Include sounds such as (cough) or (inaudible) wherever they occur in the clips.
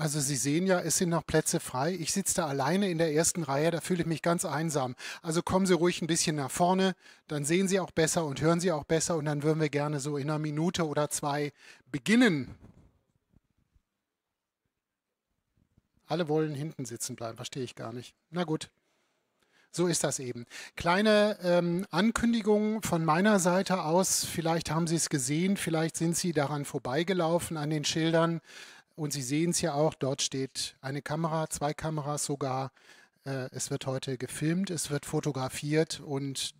Also Sie sehen ja, es sind noch Plätze frei. Ich sitze da alleine in der ersten Reihe, da fühle ich mich ganz einsam. Also kommen Sie ruhig ein bisschen nach vorne, dann sehen Sie auch besser und hören Sie auch besser und dann würden wir gerne so in einer Minute oder zwei beginnen. Alle wollen hinten sitzen bleiben, verstehe ich gar nicht. Na gut. So ist das eben. Kleine ähm, Ankündigung von meiner Seite aus. Vielleicht haben Sie es gesehen, vielleicht sind Sie daran vorbeigelaufen an den Schildern. Und Sie sehen es ja auch, dort steht eine Kamera, zwei Kameras sogar. Äh, es wird heute gefilmt, es wird fotografiert und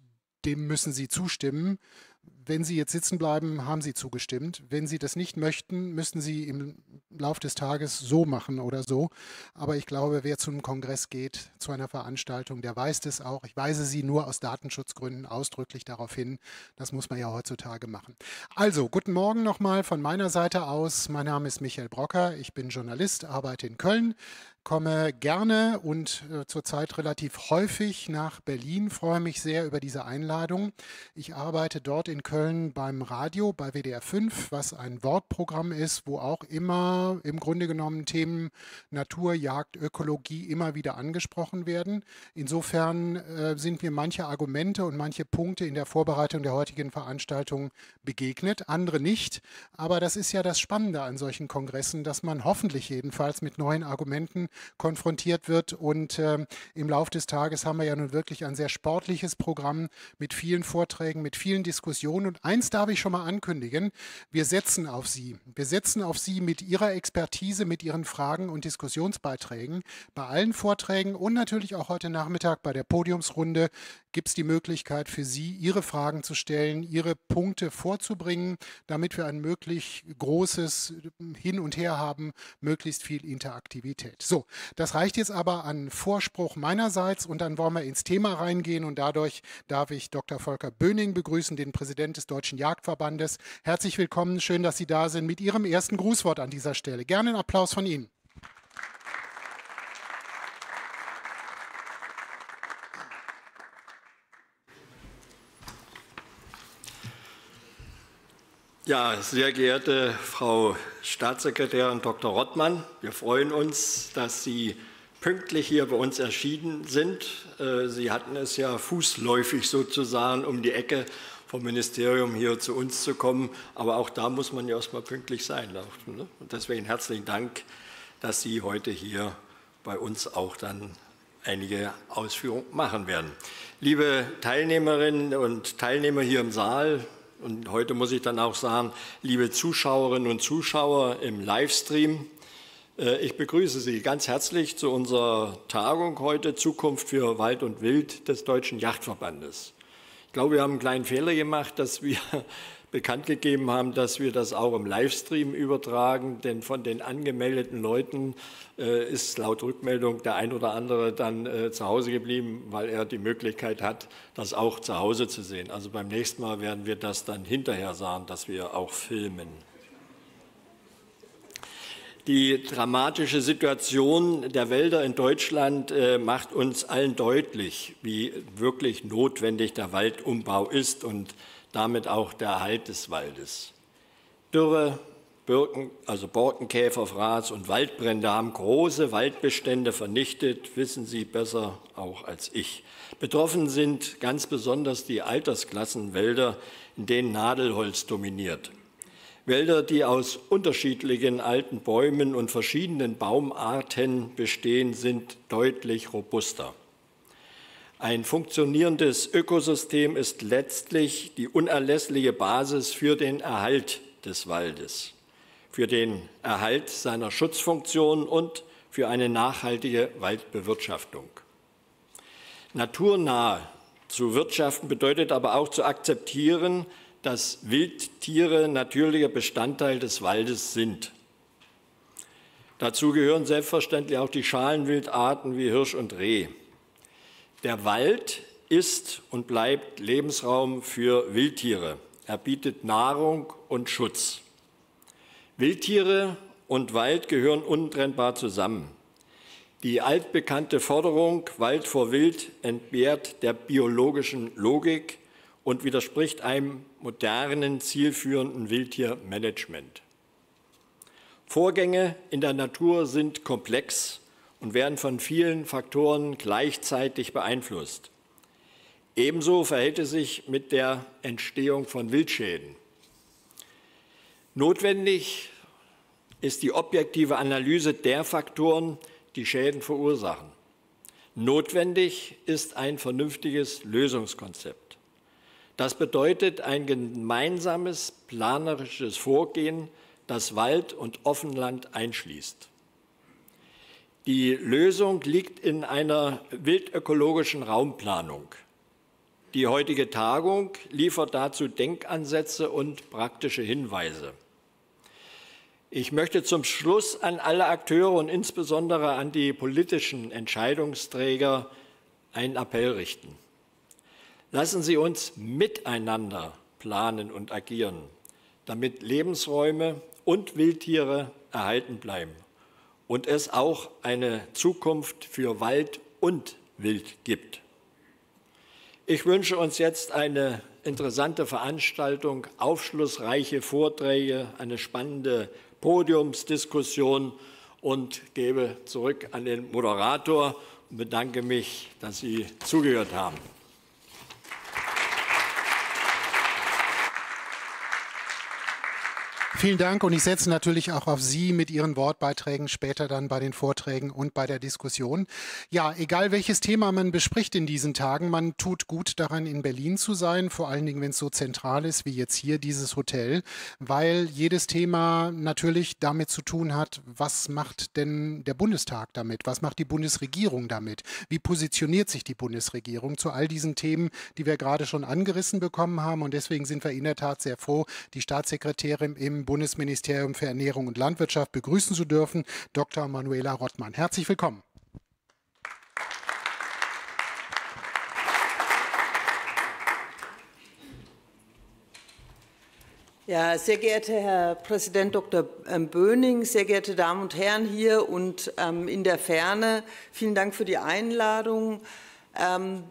dem müssen Sie zustimmen. Wenn Sie jetzt sitzen bleiben, haben Sie zugestimmt. Wenn Sie das nicht möchten, müssen Sie im Laufe des Tages so machen oder so. Aber ich glaube, wer zu einem Kongress geht, zu einer Veranstaltung, der weiß das auch. Ich weise Sie nur aus Datenschutzgründen ausdrücklich darauf hin. Das muss man ja heutzutage machen. Also, guten Morgen nochmal von meiner Seite aus. Mein Name ist Michael Brocker. Ich bin Journalist, arbeite in Köln komme gerne und äh, zurzeit relativ häufig nach Berlin, freue mich sehr über diese Einladung. Ich arbeite dort in Köln beim Radio, bei WDR 5, was ein Wortprogramm ist, wo auch immer im Grunde genommen Themen Natur, Jagd, Ökologie immer wieder angesprochen werden. Insofern äh, sind mir manche Argumente und manche Punkte in der Vorbereitung der heutigen Veranstaltung begegnet, andere nicht. Aber das ist ja das Spannende an solchen Kongressen, dass man hoffentlich jedenfalls mit neuen Argumenten konfrontiert wird. Und äh, im Laufe des Tages haben wir ja nun wirklich ein sehr sportliches Programm mit vielen Vorträgen, mit vielen Diskussionen. Und eins darf ich schon mal ankündigen, wir setzen auf Sie. Wir setzen auf Sie mit Ihrer Expertise, mit Ihren Fragen und Diskussionsbeiträgen bei allen Vorträgen und natürlich auch heute Nachmittag bei der Podiumsrunde gibt es die Möglichkeit für Sie, Ihre Fragen zu stellen, Ihre Punkte vorzubringen, damit wir ein möglichst großes Hin und Her haben, möglichst viel Interaktivität. So, das reicht jetzt aber an Vorspruch meinerseits und dann wollen wir ins Thema reingehen und dadurch darf ich Dr. Volker Böning begrüßen, den Präsident des Deutschen Jagdverbandes. Herzlich willkommen, schön, dass Sie da sind mit Ihrem ersten Grußwort an dieser Stelle. Gerne einen Applaus von Ihnen. Ja, sehr geehrte Frau Staatssekretärin Dr. Rottmann, wir freuen uns, dass Sie pünktlich hier bei uns erschienen sind. Äh, Sie hatten es ja fußläufig sozusagen um die Ecke vom Ministerium hier zu uns zu kommen, aber auch da muss man ja erstmal pünktlich sein. Ne? Und deswegen herzlichen Dank, dass Sie heute hier bei uns auch dann einige Ausführungen machen werden. Liebe Teilnehmerinnen und Teilnehmer hier im Saal, und heute muss ich dann auch sagen, liebe Zuschauerinnen und Zuschauer im Livestream, äh, ich begrüße Sie ganz herzlich zu unserer Tagung heute Zukunft für Wald und Wild des Deutschen Yachtverbandes. Ich glaube, wir haben einen kleinen Fehler gemacht, dass wir bekannt gegeben haben, dass wir das auch im Livestream übertragen, denn von den angemeldeten Leuten äh, ist laut Rückmeldung der ein oder andere dann äh, zu Hause geblieben, weil er die Möglichkeit hat, das auch zu Hause zu sehen. Also beim nächsten Mal werden wir das dann hinterher sagen, dass wir auch filmen. Die dramatische Situation der Wälder in Deutschland äh, macht uns allen deutlich, wie wirklich notwendig der Waldumbau ist und damit auch der Erhalt des Waldes. Dürre, Birken, also Borkenkäfer, Fraß und Waldbrände haben große Waldbestände vernichtet, wissen Sie besser auch als ich. Betroffen sind ganz besonders die Altersklassenwälder, in denen Nadelholz dominiert. Wälder, die aus unterschiedlichen alten Bäumen und verschiedenen Baumarten bestehen, sind deutlich robuster. Ein funktionierendes Ökosystem ist letztlich die unerlässliche Basis für den Erhalt des Waldes, für den Erhalt seiner Schutzfunktion und für eine nachhaltige Waldbewirtschaftung. Naturnah zu wirtschaften bedeutet aber auch zu akzeptieren, dass Wildtiere natürlicher Bestandteil des Waldes sind. Dazu gehören selbstverständlich auch die Schalenwildarten wie Hirsch und Reh. Der Wald ist und bleibt Lebensraum für Wildtiere. Er bietet Nahrung und Schutz. Wildtiere und Wald gehören untrennbar zusammen. Die altbekannte Forderung Wald vor Wild entbehrt der biologischen Logik und widerspricht einem modernen, zielführenden Wildtiermanagement. Vorgänge in der Natur sind komplex und werden von vielen Faktoren gleichzeitig beeinflusst. Ebenso verhält es sich mit der Entstehung von Wildschäden. Notwendig ist die objektive Analyse der Faktoren, die Schäden verursachen. Notwendig ist ein vernünftiges Lösungskonzept. Das bedeutet ein gemeinsames planerisches Vorgehen, das Wald und Offenland einschließt. Die Lösung liegt in einer wildökologischen Raumplanung. Die heutige Tagung liefert dazu Denkansätze und praktische Hinweise. Ich möchte zum Schluss an alle Akteure und insbesondere an die politischen Entscheidungsträger einen Appell richten. Lassen Sie uns miteinander planen und agieren, damit Lebensräume und Wildtiere erhalten bleiben und es auch eine Zukunft für Wald und Wild gibt. Ich wünsche uns jetzt eine interessante Veranstaltung, aufschlussreiche Vorträge, eine spannende Podiumsdiskussion und gebe zurück an den Moderator und bedanke mich, dass Sie zugehört haben. Vielen Dank und ich setze natürlich auch auf Sie mit Ihren Wortbeiträgen später dann bei den Vorträgen und bei der Diskussion. Ja, egal welches Thema man bespricht in diesen Tagen, man tut gut daran, in Berlin zu sein, vor allen Dingen, wenn es so zentral ist wie jetzt hier dieses Hotel, weil jedes Thema natürlich damit zu tun hat, was macht denn der Bundestag damit, was macht die Bundesregierung damit, wie positioniert sich die Bundesregierung zu all diesen Themen, die wir gerade schon angerissen bekommen haben? Und deswegen sind wir in der Tat sehr froh, die Staatssekretärin im Bundesministerium für Ernährung und Landwirtschaft begrüßen zu dürfen, Dr. Manuela Rottmann. Herzlich willkommen. Ja, sehr geehrter Herr Präsident Dr. Ähm, Böning, sehr geehrte Damen und Herren hier und ähm, in der Ferne, vielen Dank für die Einladung. Ähm,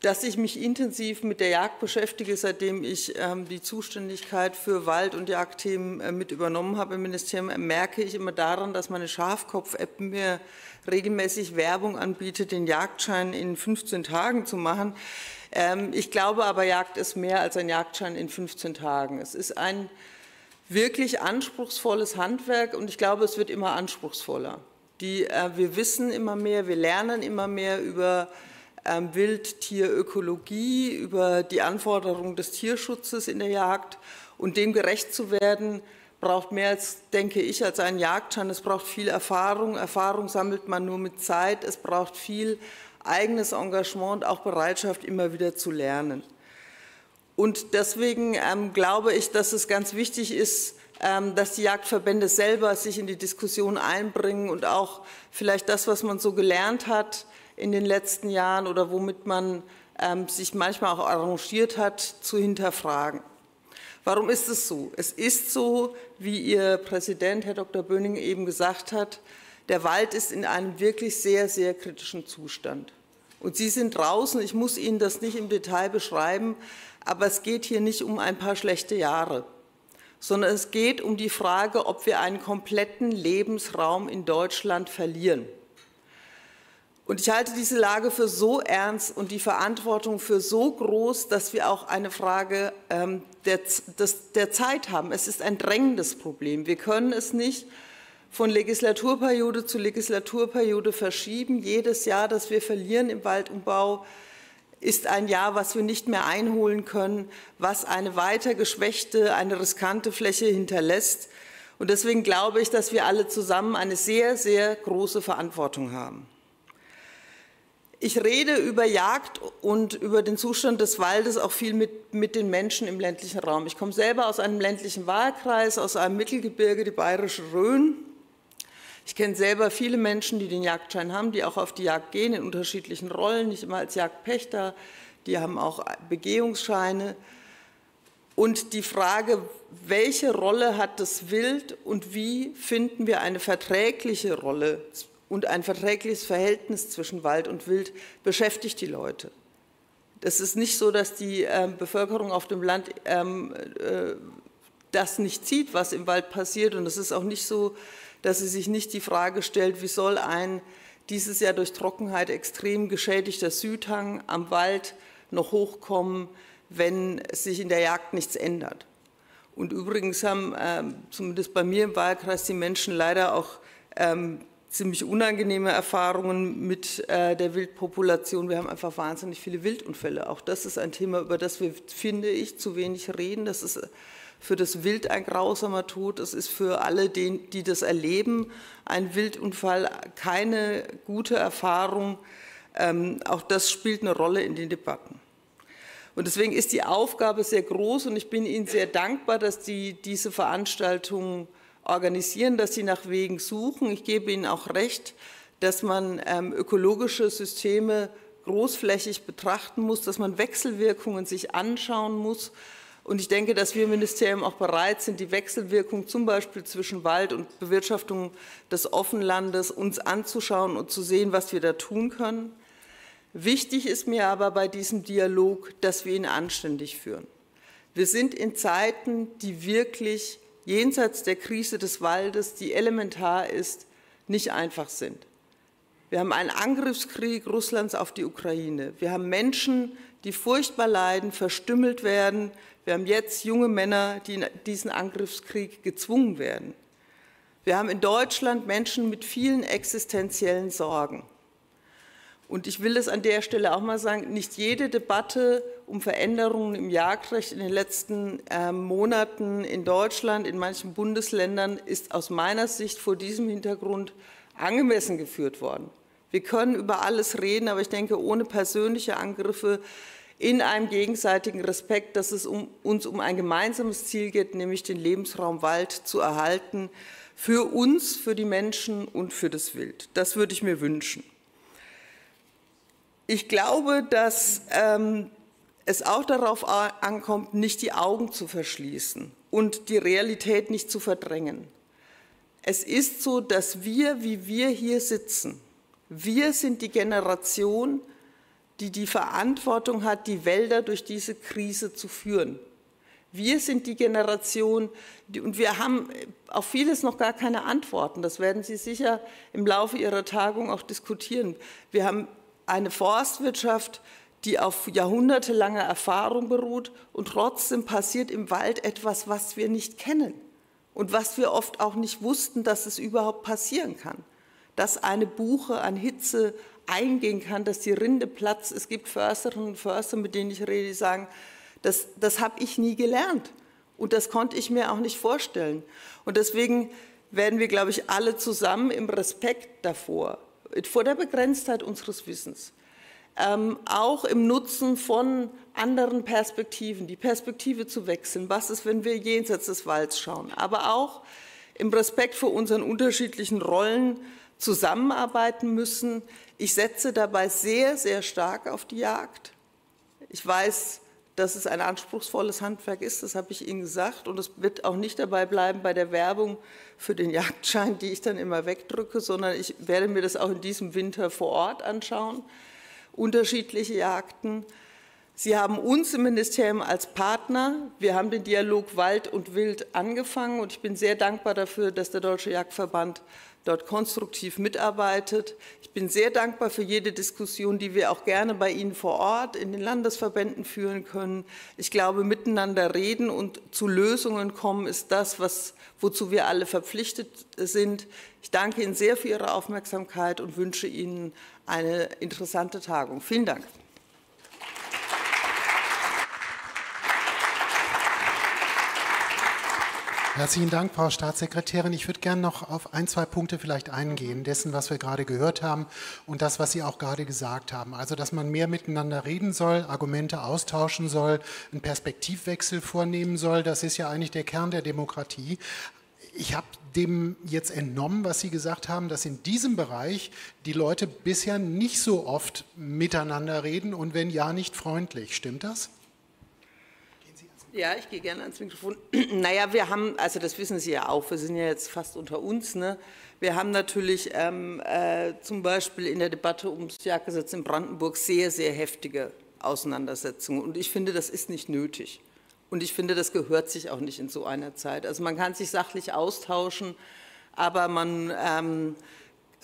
dass ich mich intensiv mit der Jagd beschäftige, seitdem ich ähm, die Zuständigkeit für Wald- und Jagdthemen äh, mit übernommen habe im Ministerium, merke ich immer daran, dass meine Schafkopf-App mir regelmäßig Werbung anbietet, den Jagdschein in 15 Tagen zu machen. Ähm, ich glaube aber, Jagd ist mehr als ein Jagdschein in 15 Tagen. Es ist ein wirklich anspruchsvolles Handwerk und ich glaube, es wird immer anspruchsvoller. Die, äh, wir wissen immer mehr, wir lernen immer mehr über ähm, Wildtierökologie, über die Anforderungen des Tierschutzes in der Jagd. Und dem gerecht zu werden, braucht mehr als, denke ich, als ein Jagdschein. Es braucht viel Erfahrung. Erfahrung sammelt man nur mit Zeit. Es braucht viel eigenes Engagement und auch Bereitschaft, immer wieder zu lernen. Und deswegen ähm, glaube ich, dass es ganz wichtig ist, ähm, dass die Jagdverbände selber sich in die Diskussion einbringen und auch vielleicht das, was man so gelernt hat, in den letzten Jahren oder womit man ähm, sich manchmal auch arrangiert hat, zu hinterfragen. Warum ist es so? Es ist so, wie Ihr Präsident, Herr Dr. Böning, eben gesagt hat, der Wald ist in einem wirklich sehr, sehr kritischen Zustand. Und Sie sind draußen, ich muss Ihnen das nicht im Detail beschreiben, aber es geht hier nicht um ein paar schlechte Jahre, sondern es geht um die Frage, ob wir einen kompletten Lebensraum in Deutschland verlieren. Und ich halte diese Lage für so ernst und die Verantwortung für so groß, dass wir auch eine Frage ähm, der, des, der Zeit haben. Es ist ein drängendes Problem. Wir können es nicht von Legislaturperiode zu Legislaturperiode verschieben. Jedes Jahr, das wir verlieren im Waldumbau, ist ein Jahr, was wir nicht mehr einholen können, was eine weiter geschwächte, eine riskante Fläche hinterlässt. Und deswegen glaube ich, dass wir alle zusammen eine sehr, sehr große Verantwortung haben. Ich rede über Jagd und über den Zustand des Waldes auch viel mit, mit den Menschen im ländlichen Raum. Ich komme selber aus einem ländlichen Wahlkreis, aus einem Mittelgebirge, die Bayerische Rhön. Ich kenne selber viele Menschen, die den Jagdschein haben, die auch auf die Jagd gehen in unterschiedlichen Rollen, nicht immer als Jagdpächter, die haben auch Begehungsscheine. Und die Frage, welche Rolle hat das Wild und wie finden wir eine verträgliche Rolle und ein verträgliches Verhältnis zwischen Wald und Wild beschäftigt die Leute. Das ist nicht so, dass die ähm, Bevölkerung auf dem Land ähm, äh, das nicht sieht, was im Wald passiert. Und es ist auch nicht so, dass sie sich nicht die Frage stellt, wie soll ein dieses Jahr durch Trockenheit extrem geschädigter Südhang am Wald noch hochkommen, wenn sich in der Jagd nichts ändert. Und übrigens haben äh, zumindest bei mir im Wahlkreis die Menschen leider auch ähm, ziemlich unangenehme Erfahrungen mit äh, der Wildpopulation. Wir haben einfach wahnsinnig viele Wildunfälle. Auch das ist ein Thema, über das wir, finde ich, zu wenig reden. Das ist für das Wild ein grausamer Tod. Es ist für alle, die, die das erleben, ein Wildunfall keine gute Erfahrung. Ähm, auch das spielt eine Rolle in den Debatten. Und deswegen ist die Aufgabe sehr groß und ich bin Ihnen sehr dankbar, dass Sie diese Veranstaltung organisieren, dass Sie nach Wegen suchen. Ich gebe Ihnen auch recht, dass man ähm, ökologische Systeme großflächig betrachten muss, dass man Wechselwirkungen sich anschauen muss und ich denke, dass wir im Ministerium auch bereit sind, die Wechselwirkung zum Beispiel zwischen Wald und Bewirtschaftung des Offenlandes uns anzuschauen und zu sehen, was wir da tun können. Wichtig ist mir aber bei diesem Dialog, dass wir ihn anständig führen. Wir sind in Zeiten, die wirklich jenseits der Krise des Waldes, die elementar ist, nicht einfach sind. Wir haben einen Angriffskrieg Russlands auf die Ukraine. Wir haben Menschen, die furchtbar leiden, verstümmelt werden. Wir haben jetzt junge Männer, die in diesen Angriffskrieg gezwungen werden. Wir haben in Deutschland Menschen mit vielen existenziellen Sorgen. Und ich will es an der Stelle auch mal sagen, nicht jede Debatte um Veränderungen im Jagdrecht in den letzten äh, Monaten in Deutschland, in manchen Bundesländern, ist aus meiner Sicht vor diesem Hintergrund angemessen geführt worden. Wir können über alles reden, aber ich denke, ohne persönliche Angriffe in einem gegenseitigen Respekt, dass es um, uns um ein gemeinsames Ziel geht, nämlich den Lebensraum Wald zu erhalten, für uns, für die Menschen und für das Wild. Das würde ich mir wünschen. Ich glaube, dass ähm, es auch darauf ankommt, nicht die Augen zu verschließen und die Realität nicht zu verdrängen. Es ist so, dass wir, wie wir hier sitzen, wir sind die Generation, die die Verantwortung hat, die Wälder durch diese Krise zu führen. Wir sind die Generation, die, und wir haben auf vieles noch gar keine Antworten. Das werden Sie sicher im Laufe Ihrer Tagung auch diskutieren. Wir haben eine Forstwirtschaft, die auf jahrhundertelanger Erfahrung beruht und trotzdem passiert im Wald etwas, was wir nicht kennen und was wir oft auch nicht wussten, dass es überhaupt passieren kann. Dass eine Buche an Hitze, eingehen kann, dass die Rinde platzt. Es gibt Försterinnen und Förster, mit denen ich rede, die sagen, das, das habe ich nie gelernt und das konnte ich mir auch nicht vorstellen. Und deswegen werden wir, glaube ich, alle zusammen im Respekt davor, vor der Begrenztheit unseres Wissens, ähm, auch im Nutzen von anderen Perspektiven, die Perspektive zu wechseln. Was ist, wenn wir jenseits des Walds schauen? Aber auch im Respekt vor unseren unterschiedlichen Rollen zusammenarbeiten müssen, ich setze dabei sehr, sehr stark auf die Jagd. Ich weiß, dass es ein anspruchsvolles Handwerk ist, das habe ich Ihnen gesagt. Und es wird auch nicht dabei bleiben bei der Werbung für den Jagdschein, die ich dann immer wegdrücke, sondern ich werde mir das auch in diesem Winter vor Ort anschauen. Unterschiedliche Jagden. Sie haben uns im Ministerium als Partner. Wir haben den Dialog Wald und Wild angefangen und ich bin sehr dankbar dafür, dass der Deutsche Jagdverband dort konstruktiv mitarbeitet. Ich bin sehr dankbar für jede Diskussion, die wir auch gerne bei Ihnen vor Ort in den Landesverbänden führen können. Ich glaube, miteinander reden und zu Lösungen kommen ist das, was, wozu wir alle verpflichtet sind. Ich danke Ihnen sehr für Ihre Aufmerksamkeit und wünsche Ihnen eine interessante Tagung. Vielen Dank. Herzlichen Dank, Frau Staatssekretärin. Ich würde gerne noch auf ein, zwei Punkte vielleicht eingehen, dessen, was wir gerade gehört haben und das, was Sie auch gerade gesagt haben. Also, dass man mehr miteinander reden soll, Argumente austauschen soll, einen Perspektivwechsel vornehmen soll. Das ist ja eigentlich der Kern der Demokratie. Ich habe dem jetzt entnommen, was Sie gesagt haben, dass in diesem Bereich die Leute bisher nicht so oft miteinander reden und wenn ja, nicht freundlich. Stimmt das? Ja, ich gehe gerne ans Mikrofon. (clears throat) Naja, wir haben, also das wissen Sie ja auch, wir sind ja jetzt fast unter uns. Ne? Wir haben natürlich ähm, äh, zum Beispiel in der Debatte ums Jagdgesetz in Brandenburg sehr, sehr heftige Auseinandersetzungen. Und ich finde, das ist nicht nötig. Und ich finde, das gehört sich auch nicht in so einer Zeit. Also man kann sich sachlich austauschen, aber man ähm,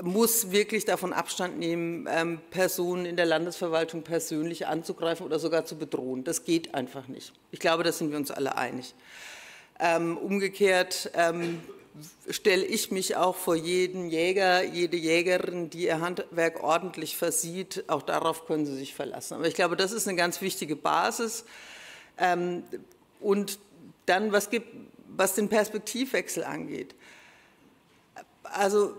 muss wirklich davon Abstand nehmen, ähm, Personen in der Landesverwaltung persönlich anzugreifen oder sogar zu bedrohen. Das geht einfach nicht. Ich glaube, da sind wir uns alle einig. Ähm, umgekehrt ähm, stelle ich mich auch vor jeden Jäger, jede Jägerin, die ihr Handwerk ordentlich versieht. Auch darauf können Sie sich verlassen. Aber ich glaube, das ist eine ganz wichtige Basis. Ähm, und dann, was, gibt, was den Perspektivwechsel angeht. Also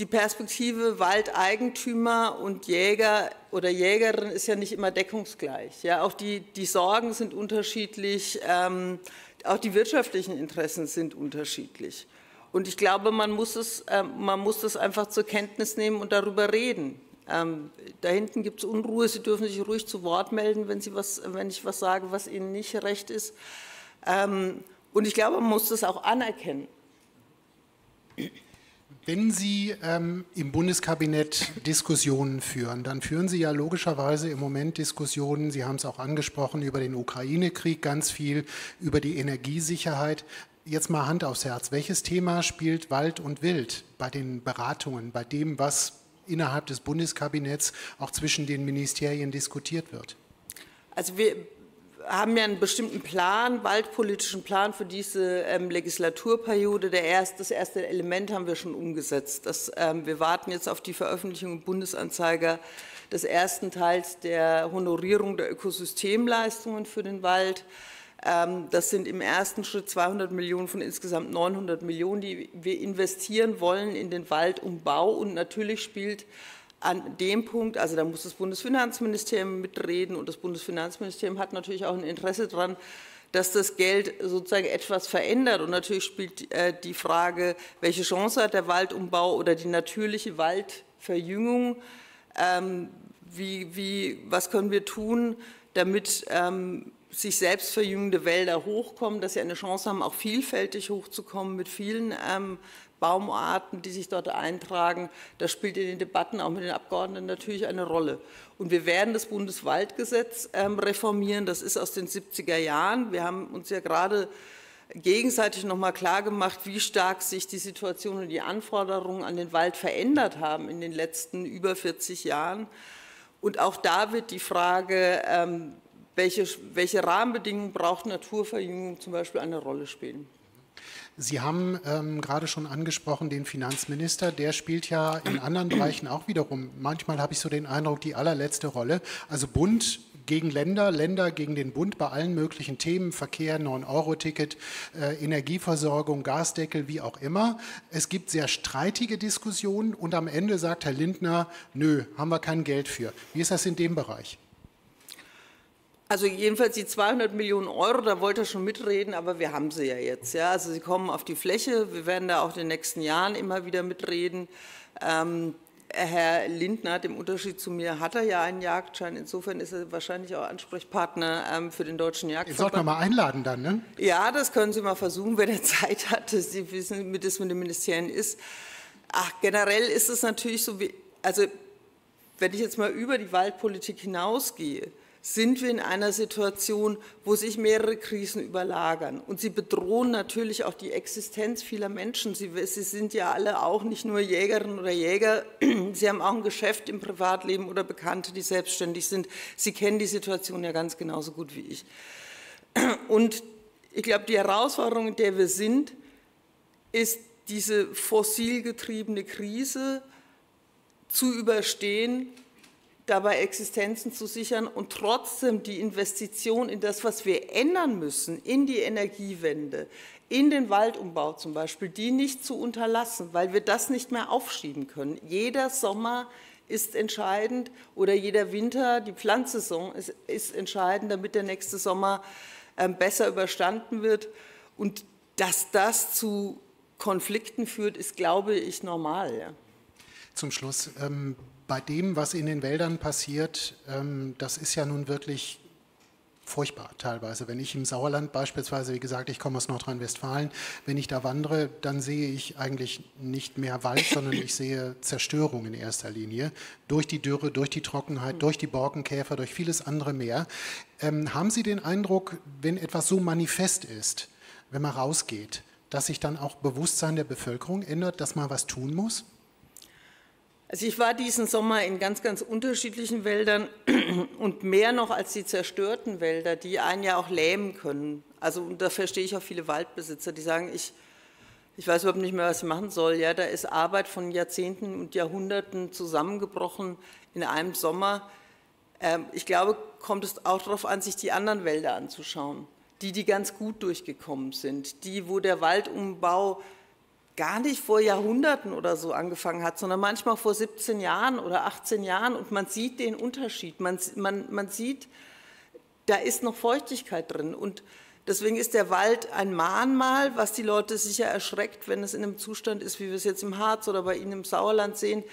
die Perspektive Waldeigentümer und Jäger oder Jägerin ist ja nicht immer deckungsgleich. Ja, auch die, die Sorgen sind unterschiedlich, ähm, auch die wirtschaftlichen Interessen sind unterschiedlich. Und ich glaube, man muss, es, äh, man muss das einfach zur Kenntnis nehmen und darüber reden. Ähm, da hinten gibt es Unruhe, Sie dürfen sich ruhig zu Wort melden, wenn, Sie was, wenn ich was sage, was Ihnen nicht recht ist. Ähm, und ich glaube, man muss das auch anerkennen. Wenn Sie ähm, im Bundeskabinett Diskussionen führen, dann führen Sie ja logischerweise im Moment Diskussionen, Sie haben es auch angesprochen, über den Ukraine-Krieg, ganz viel über die Energiesicherheit. Jetzt mal Hand aufs Herz. Welches Thema spielt Wald und Wild bei den Beratungen, bei dem, was innerhalb des Bundeskabinetts auch zwischen den Ministerien diskutiert wird? Also wir haben ja einen bestimmten Plan, waldpolitischen Plan für diese ähm, Legislaturperiode. Der erst, das erste Element haben wir schon umgesetzt. Das, ähm, wir warten jetzt auf die Veröffentlichung im Bundesanzeiger des ersten Teils der Honorierung der Ökosystemleistungen für den Wald. Ähm, das sind im ersten Schritt 200 Millionen von insgesamt 900 Millionen, die wir investieren wollen in den Waldumbau. Und natürlich spielt an dem Punkt, also da muss das Bundesfinanzministerium mitreden und das Bundesfinanzministerium hat natürlich auch ein Interesse daran, dass das Geld sozusagen etwas verändert. Und natürlich spielt äh, die Frage, welche Chance hat der Waldumbau oder die natürliche Waldverjüngung, ähm, wie, wie, was können wir tun, damit ähm, sich selbst verjüngende Wälder hochkommen, dass sie eine Chance haben, auch vielfältig hochzukommen mit vielen ähm, Baumarten, die sich dort eintragen. Das spielt in den Debatten auch mit den Abgeordneten natürlich eine Rolle. Und wir werden das Bundeswaldgesetz ähm, reformieren. Das ist aus den 70er Jahren. Wir haben uns ja gerade gegenseitig noch mal klar wie stark sich die Situation und die Anforderungen an den Wald verändert haben in den letzten über 40 Jahren. Und auch da wird die Frage, ähm, welche, welche Rahmenbedingungen braucht Naturverjüngung zum Beispiel eine Rolle spielen. Sie haben ähm, gerade schon angesprochen den Finanzminister, der spielt ja in anderen (clears throat) Bereichen auch wiederum, manchmal habe ich so den Eindruck, die allerletzte Rolle. Also Bund gegen Länder, Länder gegen den Bund bei allen möglichen Themen, Verkehr, 9-Euro-Ticket, äh, Energieversorgung, Gasdeckel, wie auch immer. Es gibt sehr streitige Diskussionen und am Ende sagt Herr Lindner, nö, haben wir kein Geld für. Wie ist das in dem Bereich? Also jedenfalls die 200 Millionen Euro, da wollte er schon mitreden, aber wir haben sie ja jetzt. Ja? Also sie kommen auf die Fläche, wir werden da auch in den nächsten Jahren immer wieder mitreden. Ähm, Herr Lindner, im Unterschied zu mir, hat er ja einen Jagdschein. Insofern ist er wahrscheinlich auch Ansprechpartner ähm, für den deutschen Jagdverband. Sollten wir mal einladen dann, ne? Ja, das können Sie mal versuchen, wenn er Zeit hat. Sie wissen, wie das mit den Ministerien ist. Ach, generell ist es natürlich so, wie, also wenn ich jetzt mal über die Waldpolitik hinausgehe, sind wir in einer Situation, wo sich mehrere Krisen überlagern. Und sie bedrohen natürlich auch die Existenz vieler Menschen. Sie, sie, sind ja alle auch nicht nur Jägerinnen oder Jäger, (clears throat) sie haben auch ein Geschäft im Privatleben oder Bekannte, die selbstständig sind. Sie kennen die Situation ja ganz genauso gut wie ich. (clears throat) Und ich glaube, die Herausforderung, in der wir sind, ist diese fossilgetriebene Krise zu überstehen dabei Existenzen zu sichern und trotzdem die Investition in das, was wir ändern müssen, in die Energiewende, in den Waldumbau zum Beispiel, die nicht zu unterlassen, weil wir das nicht mehr aufschieben können. Jeder Sommer ist entscheidend oder jeder Winter, die Pflanzsaison ist, ist entscheidend, damit der nächste Sommer äh, besser überstanden wird. Und dass das zu Konflikten führt, ist, glaube ich, normal. Ja. Zum Schluss, ähm, bei dem, was in den Wäldern passiert, ähm, das ist ja nun wirklich furchtbar teilweise. Wenn ich im Sauerland beispielsweise, wie gesagt, ich komme aus Nordrhein-Westfalen, wenn ich da wandere, dann sehe ich eigentlich nicht mehr Wald, sondern ich sehe Zerstörung in erster Linie durch die Dürre, durch die Trockenheit, durch die Borkenkäfer, durch vieles andere mehr. Ähm, haben Sie den Eindruck, wenn etwas so manifest ist, wenn man rausgeht, dass sich dann auch Bewusstsein der Bevölkerung ändert, dass man was tun muss? Also ich war diesen Sommer in ganz, ganz unterschiedlichen Wäldern (clears throat) und mehr noch als die zerstörten Wälder, die einen ja auch lähmen können. Also da verstehe ich auch viele Waldbesitzer, die sagen, ich, ich weiß überhaupt nicht mehr, was ich machen soll. Ja, da ist Arbeit von Jahrzehnten und Jahrhunderten zusammengebrochen in einem Sommer. Ähm, ich glaube, kommt es auch darauf an, sich die anderen Wälder anzuschauen, die, die ganz gut durchgekommen sind, die, wo der Waldumbau gar nicht vor Jahrhunderten oder so angefangen hat, sondern manchmal vor 17 Jahren oder 18 Jahren und man sieht den Unterschied. Man, man, man sieht, da ist noch Feuchtigkeit drin und deswegen ist der Wald ein Mahnmal, was die Leute sicher erschreckt, wenn es in einem Zustand ist, wie wir es jetzt im Harz oder bei Ihnen im Sauerland sehen.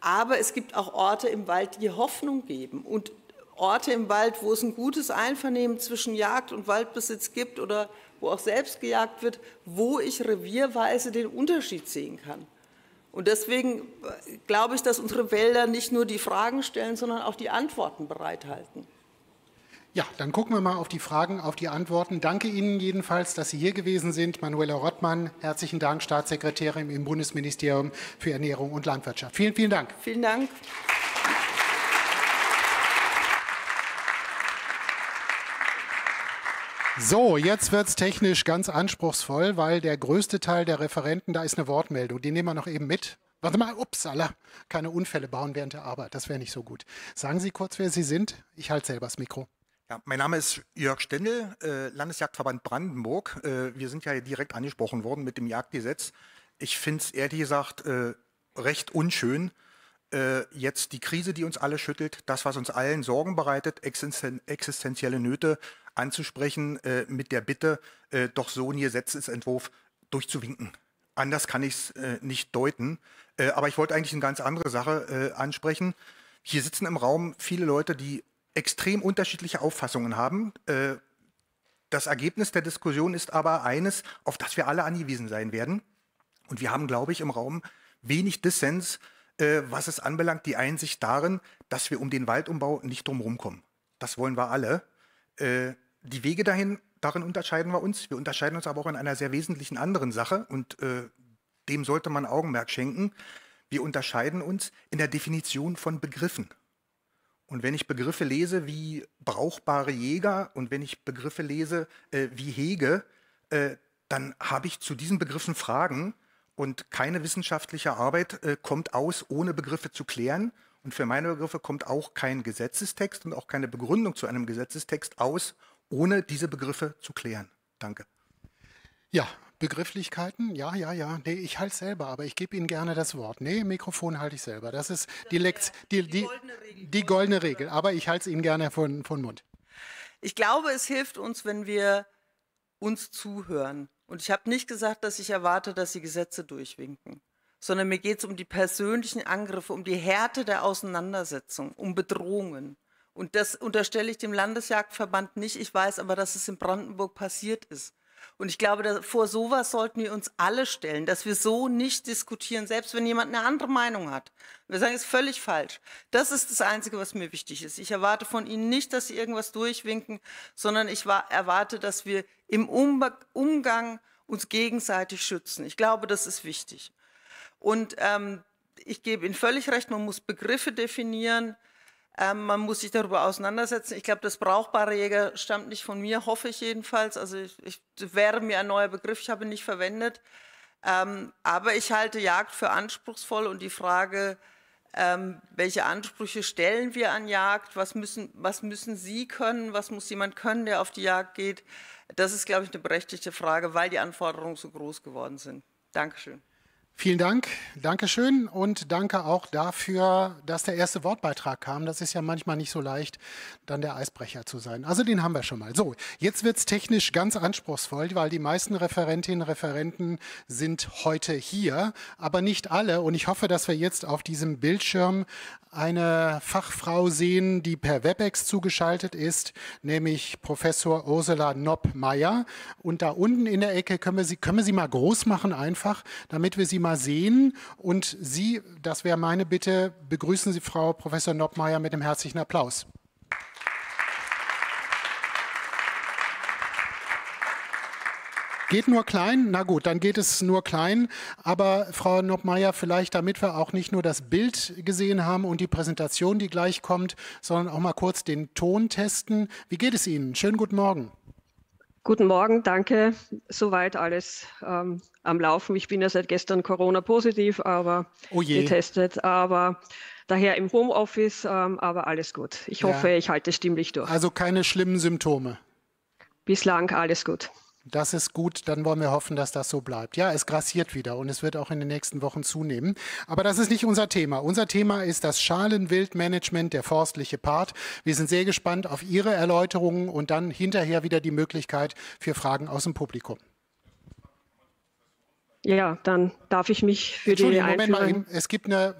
Aber es gibt auch Orte im Wald, die Hoffnung geben und Orte im Wald, wo es ein gutes Einvernehmen zwischen Jagd und Waldbesitz gibt oder wo auch selbst gejagt wird, wo ich revierweise den Unterschied sehen kann. Und deswegen äh, glaube ich, dass unsere Wälder nicht nur die Fragen stellen, sondern auch die Antworten bereithalten. Ja, dann gucken wir mal auf die Fragen, auf die Antworten. Danke Ihnen jedenfalls, dass Sie hier gewesen sind. Manuela Rottmann, herzlichen Dank, Staatssekretärin im Bundesministerium für Ernährung und Landwirtschaft. Vielen, vielen Dank. Vielen Dank. So, jetzt wird es technisch ganz anspruchsvoll, weil der größte Teil der Referenten, da ist eine Wortmeldung, die nehmen wir noch eben mit. Warte mal, upsala, keine Unfälle bauen während der Arbeit, das wäre nicht so gut. Sagen Sie kurz, wer Sie sind. Ich halte selber das Mikro. Ja, mein Name ist Jörg Stendel, äh, Landesjagdverband Brandenburg. Äh, wir sind ja direkt angesprochen worden mit dem Jagdgesetz. Ich finde es ehrlich gesagt äh, recht unschön, äh, jetzt die Krise, die uns alle schüttelt, das, was uns allen Sorgen bereitet, existenzielle Nöte anzusprechen, äh, mit der Bitte, äh, doch so einen Gesetzesentwurf durchzuwinken. Anders kann ich es äh, nicht deuten. Äh, aber ich wollte eigentlich eine ganz andere Sache äh, ansprechen. Hier sitzen im Raum viele Leute, die extrem unterschiedliche Auffassungen haben. das Ergebnis der Diskussion ist aber eines, auf das wir alle angewiesen sein werden. Und wir haben, glaube ich, im Raum wenig Dissens äh, was es anbelangt, die Einsicht darin, dass wir um den Waldumbau nicht drumherum kommen. Das wollen wir alle. Äh, die Wege dahin, darin unterscheiden wir uns. Wir unterscheiden uns aber auch in einer sehr wesentlichen anderen Sache und äh, dem sollte man Augenmerk schenken. Wir unterscheiden uns in der Definition von Begriffen. Und wenn ich Begriffe lese wie brauchbare Jäger und wenn ich Begriffe lese äh, wie Hege, äh, dann habe ich zu diesen Begriffen Fragen, und keine wissenschaftliche Arbeit äh, kommt aus, ohne Begriffe zu klären. Und für meine Begriffe kommt auch kein Gesetzestext und auch keine Begründung zu einem Gesetzestext aus, ohne diese Begriffe zu klären. Danke. Ja, Begrifflichkeiten, ja, ja, ja. Nee, ich halte selber, aber ich gebe Ihnen gerne das Wort. Nee, Mikrofon halte ich selber. Das ist die, Lekt die, die, die, goldene Regel, die goldene Regel, aber ich halte es Ihnen gerne von, von Mund. Ich glaube, es hilft uns, wenn wir uns zuhören. Und ich habe nicht gesagt, dass ich erwarte, dass sie Gesetze durchwinken, sondern mir geht es um die persönlichen Angriffe, um die Härte der Auseinandersetzung, um Bedrohungen. Und das unterstelle ich dem Landesjagdverband nicht. Ich weiß aber, dass es in Brandenburg passiert ist. Und ich glaube, vor sowas sollten wir uns alle stellen, dass wir so nicht diskutieren, selbst wenn jemand eine andere Meinung hat. Wir sagen, es ist völlig falsch. Das ist das Einzige, was mir wichtig ist. Ich erwarte von Ihnen nicht, dass Sie irgendwas durchwinken, sondern ich erwarte, dass wir im Umgang uns gegenseitig schützen. Ich glaube, das ist wichtig. Und ähm, ich gebe Ihnen völlig recht, man muss Begriffe definieren. Ähm, man muss sich darüber auseinandersetzen. Ich glaube, das brauchbare Jäger stammt nicht von mir, hoffe ich jedenfalls. Also ich, ich wäre mir ein neuer Begriff, ich habe ihn nicht verwendet. Ähm, aber ich halte Jagd für anspruchsvoll und die Frage, ähm, welche Ansprüche stellen wir an Jagd, was müssen, was müssen Sie können, was muss jemand können, der auf die Jagd geht, das ist, glaube ich, eine berechtigte Frage, weil die Anforderungen so groß geworden sind. Dankeschön. Vielen Dank, Dankeschön und danke auch dafür, dass der erste Wortbeitrag kam. Das ist ja manchmal nicht so leicht, dann der Eisbrecher zu sein. Also den haben wir schon mal. So, jetzt wird es technisch ganz anspruchsvoll, weil die meisten Referentinnen und Referenten sind heute hier, aber nicht alle. Und ich hoffe, dass wir jetzt auf diesem Bildschirm eine Fachfrau sehen, die per WebEx zugeschaltet ist, nämlich Professor Ursula Nopp-Meyer. Und da unten in der Ecke können wir, sie, können wir sie mal groß machen einfach, damit wir sie mal sehen. Und Sie, das wäre meine Bitte, begrüßen Sie Frau Professor Nopp-Meyer mit dem herzlichen Applaus. Geht nur klein? Na gut, dann geht es nur klein. Aber Frau Noppmeier, vielleicht damit wir auch nicht nur das Bild gesehen haben und die Präsentation, die gleich kommt, sondern auch mal kurz den Ton testen. Wie geht es Ihnen? Schönen guten Morgen. Guten Morgen, danke. Soweit alles ähm, am Laufen. Ich bin ja seit gestern Corona-positiv, aber oh getestet. Aber daher im Homeoffice, ähm, aber alles gut. Ich hoffe, ja. ich halte stimmlich durch. Also keine schlimmen Symptome. Bislang alles gut. Das ist gut, dann wollen wir hoffen, dass das so bleibt. Ja, es grassiert wieder und es wird auch in den nächsten Wochen zunehmen. Aber das ist nicht unser Thema. Unser Thema ist das Schalenwildmanagement, der forstliche Part. Wir sind sehr gespannt auf Ihre Erläuterungen und dann hinterher wieder die Möglichkeit für Fragen aus dem Publikum. Ja, dann darf ich mich für die Moment mal, es gibt eine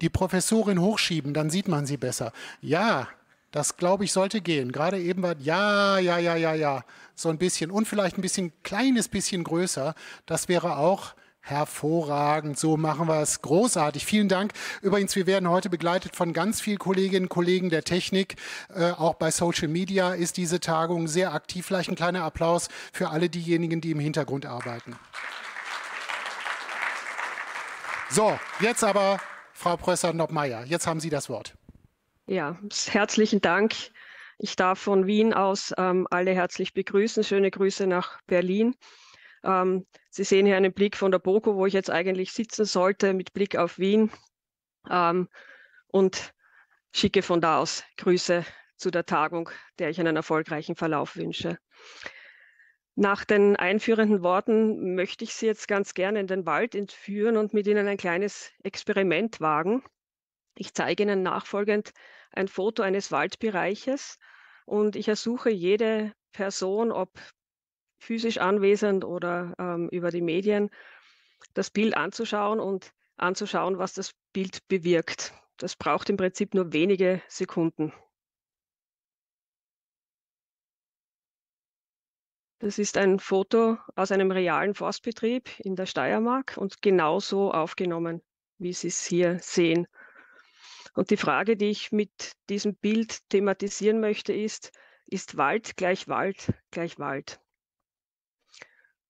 die Professorin hochschieben, dann sieht man sie besser. Ja, das, glaube ich, sollte gehen. Gerade eben war, ja, ja, ja, ja, ja, so ein bisschen und vielleicht ein bisschen, kleines bisschen größer. Das wäre auch hervorragend. So machen wir es. Großartig. Vielen Dank. Übrigens, wir werden heute begleitet von ganz vielen Kolleginnen und Kollegen der Technik. Äh, auch bei Social Media ist diese Tagung sehr aktiv. Vielleicht ein kleiner Applaus für alle diejenigen, die im Hintergrund arbeiten. So, jetzt aber Frau Professor Noppmeier. Jetzt haben Sie das Wort. Ja, herzlichen Dank. Ich darf von Wien aus ähm, alle herzlich begrüßen. Schöne Grüße nach Berlin. Ähm, Sie sehen hier einen Blick von der BOKO, wo ich jetzt eigentlich sitzen sollte, mit Blick auf Wien. Ähm, und schicke von da aus Grüße zu der Tagung, der ich einen erfolgreichen Verlauf wünsche. Nach den einführenden Worten möchte ich Sie jetzt ganz gerne in den Wald entführen und mit Ihnen ein kleines Experiment wagen. Ich zeige Ihnen nachfolgend ein Foto eines Waldbereiches und ich ersuche jede Person, ob physisch anwesend oder ähm, über die Medien, das Bild anzuschauen und anzuschauen, was das Bild bewirkt. Das braucht im Prinzip nur wenige Sekunden. Das ist ein Foto aus einem realen Forstbetrieb in der Steiermark und genauso aufgenommen, wie Sie es hier sehen. Und die Frage, die ich mit diesem Bild thematisieren möchte, ist, ist Wald gleich Wald gleich Wald?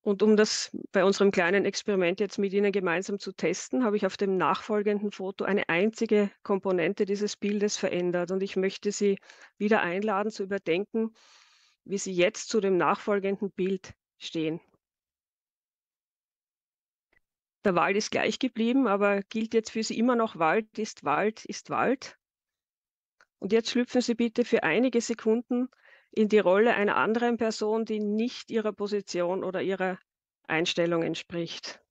Und um das bei unserem kleinen Experiment jetzt mit Ihnen gemeinsam zu testen, habe ich auf dem nachfolgenden Foto eine einzige Komponente dieses Bildes verändert. Und ich möchte Sie wieder einladen zu überdenken, wie Sie jetzt zu dem nachfolgenden Bild stehen. Der Wald ist gleich geblieben, aber gilt jetzt für Sie immer noch Wald ist Wald ist Wald. Und jetzt schlüpfen Sie bitte für einige Sekunden in die Rolle einer anderen Person, die nicht Ihrer Position oder Ihrer Einstellung entspricht.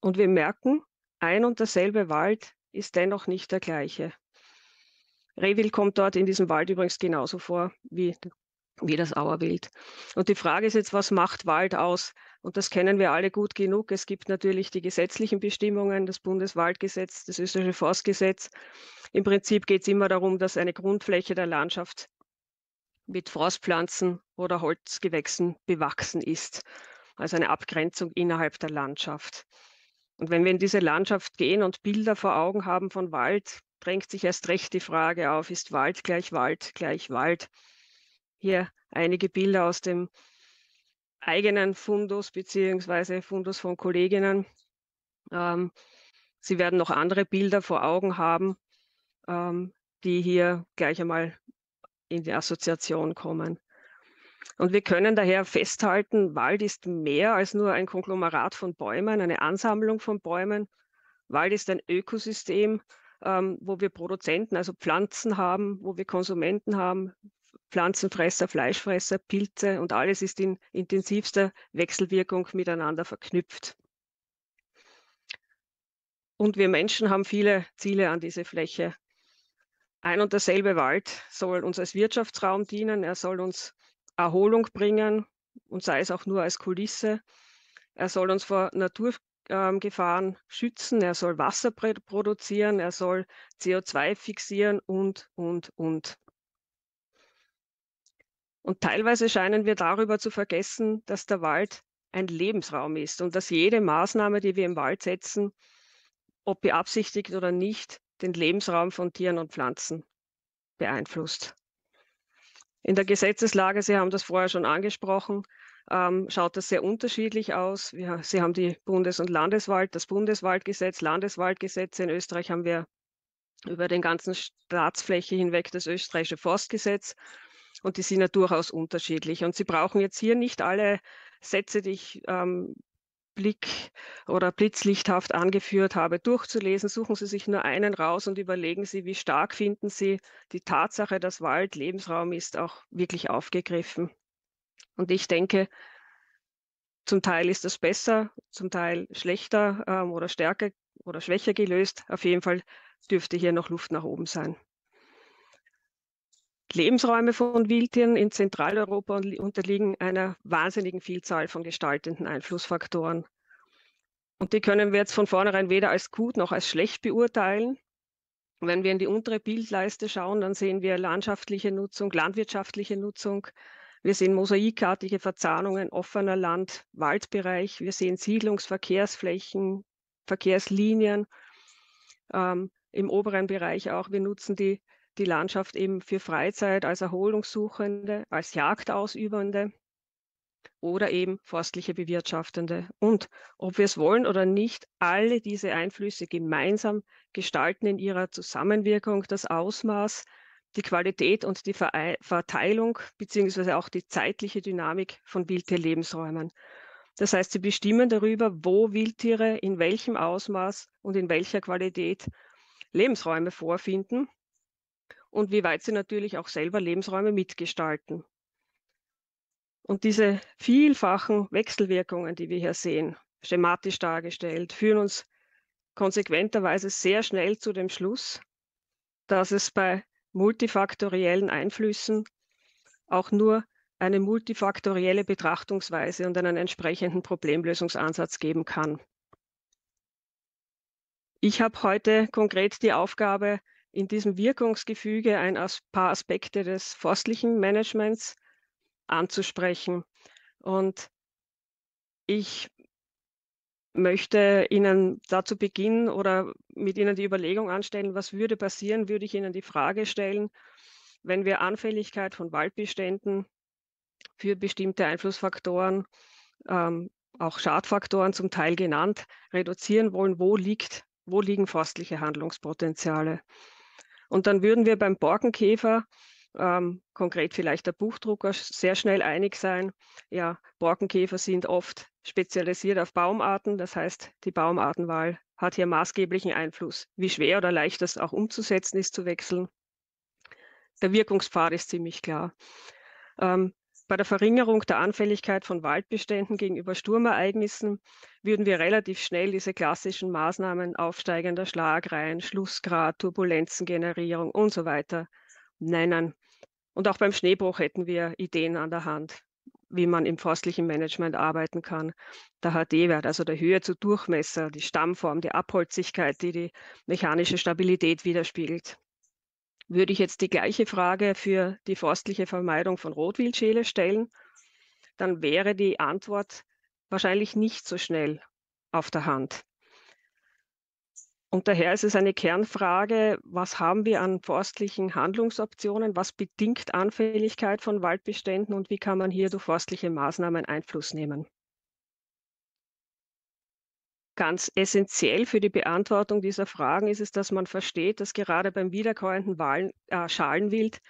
Und wir merken, ein und derselbe Wald ist dennoch nicht der gleiche. Rehwild kommt dort in diesem Wald übrigens genauso vor wie wie das Auerwild. Und die Frage ist jetzt, was macht Wald aus? Und das kennen wir alle gut genug. Es gibt natürlich die gesetzlichen Bestimmungen, das Bundeswaldgesetz, das österreichische Forstgesetz. Im Prinzip geht es immer darum, dass eine Grundfläche der Landschaft mit Forstpflanzen oder Holzgewächsen bewachsen ist. Also eine Abgrenzung innerhalb der Landschaft. Und wenn wir in diese Landschaft gehen und Bilder vor Augen haben von Wald, drängt sich erst recht die Frage auf, ist Wald gleich Wald gleich Wald? hier einige Bilder aus dem eigenen Fundus beziehungsweise Fundus von Kolleginnen. Ähm, Sie werden noch andere Bilder vor Augen haben, ähm, die hier gleich einmal in die Assoziation kommen. Und wir können daher festhalten, Wald ist mehr als nur ein Konglomerat von Bäumen, eine Ansammlung von Bäumen. Wald ist ein Ökosystem, ähm, wo wir Produzenten, also Pflanzen haben, wo wir Konsumenten haben, Pflanzenfresser, Fleischfresser, Pilze und alles ist in intensivster Wechselwirkung miteinander verknüpft. Und wir Menschen haben viele Ziele an diese Fläche. Ein und derselbe Wald soll uns als Wirtschaftsraum dienen, er soll uns Erholung bringen und sei es auch nur als Kulisse. Er soll uns vor Naturgefahren schützen, er soll Wasser produzieren, er soll CO2 fixieren und, und, und. Und teilweise scheinen wir darüber zu vergessen, dass der Wald ein Lebensraum ist und dass jede Maßnahme, die wir im Wald setzen, ob beabsichtigt oder nicht, den Lebensraum von Tieren und Pflanzen beeinflusst. In der Gesetzeslage, Sie haben das vorher schon angesprochen, ähm, schaut das sehr unterschiedlich aus. Wir, Sie haben die Bundes- und Landeswald, das Bundeswaldgesetz, Landeswaldgesetze. In Österreich haben wir über den ganzen Staatsfläche hinweg das österreichische Forstgesetz. Und die sind ja durchaus unterschiedlich. Und Sie brauchen jetzt hier nicht alle Sätze, die ich ähm, Blick oder blitzlichthaft angeführt habe, durchzulesen. Suchen Sie sich nur einen raus und überlegen Sie, wie stark finden Sie die Tatsache, dass Wald Lebensraum ist, auch wirklich aufgegriffen. Und ich denke, zum Teil ist das besser, zum Teil schlechter ähm, oder stärker oder schwächer gelöst. Auf jeden Fall dürfte hier noch Luft nach oben sein. Lebensräume von Wildtieren in Zentraleuropa unterliegen einer wahnsinnigen Vielzahl von gestaltenden Einflussfaktoren. Und die können wir jetzt von vornherein weder als gut noch als schlecht beurteilen. Wenn wir in die untere Bildleiste schauen, dann sehen wir landschaftliche Nutzung, landwirtschaftliche Nutzung. Wir sehen mosaikartige Verzahnungen offener Land, Waldbereich. Wir sehen Siedlungsverkehrsflächen, Verkehrslinien. Ähm, Im oberen Bereich auch. Wir nutzen die die Landschaft eben für Freizeit als Erholungssuchende, als Jagdausübende oder eben forstliche Bewirtschaftende. Und ob wir es wollen oder nicht, alle diese Einflüsse gemeinsam gestalten in ihrer Zusammenwirkung das Ausmaß, die Qualität und die Verteilung beziehungsweise auch die zeitliche Dynamik von Wildtierlebensräumen. Das heißt, sie bestimmen darüber, wo Wildtiere in welchem Ausmaß und in welcher Qualität Lebensräume vorfinden und wie weit sie natürlich auch selber Lebensräume mitgestalten. Und diese vielfachen Wechselwirkungen, die wir hier sehen, schematisch dargestellt, führen uns konsequenterweise sehr schnell zu dem Schluss, dass es bei multifaktoriellen Einflüssen auch nur eine multifaktorielle Betrachtungsweise und einen entsprechenden Problemlösungsansatz geben kann. Ich habe heute konkret die Aufgabe, in diesem Wirkungsgefüge ein paar Aspekte des forstlichen Managements anzusprechen. Und ich möchte Ihnen dazu beginnen oder mit Ihnen die Überlegung anstellen, was würde passieren, würde ich Ihnen die Frage stellen, wenn wir Anfälligkeit von Waldbeständen für bestimmte Einflussfaktoren, ähm, auch Schadfaktoren zum Teil genannt, reduzieren wollen, wo, liegt, wo liegen forstliche Handlungspotenziale? Und dann würden wir beim Borkenkäfer, ähm, konkret vielleicht der Buchdrucker, sehr schnell einig sein, ja, Borkenkäfer sind oft spezialisiert auf Baumarten. Das heißt, die Baumartenwahl hat hier maßgeblichen Einfluss. Wie schwer oder leicht das auch umzusetzen ist, zu wechseln. Der Wirkungspfad ist ziemlich klar. Ähm, bei der Verringerung der Anfälligkeit von Waldbeständen gegenüber Sturmereignissen würden wir relativ schnell diese klassischen Maßnahmen aufsteigender Schlagreihen, Schlussgrad, Turbulenzengenerierung und so weiter nennen. Und auch beim Schneebruch hätten wir Ideen an der Hand, wie man im forstlichen Management arbeiten kann. Der HD-Wert, also der Höhe zu Durchmesser, die Stammform, die Abholzigkeit, die die mechanische Stabilität widerspiegelt. Würde ich jetzt die gleiche Frage für die forstliche Vermeidung von Rotwildschäle stellen, dann wäre die Antwort wahrscheinlich nicht so schnell auf der Hand. Und daher ist es eine Kernfrage, was haben wir an forstlichen Handlungsoptionen, was bedingt Anfälligkeit von Waldbeständen und wie kann man hier durch forstliche Maßnahmen Einfluss nehmen? Ganz essentiell für die Beantwortung dieser Fragen ist es, dass man versteht, dass gerade beim wiederkäuenden äh, Schalenwild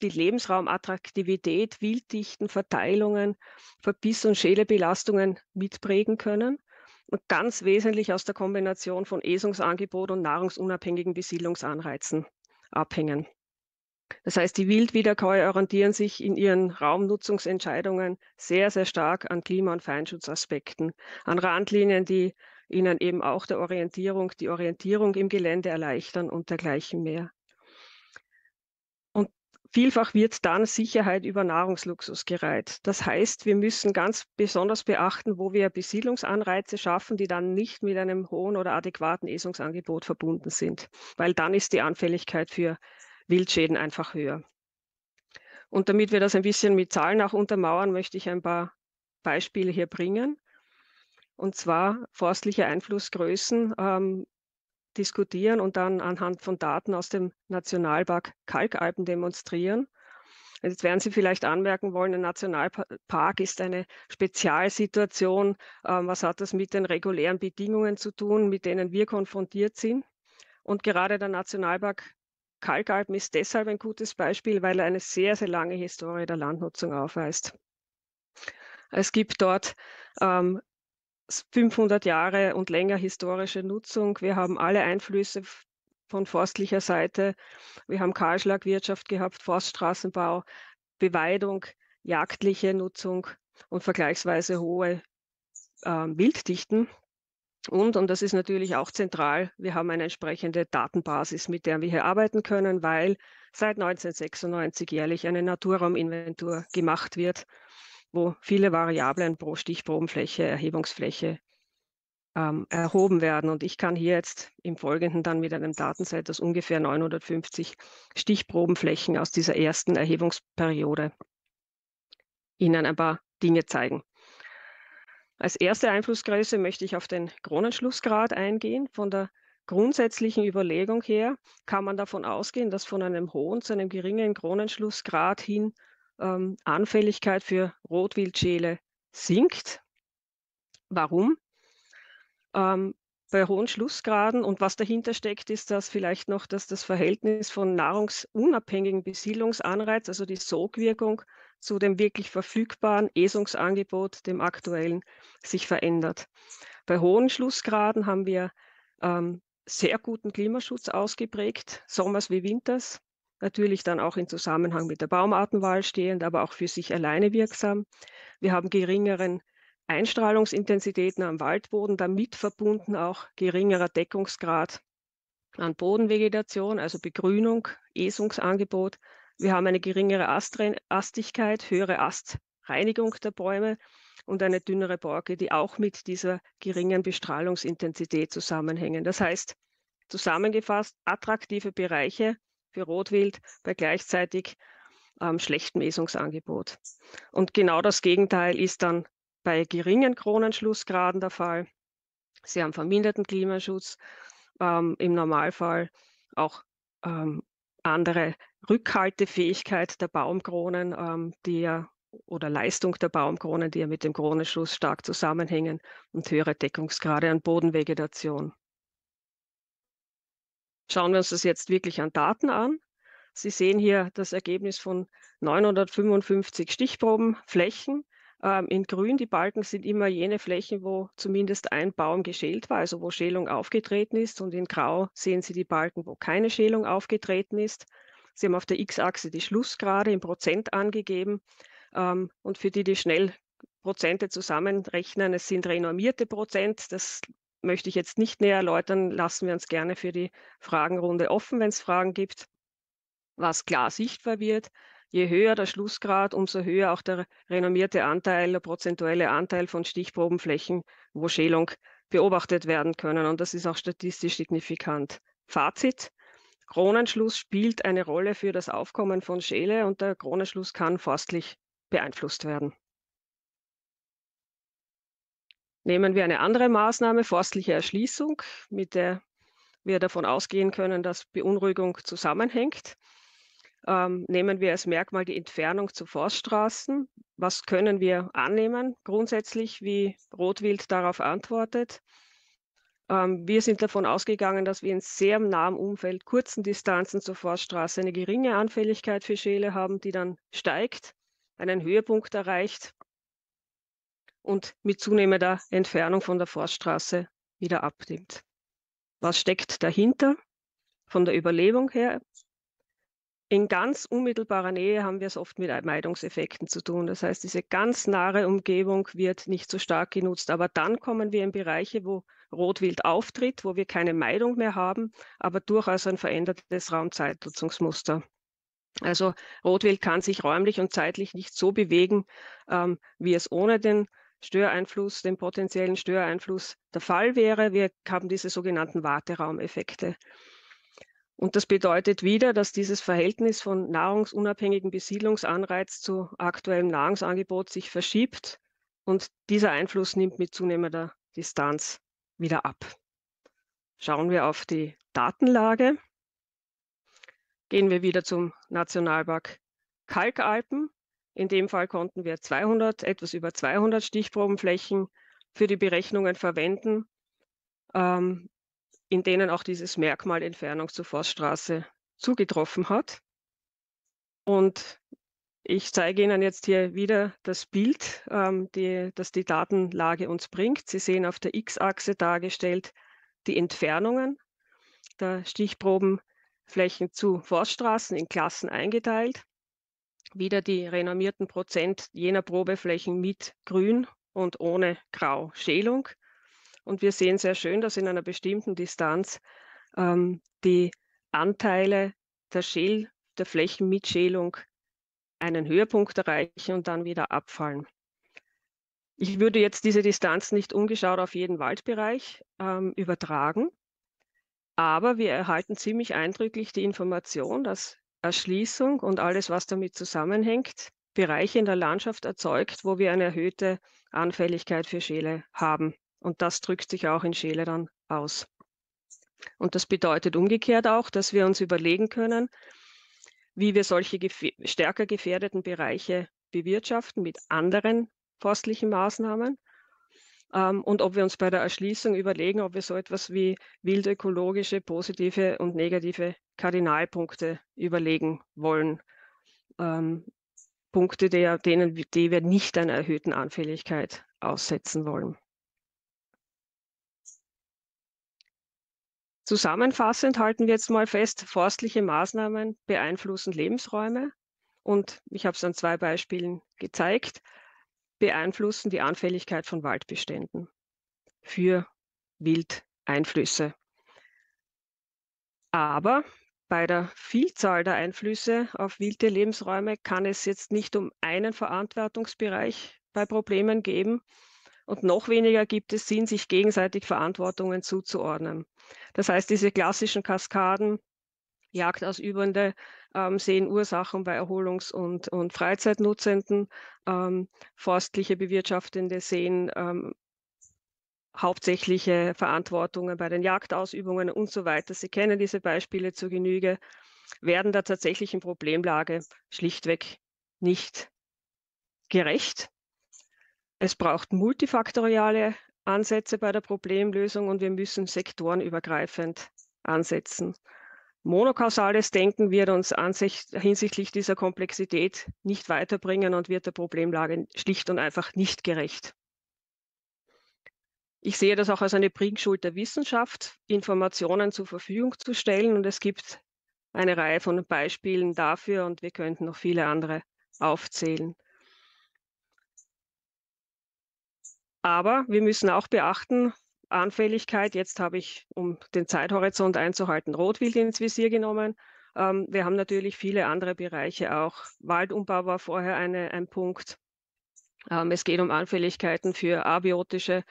die Lebensraumattraktivität, Wilddichten, Verteilungen, Verbiss- und Schälebelastungen mitprägen können und ganz wesentlich aus der Kombination von Esungsangebot und nahrungsunabhängigen Besiedlungsanreizen abhängen. Das heißt, die Wildwiederkäuer orientieren sich in ihren Raumnutzungsentscheidungen sehr, sehr stark an Klima- und Feinschutzaspekten, an Randlinien, die ihnen eben auch der Orientierung, die Orientierung im Gelände erleichtern und dergleichen mehr. Und vielfach wird dann Sicherheit über Nahrungsluxus gereiht. Das heißt, wir müssen ganz besonders beachten, wo wir Besiedlungsanreize schaffen, die dann nicht mit einem hohen oder adäquaten Esungsangebot verbunden sind, weil dann ist die Anfälligkeit für Wildschäden einfach höher. Und damit wir das ein bisschen mit Zahlen auch untermauern, möchte ich ein paar Beispiele hier bringen. Und zwar forstliche Einflussgrößen ähm, diskutieren und dann anhand von Daten aus dem Nationalpark Kalkalpen demonstrieren. Jetzt werden Sie vielleicht anmerken wollen, ein Nationalpark ist eine Spezialsituation. Ähm, was hat das mit den regulären Bedingungen zu tun, mit denen wir konfrontiert sind? Und gerade der Nationalpark Kalkalpen ist deshalb ein gutes Beispiel, weil er eine sehr, sehr lange Historie der Landnutzung aufweist. Es gibt dort ähm, 500 Jahre und länger historische Nutzung. Wir haben alle Einflüsse von forstlicher Seite. Wir haben Kahlschlagwirtschaft gehabt, Forststraßenbau, Beweidung, jagdliche Nutzung und vergleichsweise hohe äh, Wilddichten. Und, und das ist natürlich auch zentral, wir haben eine entsprechende Datenbasis, mit der wir hier arbeiten können, weil seit 1996 jährlich eine Naturrauminventur gemacht wird, wo viele Variablen pro Stichprobenfläche, Erhebungsfläche ähm, erhoben werden. Und ich kann hier jetzt im Folgenden dann mit einem Datenset aus ungefähr 950 Stichprobenflächen aus dieser ersten Erhebungsperiode Ihnen ein paar Dinge zeigen. Als erste Einflussgröße möchte ich auf den Kronenschlussgrad eingehen. Von der grundsätzlichen Überlegung her kann man davon ausgehen, dass von einem hohen zu einem geringen Kronenschlussgrad hin ähm, Anfälligkeit für Rotwildschäle sinkt. Warum? Ähm, bei hohen Schlussgraden und was dahinter steckt, ist das vielleicht noch, dass das Verhältnis von nahrungsunabhängigen Besiedlungsanreiz, also die Sogwirkung, zu dem wirklich verfügbaren Esungsangebot, dem aktuellen, sich verändert. Bei hohen Schlussgraden haben wir ähm, sehr guten Klimaschutz ausgeprägt, Sommers wie Winters, natürlich dann auch in Zusammenhang mit der Baumartenwahl stehend, aber auch für sich alleine wirksam. Wir haben geringeren Einstrahlungsintensitäten am Waldboden, damit verbunden auch geringerer Deckungsgrad an Bodenvegetation, also Begrünung, Esungsangebot wir haben eine geringere Astigkeit, höhere Astreinigung der Bäume und eine dünnere Borke, die auch mit dieser geringen Bestrahlungsintensität zusammenhängen. Das heißt, zusammengefasst, attraktive Bereiche für Rotwild bei gleichzeitig ähm, schlechtem Esungsangebot. Und genau das Gegenteil ist dann bei geringen Kronenschlussgraden der Fall. Sie haben verminderten Klimaschutz, ähm, im Normalfall auch ähm, andere Rückhaltefähigkeit der Baumkronen, ähm, die ja oder Leistung der Baumkronen, die ja mit dem Kronenschuss stark zusammenhängen und höhere Deckungsgrade an Bodenvegetation. Schauen wir uns das jetzt wirklich an Daten an. Sie sehen hier das Ergebnis von 955 Stichprobenflächen. Ähm, in grün, die Balken sind immer jene Flächen, wo zumindest ein Baum geschält war, also wo Schälung aufgetreten ist. Und in grau sehen Sie die Balken, wo keine Schälung aufgetreten ist. Sie haben auf der X-Achse die Schlussgrade in Prozent angegeben. Ähm, und für die, die schnell Prozente zusammenrechnen, es sind renormierte Prozent. Das möchte ich jetzt nicht näher erläutern. Lassen wir uns gerne für die Fragenrunde offen, wenn es Fragen gibt. Was klar sichtbar wird, je höher der Schlussgrad, umso höher auch der renommierte Anteil, der prozentuelle Anteil von Stichprobenflächen, wo Schälung beobachtet werden können. Und das ist auch statistisch signifikant. Fazit, Kronenschluss spielt eine Rolle für das Aufkommen von Schäle und der Kronenschluss kann forstlich beeinflusst werden. Nehmen wir eine andere Maßnahme, forstliche Erschließung, mit der wir davon ausgehen können, dass Beunruhigung zusammenhängt. Ähm, nehmen wir als Merkmal die Entfernung zu Forststraßen. Was können wir annehmen grundsätzlich, wie Rotwild darauf antwortet? Ähm, wir sind davon ausgegangen, dass wir in sehr nahem Umfeld, kurzen Distanzen zur Forststraße eine geringe Anfälligkeit für Schäle haben, die dann steigt, einen Höhepunkt erreicht und mit zunehmender Entfernung von der Forststraße wieder abnimmt. Was steckt dahinter? Von der Überlebung her in ganz unmittelbarer Nähe haben wir es oft mit Meidungseffekten zu tun. Das heißt, diese ganz nahe Umgebung wird nicht so stark genutzt. Aber dann kommen wir in Bereiche, wo Rotwild auftritt, wo wir keine Meidung mehr haben, aber durchaus ein verändertes Raumzeitnutzungsmuster. Also Rotwild kann sich räumlich und zeitlich nicht so bewegen, ähm, wie es ohne den Störeinfluss, den potenziellen Störeinfluss der Fall wäre. Wir haben diese sogenannten Warteraumeffekte. Und das bedeutet wieder, dass dieses Verhältnis von nahrungsunabhängigen Besiedlungsanreiz zu aktuellem Nahrungsangebot sich verschiebt und dieser Einfluss nimmt mit zunehmender Distanz wieder ab. Schauen wir auf die Datenlage. Gehen wir wieder zum Nationalpark Kalkalpen. In dem Fall konnten wir 200, etwas über 200 Stichprobenflächen für die Berechnungen verwenden. Ähm, in denen auch dieses Merkmal Entfernung zur Forststraße zugetroffen hat. Und ich zeige Ihnen jetzt hier wieder das Bild, ähm, die, das die Datenlage uns bringt. Sie sehen auf der X-Achse dargestellt die Entfernungen der Stichprobenflächen zu Forststraßen in Klassen eingeteilt. Wieder die renommierten Prozent jener Probeflächen mit Grün und ohne Grau Schälung. Und wir sehen sehr schön, dass in einer bestimmten Distanz ähm, die Anteile der, Schäl, der Flächen mit Schälung einen Höhepunkt erreichen und dann wieder abfallen. Ich würde jetzt diese Distanz nicht ungeschaut auf jeden Waldbereich ähm, übertragen, aber wir erhalten ziemlich eindrücklich die Information, dass Erschließung und alles, was damit zusammenhängt, Bereiche in der Landschaft erzeugt, wo wir eine erhöhte Anfälligkeit für Schäle haben. Und das drückt sich auch in Schäle dann aus. Und das bedeutet umgekehrt auch, dass wir uns überlegen können, wie wir solche gef stärker gefährdeten Bereiche bewirtschaften mit anderen forstlichen Maßnahmen ähm, und ob wir uns bei der Erschließung überlegen, ob wir so etwas wie wildökologische positive und negative Kardinalpunkte überlegen wollen. Ähm, Punkte, der, denen, die wir nicht einer erhöhten Anfälligkeit aussetzen wollen. Zusammenfassend halten wir jetzt mal fest, forstliche Maßnahmen beeinflussen Lebensräume und ich habe es an zwei Beispielen gezeigt, beeinflussen die Anfälligkeit von Waldbeständen für Wildeinflüsse. Aber bei der Vielzahl der Einflüsse auf wilde Lebensräume kann es jetzt nicht um einen Verantwortungsbereich bei Problemen geben, und noch weniger gibt es Sinn, sich gegenseitig Verantwortungen zuzuordnen. Das heißt, diese klassischen Kaskaden, Jagdausübende ähm, sehen Ursachen bei Erholungs- und, und Freizeitnutzenden, ähm, forstliche Bewirtschaftende sehen ähm, hauptsächliche Verantwortungen bei den Jagdausübungen und so weiter. Sie kennen diese Beispiele zur Genüge, werden der tatsächlichen Problemlage schlichtweg nicht gerecht. Es braucht multifaktoriale Ansätze bei der Problemlösung und wir müssen sektorenübergreifend ansetzen. Monokausales Denken wird uns hinsichtlich dieser Komplexität nicht weiterbringen und wird der Problemlage schlicht und einfach nicht gerecht. Ich sehe das auch als eine Bringschuld der Wissenschaft, Informationen zur Verfügung zu stellen und es gibt eine Reihe von Beispielen dafür und wir könnten noch viele andere aufzählen. Aber wir müssen auch beachten, Anfälligkeit, jetzt habe ich, um den Zeithorizont einzuhalten, Rotwild ins Visier genommen. Ähm, wir haben natürlich viele andere Bereiche auch. Waldumbau war vorher eine, ein Punkt. Ähm, es geht um Anfälligkeiten für abiotische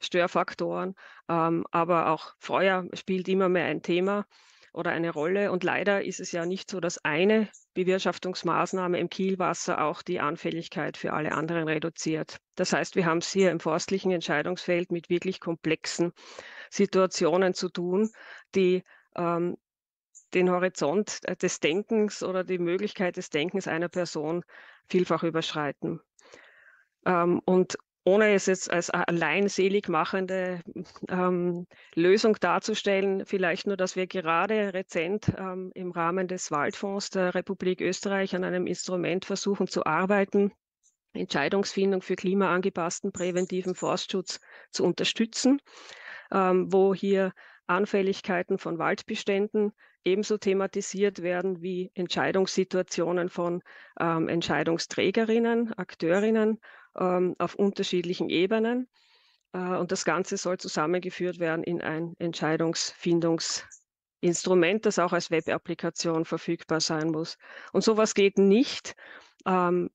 Störfaktoren, ähm, aber auch Feuer spielt immer mehr ein Thema oder eine Rolle. Und leider ist es ja nicht so, dass eine Bewirtschaftungsmaßnahme im Kielwasser auch die Anfälligkeit für alle anderen reduziert. Das heißt, wir haben es hier im forstlichen Entscheidungsfeld mit wirklich komplexen Situationen zu tun, die ähm, den Horizont äh, des Denkens oder die Möglichkeit des Denkens einer Person vielfach überschreiten. Ähm, und ohne es jetzt als allein selig machende ähm, Lösung darzustellen, vielleicht nur, dass wir gerade rezent ähm, im Rahmen des Waldfonds der Republik Österreich an einem Instrument versuchen zu arbeiten, Entscheidungsfindung für klimaangepassten präventiven Forstschutz zu unterstützen, ähm, wo hier Anfälligkeiten von Waldbeständen ebenso thematisiert werden wie Entscheidungssituationen von ähm, Entscheidungsträgerinnen, Akteurinnen ähm, auf unterschiedlichen Ebenen. Äh, und das Ganze soll zusammengeführt werden in ein Entscheidungsfindungsinstrument, das auch als Web-Applikation verfügbar sein muss. Und sowas geht nicht ähm,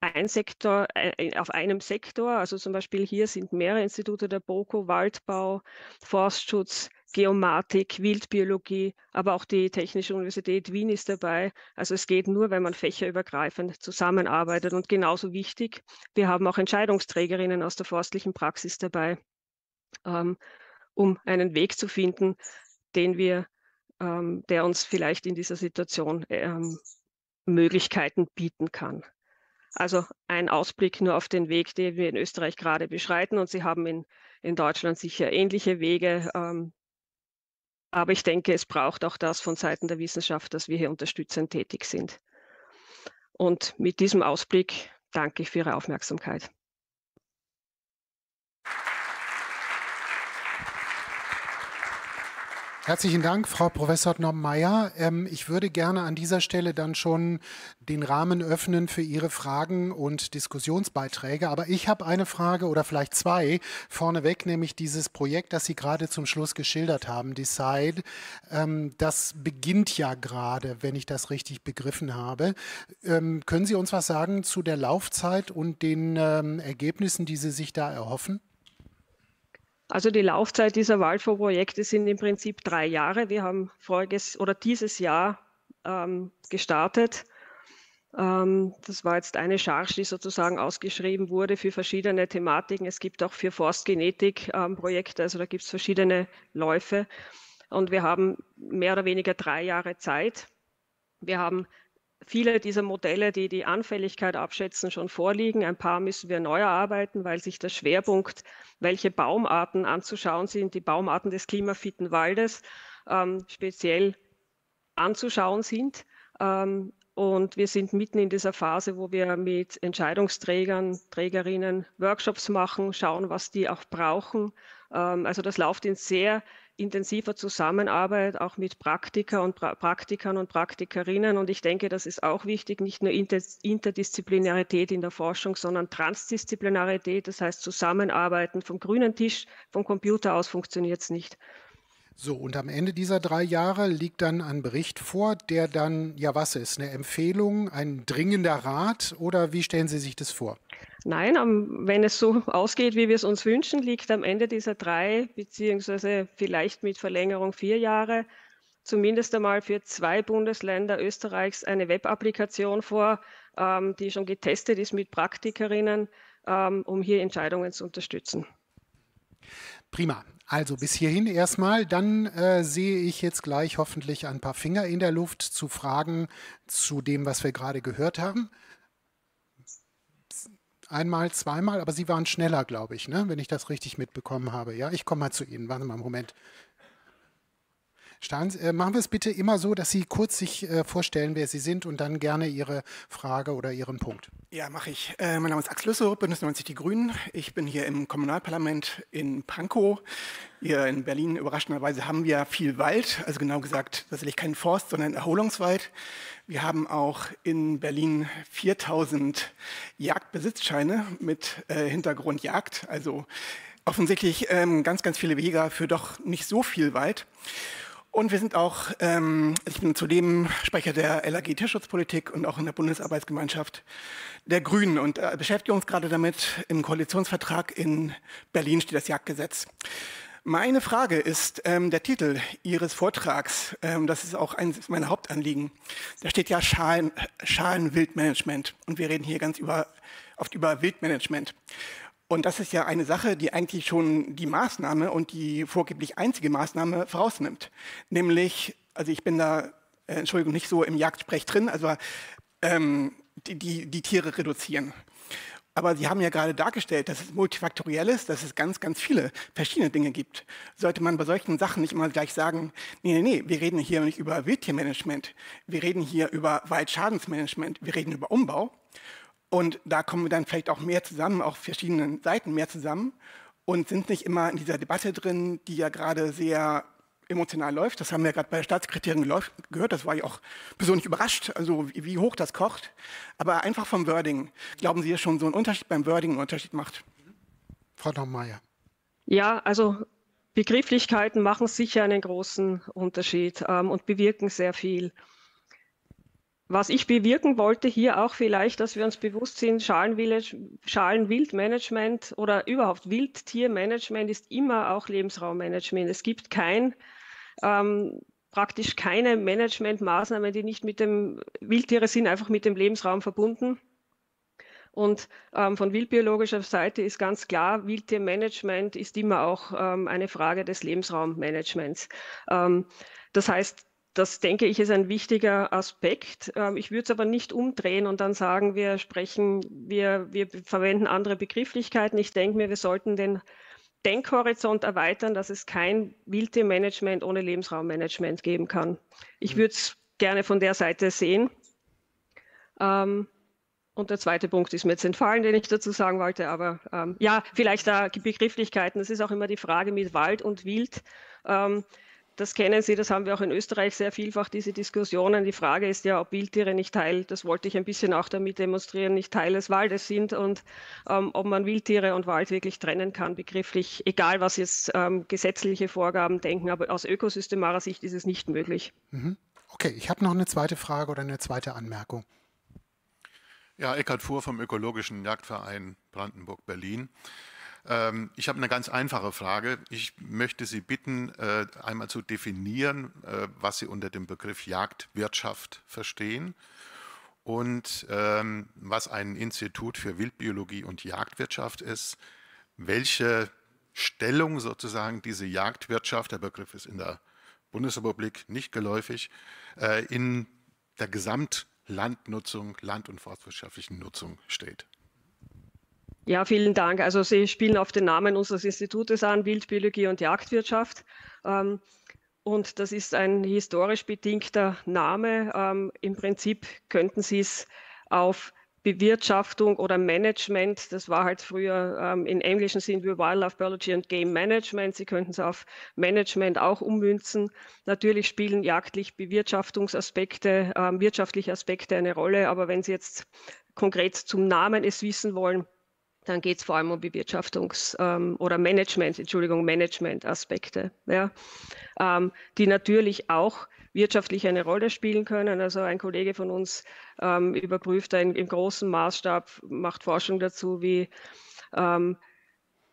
ein Sektor, äh, auf einem Sektor, also zum Beispiel hier sind mehrere Institute der BOKO, Waldbau, Forstschutz, Geomatik, Wildbiologie, aber auch die Technische Universität Wien ist dabei. Also es geht nur, wenn man fächerübergreifend zusammenarbeitet. Und genauso wichtig, wir haben auch Entscheidungsträgerinnen aus der forstlichen Praxis dabei, ähm, um einen Weg zu finden, den wir, ähm, der uns vielleicht in dieser Situation ähm, Möglichkeiten bieten kann. Also ein Ausblick nur auf den Weg, den wir in Österreich gerade beschreiten. Und Sie haben in, in Deutschland sicher ähnliche Wege. Ähm, aber ich denke, es braucht auch das von Seiten der Wissenschaft, dass wir hier unterstützend tätig sind. Und mit diesem Ausblick danke ich für Ihre Aufmerksamkeit. Herzlichen Dank, Frau Professor Norm-Meyer. Ähm, ich würde gerne an dieser Stelle dann schon den Rahmen öffnen für Ihre Fragen und Diskussionsbeiträge. Aber ich habe eine Frage oder vielleicht zwei vorneweg, nämlich dieses Projekt, das Sie gerade zum Schluss geschildert haben, Decide. Ähm, das beginnt ja gerade, wenn ich das richtig begriffen habe. Ähm, können Sie uns was sagen zu der Laufzeit und den Ergebnissen, die Sie sich da erhoffen? Also die Laufzeit dieser Waldfondsprojekte sind im Prinzip drei Jahre. Wir haben voriges oder dieses Jahr ähm, gestartet. Ähm, das war jetzt eine Charge, die sozusagen ausgeschrieben wurde für verschiedene Thematiken. Es gibt auch für Forstgenetik ähm, Projekte, also da gibt es verschiedene Läufe. Und wir haben mehr oder weniger drei Jahre Zeit. Wir haben viele dieser Modelle, die die Anfälligkeit abschätzen, schon vorliegen. Ein paar müssen wir neu erarbeiten, weil sich der Schwerpunkt, welche Baumarten anzuschauen sind, die Baumarten des klimafitten Waldes ähm, speziell anzuschauen sind. Ähm, und wir sind mitten in dieser Phase, wo wir mit Entscheidungsträgern, Trägerinnen Workshops machen, schauen, was die auch brauchen. Ähm, also das läuft in sehr intensiver Zusammenarbeit auch mit Praktiker und pra Praktikern und Praktikerinnen. Und ich denke, das ist auch wichtig, nicht nur Inter Interdisziplinarität in der Forschung, sondern Transdisziplinarität, das heißt Zusammenarbeiten vom grünen Tisch, vom Computer aus funktioniert es nicht. So, und am Ende dieser drei Jahre liegt dann ein Bericht vor, der dann, ja, was ist, eine Empfehlung, ein dringender Rat oder wie stellen Sie sich das vor? Nein, wenn es so ausgeht, wie wir es uns wünschen, liegt am Ende dieser drei, beziehungsweise vielleicht mit Verlängerung vier Jahre, zumindest einmal für zwei Bundesländer Österreichs eine Web-Applikation vor, ähm, die schon getestet ist mit Praktikerinnen, ähm, um hier Entscheidungen zu unterstützen. Prima. Also bis hierhin erstmal. Dann äh, sehe ich jetzt gleich hoffentlich ein paar Finger in der Luft zu Fragen zu dem, was wir gerade gehört haben. Einmal, zweimal, aber Sie waren schneller, glaube ich, ne? wenn ich das richtig mitbekommen habe. Ja, ich komme mal zu Ihnen. Warten Sie mal einen Moment. Steins, äh, machen wir es bitte immer so, dass Sie kurz sich äh, vorstellen, wer Sie sind und dann gerne Ihre Frage oder Ihren Punkt. Ja, mache ich. Äh, mein Name ist Axel Lüssow, Bündnis 90 Die Grünen. Ich bin hier im Kommunalparlament in Pankow. Hier in Berlin überraschenderweise haben wir viel Wald, also genau gesagt tatsächlich kein Forst, sondern Erholungswald. Wir haben auch in Berlin 4000 Jagdbesitzscheine mit äh, Hintergrund Jagd, also offensichtlich ähm, ganz, ganz viele Wege für doch nicht so viel Wald. Und wir sind auch, ähm, ich bin zudem Sprecher der LAG Tierschutzpolitik und auch in der Bundesarbeitsgemeinschaft der Grünen und äh, beschäftigen uns gerade damit. Im Koalitionsvertrag in Berlin steht das Jagdgesetz. Meine Frage ist ähm, der Titel Ihres Vortrags. Ähm, das ist auch eines meiner Hauptanliegen. Da steht ja Schalen, Schalenwildmanagement und wir reden hier ganz über, oft über Wildmanagement. Und das ist ja eine Sache, die eigentlich schon die Maßnahme und die vorgeblich einzige Maßnahme vorausnimmt. Nämlich, also ich bin da, äh, Entschuldigung, nicht so im Jagdsprech drin, also ähm, die, die, die Tiere reduzieren. Aber Sie haben ja gerade dargestellt, dass es multifaktoriell ist, dass es ganz, ganz viele verschiedene Dinge gibt. Sollte man bei solchen Sachen nicht immer gleich sagen, nee, nee, nee, wir reden hier nicht über Wildtiermanagement, wir reden hier über Waldschadensmanagement, wir reden über Umbau. Und da kommen wir dann vielleicht auch mehr zusammen, auf verschiedenen Seiten mehr zusammen und sind nicht immer in dieser Debatte drin, die ja gerade sehr emotional läuft. Das haben wir gerade bei Staatskriterien gehört. Das war ich auch persönlich überrascht, also wie hoch das kocht. Aber einfach vom Wording. Glauben Sie, dass schon so ein Unterschied beim Wording einen Unterschied macht? Frau Dommeyer. Ja, also Begrifflichkeiten machen sicher einen großen Unterschied ähm, und bewirken sehr viel. Was ich bewirken wollte hier auch vielleicht, dass wir uns bewusst sind, Schalenwildmanagement oder überhaupt Wildtiermanagement ist immer auch Lebensraummanagement. Es gibt kein, ähm, praktisch keine Managementmaßnahmen, die nicht mit dem, Wildtiere sind einfach mit dem Lebensraum verbunden. Und ähm, von wildbiologischer Seite ist ganz klar, Wildtiermanagement ist immer auch ähm, eine Frage des Lebensraummanagements. Ähm, das heißt, das denke ich ist ein wichtiger Aspekt. Ähm, ich würde es aber nicht umdrehen und dann sagen, wir sprechen, wir, wir verwenden andere Begrifflichkeiten. Ich denke mir, wir sollten den Denkhorizont erweitern, dass es kein Wildtiermanagement ohne Lebensraummanagement geben kann. Ich mhm. würde es gerne von der Seite sehen. Ähm, und der zweite Punkt ist mir jetzt entfallen, den ich dazu sagen wollte. Aber ähm, ja, vielleicht da Begrifflichkeiten. Das ist auch immer die Frage mit Wald und Wild. Ähm, das kennen Sie, das haben wir auch in Österreich sehr vielfach, diese Diskussionen. Die Frage ist ja, ob Wildtiere nicht Teil, das wollte ich ein bisschen auch damit demonstrieren, nicht Teil des Waldes sind und ähm, ob man Wildtiere und Wald wirklich trennen kann, begrifflich, egal was jetzt ähm, gesetzliche Vorgaben denken, aber aus ökosystemarer Sicht ist es nicht möglich. Mhm. Okay, ich habe noch eine zweite Frage oder eine zweite Anmerkung. Ja, Eckhard Fuhr vom Ökologischen Jagdverein Brandenburg-Berlin. Ähm, ich habe eine ganz einfache Frage. Ich möchte Sie bitten, äh, einmal zu definieren, äh, was Sie unter dem Begriff Jagdwirtschaft verstehen und ähm, was ein Institut für Wildbiologie und Jagdwirtschaft ist, welche Stellung sozusagen diese Jagdwirtschaft, der Begriff ist in der Bundesrepublik nicht geläufig, äh, in der Gesamt Landnutzung, land- und forstwirtschaftlichen Nutzung steht. Ja, vielen Dank. Also Sie spielen auf den Namen unseres Institutes an, Wildbiologie und Jagdwirtschaft. Ähm, und das ist ein historisch bedingter Name. Ähm, Im Prinzip könnten Sie es auf Bewirtschaftung oder Management, das war halt früher ähm, in Englischen sind wir Wildlife Biology und Game Management. Sie könnten es auf Management auch ummünzen. Natürlich spielen jagdlich Bewirtschaftungsaspekte, ähm, wirtschaftliche Aspekte eine Rolle, aber wenn Sie jetzt konkret zum Namen es wissen wollen, dann geht es vor allem um Bewirtschaftungs- ähm, oder Management, Entschuldigung, Management-Aspekte, ja, ähm, die natürlich auch wirtschaftlich eine Rolle spielen können. Also ein Kollege von uns ähm, überprüft ein, im großen Maßstab, macht Forschung dazu, wie ähm,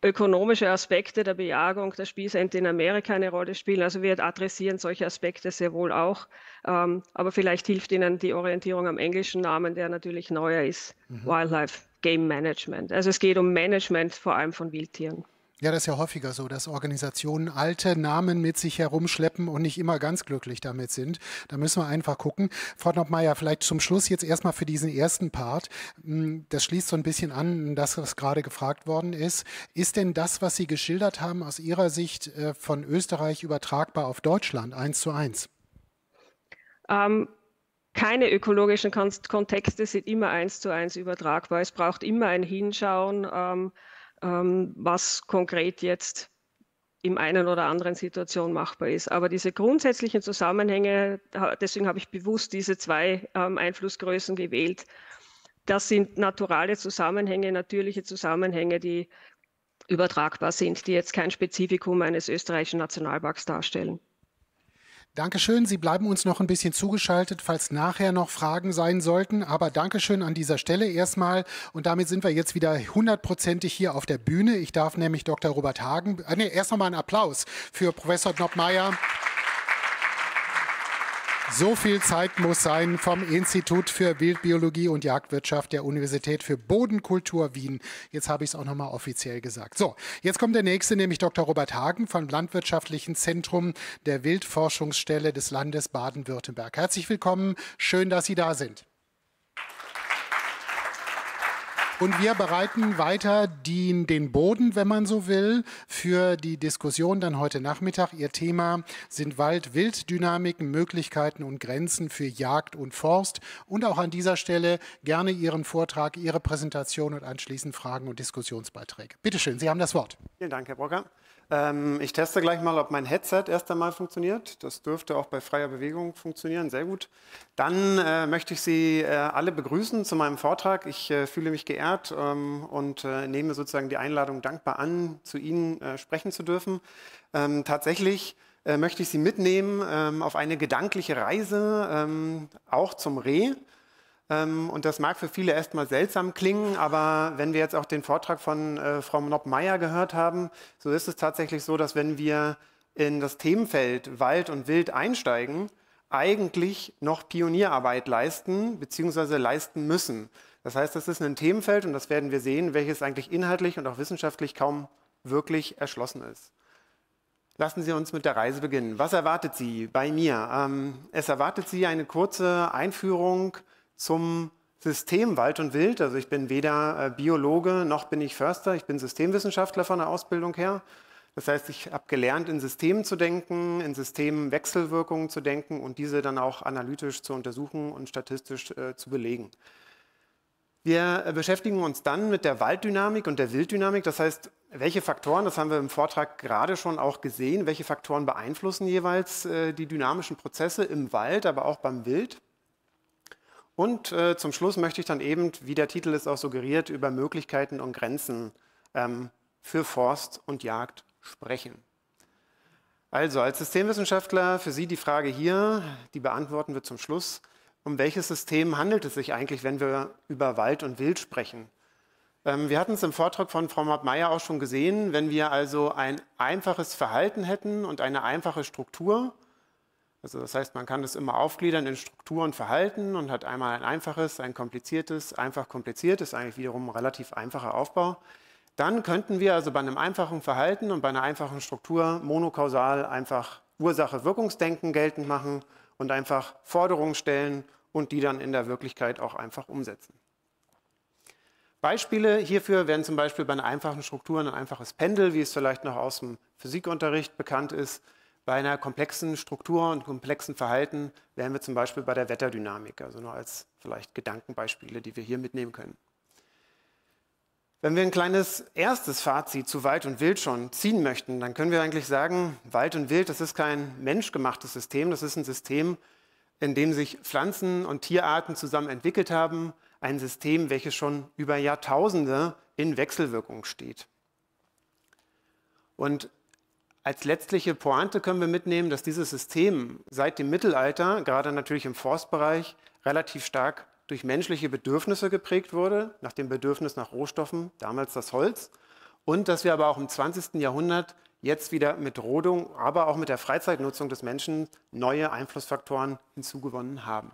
ökonomische Aspekte der Bejagung der Spießente in Amerika eine Rolle spielen. Also wir adressieren solche Aspekte sehr wohl auch. Ähm, aber vielleicht hilft Ihnen die Orientierung am englischen Namen, der natürlich neuer ist, mhm. Wildlife Game Management. Also es geht um Management vor allem von Wildtieren. Ja, das ist ja häufiger so, dass Organisationen alte Namen mit sich herumschleppen und nicht immer ganz glücklich damit sind. Da müssen wir einfach gucken. Frau Noppmeier, vielleicht zum Schluss jetzt erstmal für diesen ersten Part. Hm, das schließt so ein bisschen an, das, was gerade gefragt worden ist. Ist denn das, was Sie geschildert haben, aus Ihrer Sicht äh, von Österreich übertragbar auf Deutschland, eins zu eins? Ähm, keine ökologischen Kontexte sind immer eins zu eins übertragbar. Es braucht immer ein Hinschauen. Ähm, ähm, was konkret jetzt im einen oder anderen Situation machbar ist. Aber diese grundsätzlichen Zusammenhänge, deswegen habe ich bewusst diese zwei ähm, Einflussgrößen gewählt, das sind naturale Zusammenhänge, natürliche Zusammenhänge, die übertragbar sind, die jetzt kein Spezifikum eines österreichischen Nationalparks darstellen. Dankeschön. Sie bleiben uns noch ein bisschen zugeschaltet, falls nachher noch Fragen sein sollten. Aber Dankeschön an dieser Stelle erstmal. Und damit sind wir jetzt wieder hundertprozentig hier auf der Bühne. Ich darf nämlich Dr. Robert Hagen, äh, nee, erst nochmal einen Applaus für Professor Knoppmeier. So viel Zeit muss sein vom Institut für Wildbiologie und Jagdwirtschaft der Universität für Bodenkultur Wien. Jetzt habe ich es auch nochmal offiziell gesagt. So, jetzt kommt der nächste, nämlich Dr. Robert Hagen vom Landwirtschaftlichen Zentrum der Wildforschungsstelle des Landes Baden-Württemberg. Herzlich willkommen. Schön, dass Sie da sind. Und wir bereiten weiter den, den Boden, wenn man so will, für die Diskussion dann heute Nachmittag. Ihr Thema sind Wald-Wild-Dynamiken, Möglichkeiten und Grenzen für Jagd und Forst. Und auch an dieser Stelle gerne Ihren Vortrag, Ihre Präsentation und anschließend Fragen und Diskussionsbeiträge. Bitte schön, Sie haben das Wort. Vielen Dank, Herr Brocker. Ähm, ich teste gleich mal, ob mein Headset erst einmal funktioniert. Das dürfte auch bei freier Bewegung funktionieren. Sehr gut. Dann äh, möchte ich Sie äh, alle begrüßen zu meinem Vortrag. Ich äh, fühle mich geehrt ähm, und äh, nehme sozusagen die Einladung dankbar an, zu Ihnen äh, sprechen zu dürfen. Ähm, tatsächlich äh, möchte ich Sie mitnehmen ähm, auf eine gedankliche Reise, ähm, auch zum Reh. Ähm, und das mag für viele erstmal seltsam klingen, aber wenn wir jetzt auch den Vortrag von äh, Frau Nopp-Meyer gehört haben, so ist es tatsächlich so, dass wenn wir in das Themenfeld Wald und Wild einsteigen, eigentlich noch Pionierarbeit leisten bzw. leisten müssen. Das heißt, das ist ein Themenfeld und das werden wir sehen, welches eigentlich inhaltlich und auch wissenschaftlich kaum wirklich erschlossen ist. Lassen Sie uns mit der Reise beginnen. Was erwartet Sie bei mir? Ähm, es erwartet Sie eine kurze Einführung zum System Wald und Wild. Also ich bin weder äh, Biologe noch bin ich Förster, ich bin Systemwissenschaftler von der Ausbildung her. Das heißt, ich habe gelernt, in Systemen zu denken, in Systemen Wechselwirkungen zu denken und diese dann auch analytisch zu untersuchen und statistisch äh, zu belegen. Wir äh, beschäftigen uns dann mit der Walddynamik und der Wilddynamik. Das heißt, welche Faktoren, das haben wir im Vortrag gerade schon auch gesehen, welche Faktoren beeinflussen jeweils äh, die dynamischen Prozesse im Wald, aber auch beim Wild. Und äh, zum Schluss möchte ich dann eben, wie der Titel es auch suggeriert, über Möglichkeiten und Grenzen ähm, für Forst und Jagd sprechen. Also als Systemwissenschaftler für Sie die Frage hier, die beantworten wir zum Schluss. Um welches System handelt es sich eigentlich, wenn wir über Wald und Wild sprechen? Ähm, wir hatten es im Vortrag von Frau Matt-Meyer auch schon gesehen, wenn wir also ein einfaches Verhalten hätten und eine einfache Struktur, also das heißt, man kann das immer aufgliedern in Struktur und Verhalten und hat einmal ein einfaches, ein kompliziertes, einfach kompliziertes, eigentlich wiederum ein relativ einfacher Aufbau. Dann könnten wir also bei einem einfachen Verhalten und bei einer einfachen Struktur monokausal einfach Ursache-Wirkungsdenken geltend machen und einfach Forderungen stellen und die dann in der Wirklichkeit auch einfach umsetzen. Beispiele hierfür wären zum Beispiel bei einer einfachen Struktur ein einfaches Pendel, wie es vielleicht noch aus dem Physikunterricht bekannt ist, bei einer komplexen Struktur und komplexen Verhalten wären wir zum Beispiel bei der Wetterdynamik, also nur als vielleicht Gedankenbeispiele, die wir hier mitnehmen können. Wenn wir ein kleines erstes Fazit zu Wald und Wild schon ziehen möchten, dann können wir eigentlich sagen, Wald und Wild, das ist kein menschgemachtes System, das ist ein System, in dem sich Pflanzen und Tierarten zusammen entwickelt haben, ein System, welches schon über Jahrtausende in Wechselwirkung steht. Und als letztliche Pointe können wir mitnehmen, dass dieses System seit dem Mittelalter, gerade natürlich im Forstbereich, relativ stark durch menschliche Bedürfnisse geprägt wurde, nach dem Bedürfnis nach Rohstoffen, damals das Holz, und dass wir aber auch im 20. Jahrhundert jetzt wieder mit Rodung, aber auch mit der Freizeitnutzung des Menschen neue Einflussfaktoren hinzugewonnen haben.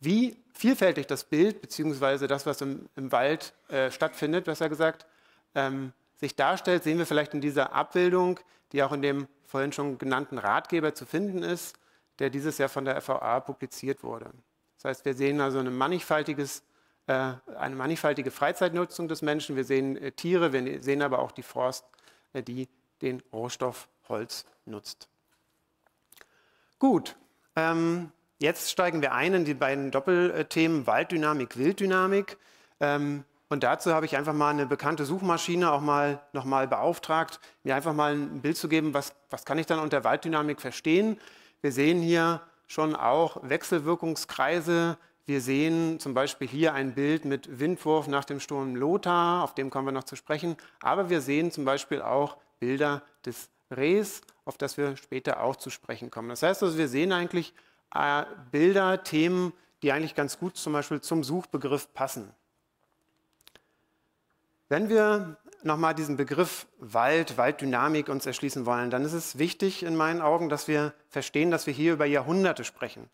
Wie vielfältig das Bild, beziehungsweise das, was im, im Wald äh, stattfindet, besser gesagt, ähm, sich darstellt, sehen wir vielleicht in dieser Abbildung, die auch in dem vorhin schon genannten Ratgeber zu finden ist, der dieses Jahr von der FVA publiziert wurde. Das heißt, wir sehen also eine, mannigfaltiges, äh, eine mannigfaltige Freizeitnutzung des Menschen. Wir sehen äh, Tiere, wir sehen aber auch die Forst, äh, die den Rohstoff Holz nutzt. Gut, ähm, jetzt steigen wir ein in die beiden Doppelthemen Walddynamik, Wilddynamik. Ähm, und dazu habe ich einfach mal eine bekannte Suchmaschine auch mal nochmal beauftragt, mir einfach mal ein Bild zu geben, was, was kann ich dann unter Walddynamik verstehen. Wir sehen hier schon auch Wechselwirkungskreise. Wir sehen zum Beispiel hier ein Bild mit Windwurf nach dem Sturm Lothar, auf dem kommen wir noch zu sprechen. Aber wir sehen zum Beispiel auch Bilder des Rehs, auf das wir später auch zu sprechen kommen. Das heißt also, wir sehen eigentlich äh, Bilder, Themen, die eigentlich ganz gut zum Beispiel zum Suchbegriff passen. Wenn wir nochmal diesen Begriff Wald, Walddynamik uns erschließen wollen, dann ist es wichtig in meinen Augen, dass wir verstehen, dass wir hier über Jahrhunderte sprechen.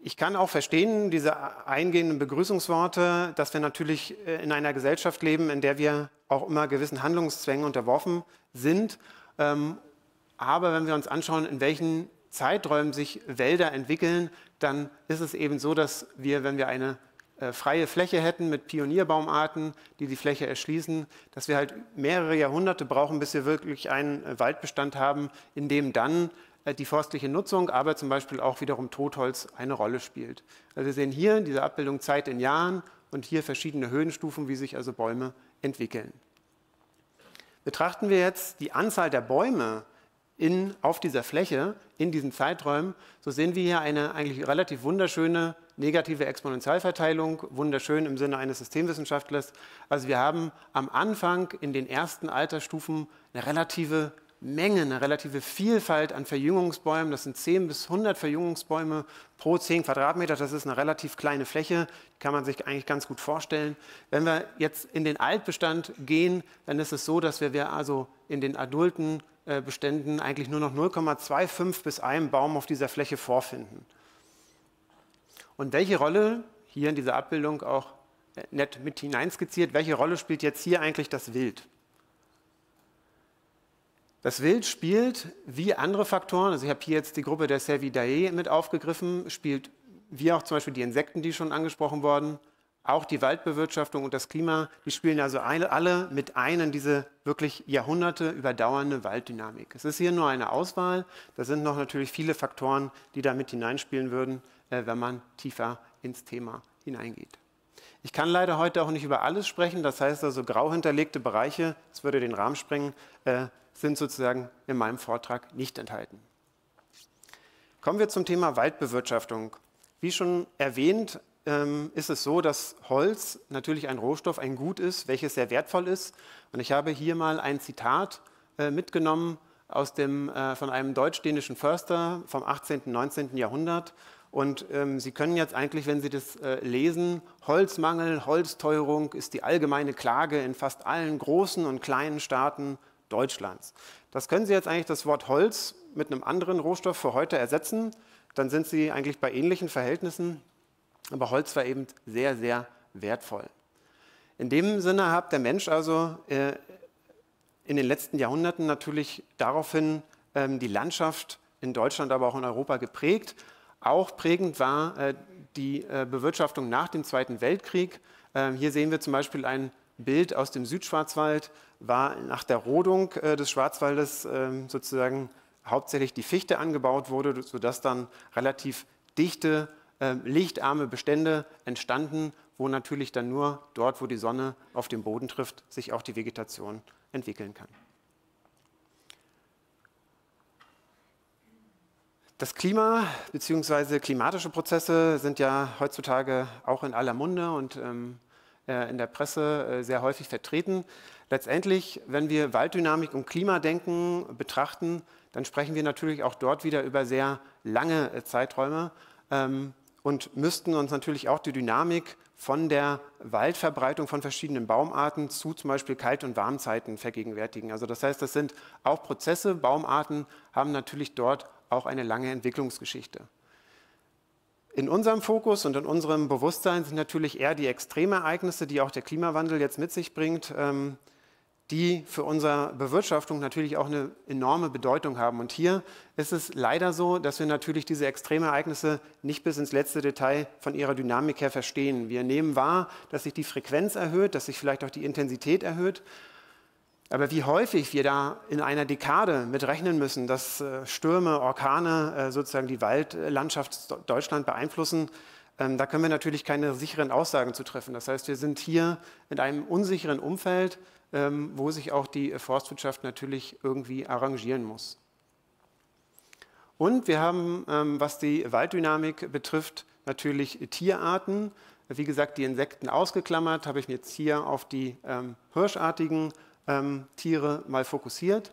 Ich kann auch verstehen, diese eingehenden Begrüßungsworte, dass wir natürlich äh, in einer Gesellschaft leben, in der wir auch immer gewissen Handlungszwängen unterworfen sind. Ähm, aber wenn wir uns anschauen, in welchen Zeiträumen sich Wälder entwickeln, dann ist es eben so, dass wir, wenn wir eine freie Fläche hätten mit Pionierbaumarten, die die Fläche erschließen, dass wir halt mehrere Jahrhunderte brauchen, bis wir wirklich einen äh, Waldbestand haben, in dem dann äh, die forstliche Nutzung, aber zum Beispiel auch wiederum Totholz eine Rolle spielt. Also wir sehen hier in dieser Abbildung Zeit in Jahren und hier verschiedene Höhenstufen, wie sich also Bäume entwickeln. Betrachten wir jetzt die Anzahl der Bäume in, auf dieser Fläche in diesen Zeiträumen, so sehen wir hier eine eigentlich relativ wunderschöne negative Exponentialverteilung, wunderschön im Sinne eines Systemwissenschaftlers. Also wir haben am Anfang in den ersten Altersstufen eine relative Menge, eine relative Vielfalt an Verjüngungsbäumen. Das sind 10 bis 100 Verjüngungsbäume pro 10 Quadratmeter. Das ist eine relativ kleine Fläche, die kann man sich eigentlich ganz gut vorstellen. Wenn wir jetzt in den Altbestand gehen, dann ist es so, dass wir also in den adulten Beständen eigentlich nur noch 0,25 bis 1 Baum auf dieser Fläche vorfinden. Und welche Rolle, hier in dieser Abbildung auch äh, nett mit hineinskizziert, welche Rolle spielt jetzt hier eigentlich das Wild? Das Wild spielt wie andere Faktoren, also ich habe hier jetzt die Gruppe der Cervidae mit aufgegriffen, spielt wie auch zum Beispiel die Insekten, die schon angesprochen wurden, auch die Waldbewirtschaftung und das Klima, die spielen also alle mit ein in diese wirklich Jahrhunderte überdauernde Walddynamik. Es ist hier nur eine Auswahl, da sind noch natürlich viele Faktoren, die da mit hineinspielen würden, äh, wenn man tiefer ins Thema hineingeht. Ich kann leider heute auch nicht über alles sprechen, das heißt also grau hinterlegte Bereiche, das würde den Rahmen sprengen, äh, sind sozusagen in meinem Vortrag nicht enthalten. Kommen wir zum Thema Waldbewirtschaftung. Wie schon erwähnt, ähm, ist es so, dass Holz natürlich ein Rohstoff, ein Gut ist, welches sehr wertvoll ist. Und ich habe hier mal ein Zitat äh, mitgenommen aus dem, äh, von einem deutsch-dänischen Förster vom 18. und 19. Jahrhundert. Und ähm, Sie können jetzt eigentlich, wenn Sie das äh, lesen, Holzmangel, Holzteuerung ist die allgemeine Klage in fast allen großen und kleinen Staaten Deutschlands. Das können Sie jetzt eigentlich das Wort Holz mit einem anderen Rohstoff für heute ersetzen. Dann sind Sie eigentlich bei ähnlichen Verhältnissen. Aber Holz war eben sehr, sehr wertvoll. In dem Sinne hat der Mensch also äh, in den letzten Jahrhunderten natürlich daraufhin ähm, die Landschaft in Deutschland, aber auch in Europa geprägt. Auch prägend war äh, die äh, Bewirtschaftung nach dem Zweiten Weltkrieg. Ähm, hier sehen wir zum Beispiel ein Bild aus dem Südschwarzwald war nach der Rodung des Schwarzwaldes ähm, sozusagen hauptsächlich die Fichte angebaut wurde, sodass dann relativ dichte, ähm, lichtarme Bestände entstanden, wo natürlich dann nur dort, wo die Sonne auf den Boden trifft, sich auch die Vegetation entwickeln kann. Das Klima bzw. klimatische Prozesse sind ja heutzutage auch in aller Munde und ähm, äh, in der Presse äh, sehr häufig vertreten. Letztendlich, wenn wir Walddynamik und Klimadenken betrachten, dann sprechen wir natürlich auch dort wieder über sehr lange äh, Zeiträume ähm, und müssten uns natürlich auch die Dynamik von der Waldverbreitung von verschiedenen Baumarten zu zum Beispiel Kalt- und Warmzeiten vergegenwärtigen. Also das heißt, das sind auch Prozesse, Baumarten haben natürlich dort auch eine lange Entwicklungsgeschichte. In unserem Fokus und in unserem Bewusstsein sind natürlich eher die Extremereignisse, die auch der Klimawandel jetzt mit sich bringt, ähm, die für unsere Bewirtschaftung natürlich auch eine enorme Bedeutung haben. Und hier ist es leider so, dass wir natürlich diese Extremereignisse nicht bis ins letzte Detail von ihrer Dynamik her verstehen. Wir nehmen wahr, dass sich die Frequenz erhöht, dass sich vielleicht auch die Intensität erhöht. Aber wie häufig wir da in einer Dekade mit rechnen müssen, dass äh, Stürme, Orkane äh, sozusagen die Waldlandschaft Deutschland beeinflussen, ähm, da können wir natürlich keine sicheren Aussagen zu treffen. Das heißt, wir sind hier in einem unsicheren Umfeld, wo sich auch die Forstwirtschaft natürlich irgendwie arrangieren muss. Und wir haben, ähm, was die Walddynamik betrifft, natürlich Tierarten. Wie gesagt, die Insekten ausgeklammert, habe ich mir jetzt hier auf die hirschartigen ähm, Tiere mal fokussiert.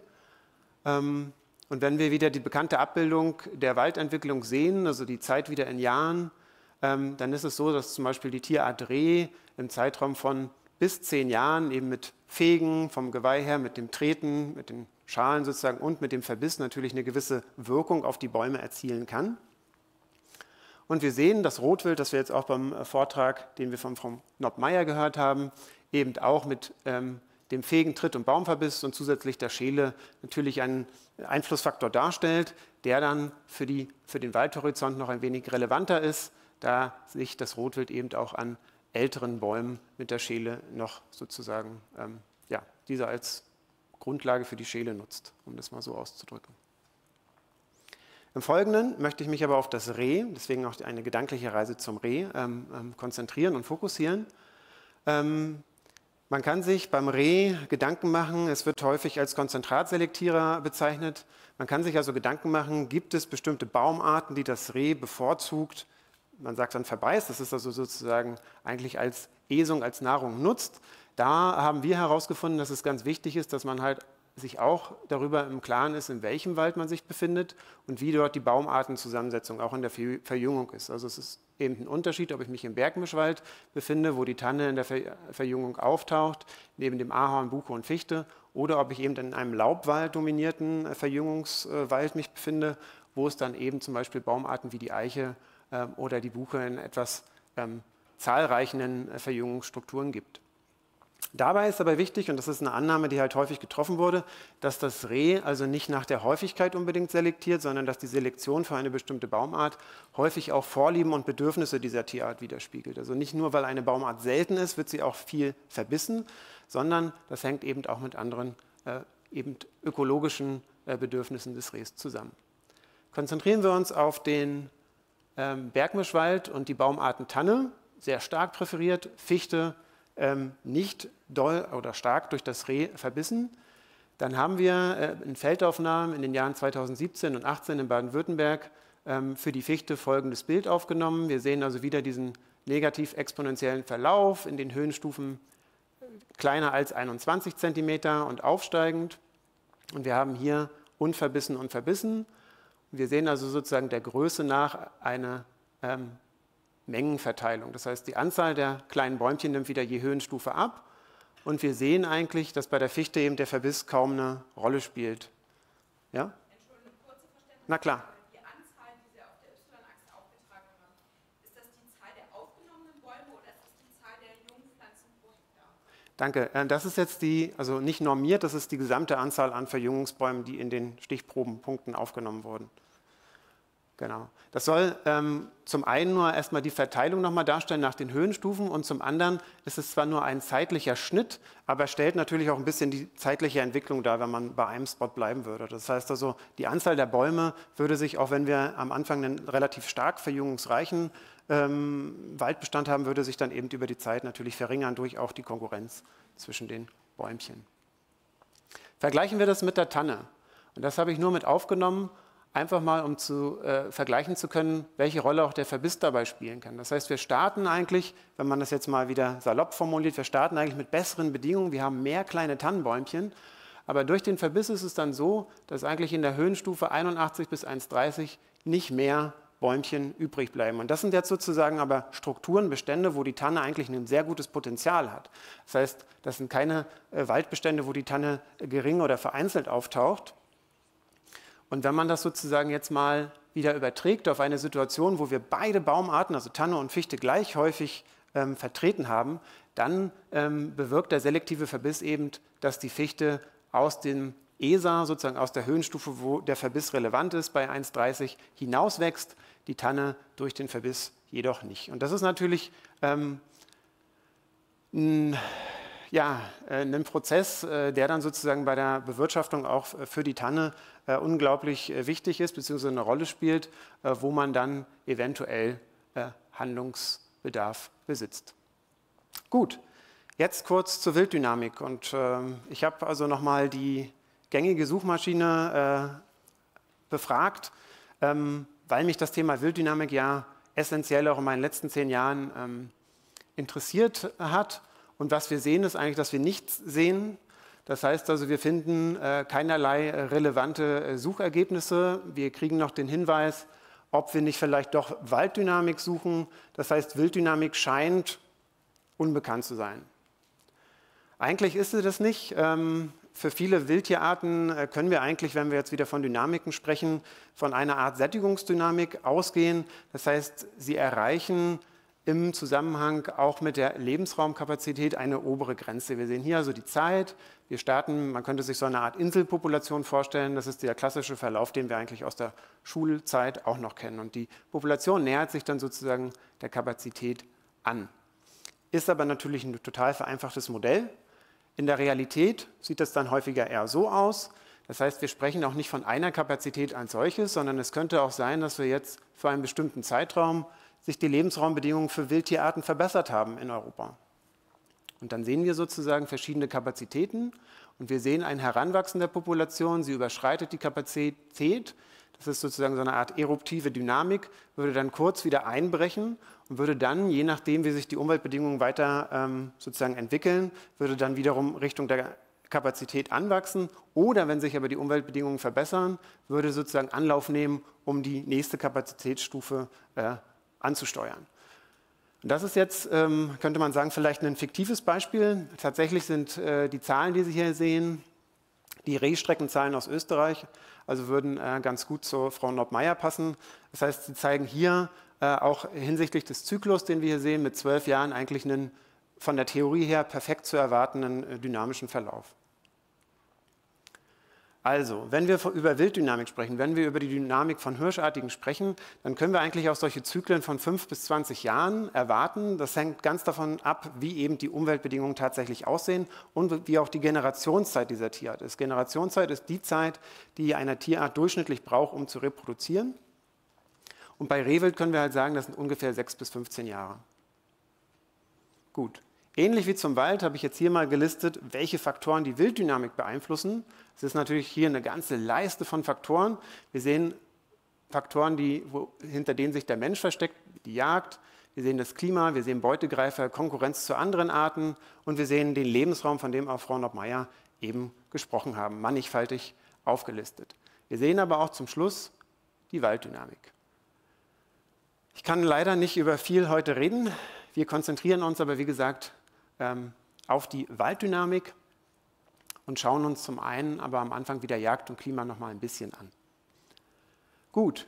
Ähm, und wenn wir wieder die bekannte Abbildung der Waldentwicklung sehen, also die Zeit wieder in Jahren, ähm, dann ist es so, dass zum Beispiel die Tierart Reh im Zeitraum von bis zehn Jahren eben mit Fegen vom Geweih her, mit dem Treten, mit den Schalen sozusagen und mit dem Verbiss natürlich eine gewisse Wirkung auf die Bäume erzielen kann. Und wir sehen das Rotwild, das wir jetzt auch beim äh, Vortrag, den wir von Frau Nottmeier gehört haben, eben auch mit ähm, dem fähigen Tritt- und Baumverbiss und zusätzlich der Schäle natürlich einen Einflussfaktor darstellt, der dann für, die, für den Waldhorizont noch ein wenig relevanter ist, da sich das Rotwild eben auch an älteren Bäumen mit der Schäle noch sozusagen, ähm, ja, diese als Grundlage für die Schäle nutzt, um das mal so auszudrücken. Im Folgenden möchte ich mich aber auf das Reh, deswegen auch eine gedankliche Reise zum Reh, ähm, ähm, konzentrieren und fokussieren. Ähm, Man kann sich beim Reh Gedanken machen, es wird häufig als Konzentratselektierer bezeichnet. Man kann sich also Gedanken machen, gibt es bestimmte Baumarten, die das Reh bevorzugt, man sagt dann verbeißt, das ist also sozusagen eigentlich als Esung, als Nahrung nutzt. Da haben wir herausgefunden, dass es ganz wichtig ist, dass man halt sich auch darüber im Klaren ist, in welchem Wald man sich befindet und wie dort die Baumartenzusammensetzung auch in der Verjüngung ist. Also es ist eben ein Unterschied, ob ich mich im Bergmischwald befinde, wo die Tanne in der Verjüngung auftaucht, neben dem Ahorn, Buche und Fichte, oder ob ich eben in einem Laubwald dominierten Verjüngungswald mich befinde, wo es dann eben zum Beispiel Baumarten wie die Eiche oder die Buche in etwas ähm, zahlreichen Verjüngungsstrukturen gibt. Dabei ist aber wichtig, und das ist eine Annahme, die halt häufig getroffen wurde, dass das Reh also nicht nach der Häufigkeit unbedingt selektiert, sondern dass die Selektion für eine bestimmte Baumart häufig auch Vorlieben und Bedürfnisse dieser Tierart widerspiegelt. Also nicht nur, weil eine Baumart selten ist, wird sie auch viel verbissen, sondern das hängt eben auch mit anderen äh, eben ökologischen äh, Bedürfnissen des Rehs zusammen. Konzentrieren wir uns auf den ähm, Bergmischwald und die Baumarten Tanne, sehr stark präferiert, Fichte, ähm, nicht doll oder stark durch das Reh verbissen. Dann haben wir äh, in Feldaufnahmen in den Jahren 2017 und 2018 in Baden-Württemberg ähm, für die Fichte folgendes Bild aufgenommen. Wir sehen also wieder diesen negativ exponentiellen Verlauf in den Höhenstufen äh, kleiner als 21 cm und aufsteigend. Und wir haben hier unverbissen und verbissen. Wir sehen also sozusagen der Größe nach eine ähm, Mengenverteilung. Das heißt, die Anzahl der kleinen Bäumchen nimmt wieder je Höhenstufe ab. Und wir sehen eigentlich, dass bei der Fichte eben der Verbiss kaum eine Rolle spielt. Ja? Na klar. Die Anzahl, die Sie auf der Y-Achse aufgetragen haben, ist das die Zahl der aufgenommenen Bäume oder ist das die Zahl der jungen Pflanzen pro Hektar? Danke. Äh, das ist jetzt die, also nicht normiert, das ist die gesamte Anzahl an Verjüngungsbäumen, die in den Stichprobenpunkten aufgenommen wurden. Genau. Das soll ähm, zum einen nur erstmal die Verteilung nochmal darstellen nach den Höhenstufen und zum anderen ist es zwar nur ein zeitlicher Schnitt, aber stellt natürlich auch ein bisschen die zeitliche Entwicklung dar, wenn man bei einem Spot bleiben würde. Das heißt also, die Anzahl der Bäume würde sich, auch wenn wir am Anfang einen relativ stark verjüngungsreichen ähm, Waldbestand haben, würde sich dann eben über die Zeit natürlich verringern durch auch die Konkurrenz zwischen den Bäumchen. Vergleichen wir das mit der Tanne. Und das habe ich nur mit aufgenommen, einfach mal, um zu äh, vergleichen zu können, welche Rolle auch der Verbiss dabei spielen kann. Das heißt, wir starten eigentlich, wenn man das jetzt mal wieder salopp formuliert, wir starten eigentlich mit besseren Bedingungen. Wir haben mehr kleine Tannenbäumchen, aber durch den Verbiss ist es dann so, dass eigentlich in der Höhenstufe 81 bis 1,30 nicht mehr Bäumchen übrig bleiben. Und das sind jetzt sozusagen aber Strukturen, Bestände, wo die Tanne eigentlich ein sehr gutes Potenzial hat. Das heißt, das sind keine äh, Waldbestände, wo die Tanne gering oder vereinzelt auftaucht, und wenn man das sozusagen jetzt mal wieder überträgt auf eine Situation, wo wir beide Baumarten, also Tanne und Fichte, gleich häufig ähm, vertreten haben, dann ähm, bewirkt der selektive Verbiss eben, dass die Fichte aus dem ESA, sozusagen aus der Höhenstufe, wo der Verbiss relevant ist, bei 1,30 hinauswächst, die Tanne durch den Verbiss jedoch nicht. Und das ist natürlich ähm, ja, äh, ein Prozess, äh, der dann sozusagen bei der Bewirtschaftung auch für die Tanne äh, unglaublich wichtig ist, beziehungsweise eine Rolle spielt, wo man dann eventuell Handlungsbedarf besitzt. Gut, jetzt kurz zur Wilddynamik. Und ähm, ich habe also nochmal die gängige Suchmaschine befragt, ähm, weil mich das Thema Wilddynamik ja essentiell auch in meinen letzten zehn Jahren ähm, interessiert hat und was wir sehen, ist eigentlich, dass wir nichts sehen. Das heißt also, wir finden äh, keinerlei äh, relevante äh, Suchergebnisse. Wir kriegen noch den Hinweis, ob wir nicht vielleicht doch Walddynamik suchen. Das heißt, Wilddynamik scheint unbekannt zu sein. Eigentlich ist sie das nicht. Ähm, für viele Wildtierarten äh, können wir eigentlich, wenn wir jetzt wieder von Dynamiken sprechen, von einer Art Sättigungsdynamik ausgehen. Das heißt, sie erreichen im Zusammenhang auch mit der Lebensraumkapazität eine obere Grenze. Wir sehen hier also die Zeit. Wir starten, man könnte sich so eine Art Inselpopulation vorstellen. Das ist der klassische Verlauf, den wir eigentlich aus der Schulzeit auch noch kennen. Und die Population nähert sich dann sozusagen der Kapazität an. Ist aber natürlich ein total vereinfachtes Modell. In der Realität sieht das dann häufiger eher so aus. Das heißt, wir sprechen auch nicht von einer Kapazität als solches, sondern es könnte auch sein, dass wir jetzt für einen bestimmten Zeitraum sich die Lebensraumbedingungen für Wildtierarten verbessert haben in Europa. Und dann sehen wir sozusagen verschiedene Kapazitäten und wir sehen ein Heranwachsen der Population, sie überschreitet die Kapazität, das ist sozusagen so eine Art eruptive Dynamik, würde dann kurz wieder einbrechen und würde dann, je nachdem, wie sich die Umweltbedingungen weiter ähm, sozusagen entwickeln, würde dann wiederum Richtung der Kapazität anwachsen. Oder wenn sich aber die Umweltbedingungen verbessern, würde sozusagen Anlauf nehmen, um die nächste Kapazitätsstufe äh, anzusteuern. Und das ist jetzt, ähm, könnte man sagen, vielleicht ein fiktives Beispiel. Tatsächlich sind äh, die Zahlen, die Sie hier sehen, die Rehstreckenzahlen aus Österreich, also würden äh, ganz gut zu Frau Norbmeier passen. Das heißt, Sie zeigen hier äh, auch hinsichtlich des Zyklus, den wir hier sehen, mit zwölf Jahren eigentlich einen von der Theorie her perfekt zu erwartenden dynamischen Verlauf. Also, wenn wir über Wilddynamik sprechen, wenn wir über die Dynamik von Hirschartigen sprechen, dann können wir eigentlich auch solche Zyklen von 5 bis 20 Jahren erwarten. Das hängt ganz davon ab, wie eben die Umweltbedingungen tatsächlich aussehen und wie auch die Generationszeit dieser Tierart ist. Generationszeit ist die Zeit, die eine Tierart durchschnittlich braucht, um zu reproduzieren. Und bei Rehwild können wir halt sagen, das sind ungefähr 6 bis 15 Jahre. Gut. Ähnlich wie zum Wald habe ich jetzt hier mal gelistet, welche Faktoren die Wilddynamik beeinflussen. Es ist natürlich hier eine ganze Leiste von Faktoren. Wir sehen Faktoren, die, wo, hinter denen sich der Mensch versteckt, die Jagd. Wir sehen das Klima, wir sehen Beutegreifer, Konkurrenz zu anderen Arten und wir sehen den Lebensraum, von dem auch Frau Norbmeier eben gesprochen haben, mannigfaltig aufgelistet. Wir sehen aber auch zum Schluss die Walddynamik. Ich kann leider nicht über viel heute reden. Wir konzentrieren uns aber, wie gesagt, ähm, auf die Walddynamik und schauen uns zum einen aber am Anfang wieder Jagd und Klima noch mal ein bisschen an. Gut,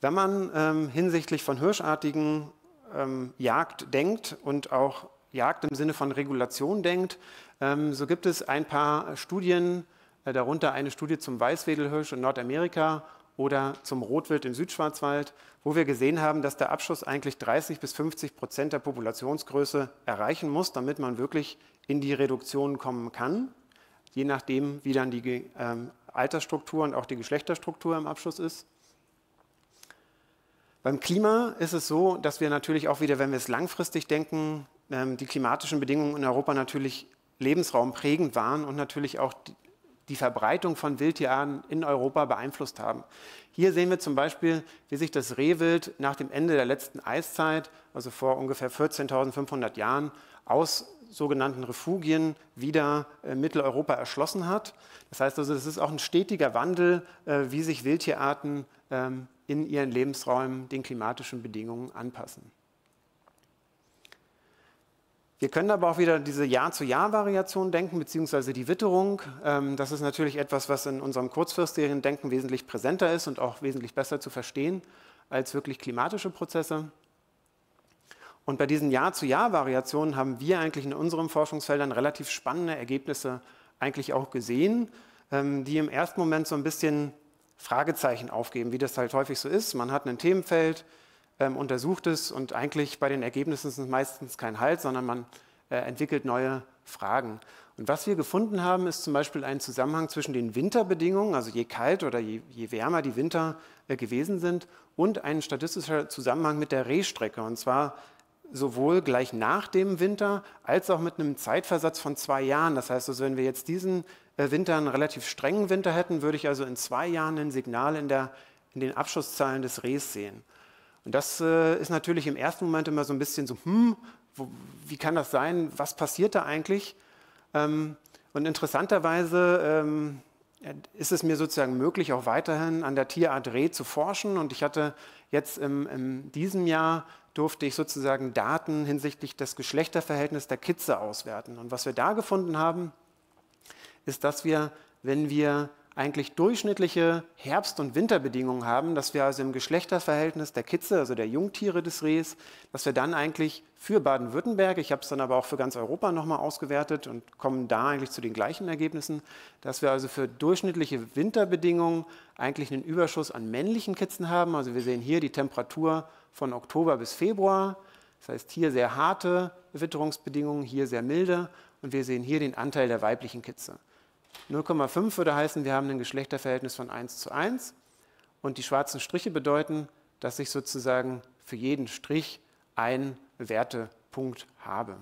wenn man ähm, hinsichtlich von hirschartigen ähm, Jagd denkt und auch Jagd im Sinne von Regulation denkt, ähm, so gibt es ein paar Studien, äh, darunter eine Studie zum Weißwedelhirsch in Nordamerika oder zum Rotwild im Südschwarzwald, wo wir gesehen haben, dass der Abschuss eigentlich 30 bis 50 Prozent der Populationsgröße erreichen muss, damit man wirklich in die Reduktion kommen kann, je nachdem, wie dann die ähm, Altersstruktur und auch die Geschlechterstruktur im Abschuss ist. Beim Klima ist es so, dass wir natürlich auch wieder, wenn wir es langfristig denken, ähm, die klimatischen Bedingungen in Europa natürlich lebensraumprägend waren und natürlich auch die Verbreitung von Wildtierarten in Europa beeinflusst haben. Hier sehen wir zum Beispiel, wie sich das Rehwild nach dem Ende der letzten Eiszeit, also vor ungefähr 14.500 Jahren, aus sogenannten Refugien wieder äh, Mitteleuropa erschlossen hat. Das heißt also, es ist auch ein stetiger Wandel, äh, wie sich Wildtierarten ähm, in ihren Lebensräumen den klimatischen Bedingungen anpassen. Wir können aber auch wieder diese Jahr-zu-Jahr-Variation denken, beziehungsweise die Witterung. Ähm, das ist natürlich etwas, was in unserem kurzfristigen Denken wesentlich präsenter ist und auch wesentlich besser zu verstehen als wirklich klimatische Prozesse. Und bei diesen Jahr-zu-Jahr-Variationen haben wir eigentlich in unseren Forschungsfeldern relativ spannende Ergebnisse eigentlich auch gesehen, ähm, die im ersten Moment so ein bisschen Fragezeichen aufgeben, wie das halt häufig so ist. Man hat ein Themenfeld, ähm, untersucht es und eigentlich bei den Ergebnissen ist es meistens kein Halt, sondern man äh, entwickelt neue Fragen. Und was wir gefunden haben, ist zum Beispiel ein Zusammenhang zwischen den Winterbedingungen, also je kalt oder je, je wärmer die Winter äh, gewesen sind, und ein statistischer Zusammenhang mit der Rehstrecke. Und zwar sowohl gleich nach dem Winter als auch mit einem Zeitversatz von zwei Jahren. Das heißt also, wenn wir jetzt diesen äh, Winter einen relativ strengen Winter hätten, würde ich also in zwei Jahren ein Signal in, der, in den Abschusszahlen des Rehs sehen. Und das äh, ist natürlich im ersten Moment immer so ein bisschen so, hm, wo, wie kann das sein? Was passiert da eigentlich? Ähm, und interessanterweise ähm, ist es mir sozusagen möglich, auch weiterhin an der Tierart Reh zu forschen. Und ich hatte jetzt in diesem Jahr durfte ich sozusagen Daten hinsichtlich des Geschlechterverhältnisses der Kitze auswerten. Und was wir da gefunden haben, ist, dass wir, wenn wir eigentlich durchschnittliche Herbst- und Winterbedingungen haben, dass wir also im Geschlechterverhältnis der Kitze, also der Jungtiere des Rehs, dass wir dann eigentlich für Baden-Württemberg, ich habe es dann aber auch für ganz Europa nochmal ausgewertet und kommen da eigentlich zu den gleichen Ergebnissen, dass wir also für durchschnittliche Winterbedingungen eigentlich einen Überschuss an männlichen Kitzen haben. Also wir sehen hier die Temperatur von Oktober bis Februar. Das heißt hier sehr harte Witterungsbedingungen, hier sehr milde und wir sehen hier den Anteil der weiblichen Kitze. 0,5 würde heißen, wir haben ein Geschlechterverhältnis von 1 zu 1 und die schwarzen Striche bedeuten, dass ich sozusagen für jeden Strich einen Wertepunkt habe.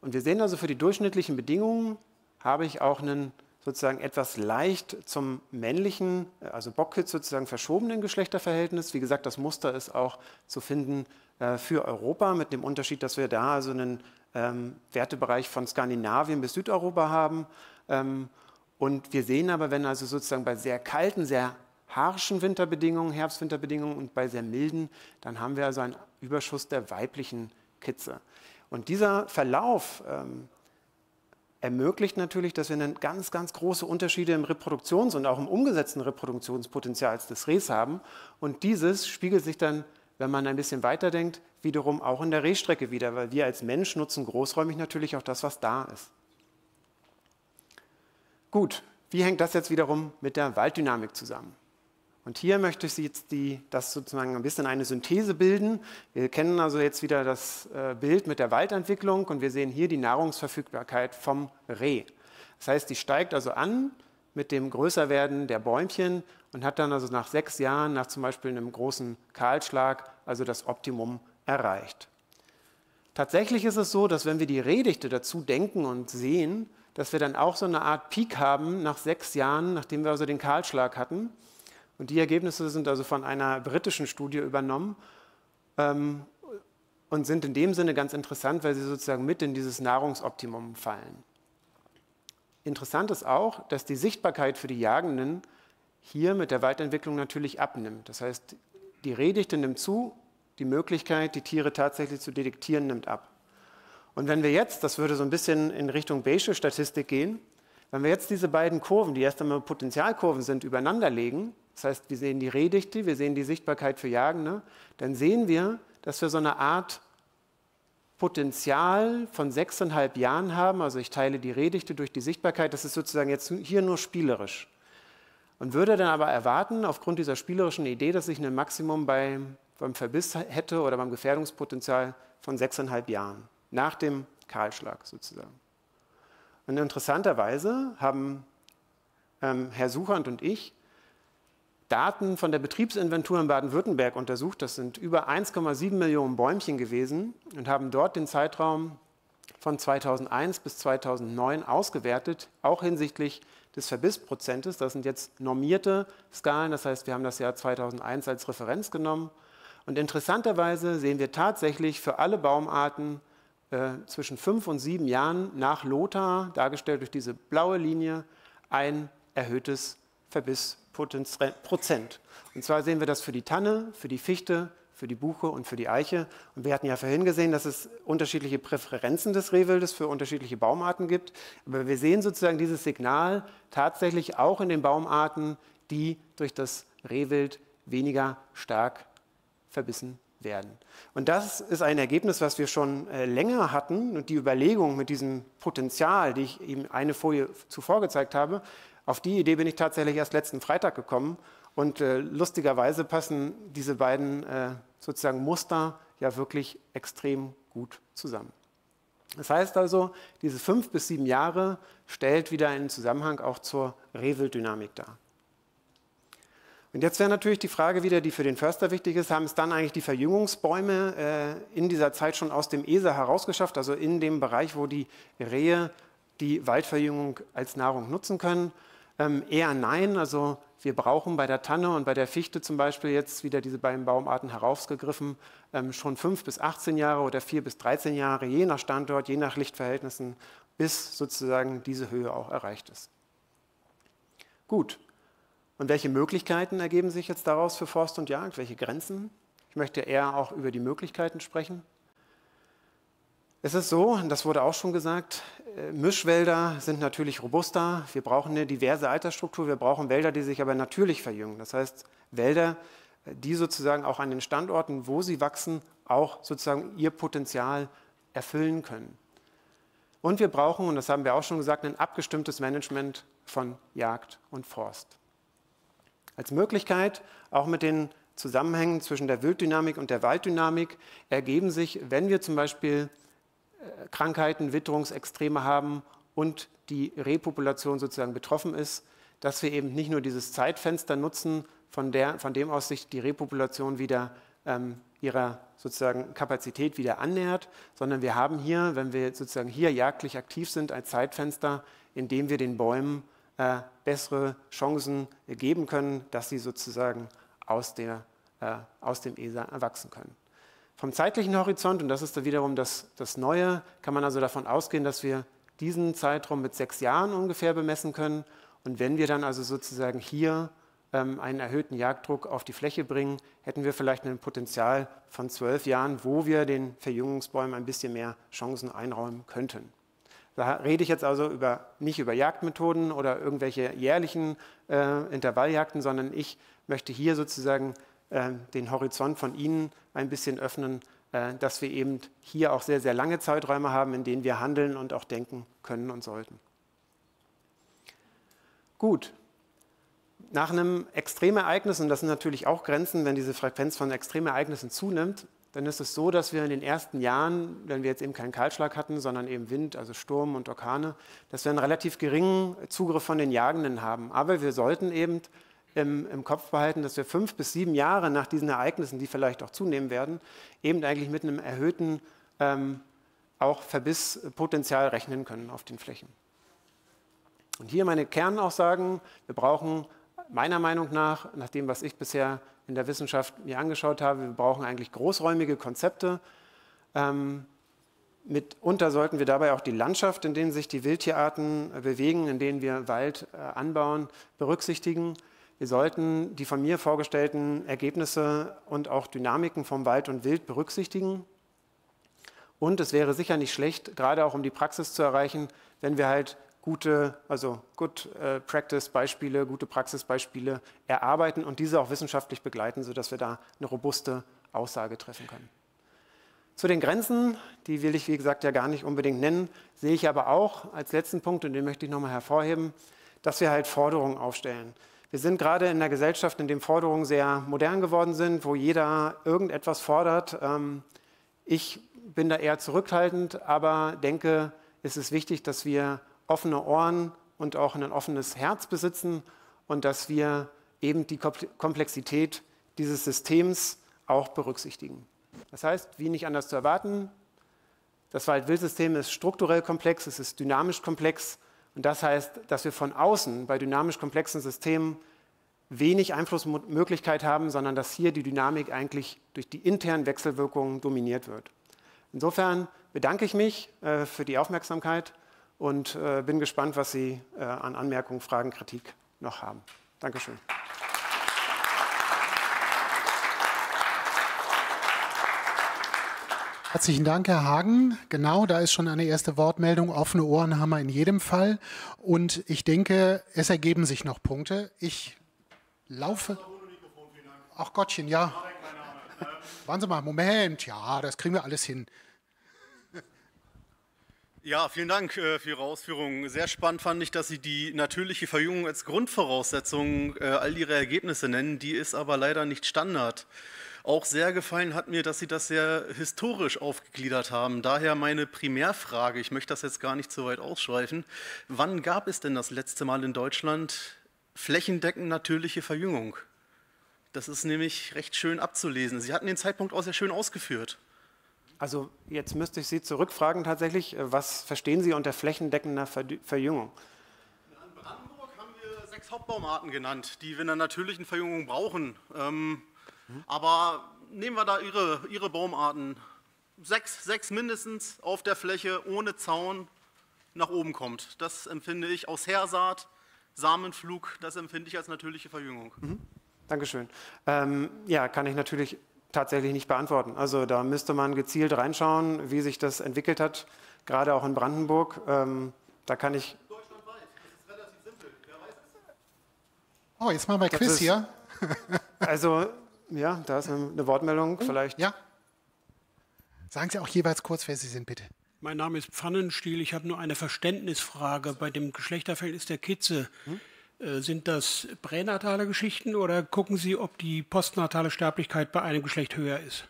Und wir sehen also für die durchschnittlichen Bedingungen habe ich auch einen sozusagen etwas leicht zum männlichen, also Bockkitz sozusagen verschobenen Geschlechterverhältnis. Wie gesagt, das Muster ist auch zu finden äh, für Europa mit dem Unterschied, dass wir da also einen ähm, Wertebereich von Skandinavien bis Südeuropa haben. Ähm, und wir sehen aber, wenn also sozusagen bei sehr kalten, sehr harschen Winterbedingungen, Herbstwinterbedingungen und bei sehr milden, dann haben wir also einen Überschuss der weiblichen Kitze. Und dieser Verlauf ähm, ermöglicht natürlich, dass wir dann ganz, ganz große Unterschiede im Reproduktions- und auch im umgesetzten Reproduktionspotenzial des Rehs haben. Und dieses spiegelt sich dann, wenn man ein bisschen weiterdenkt, wiederum auch in der Rehstrecke wieder, weil wir als Mensch nutzen großräumig natürlich auch das, was da ist. Gut, wie hängt das jetzt wiederum mit der Walddynamik zusammen? Und hier möchte ich jetzt die, das sozusagen ein bisschen eine Synthese bilden. Wir kennen also jetzt wieder das äh, Bild mit der Waldentwicklung und wir sehen hier die Nahrungsverfügbarkeit vom Reh. Das heißt, die steigt also an mit dem Größerwerden der Bäumchen und hat dann also nach sechs Jahren, nach zum Beispiel einem großen Kahlschlag, also das Optimum erreicht. Tatsächlich ist es so, dass wenn wir die Rehdichte dazu denken und sehen, dass wir dann auch so eine Art Peak haben nach sechs Jahren, nachdem wir also den Kahlschlag hatten. Und die Ergebnisse sind also von einer britischen Studie übernommen ähm, und sind in dem Sinne ganz interessant, weil sie sozusagen mit in dieses Nahrungsoptimum fallen. Interessant ist auch, dass die Sichtbarkeit für die Jagenden hier mit der Weiterentwicklung natürlich abnimmt. Das heißt, die Rehdichte nimmt zu, die Möglichkeit, die Tiere tatsächlich zu detektieren, nimmt ab. Und wenn wir jetzt, das würde so ein bisschen in Richtung Bayesche Statistik gehen, wenn wir jetzt diese beiden Kurven, die erst einmal Potentialkurven sind, übereinander legen, das heißt, wir sehen die Rehdichte, wir sehen die Sichtbarkeit für Jagende, dann sehen wir, dass wir so eine Art Potenzial von sechseinhalb Jahren haben. Also ich teile die Rehdichte durch die Sichtbarkeit. Das ist sozusagen jetzt hier nur spielerisch. Und würde dann aber erwarten, aufgrund dieser spielerischen Idee, dass ich ein Maximum beim, beim Verbiss hätte oder beim Gefährdungspotenzial von sechseinhalb Jahren, nach dem Kahlschlag sozusagen. Und interessanterweise haben ähm, Herr Suchand und ich Daten von der Betriebsinventur in Baden-Württemberg untersucht. Das sind über 1,7 Millionen Bäumchen gewesen und haben dort den Zeitraum von 2001 bis 2009 ausgewertet, auch hinsichtlich des Verbissprozentes. Das sind jetzt normierte Skalen, das heißt, wir haben das Jahr 2001 als Referenz genommen. Und interessanterweise sehen wir tatsächlich für alle Baumarten äh, zwischen fünf und sieben Jahren nach Lothar, dargestellt durch diese blaue Linie, ein erhöhtes Verbiss Prozent. Und zwar sehen wir das für die Tanne, für die Fichte, für die Buche und für die Eiche. Und wir hatten ja vorhin gesehen, dass es unterschiedliche Präferenzen des Rehwildes für unterschiedliche Baumarten gibt. Aber wir sehen sozusagen dieses Signal tatsächlich auch in den Baumarten, die durch das Rehwild weniger stark verbissen werden. Und das ist ein Ergebnis, was wir schon äh, länger hatten. Und die Überlegung mit diesem Potenzial, die ich eben eine Folie zuvor gezeigt habe, auf die Idee bin ich tatsächlich erst letzten Freitag gekommen und äh, lustigerweise passen diese beiden äh, sozusagen Muster ja wirklich extrem gut zusammen. Das heißt also, diese fünf bis sieben Jahre stellt wieder einen Zusammenhang auch zur Rehwilddynamik dar. Und jetzt wäre natürlich die Frage wieder, die für den Förster wichtig ist, haben es dann eigentlich die Verjüngungsbäume äh, in dieser Zeit schon aus dem ESA herausgeschafft, also in dem Bereich, wo die Rehe die Waldverjüngung als Nahrung nutzen können? Ähm, eher nein. Also wir brauchen bei der Tanne und bei der Fichte zum Beispiel jetzt wieder diese beiden Baumarten herausgegriffen, ähm, schon 5 bis 18 Jahre oder 4 bis 13 Jahre, je nach Standort, je nach Lichtverhältnissen, bis sozusagen diese Höhe auch erreicht ist. Gut. Und welche Möglichkeiten ergeben sich jetzt daraus für Forst und Jagd? Welche Grenzen? Ich möchte eher auch über die Möglichkeiten sprechen. Es ist so, das wurde auch schon gesagt, äh, Mischwälder sind natürlich robuster. Wir brauchen eine diverse Altersstruktur. Wir brauchen Wälder, die sich aber natürlich verjüngen. Das heißt, Wälder, äh, die sozusagen auch an den Standorten, wo sie wachsen, auch sozusagen ihr Potenzial erfüllen können. Und wir brauchen, und das haben wir auch schon gesagt, ein abgestimmtes Management von Jagd und Forst. Als Möglichkeit, auch mit den Zusammenhängen zwischen der Wilddynamik und der Walddynamik, ergeben sich, wenn wir zum Beispiel Krankheiten, Witterungsextreme haben und die Repopulation sozusagen betroffen ist, dass wir eben nicht nur dieses Zeitfenster nutzen, von, der, von dem aus sich die Repopulation wieder ähm, ihrer sozusagen Kapazität wieder annähert, sondern wir haben hier, wenn wir sozusagen hier jagdlich aktiv sind, ein Zeitfenster, in dem wir den Bäumen äh, bessere Chancen geben können, dass sie sozusagen aus, der, äh, aus dem ESA erwachsen können. Vom zeitlichen Horizont, und das ist da wiederum das, das Neue, kann man also davon ausgehen, dass wir diesen Zeitraum mit sechs Jahren ungefähr bemessen können. Und wenn wir dann also sozusagen hier ähm, einen erhöhten Jagddruck auf die Fläche bringen, hätten wir vielleicht ein Potenzial von zwölf Jahren, wo wir den Verjüngungsbäumen ein bisschen mehr Chancen einräumen könnten. Da rede ich jetzt also über, nicht über Jagdmethoden oder irgendwelche jährlichen äh, Intervalljagden, sondern ich möchte hier sozusagen äh, den Horizont von Ihnen ein bisschen öffnen, äh, dass wir eben hier auch sehr, sehr lange Zeiträume haben, in denen wir handeln und auch denken können und sollten. Gut. Nach einem Extremereignis, und das sind natürlich auch Grenzen, wenn diese Frequenz von Extremereignissen zunimmt, dann ist es so, dass wir in den ersten Jahren, wenn wir jetzt eben keinen Kahlschlag hatten, sondern eben Wind, also Sturm und Orkane, dass wir einen relativ geringen Zugriff von den Jagenden haben. Aber wir sollten eben im, im, Kopf behalten, dass wir fünf bis sieben Jahre nach diesen Ereignissen, die vielleicht auch zunehmen werden, eben eigentlich mit einem erhöhten ähm, auch Verbisspotenzial rechnen können auf den Flächen. Und hier meine Kernaussagen, wir brauchen meiner Meinung nach, nach dem, was ich bisher in der Wissenschaft mir angeschaut habe, wir brauchen eigentlich großräumige Konzepte. Ähm, mitunter sollten wir dabei auch die Landschaft, in denen sich die Wildtierarten bewegen, in denen wir Wald äh, anbauen, berücksichtigen. Wir sollten die von mir vorgestellten Ergebnisse und auch Dynamiken vom Wald und Wild berücksichtigen. Und es wäre sicher nicht schlecht, gerade auch um die Praxis zu erreichen, wenn wir halt gute, also Good äh, Practice Beispiele, gute Praxisbeispiele erarbeiten und diese auch wissenschaftlich begleiten, sodass wir da eine robuste Aussage treffen können. Zu den Grenzen, die will ich wie gesagt ja gar nicht unbedingt nennen, sehe ich aber auch als letzten Punkt, und den möchte ich nochmal hervorheben, dass wir halt Forderungen aufstellen. Wir sind gerade in einer Gesellschaft, in der Forderungen sehr modern geworden sind, wo jeder irgendetwas fordert. Ähm, ich bin da eher zurückhaltend, aber denke, es ist wichtig, dass wir offene Ohren und auch ein offenes Herz besitzen und dass wir eben die Komplexität dieses Systems auch berücksichtigen. Das heißt, wie nicht anders zu erwarten, das Wald-Wild-System ist strukturell komplex, es ist dynamisch komplex und das heißt, dass wir von außen bei dynamisch komplexen Systemen wenig Einflussmöglichkeit haben, sondern dass hier die Dynamik eigentlich durch die internen Wechselwirkungen dominiert wird. Insofern bedanke ich mich äh, für die Aufmerksamkeit und äh, bin gespannt, was Sie äh, an Anmerkungen, Fragen, Kritik noch haben. Dankeschön. Herzlichen Dank, Herr Hagen. Genau, da ist schon eine erste Wortmeldung. Offene Ohren haben wir in jedem Fall. Und ich denke, es ergeben sich noch Punkte. Ich laufe. Ach Gottchen, ja. Warten Sie mal, Moment. Ja, das kriegen wir alles hin. Ja, vielen Dank äh, für Ihre Ausführungen. Sehr spannend fand ich, dass Sie die natürliche Verjüngung als Grundvoraussetzung äh, all Ihre Ergebnisse nennen. Die ist aber leider nicht Standard. Auch sehr gefallen hat mir, dass Sie das sehr historisch aufgegliedert haben. Daher meine Primärfrage, ich möchte das jetzt gar nicht so weit ausschweifen. Wann gab es denn das letzte Mal in Deutschland flächendeckend natürliche Verjüngung? Das ist nämlich recht schön abzulesen. Sie hatten den Zeitpunkt auch sehr schön ausgeführt. Also jetzt müsste ich Sie zurückfragen tatsächlich, äh, was verstehen Sie unter flächendeckender Verjüngung? In Brandenburg haben wir sechs Hauptbaumarten genannt, die wir in der natürlichen Verjüngung brauchen. Ähm, mhm. Aber nehmen wir da Ihre, Ihre Baumarten. Sechs, sechs mindestens auf der Fläche ohne Zaun nach oben kommt. Das empfinde ich aus Heersaat, Samenflug, das empfinde ich als natürliche Verjüngung. Mhm. Dankeschön. Ähm, ja, kann ich natürlich tatsächlich nicht beantworten. Also da müsste man gezielt reinschauen, wie sich das entwickelt hat, gerade auch in Brandenburg. Ähm, da kann ich. Deutschlandweit, das ist relativ simpel. Wer weiß es? Oh, jetzt machen wir Quiz hier. (laughs) also, ja, da ist eine Wortmeldung hm? vielleicht. Ja. Sagen Sie auch jeweils kurz, wer Sie sind, bitte. Mein Name ist Pfannenstiel. Ich habe nur eine Verständnisfrage bei dem Geschlechterverhältnis der Kitze. Hm? Äh, sind das pränatale Geschichten oder gucken Sie, ob die postnatale Sterblichkeit bei einem Geschlecht höher ist?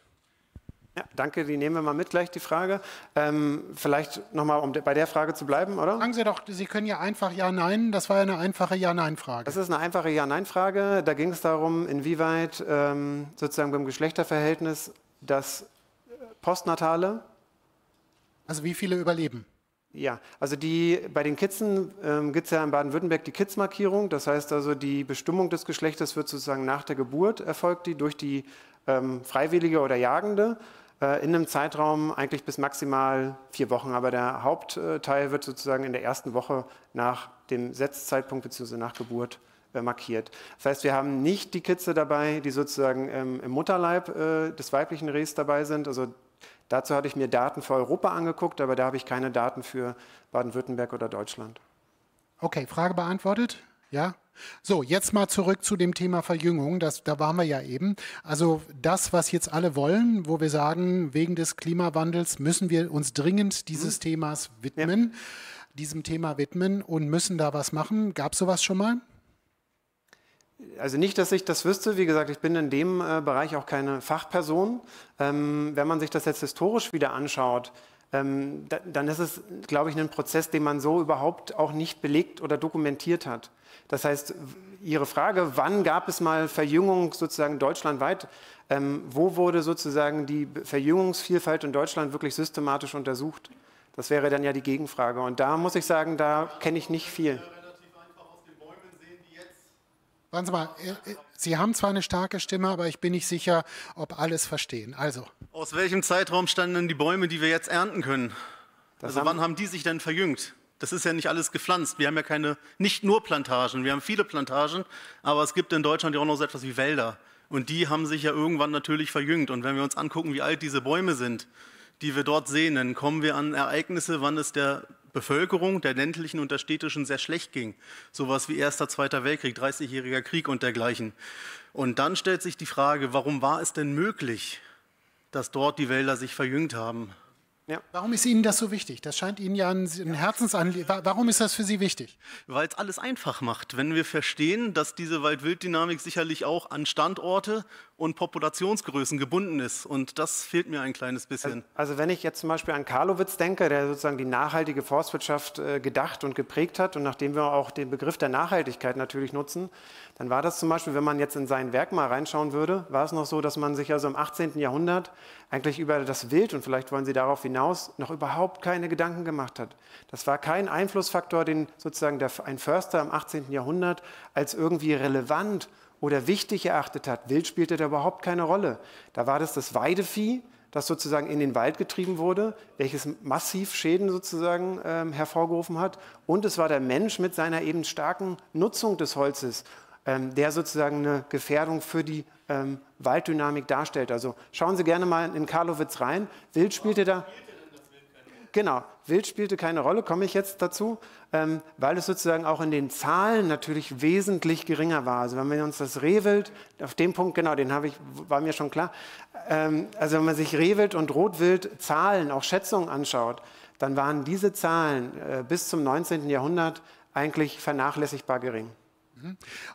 Ja, danke, die nehmen wir mal mit gleich, die Frage. Ähm, vielleicht nochmal, um bei der Frage zu bleiben, oder? Sagen Sie doch, Sie können ja einfach Ja-Nein, das war ja eine einfache Ja-Nein-Frage. Das ist eine einfache Ja-Nein-Frage. Da ging es darum, inwieweit ähm, sozusagen beim Geschlechterverhältnis das Postnatale. Also wie viele überleben? Ja, also die, bei den Kitzen ähm, gibt es ja in Baden-Württemberg die Kids-Markierung. Das heißt also, die Bestimmung des Geschlechtes wird sozusagen nach der Geburt erfolgt, die durch die ähm, Freiwillige oder Jagende äh, in einem Zeitraum eigentlich bis maximal vier Wochen. Aber der Hauptteil wird sozusagen in der ersten Woche nach dem Setzzeitpunkt bzw. nach Geburt äh, markiert. Das heißt, wir haben nicht die Kitze dabei, die sozusagen ähm, im Mutterleib äh, des weiblichen Rehs dabei sind. Also Dazu hatte ich mir Daten für Europa angeguckt, aber da habe ich keine Daten für Baden-Württemberg oder Deutschland. Okay, Frage beantwortet? Ja? So, jetzt mal zurück zu dem Thema Verjüngung. Das, da waren wir ja eben. Also das, was jetzt alle wollen, wo wir sagen, wegen des Klimawandels müssen wir uns dringend dieses mhm. Themas widmen, ja. diesem Thema widmen und müssen da was machen. Gab es sowas schon mal? Also nicht, dass ich das wüsste. Wie gesagt, ich bin in dem äh, Bereich auch keine Fachperson. Ähm, wenn man sich das jetzt historisch wieder anschaut, ähm, da, dann ist es, glaube ich, ein Prozess, den man so überhaupt auch nicht belegt oder dokumentiert hat. Das heißt, Ihre Frage, wann gab es mal Verjüngung sozusagen deutschlandweit? Ähm, wo wurde sozusagen die Verjüngungsvielfalt in Deutschland wirklich systematisch untersucht? Das wäre dann ja die Gegenfrage. Und da muss ich sagen, da kenne ich nicht viel. Warten Sie mal, äh, äh, Sie haben zwar eine starke Stimme, aber ich bin nicht sicher, ob alles verstehen. Also. Aus welchem Zeitraum standen denn die Bäume, die wir jetzt ernten können? Das also haben wann haben die sich denn verjüngt? Das ist ja nicht alles gepflanzt. Wir haben ja keine, nicht nur Plantagen, wir haben viele Plantagen, aber es gibt in Deutschland ja auch noch so etwas wie Wälder. Und die haben sich ja irgendwann natürlich verjüngt. Und wenn wir uns angucken, wie alt diese Bäume sind, die wir dort sehen, dann kommen wir an Ereignisse, wann es der Bevölkerung der ländlichen und der städtischen sehr schlecht ging. Sowas wie Erster, Zweiter Weltkrieg, 30-jähriger Krieg und dergleichen. Und dann stellt sich die Frage, warum war es denn möglich, dass dort die Wälder sich verjüngt haben? Ja. Warum ist Ihnen das so wichtig? Das scheint Ihnen ja ein, Herzensanliegen. Warum ist das für Sie wichtig? Weil es alles einfach macht. Wenn wir verstehen, dass diese Wald-Wild-Dynamik sicherlich auch an Standorte und Populationsgrößen gebunden ist. Und das fehlt mir ein kleines bisschen. Also, also wenn ich jetzt zum Beispiel an Karlowitz denke, der sozusagen die nachhaltige Forstwirtschaft äh, gedacht und geprägt hat und nachdem wir auch den Begriff der Nachhaltigkeit natürlich nutzen, dann war das zum Beispiel, wenn man jetzt in sein Werk mal reinschauen würde, war es noch so, dass man sich also im 18. Jahrhundert eigentlich über das Wild, und vielleicht wollen Sie darauf hinaus, noch überhaupt keine Gedanken gemacht hat. Das war kein Einflussfaktor, den sozusagen der, ein Förster im 18. Jahrhundert als irgendwie relevant oder wichtig erachtet hat. Wild spielte da überhaupt keine Rolle. Da war das das Weidevieh, das sozusagen in den Wald getrieben wurde, welches massiv Schäden sozusagen ähm, hervorgerufen hat. Und es war der Mensch mit seiner eben starken Nutzung des Holzes der sozusagen eine Gefährdung für die ähm, Walddynamik darstellt. Also schauen Sie gerne mal in Karlowitz rein. Wild spielte da. Genau, Wild spielte keine Rolle, komme ich jetzt dazu, ähm, weil es sozusagen auch in den Zahlen natürlich wesentlich geringer war. Also wenn wir uns das Rehwild, auf dem Punkt, genau, den habe ich, war mir schon klar, ähm, also wenn man sich Rehwild und Rotwild Zahlen, auch Schätzungen anschaut, dann waren diese Zahlen äh, bis zum 19. Jahrhundert eigentlich vernachlässigbar gering.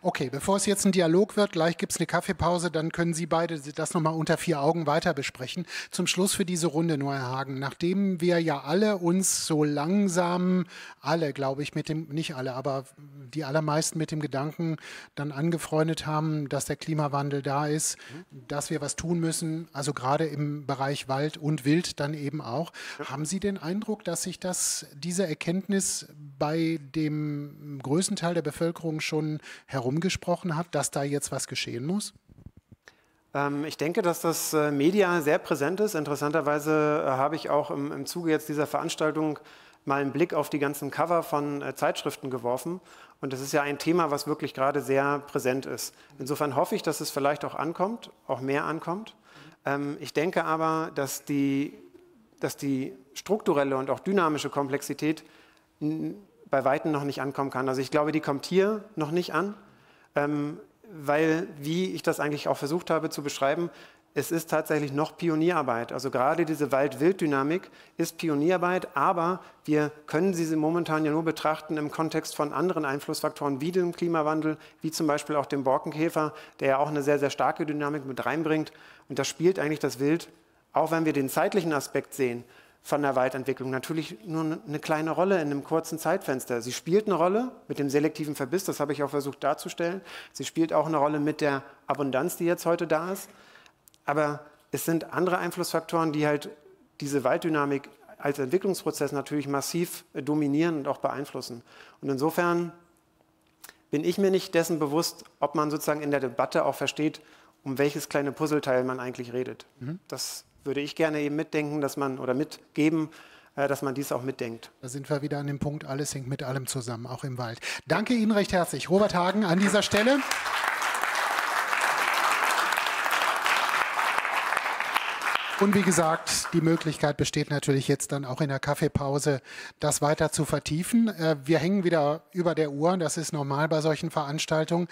Okay, bevor es jetzt ein Dialog wird, gleich gibt es eine Kaffeepause, dann können Sie beide das nochmal unter vier Augen weiter besprechen. Zum Schluss für diese Runde, nur Herr Hagen, nachdem wir ja alle uns so langsam, alle glaube ich, mit dem, nicht alle, aber die allermeisten mit dem Gedanken dann angefreundet haben, dass der Klimawandel da ist, dass wir was tun müssen, also gerade im Bereich Wald und Wild dann eben auch. Haben Sie den Eindruck, dass sich das, diese Erkenntnis bei dem größten Teil der Bevölkerung schon herumgesprochen hat, dass da jetzt was geschehen muss? Ähm, ich denke, dass das äh, Media sehr präsent ist. Interessanterweise äh, habe ich auch im, im Zuge jetzt dieser Veranstaltung mal einen Blick auf die ganzen Cover von äh, Zeitschriften geworfen. Und das ist ja ein Thema, was wirklich gerade sehr präsent ist. Insofern hoffe ich, dass es vielleicht auch ankommt, auch mehr ankommt. Ähm, ich denke aber, dass die, dass die strukturelle und auch dynamische Komplexität bei Weitem noch nicht ankommen kann. Also ich glaube, die kommt hier noch nicht an, ähm, weil, wie ich das eigentlich auch versucht habe zu beschreiben, es ist tatsächlich noch Pionierarbeit. Also gerade diese Wald-Wild-Dynamik ist Pionierarbeit, aber wir können sie momentan ja nur betrachten im Kontext von anderen Einflussfaktoren wie dem Klimawandel, wie zum Beispiel auch dem Borkenkäfer, der ja auch eine sehr, sehr starke Dynamik mit reinbringt. Und da spielt eigentlich das Wild auch wenn wir den zeitlichen Aspekt sehen von der Waldentwicklung, natürlich nur eine kleine Rolle in einem kurzen Zeitfenster. Sie spielt eine Rolle mit dem selektiven Verbiss, das habe ich auch versucht darzustellen. Sie spielt auch eine Rolle mit der Abundanz, die jetzt heute da ist. Aber es sind andere Einflussfaktoren, die halt diese Walddynamik als Entwicklungsprozess natürlich massiv dominieren und auch beeinflussen. Und insofern bin ich mir nicht dessen bewusst, ob man sozusagen in der Debatte auch versteht, um welches kleine Puzzleteil man eigentlich redet. Mhm. Das würde ich gerne eben mitdenken, dass man oder mitgeben, äh, dass man dies auch mitdenkt. Da sind wir wieder an dem Punkt, alles hängt mit allem zusammen, auch im Wald. Danke Ihnen recht herzlich. Robert Hagen an dieser Stelle. Und wie gesagt, die Möglichkeit besteht natürlich jetzt dann auch in der Kaffeepause, das weiter zu vertiefen. Äh, wir hängen wieder über der Uhr, das ist normal bei solchen Veranstaltungen.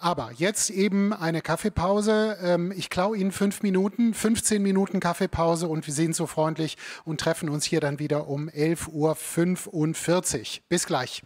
Aber jetzt eben eine Kaffeepause. Ähm, ich klaue Ihnen fünf Minuten, 15 Minuten Kaffeepause und wir sind so freundlich und treffen uns hier dann wieder um 11.45 Uhr. Bis gleich.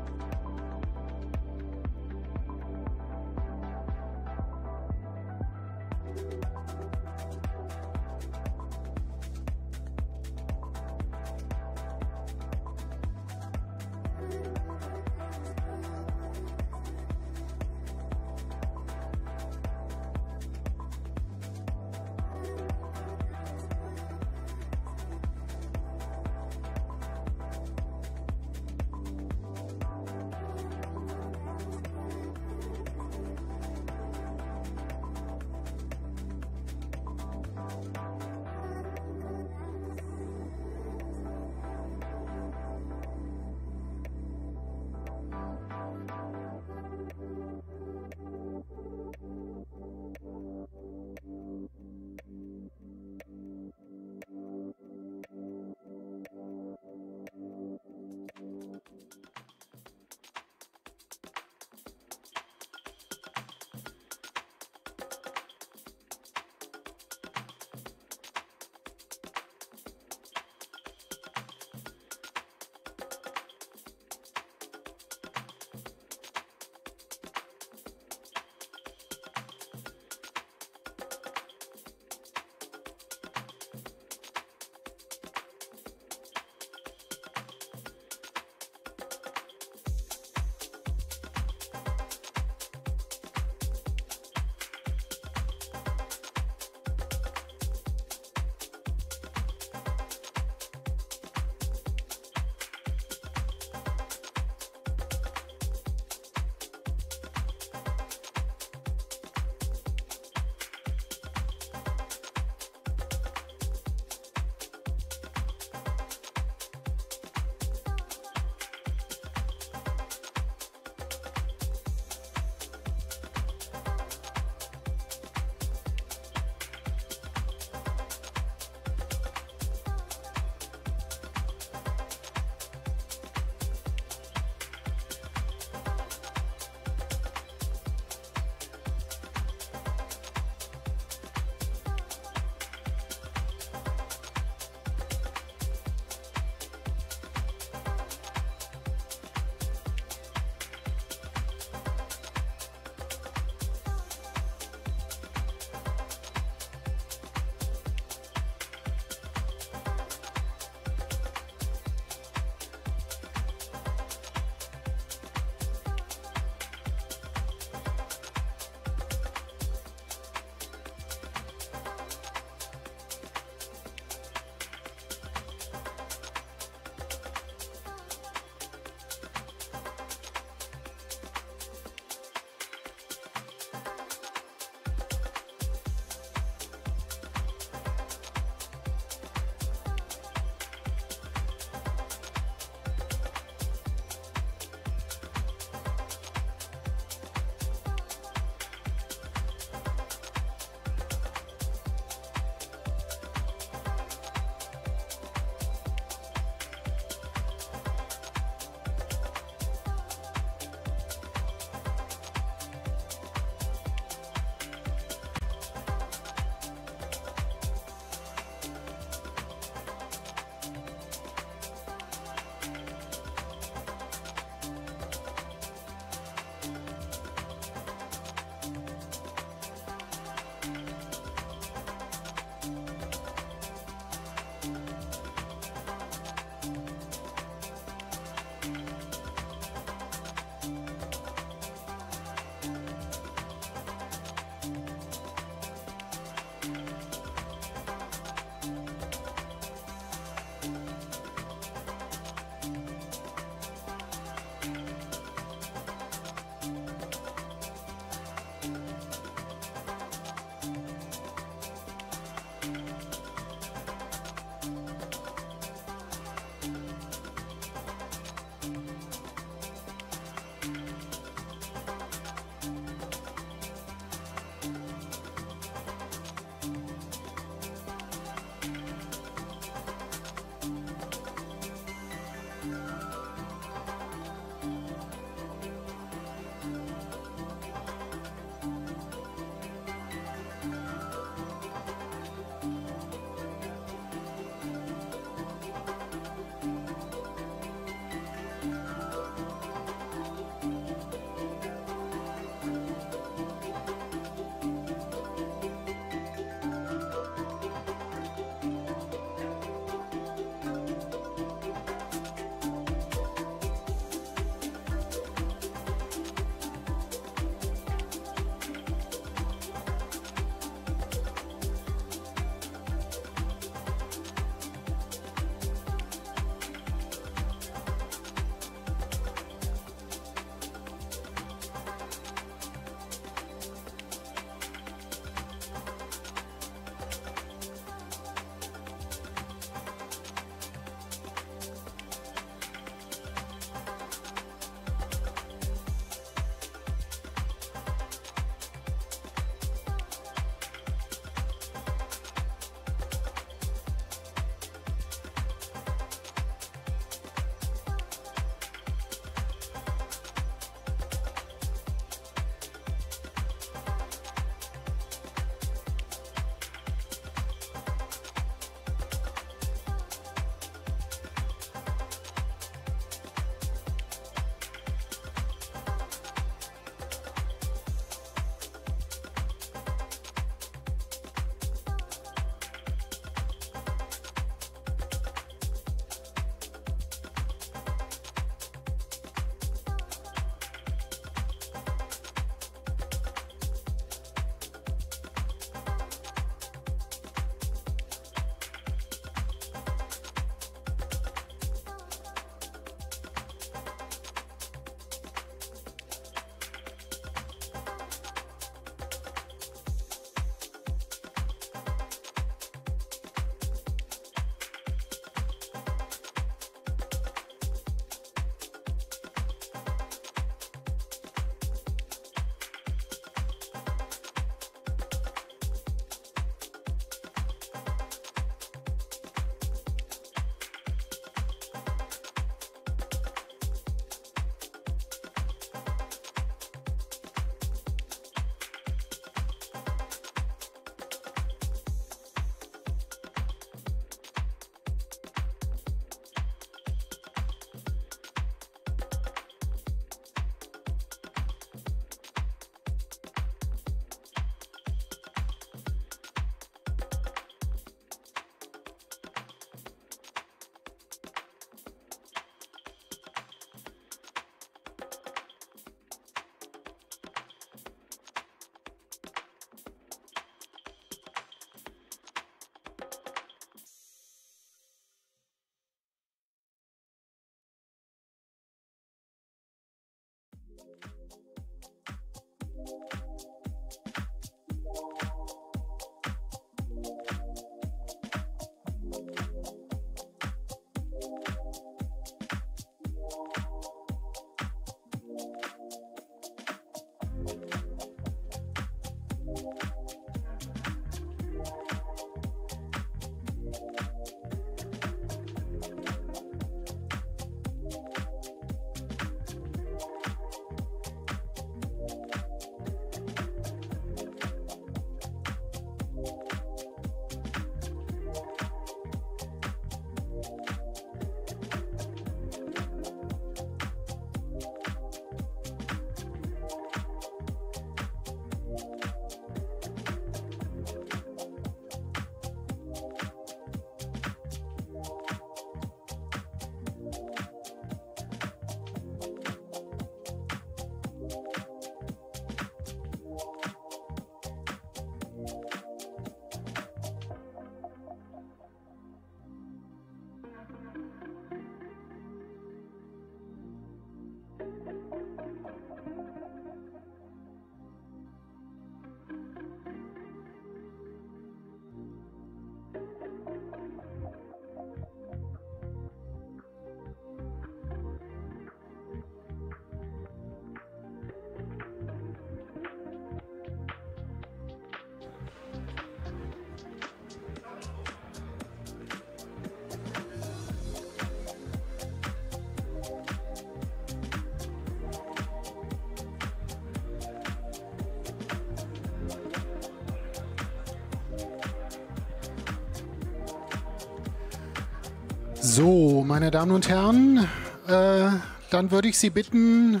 So, meine Damen und Herren, äh, dann würde ich Sie bitten,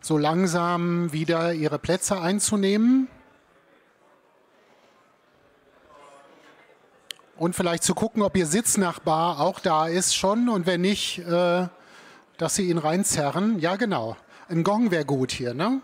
so langsam wieder Ihre Plätze einzunehmen. Und vielleicht zu gucken, ob Ihr Sitznachbar auch da ist schon und wenn nicht, äh, dass Sie ihn reinzerren. Ja, genau. Ein Gong wäre gut hier, ne?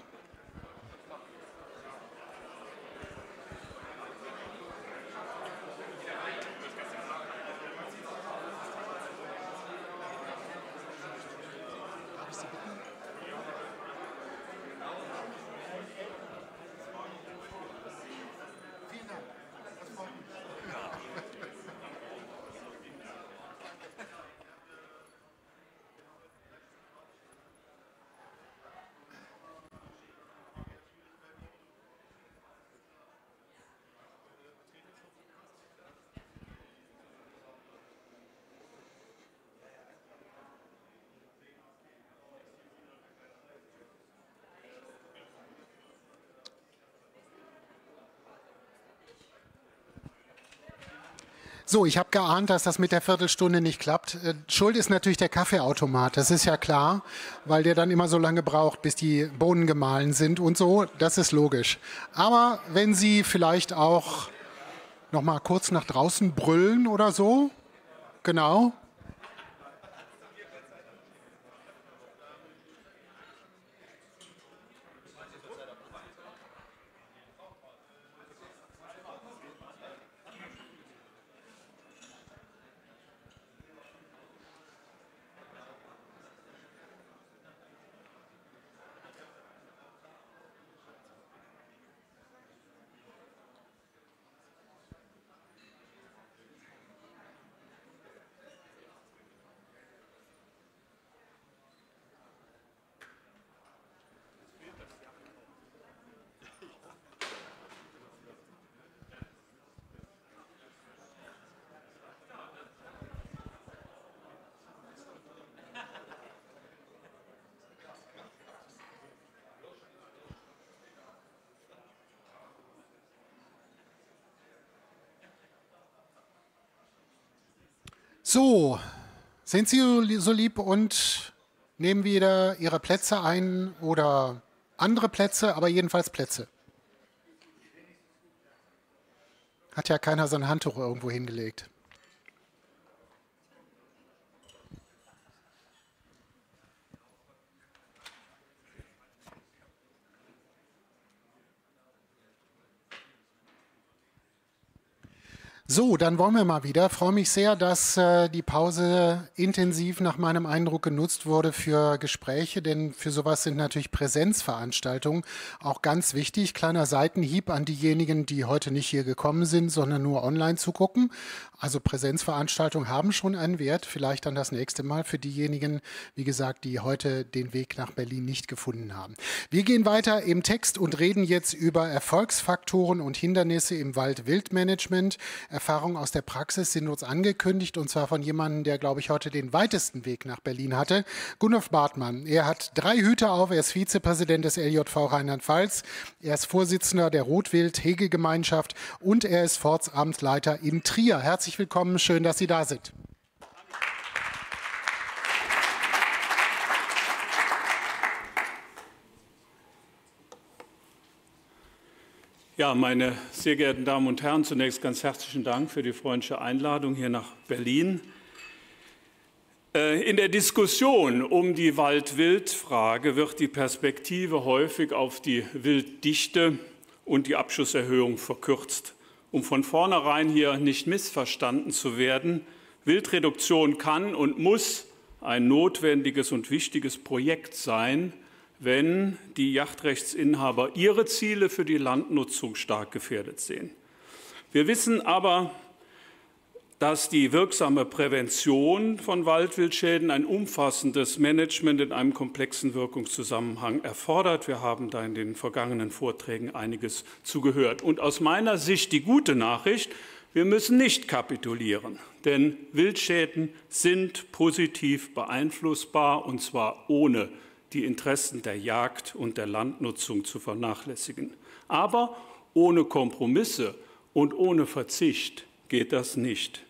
So, ich habe geahnt, dass das mit der Viertelstunde nicht klappt. Äh, Schuld ist natürlich der Kaffeeautomat, das ist ja klar, weil der dann immer so lange braucht, bis die Bohnen gemahlen sind und so. Das ist logisch. Aber wenn Sie vielleicht auch noch mal kurz nach draußen brüllen oder so, genau, So, sind Sie so lieb und nehmen wieder Ihre Plätze ein oder andere Plätze, aber jedenfalls Plätze. Hat ja keiner sein Handtuch irgendwo hingelegt. So, dann wollen wir mal wieder. Freue mich sehr, dass äh, die Pause intensiv nach meinem Eindruck genutzt wurde für Gespräche, denn für sowas sind natürlich Präsenzveranstaltungen auch ganz wichtig. Kleiner Seitenhieb an diejenigen, die heute nicht hier gekommen sind, sondern nur online zu gucken. Also Präsenzveranstaltungen haben schon einen Wert, vielleicht dann das nächste Mal für diejenigen, wie gesagt, die heute den Weg nach Berlin nicht gefunden haben. Wir gehen weiter im Text und reden jetzt über Erfolgsfaktoren und Hindernisse im Wald-Wildmanagement. Erfahrungen aus der Praxis sind uns angekündigt und zwar von jemandem, der, glaube ich, heute den weitesten Weg nach Berlin hatte. Gunnar Bartmann. Er hat drei Hüte auf. Er ist Vizepräsident des LJV Rheinland-Pfalz. Er ist Vorsitzender der Rotwild-Hegegemeinschaft und er ist Fortsamtsleiter in Trier. Herzlich willkommen. Schön, dass Sie da sind. Ja, meine sehr geehrten Damen und Herren, zunächst ganz herzlichen Dank für die freundliche Einladung hier nach Berlin. Äh, in der Diskussion um die Wald-Wild-Frage wird die Perspektive häufig auf die Wilddichte und die Abschusserhöhung verkürzt um von vornherein hier nicht missverstanden zu werden, Wildreduktion kann und muss ein notwendiges und wichtiges Projekt sein, wenn die Yachtrechtsinhaber ihre Ziele für die Landnutzung stark gefährdet sehen. Wir wissen aber, dass die wirksame Prävention von Waldwildschäden ein umfassendes Management in einem komplexen Wirkungszusammenhang erfordert. Wir haben da in den vergangenen Vorträgen einiges zugehört. Und aus meiner Sicht die gute Nachricht, wir müssen nicht kapitulieren, denn Wildschäden sind positiv beeinflussbar, und zwar ohne die Interessen der Jagd und der Landnutzung zu vernachlässigen. Aber ohne Kompromisse und ohne Verzicht geht das nicht.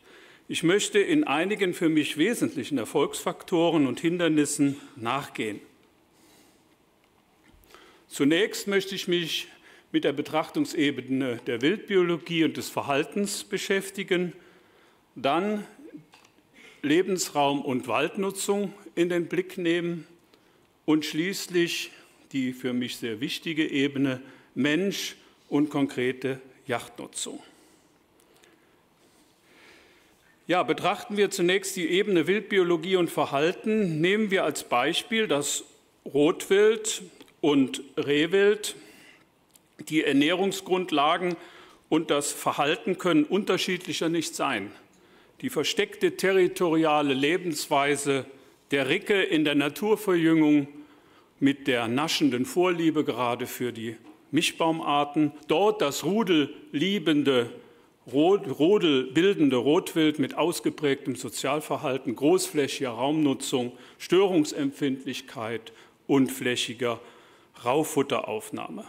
Ich möchte in einigen für mich wesentlichen Erfolgsfaktoren und Hindernissen nachgehen. Zunächst möchte ich mich mit der Betrachtungsebene der Wildbiologie und des Verhaltens beschäftigen, dann Lebensraum und Waldnutzung in den Blick nehmen und schließlich die für mich sehr wichtige Ebene Mensch und konkrete Yachtnutzung. Ja, betrachten wir zunächst die Ebene Wildbiologie und Verhalten. Nehmen wir als Beispiel das Rotwild und Rehwild. Die Ernährungsgrundlagen und das Verhalten können unterschiedlicher nicht sein. Die versteckte territoriale Lebensweise der Ricke in der Naturverjüngung mit der naschenden Vorliebe gerade für die Mischbaumarten, dort das rudelliebende Rodel bildende Rotwild mit ausgeprägtem Sozialverhalten, großflächiger Raumnutzung, Störungsempfindlichkeit und flächiger Raufutteraufnahme.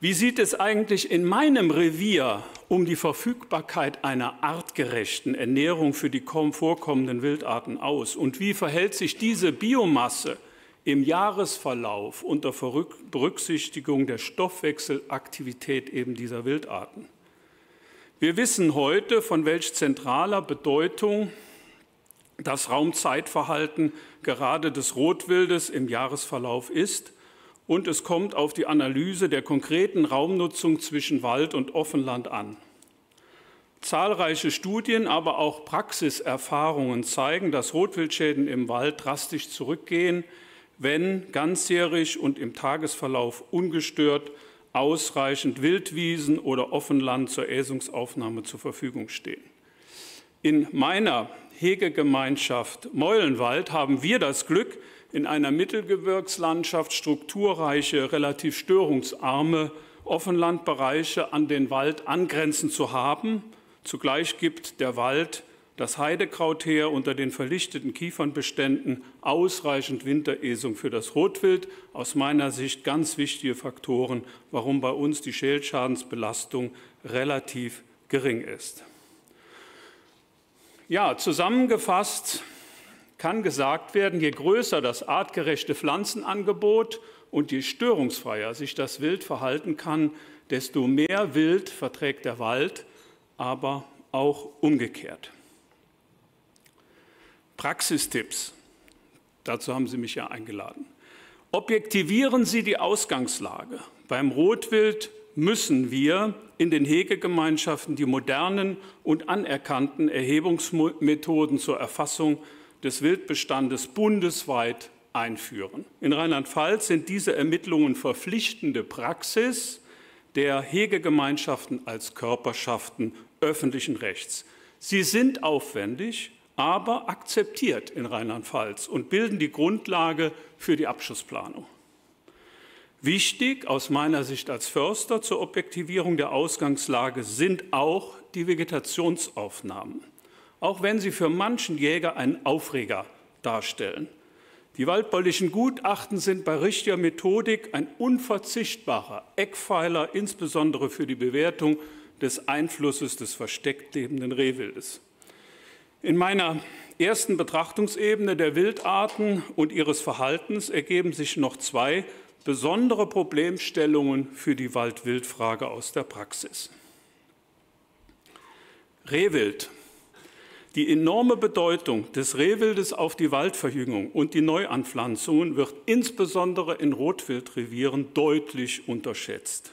Wie sieht es eigentlich in meinem Revier um die Verfügbarkeit einer artgerechten Ernährung für die vorkommenden Wildarten aus? Und wie verhält sich diese Biomasse im Jahresverlauf unter Berücksichtigung der Stoffwechselaktivität eben dieser Wildarten. Wir wissen heute, von welch zentraler Bedeutung das Raumzeitverhalten gerade des Rotwildes im Jahresverlauf ist und es kommt auf die Analyse der konkreten Raumnutzung zwischen Wald und Offenland an. Zahlreiche Studien, aber auch Praxiserfahrungen zeigen, dass Rotwildschäden im Wald drastisch zurückgehen, wenn ganzjährig und im Tagesverlauf ungestört ausreichend Wildwiesen oder Offenland zur Äsungsaufnahme zur Verfügung stehen. In meiner Hegegemeinschaft Meulenwald haben wir das Glück, in einer Mittelgebirgslandschaft strukturreiche, relativ störungsarme Offenlandbereiche an den Wald angrenzend zu haben. Zugleich gibt der Wald das Heidekraut her unter den verlichteten Kiefernbeständen ausreichend Winteresung für das Rotwild. Aus meiner Sicht ganz wichtige Faktoren, warum bei uns die Schädschadensbelastung relativ gering ist. Ja, zusammengefasst kann gesagt werden, je größer das artgerechte Pflanzenangebot und je störungsfreier sich das Wild verhalten kann, desto mehr Wild verträgt der Wald, aber auch umgekehrt. Praxistipps. Dazu haben Sie mich ja eingeladen. Objektivieren Sie die Ausgangslage. Beim Rotwild müssen wir in den Hegegemeinschaften die modernen und anerkannten Erhebungsmethoden zur Erfassung des Wildbestandes bundesweit einführen. In Rheinland-Pfalz sind diese Ermittlungen verpflichtende Praxis der Hegegemeinschaften als Körperschaften öffentlichen Rechts. Sie sind aufwendig, aber akzeptiert in Rheinland-Pfalz und bilden die Grundlage für die Abschussplanung. Wichtig aus meiner Sicht als Förster zur Objektivierung der Ausgangslage sind auch die Vegetationsaufnahmen, auch wenn sie für manchen Jäger einen Aufreger darstellen. Die waldbaulichen Gutachten sind bei richtiger Methodik ein unverzichtbarer Eckpfeiler, insbesondere für die Bewertung des Einflusses des versteckt lebenden Rehwildes. In meiner ersten Betrachtungsebene der Wildarten und ihres Verhaltens ergeben sich noch zwei besondere Problemstellungen für die Wald-Wild-Frage aus der Praxis. Rehwild die enorme Bedeutung des Rehwildes auf die Waldverjüngung und die Neuanpflanzungen wird insbesondere in Rotwildrevieren deutlich unterschätzt.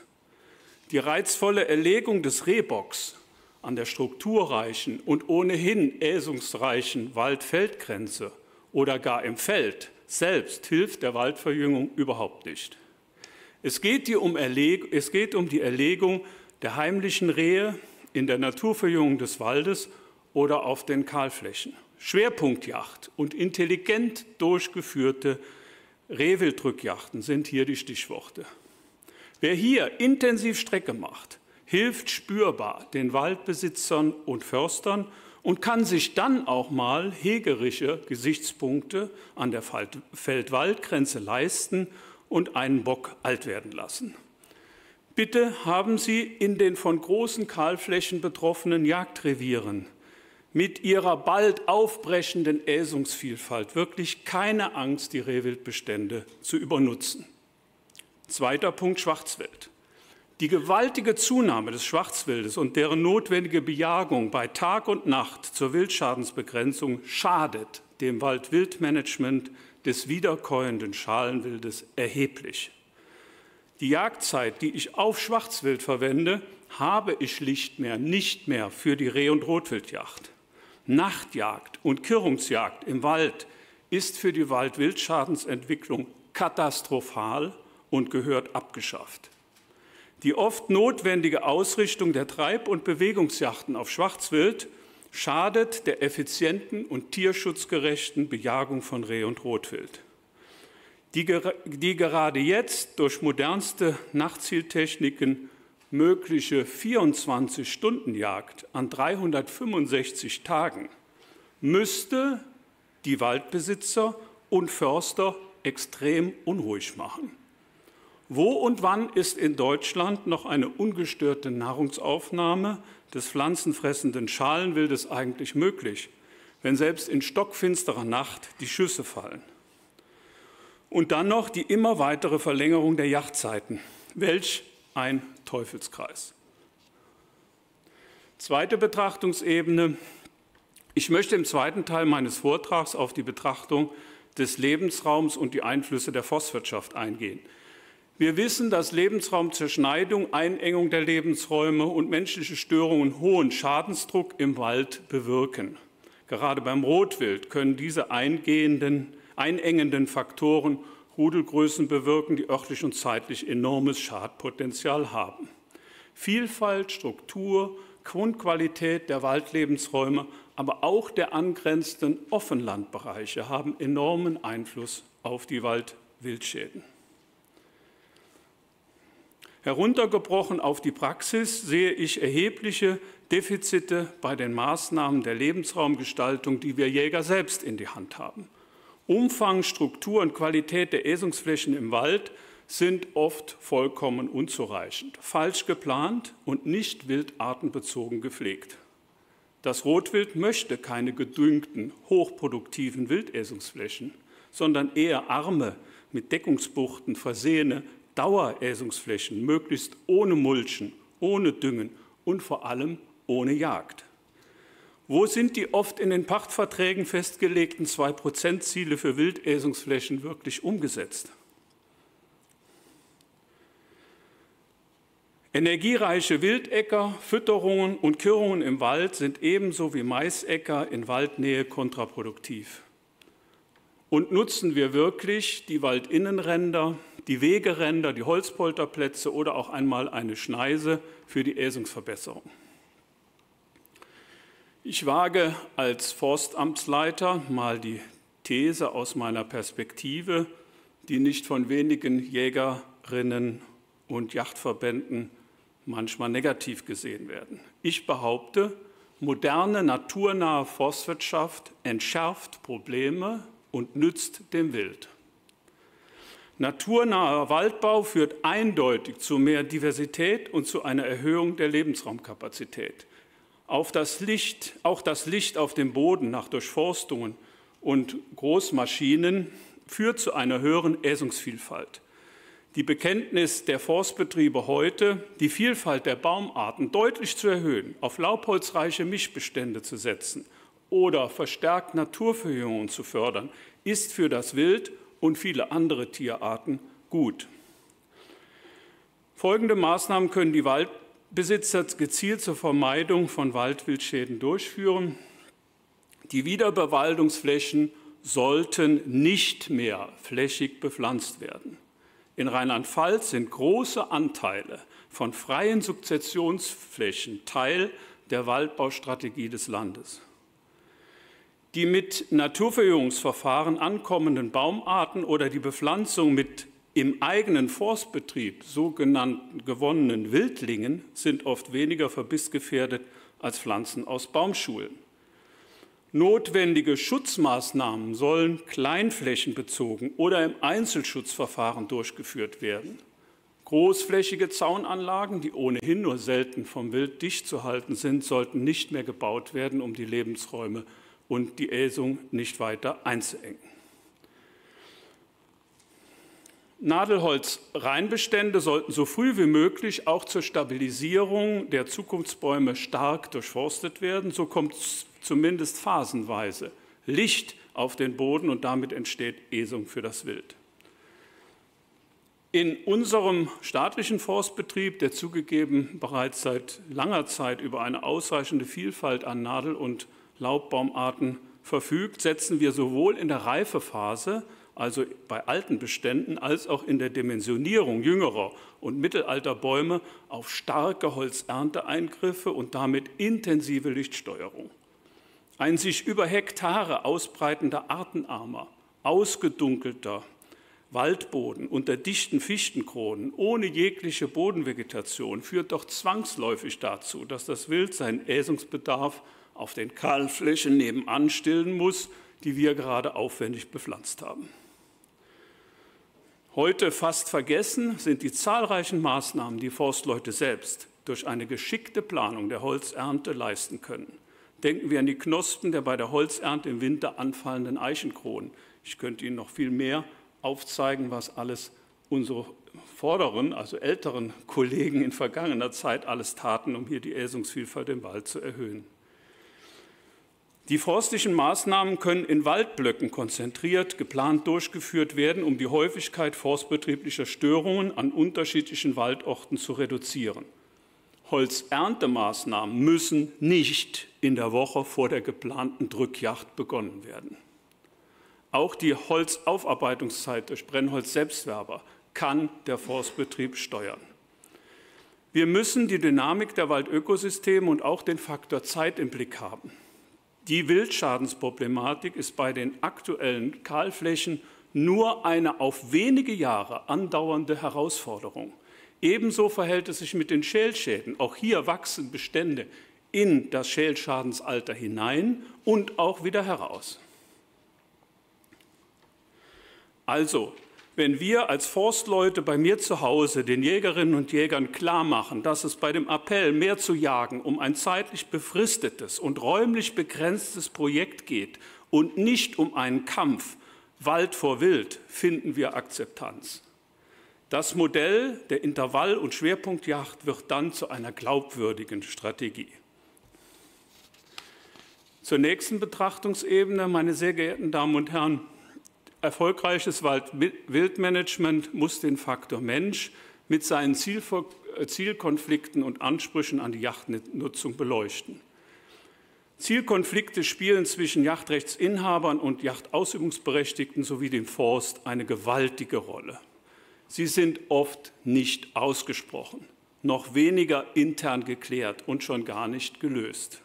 Die reizvolle Erlegung des Rehbocks an der strukturreichen und ohnehin äsungsreichen Wald-Feldgrenze oder gar im Feld selbst hilft der Waldverjüngung überhaupt nicht. Es geht, um es geht um die Erlegung der heimlichen Rehe in der Naturverjüngung des Waldes oder auf den Kahlflächen. Schwerpunktjacht und intelligent durchgeführte Rehwildrückjachten sind hier die Stichworte. Wer hier intensiv Strecke macht, hilft spürbar den Waldbesitzern und Förstern und kann sich dann auch mal hegerische Gesichtspunkte an der Feldwaldgrenze leisten und einen Bock alt werden lassen. Bitte haben Sie in den von großen Kahlflächen betroffenen Jagdrevieren mit ihrer bald aufbrechenden Äsungsvielfalt wirklich keine Angst, die Rehwildbestände zu übernutzen. Zweiter Punkt Schwarzwild. Die gewaltige Zunahme des Schwarzwildes und deren notwendige Bejagung bei Tag und Nacht zur Wildschadensbegrenzung schadet dem Waldwildmanagement des wiederkäuenden Schalenwildes erheblich. Die Jagdzeit, die ich auf Schwarzwild verwende, habe ich schlicht mehr nicht mehr für die Reh- und Rotwildjagd. Nachtjagd und Kirrungsjagd im Wald ist für die Waldwildschadensentwicklung katastrophal und gehört abgeschafft. Die oft notwendige Ausrichtung der Treib- und Bewegungsjachten auf Schwarzwild schadet der effizienten und tierschutzgerechten Bejagung von Reh- und Rotwild, die, die gerade jetzt durch modernste Nachtzieltechniken mögliche 24-Stunden-Jagd an 365 Tagen müsste die Waldbesitzer und Förster extrem unruhig machen. Wo und wann ist in Deutschland noch eine ungestörte Nahrungsaufnahme des pflanzenfressenden Schalenwildes eigentlich möglich, wenn selbst in stockfinsterer Nacht die Schüsse fallen? Und dann noch die immer weitere Verlängerung der Jagdzeiten, welch ein Teufelskreis. Zweite Betrachtungsebene. Ich möchte im zweiten Teil meines Vortrags auf die Betrachtung des Lebensraums und die Einflüsse der Forstwirtschaft eingehen. Wir wissen, dass Lebensraumzerschneidung, Einengung der Lebensräume und menschliche Störungen hohen Schadensdruck im Wald bewirken. Gerade beim Rotwild können diese eingehenden, einengenden Faktoren Rudelgrößen bewirken, die örtlich und zeitlich enormes Schadpotenzial haben. Vielfalt, Struktur, Grundqualität der Waldlebensräume, aber auch der angrenzenden Offenlandbereiche haben enormen Einfluss auf die Waldwildschäden. Heruntergebrochen auf die Praxis sehe ich erhebliche Defizite bei den Maßnahmen der Lebensraumgestaltung, die wir Jäger selbst in die Hand haben. Umfang, Struktur und Qualität der Esungsflächen im Wald sind oft vollkommen unzureichend, falsch geplant und nicht wildartenbezogen gepflegt. Das Rotwild möchte keine gedüngten, hochproduktiven Wildäsungsflächen, sondern eher arme, mit Deckungsbuchten versehene Daueräsungsflächen, möglichst ohne Mulchen, ohne Düngen und vor allem ohne Jagd. Wo sind die oft in den Pachtverträgen festgelegten 2-Prozent-Ziele für Wildäsungsflächen wirklich umgesetzt? Energiereiche Wildäcker, Fütterungen und Kirrungen im Wald sind ebenso wie Maisäcker in Waldnähe kontraproduktiv. Und nutzen wir wirklich die Waldinnenränder, die Wegeränder, die Holzpolterplätze oder auch einmal eine Schneise für die Äsungsverbesserung? Ich wage als Forstamtsleiter mal die These aus meiner Perspektive, die nicht von wenigen Jägerinnen und Yachtverbänden manchmal negativ gesehen werden. Ich behaupte, moderne, naturnahe Forstwirtschaft entschärft Probleme und nützt dem Wild. Naturnaher Waldbau führt eindeutig zu mehr Diversität und zu einer Erhöhung der Lebensraumkapazität. Auf das Licht, auch das Licht auf dem Boden nach Durchforstungen und Großmaschinen führt zu einer höheren Äsungsvielfalt. Die Bekenntnis der Forstbetriebe heute, die Vielfalt der Baumarten deutlich zu erhöhen, auf laubholzreiche Mischbestände zu setzen oder verstärkt Naturverjüngung zu fördern, ist für das Wild und viele andere Tierarten gut. Folgende Maßnahmen können die Wald Besitzer gezielt zur Vermeidung von Waldwildschäden durchführen. Die Wiederbewaldungsflächen sollten nicht mehr flächig bepflanzt werden. In Rheinland-Pfalz sind große Anteile von freien Sukzessionsflächen Teil der Waldbaustrategie des Landes. Die mit Naturverjüngungsverfahren ankommenden Baumarten oder die Bepflanzung mit im eigenen Forstbetrieb sogenannten gewonnenen Wildlingen sind oft weniger verbissgefährdet als Pflanzen aus Baumschulen. Notwendige Schutzmaßnahmen sollen kleinflächenbezogen oder im Einzelschutzverfahren durchgeführt werden. Großflächige Zaunanlagen, die ohnehin nur selten vom Wild dicht zu halten sind, sollten nicht mehr gebaut werden, um die Lebensräume und die Äsung nicht weiter einzuengen. Nadelholz-Reinbestände sollten so früh wie möglich auch zur Stabilisierung der Zukunftsbäume stark durchforstet werden. So kommt zumindest phasenweise Licht auf den Boden und damit entsteht Esung für das Wild. In unserem staatlichen Forstbetrieb, der zugegeben bereits seit langer Zeit über eine ausreichende Vielfalt an Nadel- und Laubbaumarten verfügt, setzen wir sowohl in der Reifephase also bei alten Beständen, als auch in der Dimensionierung jüngerer und mittelalter Bäume auf starke Holzernteeingriffe und damit intensive Lichtsteuerung. Ein sich über Hektare ausbreitender artenarmer, ausgedunkelter Waldboden unter dichten Fichtenkronen ohne jegliche Bodenvegetation führt doch zwangsläufig dazu, dass das Wild seinen Äsungsbedarf auf den kahlen Flächen nebenan stillen muss, die wir gerade aufwendig bepflanzt haben. Heute fast vergessen sind die zahlreichen Maßnahmen, die Forstleute selbst durch eine geschickte Planung der Holzernte leisten können. Denken wir an die Knospen der bei der Holzernte im Winter anfallenden Eichenkronen. Ich könnte Ihnen noch viel mehr aufzeigen, was alles unsere vorderen, also älteren Kollegen in vergangener Zeit alles taten, um hier die Äsungsvielfalt im Wald zu erhöhen. Die forstlichen Maßnahmen können in Waldblöcken konzentriert, geplant durchgeführt werden, um die Häufigkeit forstbetrieblicher Störungen an unterschiedlichen Waldorten zu reduzieren. Holzerntemaßnahmen müssen nicht in der Woche vor der geplanten Drückjacht begonnen werden. Auch die Holzaufarbeitungszeit durch Brennholz-Selbstwerber kann der Forstbetrieb steuern. Wir müssen die Dynamik der Waldökosysteme und auch den Faktor Zeit im Blick haben. Die Wildschadensproblematik ist bei den aktuellen Kahlflächen nur eine auf wenige Jahre andauernde Herausforderung. Ebenso verhält es sich mit den Schälschäden. Auch hier wachsen Bestände in das Schälschadensalter hinein und auch wieder heraus. Also, wenn wir als Forstleute bei mir zu Hause den Jägerinnen und Jägern klar machen, dass es bei dem Appell, mehr zu jagen, um ein zeitlich befristetes und räumlich begrenztes Projekt geht und nicht um einen Kampf Wald vor Wild, finden wir Akzeptanz. Das Modell der Intervall- und Schwerpunktjagd wird dann zu einer glaubwürdigen Strategie. Zur nächsten Betrachtungsebene, meine sehr geehrten Damen und Herren, Erfolgreiches Wildmanagement muss den Faktor Mensch mit seinen Zielkonflikten und Ansprüchen an die Yachtnutzung beleuchten. Zielkonflikte spielen zwischen Yachtrechtsinhabern und Yachtausübungsberechtigten sowie dem Forst eine gewaltige Rolle. Sie sind oft nicht ausgesprochen, noch weniger intern geklärt und schon gar nicht gelöst.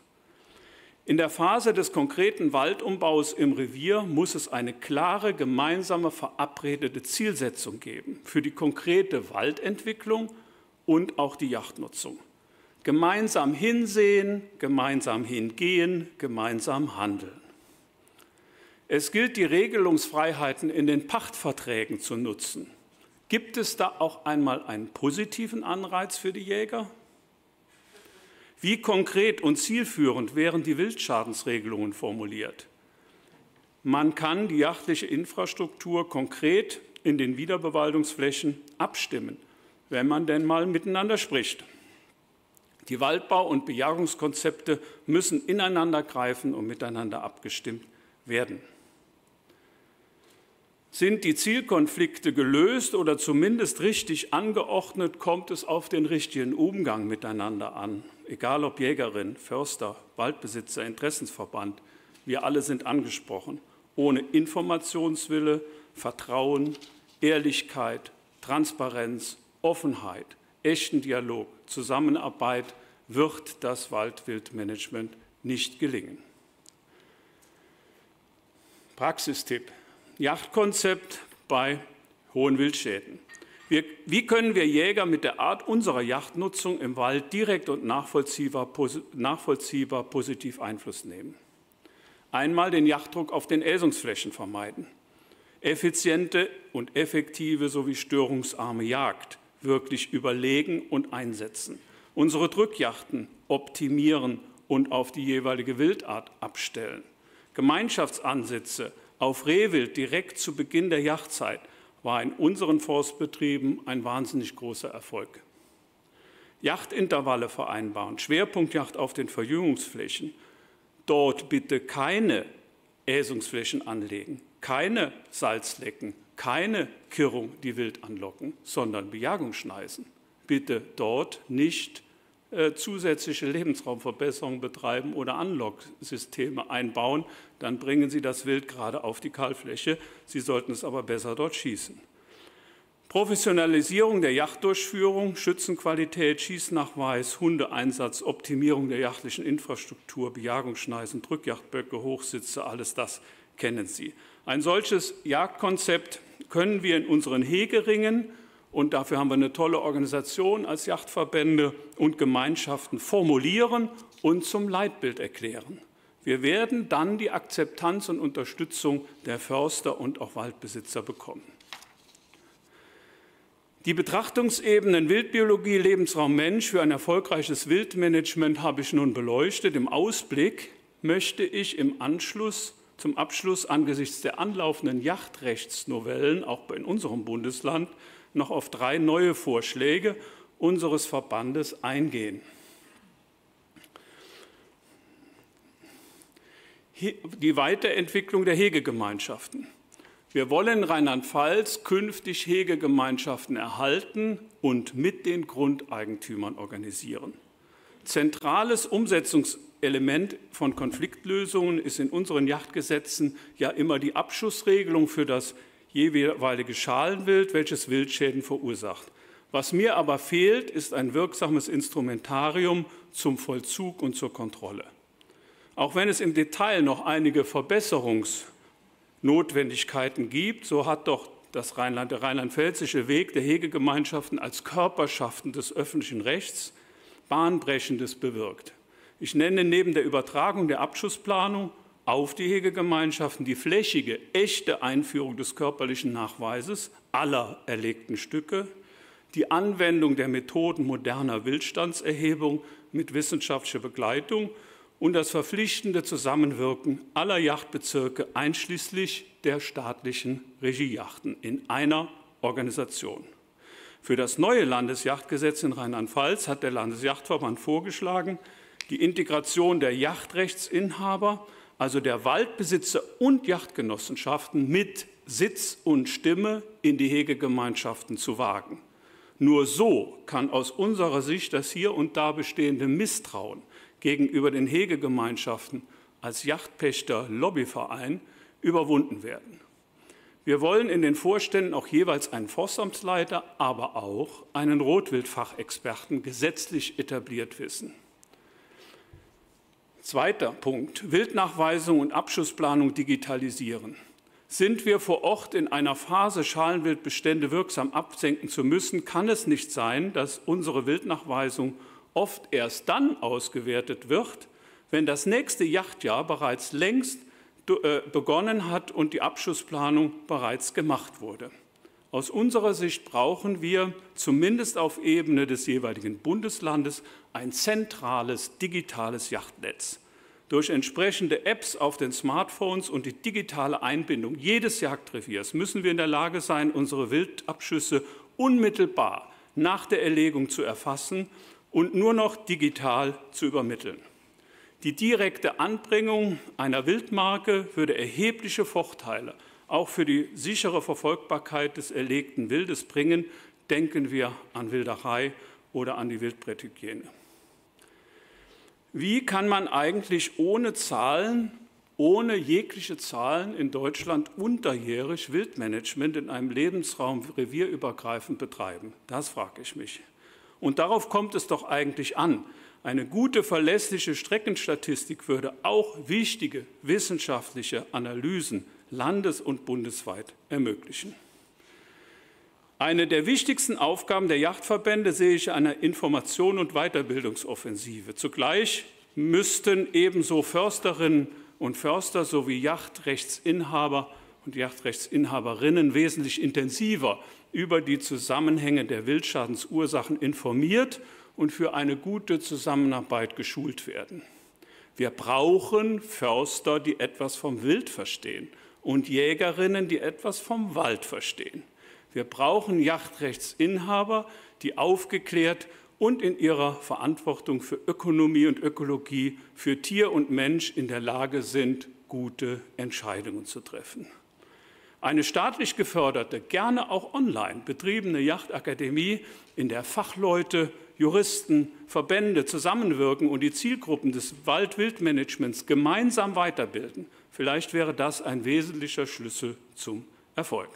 In der Phase des konkreten Waldumbaus im Revier muss es eine klare, gemeinsame verabredete Zielsetzung geben für die konkrete Waldentwicklung und auch die Yachtnutzung. Gemeinsam hinsehen, gemeinsam hingehen, gemeinsam handeln. Es gilt, die Regelungsfreiheiten in den Pachtverträgen zu nutzen. Gibt es da auch einmal einen positiven Anreiz für die Jäger? Wie konkret und zielführend wären die Wildschadensregelungen formuliert? Man kann die jachtliche Infrastruktur konkret in den Wiederbewaldungsflächen abstimmen, wenn man denn mal miteinander spricht. Die Waldbau- und Bejagungskonzepte müssen ineinander greifen und miteinander abgestimmt werden. Sind die Zielkonflikte gelöst oder zumindest richtig angeordnet, kommt es auf den richtigen Umgang miteinander an. Egal ob Jägerin, Förster, Waldbesitzer, Interessensverband, wir alle sind angesprochen. Ohne Informationswille, Vertrauen, Ehrlichkeit, Transparenz, Offenheit, echten Dialog, Zusammenarbeit wird das Waldwildmanagement nicht gelingen. Praxistipp. Yachtkonzept bei hohen Wildschäden. Wir, wie können wir Jäger mit der Art unserer Yachtnutzung im Wald direkt und nachvollziehbar, nachvollziehbar positiv Einfluss nehmen? Einmal den Yachtdruck auf den Äsungsflächen vermeiden. Effiziente und effektive sowie störungsarme Jagd wirklich überlegen und einsetzen. Unsere Drückjachten optimieren und auf die jeweilige Wildart abstellen. Gemeinschaftsansätze auf Rehwild direkt zu Beginn der Jachtzeit war in unseren Forstbetrieben ein wahnsinnig großer Erfolg. Jachtintervalle vereinbaren, Schwerpunktjacht auf den Verjüngungsflächen, dort bitte keine Äsungsflächen anlegen, keine Salzlecken, keine Kirrung, die wild anlocken, sondern Bejagungsschneisen. Bitte dort nicht äh, zusätzliche Lebensraumverbesserungen betreiben oder Anlocksysteme einbauen, dann bringen Sie das Wild gerade auf die Kahlfläche. Sie sollten es aber besser dort schießen. Professionalisierung der Yachtdurchführung, Schützenqualität, Schießnachweis, Hundeeinsatz, Optimierung der jachtlichen Infrastruktur, Bejagungsschneisen, Drückjachtböcke, Hochsitze, alles das kennen Sie. Ein solches Jagdkonzept können wir in unseren Hegeringen und dafür haben wir eine tolle Organisation als Yachtverbände und Gemeinschaften formulieren und zum Leitbild erklären. Wir werden dann die Akzeptanz und Unterstützung der Förster und auch Waldbesitzer bekommen. Die Betrachtungsebenen Wildbiologie, Lebensraum Mensch für ein erfolgreiches Wildmanagement habe ich nun beleuchtet. Im Ausblick möchte ich im Anschluss zum Abschluss angesichts der anlaufenden Yachtrechtsnovellen, auch in unserem Bundesland, noch auf drei neue Vorschläge unseres Verbandes eingehen. Die Weiterentwicklung der Hegegemeinschaften. Wir wollen in Rheinland-Pfalz künftig Hegegemeinschaften erhalten und mit den Grundeigentümern organisieren. Zentrales Umsetzungselement von Konfliktlösungen ist in unseren Yachtgesetzen ja immer die Abschussregelung für das jeweilige Schalenwild, welches Wildschäden verursacht. Was mir aber fehlt, ist ein wirksames Instrumentarium zum Vollzug und zur Kontrolle. Auch wenn es im Detail noch einige Verbesserungsnotwendigkeiten gibt, so hat doch das Rheinland, der rheinland-pfälzische Weg der Hegegemeinschaften als Körperschaften des öffentlichen Rechts Bahnbrechendes bewirkt. Ich nenne neben der Übertragung der Abschussplanung auf die Hegegemeinschaften die flächige, echte Einführung des körperlichen Nachweises aller erlegten Stücke, die Anwendung der Methoden moderner Wildstandserhebung mit wissenschaftlicher Begleitung und das verpflichtende Zusammenwirken aller Yachtbezirke einschließlich der staatlichen Regiejachten in einer Organisation. Für das neue Landesjachtgesetz in Rheinland-Pfalz hat der Landesjachtverband vorgeschlagen, die Integration der Yachtrechtsinhaber also der Waldbesitzer und Yachtgenossenschaften mit Sitz und Stimme in die Hegegemeinschaften zu wagen. Nur so kann aus unserer Sicht das hier und da bestehende Misstrauen gegenüber den Hegegemeinschaften als Yachtpächter-Lobbyverein überwunden werden. Wir wollen in den Vorständen auch jeweils einen Forstamtsleiter, aber auch einen Rotwildfachexperten gesetzlich etabliert wissen. Zweiter Punkt, Wildnachweisung und Abschussplanung digitalisieren. Sind wir vor Ort in einer Phase, Schalenwildbestände wirksam absenken zu müssen, kann es nicht sein, dass unsere Wildnachweisung oft erst dann ausgewertet wird, wenn das nächste Yachtjahr bereits längst äh, begonnen hat und die Abschussplanung bereits gemacht wurde. Aus unserer Sicht brauchen wir zumindest auf Ebene des jeweiligen Bundeslandes ein zentrales digitales Yachtnetz. Durch entsprechende Apps auf den Smartphones und die digitale Einbindung jedes Jagdreviers müssen wir in der Lage sein, unsere Wildabschüsse unmittelbar nach der Erlegung zu erfassen und nur noch digital zu übermitteln. Die direkte Anbringung einer Wildmarke würde erhebliche Vorteile auch für die sichere Verfolgbarkeit des erlegten Wildes bringen. Denken wir an Wilderei oder an die Wildbretthygiene. Wie kann man eigentlich ohne Zahlen, ohne jegliche Zahlen in Deutschland unterjährig Wildmanagement in einem Lebensraum revierübergreifend betreiben? Das frage ich mich. Und darauf kommt es doch eigentlich an. Eine gute, verlässliche Streckenstatistik würde auch wichtige wissenschaftliche Analysen landes- und bundesweit ermöglichen. Eine der wichtigsten Aufgaben der Yachtverbände sehe ich einer Information- und Weiterbildungsoffensive. Zugleich müssten ebenso Försterinnen und Förster sowie Yachtrechtsinhaber und Yachtrechtsinhaberinnen wesentlich intensiver über die Zusammenhänge der Wildschadensursachen informiert und für eine gute Zusammenarbeit geschult werden. Wir brauchen Förster, die etwas vom Wild verstehen und Jägerinnen, die etwas vom Wald verstehen. Wir brauchen Yachtrechtsinhaber, die aufgeklärt und in ihrer Verantwortung für Ökonomie und Ökologie, für Tier und Mensch in der Lage sind, gute Entscheidungen zu treffen. Eine staatlich geförderte, gerne auch online betriebene Yachtakademie, in der Fachleute, Juristen, Verbände zusammenwirken und die Zielgruppen des Wald-Wildmanagements gemeinsam weiterbilden, vielleicht wäre das ein wesentlicher Schlüssel zum Erfolg.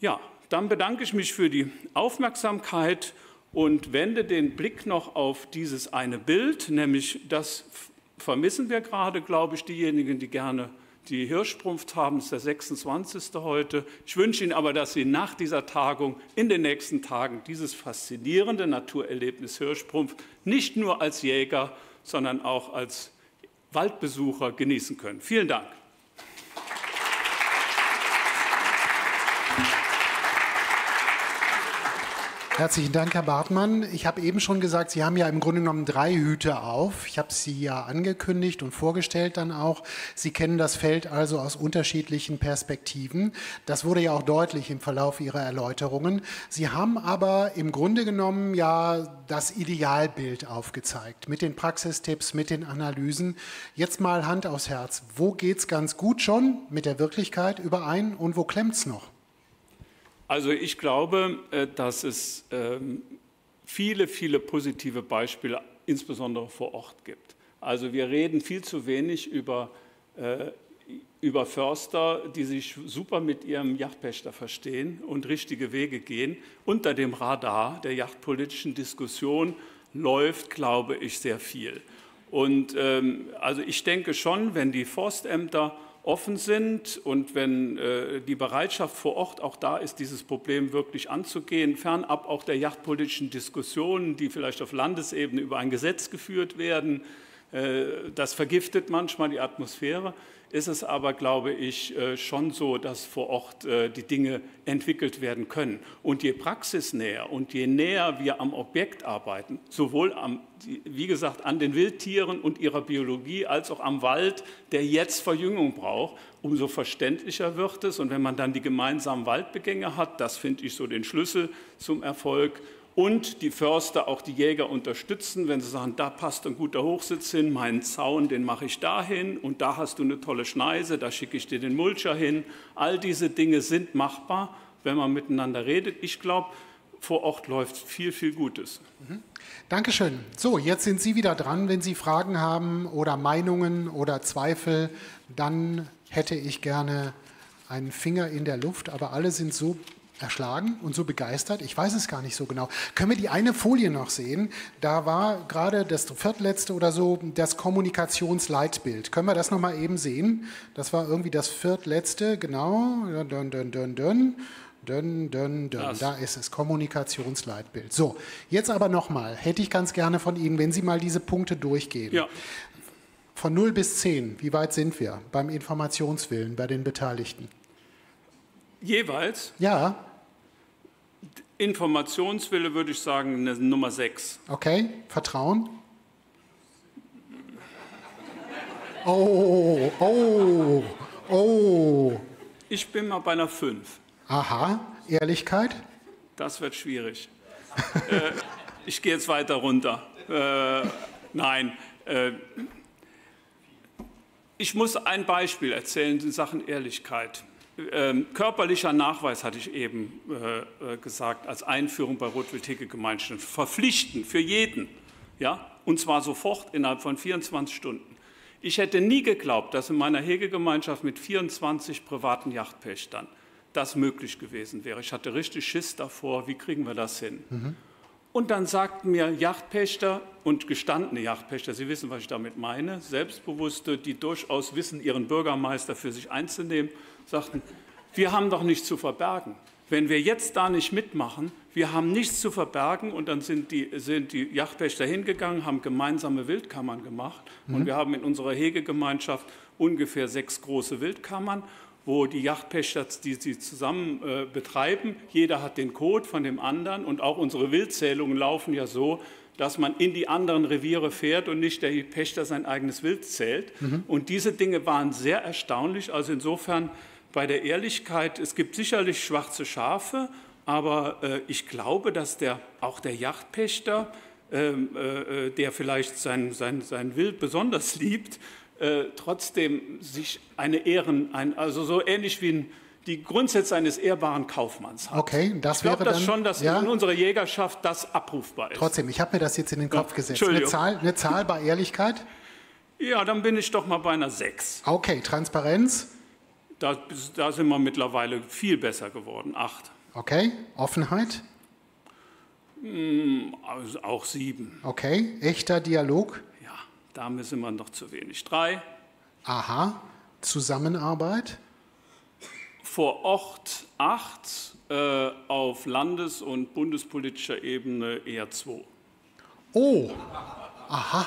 Ja, dann bedanke ich mich für die Aufmerksamkeit und wende den Blick noch auf dieses eine Bild, nämlich das vermissen wir gerade, glaube ich, diejenigen, die gerne die Hirschprumpft haben, ist der 26. heute. Ich wünsche Ihnen aber, dass Sie nach dieser Tagung in den nächsten Tagen dieses faszinierende Naturerlebnis Hirschprumpf nicht nur als Jäger, sondern auch als Waldbesucher genießen können. Vielen Dank. Herzlichen Dank, Herr Bartmann. Ich habe eben schon gesagt, Sie haben ja im Grunde genommen drei Hüte auf. Ich habe Sie ja angekündigt und vorgestellt dann auch. Sie kennen das Feld also aus unterschiedlichen Perspektiven. Das wurde ja auch deutlich im Verlauf Ihrer Erläuterungen. Sie haben aber im Grunde genommen ja das Idealbild aufgezeigt mit den Praxistipps, mit den Analysen. Jetzt mal Hand aufs Herz. Wo geht es ganz gut schon mit der Wirklichkeit überein und wo klemmt es noch? Also ich glaube, äh, dass es ähm, viele, viele positive Beispiele, insbesondere vor Ort gibt. Also wir reden viel zu wenig über, äh, über Förster, die sich super mit ihrem Yachtpächter verstehen und richtige Wege gehen. Unter dem Radar der yachtpolitischen Diskussion läuft, glaube ich, sehr viel. Und ähm, also ich denke schon, wenn die Forstämter offen sind und wenn äh, die Bereitschaft vor Ort auch da ist, dieses Problem wirklich anzugehen, fernab auch der yachtpolitischen Diskussionen, die vielleicht auf Landesebene über ein Gesetz geführt werden, äh, das vergiftet manchmal die Atmosphäre ist es aber, glaube ich, äh, schon so, dass vor Ort äh, die Dinge entwickelt werden können. Und je praxisnäher und je näher wir am Objekt arbeiten, sowohl am, wie gesagt, an den Wildtieren und ihrer Biologie als auch am Wald, der jetzt Verjüngung braucht, umso verständlicher wird es. Und wenn man dann die gemeinsamen Waldbegänge hat, das finde ich so den Schlüssel zum Erfolg und die Förster, auch die Jäger unterstützen, wenn sie sagen, da passt ein guter Hochsitz hin, meinen Zaun, den mache ich dahin und da hast du eine tolle Schneise, da schicke ich dir den Mulcher hin. All diese Dinge sind machbar, wenn man miteinander redet. Ich glaube, vor Ort läuft viel, viel Gutes. Mhm. Dankeschön. So, jetzt sind Sie wieder dran. Wenn Sie Fragen haben oder Meinungen oder Zweifel, dann hätte ich gerne einen Finger in der Luft, aber alle sind so erschlagen und so begeistert. Ich weiß es gar nicht so genau. Können wir die eine Folie noch sehen? Da war gerade das viertletzte oder so das Kommunikationsleitbild. Können wir das noch mal eben sehen? Das war irgendwie das viertletzte, genau. Dun, dun, dun, dun. Dun, dun, dun. Da ist es, Kommunikationsleitbild. So, jetzt aber nochmal, hätte ich ganz gerne von Ihnen, wenn Sie mal diese Punkte durchgehen. Ja. Von 0 bis 10, wie weit sind wir beim Informationswillen bei den Beteiligten? Jeweils? Ja. Informationswille würde ich sagen, eine Nummer 6. Okay, Vertrauen? Oh, oh, oh. Ich bin mal bei einer 5. Aha, Ehrlichkeit? Das wird schwierig. äh, ich gehe jetzt weiter runter. Äh, nein. Äh, ich muss ein Beispiel erzählen in Sachen Ehrlichkeit. Ähm, körperlicher Nachweis hatte ich eben äh, äh, gesagt als Einführung bei Rotwild-Hecke-Gemeinschaften. Verpflichtend für jeden. Ja? Und zwar sofort innerhalb von 24 Stunden. Ich hätte nie geglaubt, dass in meiner Hegegemeinschaft mit 24 privaten Yachtpächtern das möglich gewesen wäre. Ich hatte richtig Schiss davor, wie kriegen wir das hin? Mhm. Und dann sagten mir Yachtpächter und gestandene Yachtpächter, Sie wissen, was ich damit meine, Selbstbewusste, die durchaus wissen, ihren Bürgermeister für sich einzunehmen, sagten, wir haben doch nichts zu verbergen. Wenn wir jetzt da nicht mitmachen, wir haben nichts zu verbergen und dann sind die, sind die Yachtpächter hingegangen, haben gemeinsame Wildkammern gemacht mhm. und wir haben in unserer Hegegemeinschaft ungefähr sechs große Wildkammern wo die Yachtpächter, die sie zusammen äh, betreiben, jeder hat den Code von dem anderen und auch unsere Wildzählungen laufen ja so, dass man in die anderen Reviere fährt und nicht der Pächter sein eigenes Wild zählt. Mhm. Und diese Dinge waren sehr erstaunlich. Also insofern bei der Ehrlichkeit, es gibt sicherlich schwarze Schafe, aber äh, ich glaube, dass der, auch der Yachtpächter, ähm, äh, äh, der vielleicht sein, sein, sein Wild besonders (laughs) liebt, äh, trotzdem sich eine Ehren, ein, also so ähnlich wie ein, die Grundsätze eines ehrbaren Kaufmanns hat. Okay, das ich wäre das dann, schon, dass ja? in unserer Jägerschaft das abrufbar ist. Trotzdem, ich habe mir das jetzt in den Kopf ja, gesetzt. Eine Zahl, eine Zahl bei (laughs) Ehrlichkeit? Ja, dann bin ich doch mal bei einer 6. Okay, Transparenz? Da, da sind wir mittlerweile viel besser geworden, 8. Okay, Offenheit? Hm, also auch 7. Okay, echter Dialog? Da müssen wir noch zu wenig. Drei. Aha. Zusammenarbeit? Vor Ort acht, äh, auf landes- und bundespolitischer Ebene eher zwei. Oh, aha.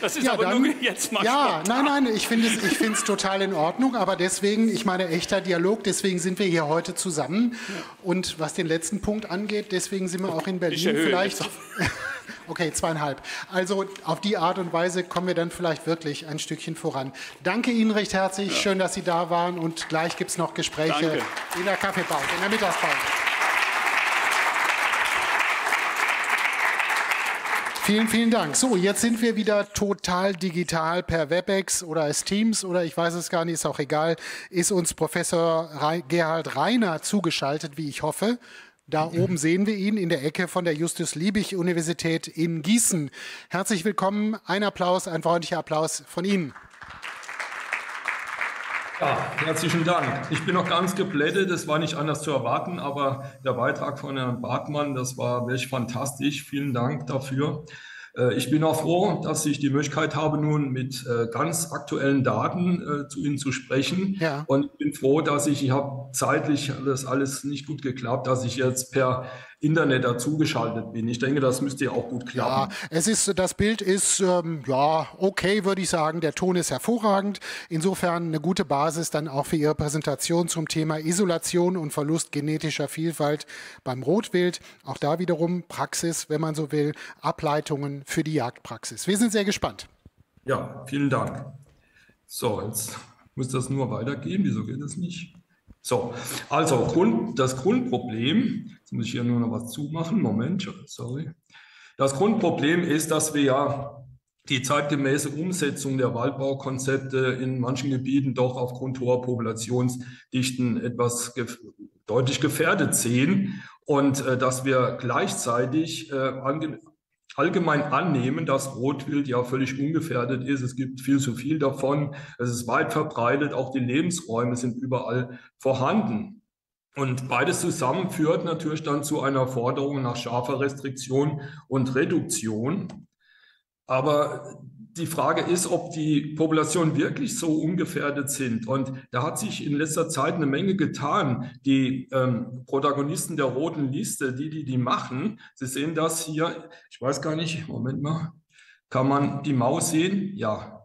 Das ist ja, aber dann, nur jetzt mal Ja, spontan. nein, nein, ich finde es, total in Ordnung, aber deswegen, ich meine, echter Dialog, deswegen sind wir hier heute zusammen. Und was den letzten Punkt angeht, deswegen sind wir auch in Berlin. vielleicht. (laughs) Okay, zweieinhalb. Also auf die Art und Weise kommen wir dann vielleicht wirklich ein Stückchen voran. Danke Ihnen recht herzlich, ja. schön, dass Sie da waren und gleich gibt es noch Gespräche Danke. in der Kaffeepause, in der Mittagspause. Vielen, vielen Dank. So, jetzt sind wir wieder total digital per WebEx oder als Teams oder ich weiß es gar nicht, ist auch egal. Ist uns Professor Gerhard Reiner zugeschaltet, wie ich hoffe. Da oben sehen wir ihn in der Ecke von der Justus-Liebig-Universität in Gießen. Herzlich willkommen. Ein Applaus, ein freundlicher Applaus von Ihnen. Ja, herzlichen Dank. Ich bin noch ganz geblättet, das war nicht anders zu erwarten, aber der Beitrag von Herrn Bartmann, das war wirklich fantastisch. Vielen Dank dafür. Äh, ich bin auch froh, dass ich die Möglichkeit habe, nun mit äh, ganz aktuellen Daten äh, zu Ihnen zu sprechen. Ja. Und ich bin froh, dass ich, ich habe zeitlich das alles nicht gut geklappt, dass ich jetzt per Internet dazugeschaltet bin. Ich denke, das müsste ja auch gut klappen. Ja, es ist, das Bild ist ähm, ja okay, würde ich sagen. Der Ton ist hervorragend. Insofern eine gute Basis dann auch für Ihre Präsentation zum Thema Isolation und Verlust genetischer Vielfalt beim Rotwild. Auch da wiederum Praxis, wenn man so will, Ableitungen für die Jagdpraxis. Wir sind sehr gespannt. Ja, vielen Dank. So, jetzt muss das nur weitergehen. Wieso geht das nicht? So, also Grund, das Grundproblem, jetzt muss ich hier nur noch was zumachen, Moment, sorry. Das Grundproblem ist, dass wir ja die zeitgemäße Umsetzung der Waldbaukonzepte in manchen Gebieten doch aufgrund hoher Populationsdichten etwas deutlich gefährdet sehen und äh, dass wir gleichzeitig äh, allgemein annehmen, dass Rotwild ja völlig ungefährdet ist. Es gibt viel zu viel davon. Es ist weit verbreitet. Auch die Lebensräume sind überall vorhanden. Und beides zusammen führt natürlich dann zu einer Forderung nach scharfer Restriktion und Reduktion. Aber die Frage ist, ob die Populationen wirklich so ungefährdet sind. Und da hat sich in letzter Zeit eine Menge getan. Die ähm, Protagonisten der roten Liste, die, die die machen, Sie sehen das hier, ich weiß gar nicht, Moment mal, kann man die Maus sehen? Ja.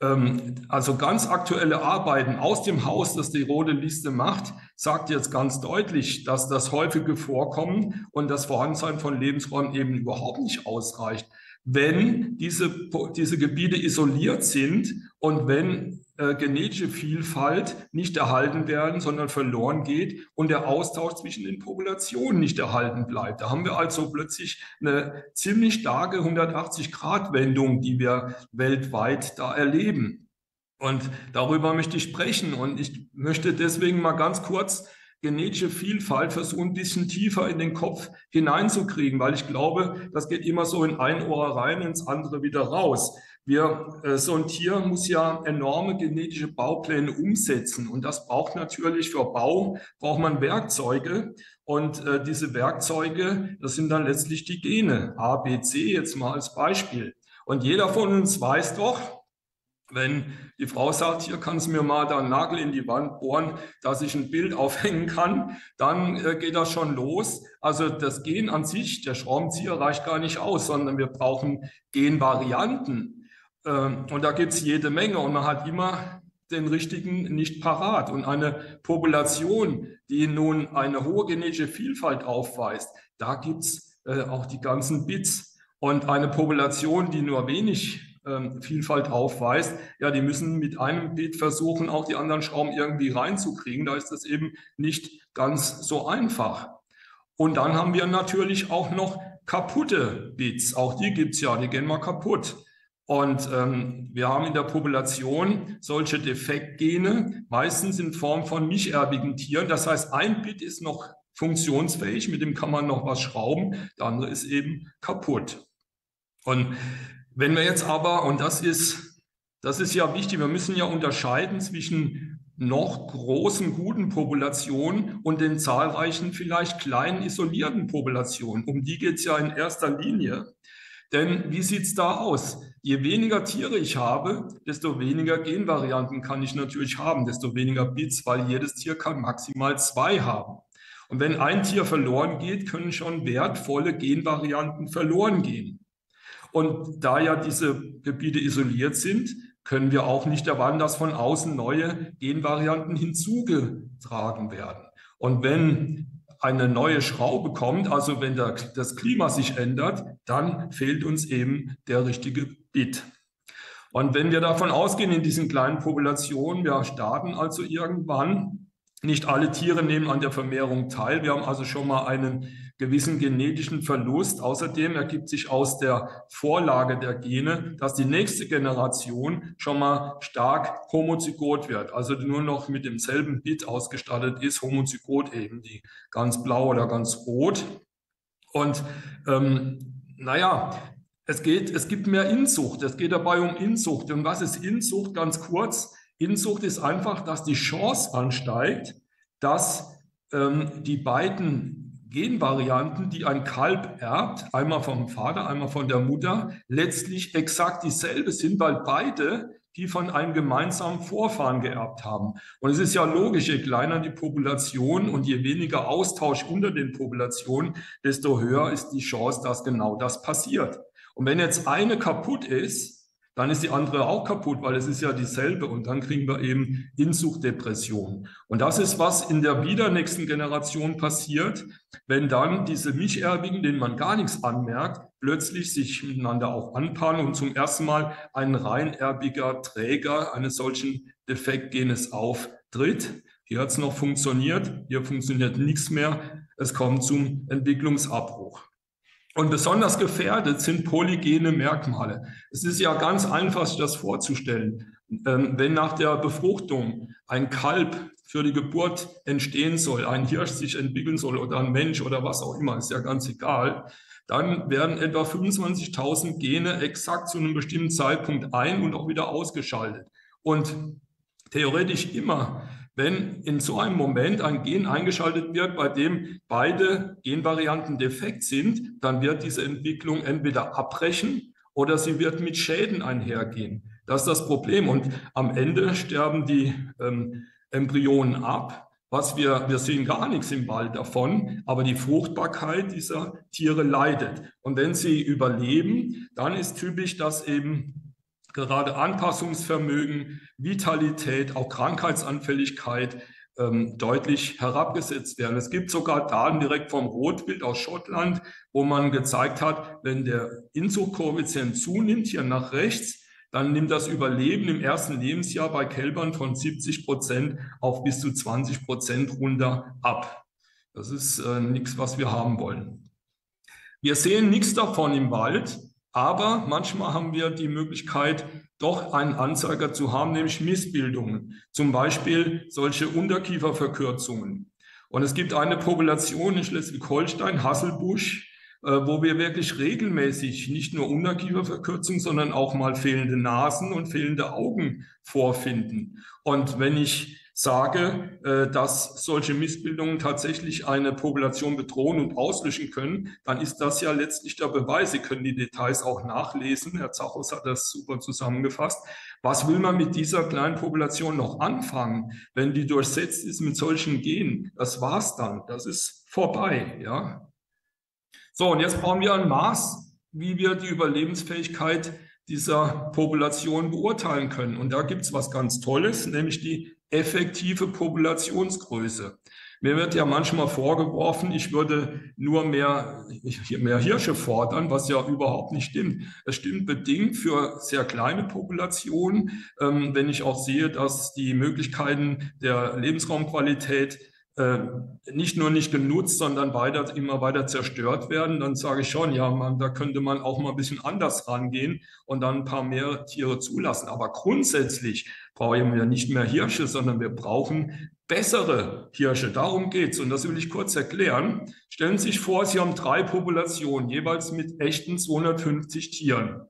Ähm, also ganz aktuelle Arbeiten aus dem Haus, das die rote Liste macht, sagt jetzt ganz deutlich, dass das häufige Vorkommen und das Vorhandensein von Lebensräumen eben überhaupt nicht ausreicht wenn diese, diese Gebiete isoliert sind und wenn äh, genetische Vielfalt nicht erhalten werden, sondern verloren geht und der Austausch zwischen den Populationen nicht erhalten bleibt. Da haben wir also plötzlich eine ziemlich starke 180-Grad-Wendung, die wir weltweit da erleben. Und darüber möchte ich sprechen und ich möchte deswegen mal ganz kurz genetische Vielfalt versuchen, ein bisschen tiefer in den Kopf hineinzukriegen, weil ich glaube, das geht immer so in ein Ohr rein, ins andere wieder raus. Wir, äh, so ein Tier muss ja enorme genetische Baupläne umsetzen und das braucht natürlich für Bau, braucht man Werkzeuge und äh, diese Werkzeuge, das sind dann letztlich die Gene, A, B, C jetzt mal als Beispiel. Und jeder von uns weiß doch, wenn die Frau sagt, hier kannst du mir mal da einen Nagel in die Wand bohren, dass ich ein Bild (laughs) aufhängen kann, dann äh, geht das schon los. Also das Gen an sich, der Schraubenzieher reicht gar nicht aus, sondern wir brauchen Genvarianten. Ähm, und da gibt es jede Menge und man hat immer den richtigen nicht parat. Und eine Population, die nun eine hohe genetische Vielfalt aufweist, da gibt es äh, auch die ganzen Bits. Und eine Population, die nur wenig ähm, Vielfalt aufweist, ja, die müssen mit einem Bit versuchen, auch die anderen Schrauben irgendwie reinzukriegen. Da ist das eben nicht ganz so einfach. Und dann haben wir natürlich auch noch kaputte Bits. Auch die gibt es ja, die gehen mal kaputt. Und ähm, wir haben in der Population solche Defektgene, meistens in Form von micherbigen Tieren. Das heißt, ein Bit ist noch funktionsfähig, mit dem kann man noch was schrauben, der andere ist eben kaputt. Und wenn wir jetzt aber, und das ist, das ist ja wichtig, wir müssen ja unterscheiden zwischen noch großen, guten Populationen und den zahlreichen, vielleicht kleinen, isolierten Populationen. Um die geht es ja in erster Linie. Denn wie sieht es da aus? Je weniger Tiere ich habe, desto weniger Genvarianten kann ich natürlich haben, desto weniger Bits, weil jedes Tier kann maximal zwei haben. Und wenn ein Tier verloren geht, können schon wertvolle Genvarianten verloren gehen. Und da ja diese Gebiete isoliert sind, können wir auch nicht erwarten, dass von außen neue Genvarianten hinzugetragen werden. Und wenn eine neue Schraube kommt, also wenn der, das Klima sich ändert, dann fehlt uns eben der richtige Bit. Und wenn wir davon ausgehen, in diesen kleinen Populationen, wir starten also irgendwann, nicht alle Tiere nehmen an der Vermehrung teil. Wir haben also schon mal einen gewissen genetischen Verlust. Außerdem ergibt sich aus der Vorlage der Gene, dass die nächste Generation schon mal stark homozygot wird, also nur noch mit demselben Bit ausgestattet ist, homozygot eben, die ganz blau oder ganz rot. Und ähm, naja, es, geht, es gibt mehr Inzucht. Es geht dabei um Inzucht. Und was ist Inzucht? Ganz kurz. Inzucht ist einfach, dass die Chance ansteigt, dass ähm, die beiden Genvarianten, die ein Kalb erbt, einmal vom Vater, einmal von der Mutter, letztlich exakt dieselbe sind, weil beide die von einem gemeinsamen Vorfahren geerbt haben. Und es ist ja logisch, je kleiner die Population und je weniger Austausch unter den Populationen, desto höher ist die Chance, dass genau das passiert. Und wenn jetzt eine kaputt ist, dann ist die andere auch kaputt, weil es ist ja dieselbe und dann kriegen wir eben Inzuchtdepression. Und das ist, was in der wieder nächsten Generation passiert, wenn dann diese Micherbigen, denen man gar nichts anmerkt, plötzlich sich miteinander auch anpaaren und zum ersten Mal ein reinerbiger Träger eines solchen Defektgenes auftritt. Hier hat es noch funktioniert, hier funktioniert nichts mehr. Es kommt zum Entwicklungsabbruch. Und besonders gefährdet sind polygene Merkmale. Es ist ja ganz einfach, sich das vorzustellen. Ähm, wenn nach der Befruchtung ein Kalb für die Geburt entstehen soll, ein Hirsch sich entwickeln soll oder ein Mensch oder was auch immer, ist ja ganz egal, dann werden etwa 25.000 Gene exakt zu einem bestimmten Zeitpunkt ein und auch wieder ausgeschaltet. Und theoretisch immer, wenn in so einem Moment ein Gen eingeschaltet wird, bei dem beide Genvarianten defekt sind, dann wird diese Entwicklung entweder abbrechen oder sie wird mit Schäden einhergehen. Das ist das Problem. Und am Ende sterben die ähm, Embryonen ab. Was wir, wir sehen gar nichts im Wald davon, aber die Fruchtbarkeit dieser Tiere leidet. Und wenn sie überleben, dann ist typisch, dass eben gerade Anpassungsvermögen, Vitalität, auch Krankheitsanfälligkeit ähm, deutlich herabgesetzt werden. Es gibt sogar Daten direkt vom Rotwild aus Schottland, wo man gezeigt hat, wenn der Inzuchtkoeffizient zunimmt, hier nach rechts, dann nimmt das Überleben im ersten Lebensjahr bei Kälbern von 70 Prozent auf bis zu 20 Prozent runter ab. Das ist äh, nichts, was wir haben wollen. Wir sehen nichts davon im Wald, aber manchmal haben wir die Möglichkeit, doch einen Anzeiger zu haben, nämlich Missbildungen. Zum Beispiel solche Unterkieferverkürzungen. Und es gibt eine Population in Schleswig-Holstein, Hasselbusch, äh, wo wir wirklich regelmäßig nicht nur Unterkieferverkürzung, sondern auch mal fehlende Nasen und fehlende Augen vorfinden. Und wenn ich sage, äh, dass solche Missbildungen tatsächlich eine Population bedrohen und auslöschen können, dann ist das ja letztlich der Beweis. Sie können die Details auch nachlesen. Herr Zachos hat das super zusammengefasst. Was will man mit dieser kleinen Population noch anfangen, wenn die durchsetzt ist mit solchen Genen? Das war's dann. Das ist vorbei, ja. So, und jetzt brauchen wir ein Maß, wie wir die Überlebensfähigkeit dieser Population beurteilen können. Und da gibt es was ganz Tolles, nämlich die effektive Populationsgröße. Mir wird ja manchmal vorgeworfen, ich würde nur mehr, mehr Hirsche fordern, was ja überhaupt nicht stimmt. Es stimmt bedingt für sehr kleine Populationen, ähm, wenn ich auch sehe, dass die Möglichkeiten der Lebensraumqualität nicht nur nicht genutzt, sondern weiter, immer weiter zerstört werden, dann sage ich schon, ja, man, da könnte man auch mal ein bisschen anders rangehen und dann ein paar mehr Tiere zulassen. Aber grundsätzlich brauchen wir nicht mehr Hirsche, sondern wir brauchen bessere Hirsche. Darum geht es. Und das will ich kurz erklären. Stellen Sie sich vor, Sie haben drei Populationen, jeweils mit echten 250 Tieren.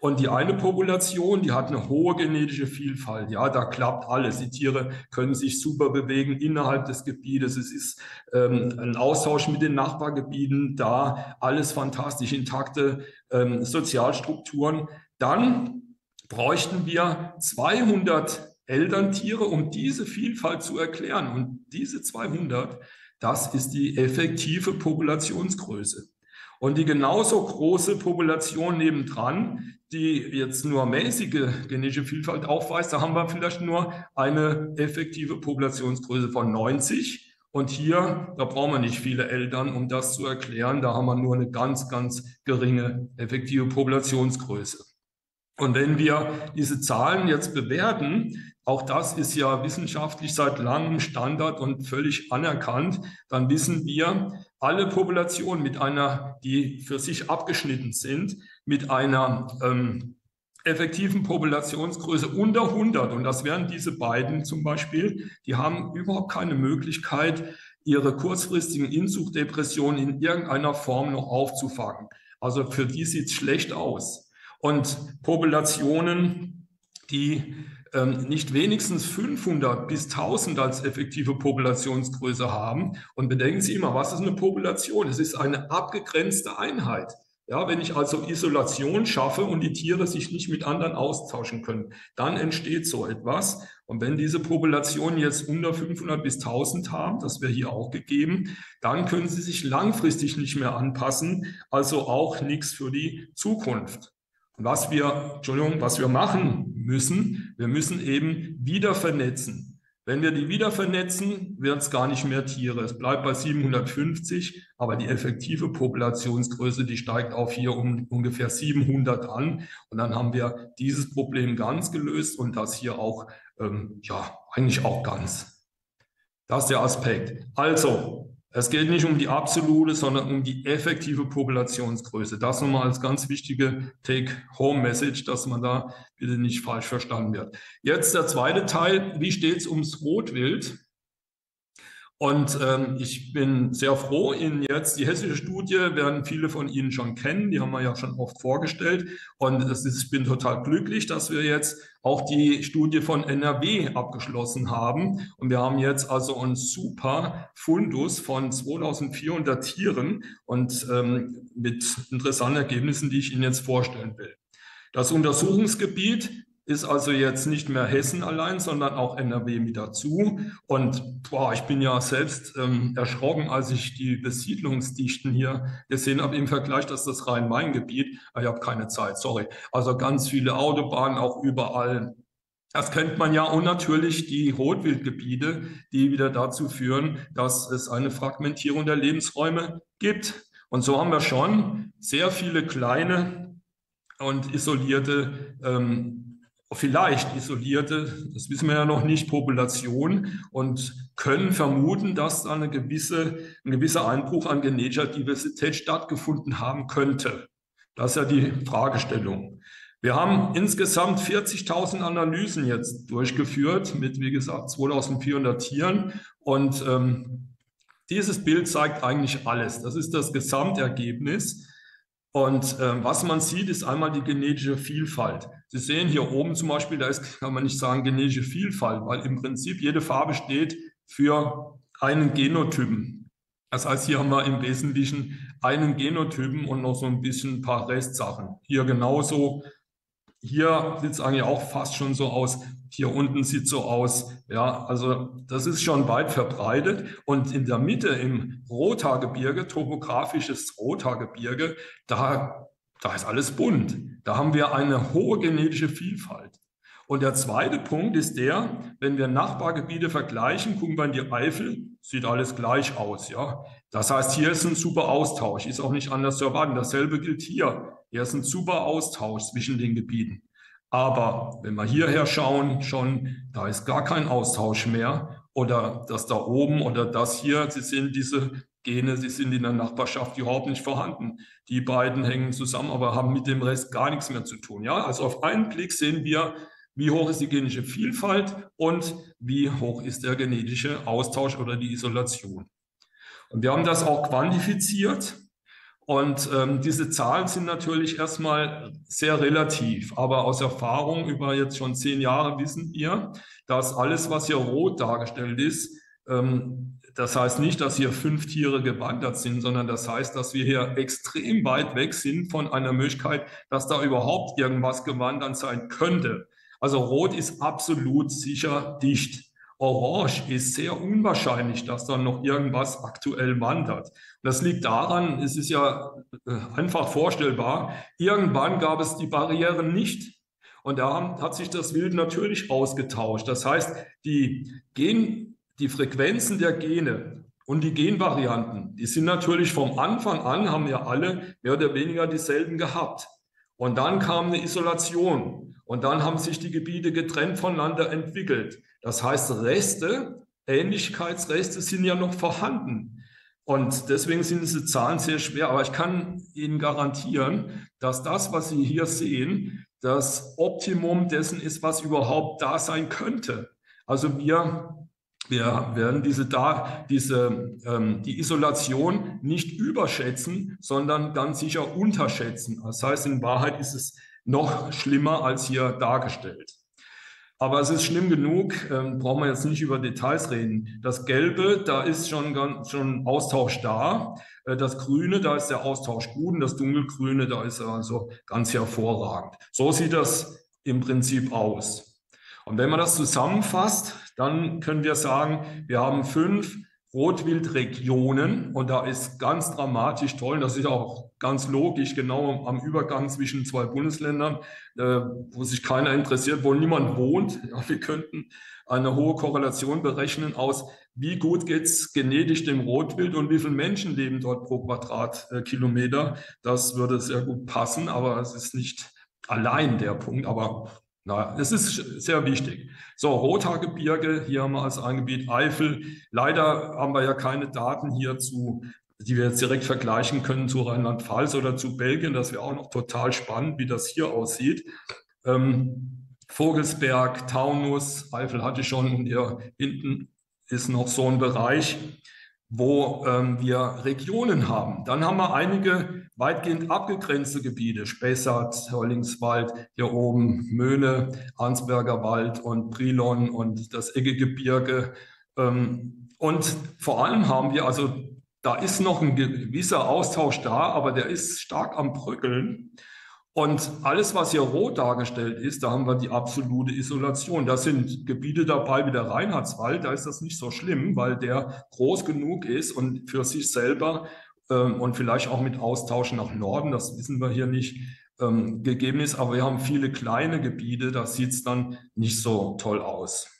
Und die eine Population, die hat eine hohe genetische Vielfalt. Ja, da klappt alles. Die Tiere können sich super bewegen innerhalb des Gebietes. Es ist ähm, ein Austausch mit den Nachbargebieten da. Alles fantastisch, intakte ähm, Sozialstrukturen. Dann bräuchten wir 200 Elterntiere, um diese Vielfalt zu erklären. Und diese 200, das ist die effektive Populationsgröße. Und die genauso große Population nebendran, die jetzt nur mäßige genetische Vielfalt aufweist, da haben wir vielleicht nur eine effektive Populationsgröße von 90. Und hier, da brauchen wir nicht viele Eltern, um das zu erklären. Da haben wir nur eine ganz, ganz geringe effektive Populationsgröße. Und wenn wir diese Zahlen jetzt bewerten, auch das ist ja wissenschaftlich seit langem Standard und völlig anerkannt, dann wissen wir, alle Populationen mit einer, die für sich abgeschnitten sind, mit einer ähm, effektiven Populationsgröße unter 100, und das wären diese beiden zum Beispiel, die haben überhaupt keine Möglichkeit, ihre kurzfristigen Inzuchtdepressionen in irgendeiner Form noch aufzufangen. Also für die sieht es schlecht aus. Und Populationen, die nicht wenigstens 500 bis 1000 als effektive Populationsgröße haben. Und bedenken Sie immer, was ist eine Population? Es ist eine abgegrenzte Einheit. Ja, wenn ich also Isolation schaffe und die Tiere sich nicht mit anderen austauschen können, dann entsteht so etwas. Und wenn diese Populationen jetzt unter 500 bis 1000 haben, das wäre hier auch gegeben, dann können sie sich langfristig nicht mehr anpassen, also auch nichts für die Zukunft. Was wir, Entschuldigung, was wir machen müssen, wir müssen eben wieder vernetzen. Wenn wir die wieder vernetzen, wird es gar nicht mehr Tiere. Es bleibt bei 750, aber die effektive Populationsgröße, die steigt auf hier um ungefähr 700 an. Und dann haben wir dieses Problem ganz gelöst und das hier auch, ähm, ja, eigentlich auch ganz. Das ist der Aspekt. Also, es geht nicht um die absolute, sondern um die effektive Populationsgröße. Das nochmal als ganz wichtige Take-Home-Message, dass man da bitte nicht falsch verstanden wird. Jetzt der zweite Teil, wie steht es ums Rotwild? Und ähm, ich bin sehr froh, Ihnen jetzt die hessische Studie werden viele von Ihnen schon kennen, die haben wir ja schon oft vorgestellt. Und ist, ich bin total glücklich, dass wir jetzt auch die Studie von NRW abgeschlossen haben. Und wir haben jetzt also einen super Fundus von 2400 Tieren und ähm, mit interessanten Ergebnissen, die ich Ihnen jetzt vorstellen will. Das Untersuchungsgebiet ist also jetzt nicht mehr Hessen allein, sondern auch NRW mit dazu. Und boah, ich bin ja selbst ähm, erschrocken, als ich die Besiedlungsdichten hier gesehen habe im Vergleich, dass das Rhein-Main-Gebiet, ah, ich habe keine Zeit, sorry, also ganz viele Autobahnen auch überall. Das kennt man ja und natürlich die Rotwildgebiete, die wieder dazu führen, dass es eine Fragmentierung der Lebensräume gibt. Und so haben wir schon sehr viele kleine und isolierte ähm, vielleicht isolierte, das wissen wir ja noch nicht, Population und können vermuten, dass da eine gewisse, ein gewisser Einbruch an genetischer Diversität stattgefunden haben könnte. Das ist ja die Fragestellung. Wir haben insgesamt 40.000 Analysen jetzt durchgeführt mit, wie gesagt, 2.400 Tieren und ähm, dieses Bild zeigt eigentlich alles. Das ist das Gesamtergebnis. Und äh, was man sieht, ist einmal die genetische Vielfalt. Sie sehen hier oben zum Beispiel, da ist, kann man nicht sagen genetische Vielfalt, weil im Prinzip jede Farbe steht für einen Genotypen. Das heißt, hier haben wir im Wesentlichen einen Genotypen und noch so ein bisschen ein paar Restsachen. Hier genauso. Hier sieht es eigentlich auch fast schon so aus. Hier unten sieht so aus. Ja, also das ist schon weit verbreitet. Und in der Mitte im Rothaargebirge, topografisches Rothaargebirge, da, da ist alles bunt. Da haben wir eine hohe genetische Vielfalt. Und der zweite Punkt ist der, wenn wir Nachbargebiete vergleichen, gucken wir in die Eifel, sieht alles gleich aus. Ja? Das heißt, hier ist ein super Austausch, ist auch nicht anders zu erwarten. Dasselbe gilt hier. Hier ist ein super Austausch zwischen den Gebieten. Aber wenn wir hierher schauen, schon, da ist gar kein Austausch mehr. Oder das da oben oder das hier, Sie sehen diese Gene, sie sind in der Nachbarschaft überhaupt nicht vorhanden. Die beiden hängen zusammen, aber haben mit dem Rest gar nichts mehr zu tun. Ja, also auf einen Blick sehen wir, wie hoch ist die genetische Vielfalt und wie hoch ist der genetische Austausch oder die Isolation. Und wir haben das auch quantifiziert. Und ähm, diese Zahlen sind natürlich erstmal sehr relativ, aber aus Erfahrung über jetzt schon zehn Jahre wissen wir, dass alles, was hier rot dargestellt ist, ähm, das heißt nicht, dass hier fünf Tiere gewandert sind, sondern das heißt, dass wir hier extrem weit weg sind von einer Möglichkeit, dass da überhaupt irgendwas gewandert sein könnte. Also rot ist absolut sicher dicht. Orange ist sehr unwahrscheinlich, dass da noch irgendwas aktuell wandert. Das liegt daran, es ist ja äh, einfach vorstellbar, irgendwann gab es die Barrieren nicht. Und da hat sich das Wild natürlich ausgetauscht. Das heißt, die, Gen, die Frequenzen der Gene und die Genvarianten, die sind natürlich vom Anfang an, haben ja alle mehr oder weniger dieselben gehabt. Und dann kam eine Isolation. Und dann haben sich die Gebiete getrennt voneinander entwickelt. Das heißt, Reste, Ähnlichkeitsreste sind ja noch vorhanden. Und deswegen sind diese Zahlen sehr schwer. Aber ich kann Ihnen garantieren, dass das, was Sie hier sehen, das Optimum dessen ist, was überhaupt da sein könnte. Also wir, wir werden diese, da, diese, ähm, die Isolation nicht überschätzen, sondern ganz sicher unterschätzen. Das heißt, in Wahrheit ist es noch schlimmer als hier dargestellt. Aber es ist schlimm genug, ähm, brauchen wir jetzt nicht über Details reden. Das Gelbe, da ist schon, schon Austausch da. Äh, das Grüne, da ist der Austausch gut und das Dunkelgrüne, da ist er also ganz hervorragend. So sieht das im Prinzip aus. Und wenn man das zusammenfasst, dann können wir sagen, wir haben fünf Rotwildregionen und da ist ganz dramatisch toll, das ist auch ganz logisch, genau am Übergang zwischen zwei Bundesländern, äh, wo sich keiner interessiert, wo niemand wohnt. Ja, wir könnten eine hohe Korrelation berechnen aus, wie gut geht es genetisch dem Rotwild und wie viele Menschen leben dort pro Quadratkilometer. Das würde sehr gut passen, aber es ist nicht allein der Punkt. Aber na, das ist sehr wichtig. So, Rothaargebirge, hier haben wir als ein Gebiet Eifel. Leider haben wir ja keine Daten hierzu, die wir jetzt direkt vergleichen können zu Rheinland-Pfalz oder zu Belgien. Das wäre auch noch total spannend, wie das hier aussieht. Ähm, Vogelsberg, Taunus, Eifel hatte ich schon und hier hinten ist noch so ein Bereich, wo ähm, wir Regionen haben. Dann haben wir einige weitgehend abgegrenzte Gebiete, Spessart, Hörlingswald, hier oben Möhne, Arnsberger Wald und Brilon und das Eggegebirge. Ähm, und vor allem haben wir, also da ist noch ein gewisser Austausch da, aber der ist stark am Bröckeln. Und alles, was hier rot dargestellt ist, da haben wir die absolute Isolation. Da sind Gebiete dabei wie der Reinhardswald, da ist das nicht so schlimm, weil der groß genug ist und für sich selber ähm, und vielleicht auch mit Austausch nach Norden, das wissen wir hier nicht, ähm, gegeben ist. Aber wir haben viele kleine Gebiete, da sieht es dann nicht so toll aus.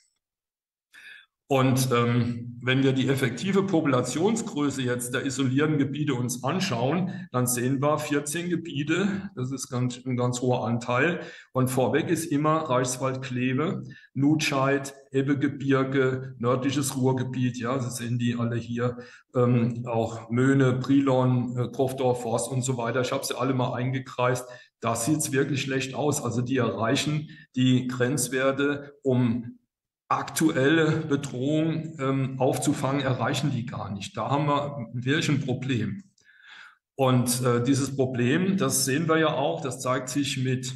Und ähm, wenn wir die effektive Populationsgröße jetzt der isolierten Gebiete uns anschauen, dann sehen wir 14 Gebiete. Das ist ganz, ein ganz hoher Anteil. Und vorweg ist immer Reichswald-Kleve, Nutscheid, Ebbegebirge, nördliches Ruhrgebiet. Ja, das sehen die alle hier. Ähm, auch Möhne, Brilon, äh, Krofdorf, Forst und so weiter. Ich habe sie alle mal eingekreist. Da sieht es wirklich schlecht aus. Also die erreichen die Grenzwerte um aktuelle Bedrohung ähm, aufzufangen, erreichen die gar nicht. Da haben wir wirklich ein Problem. Und äh, dieses Problem, das sehen wir ja auch, das zeigt sich mit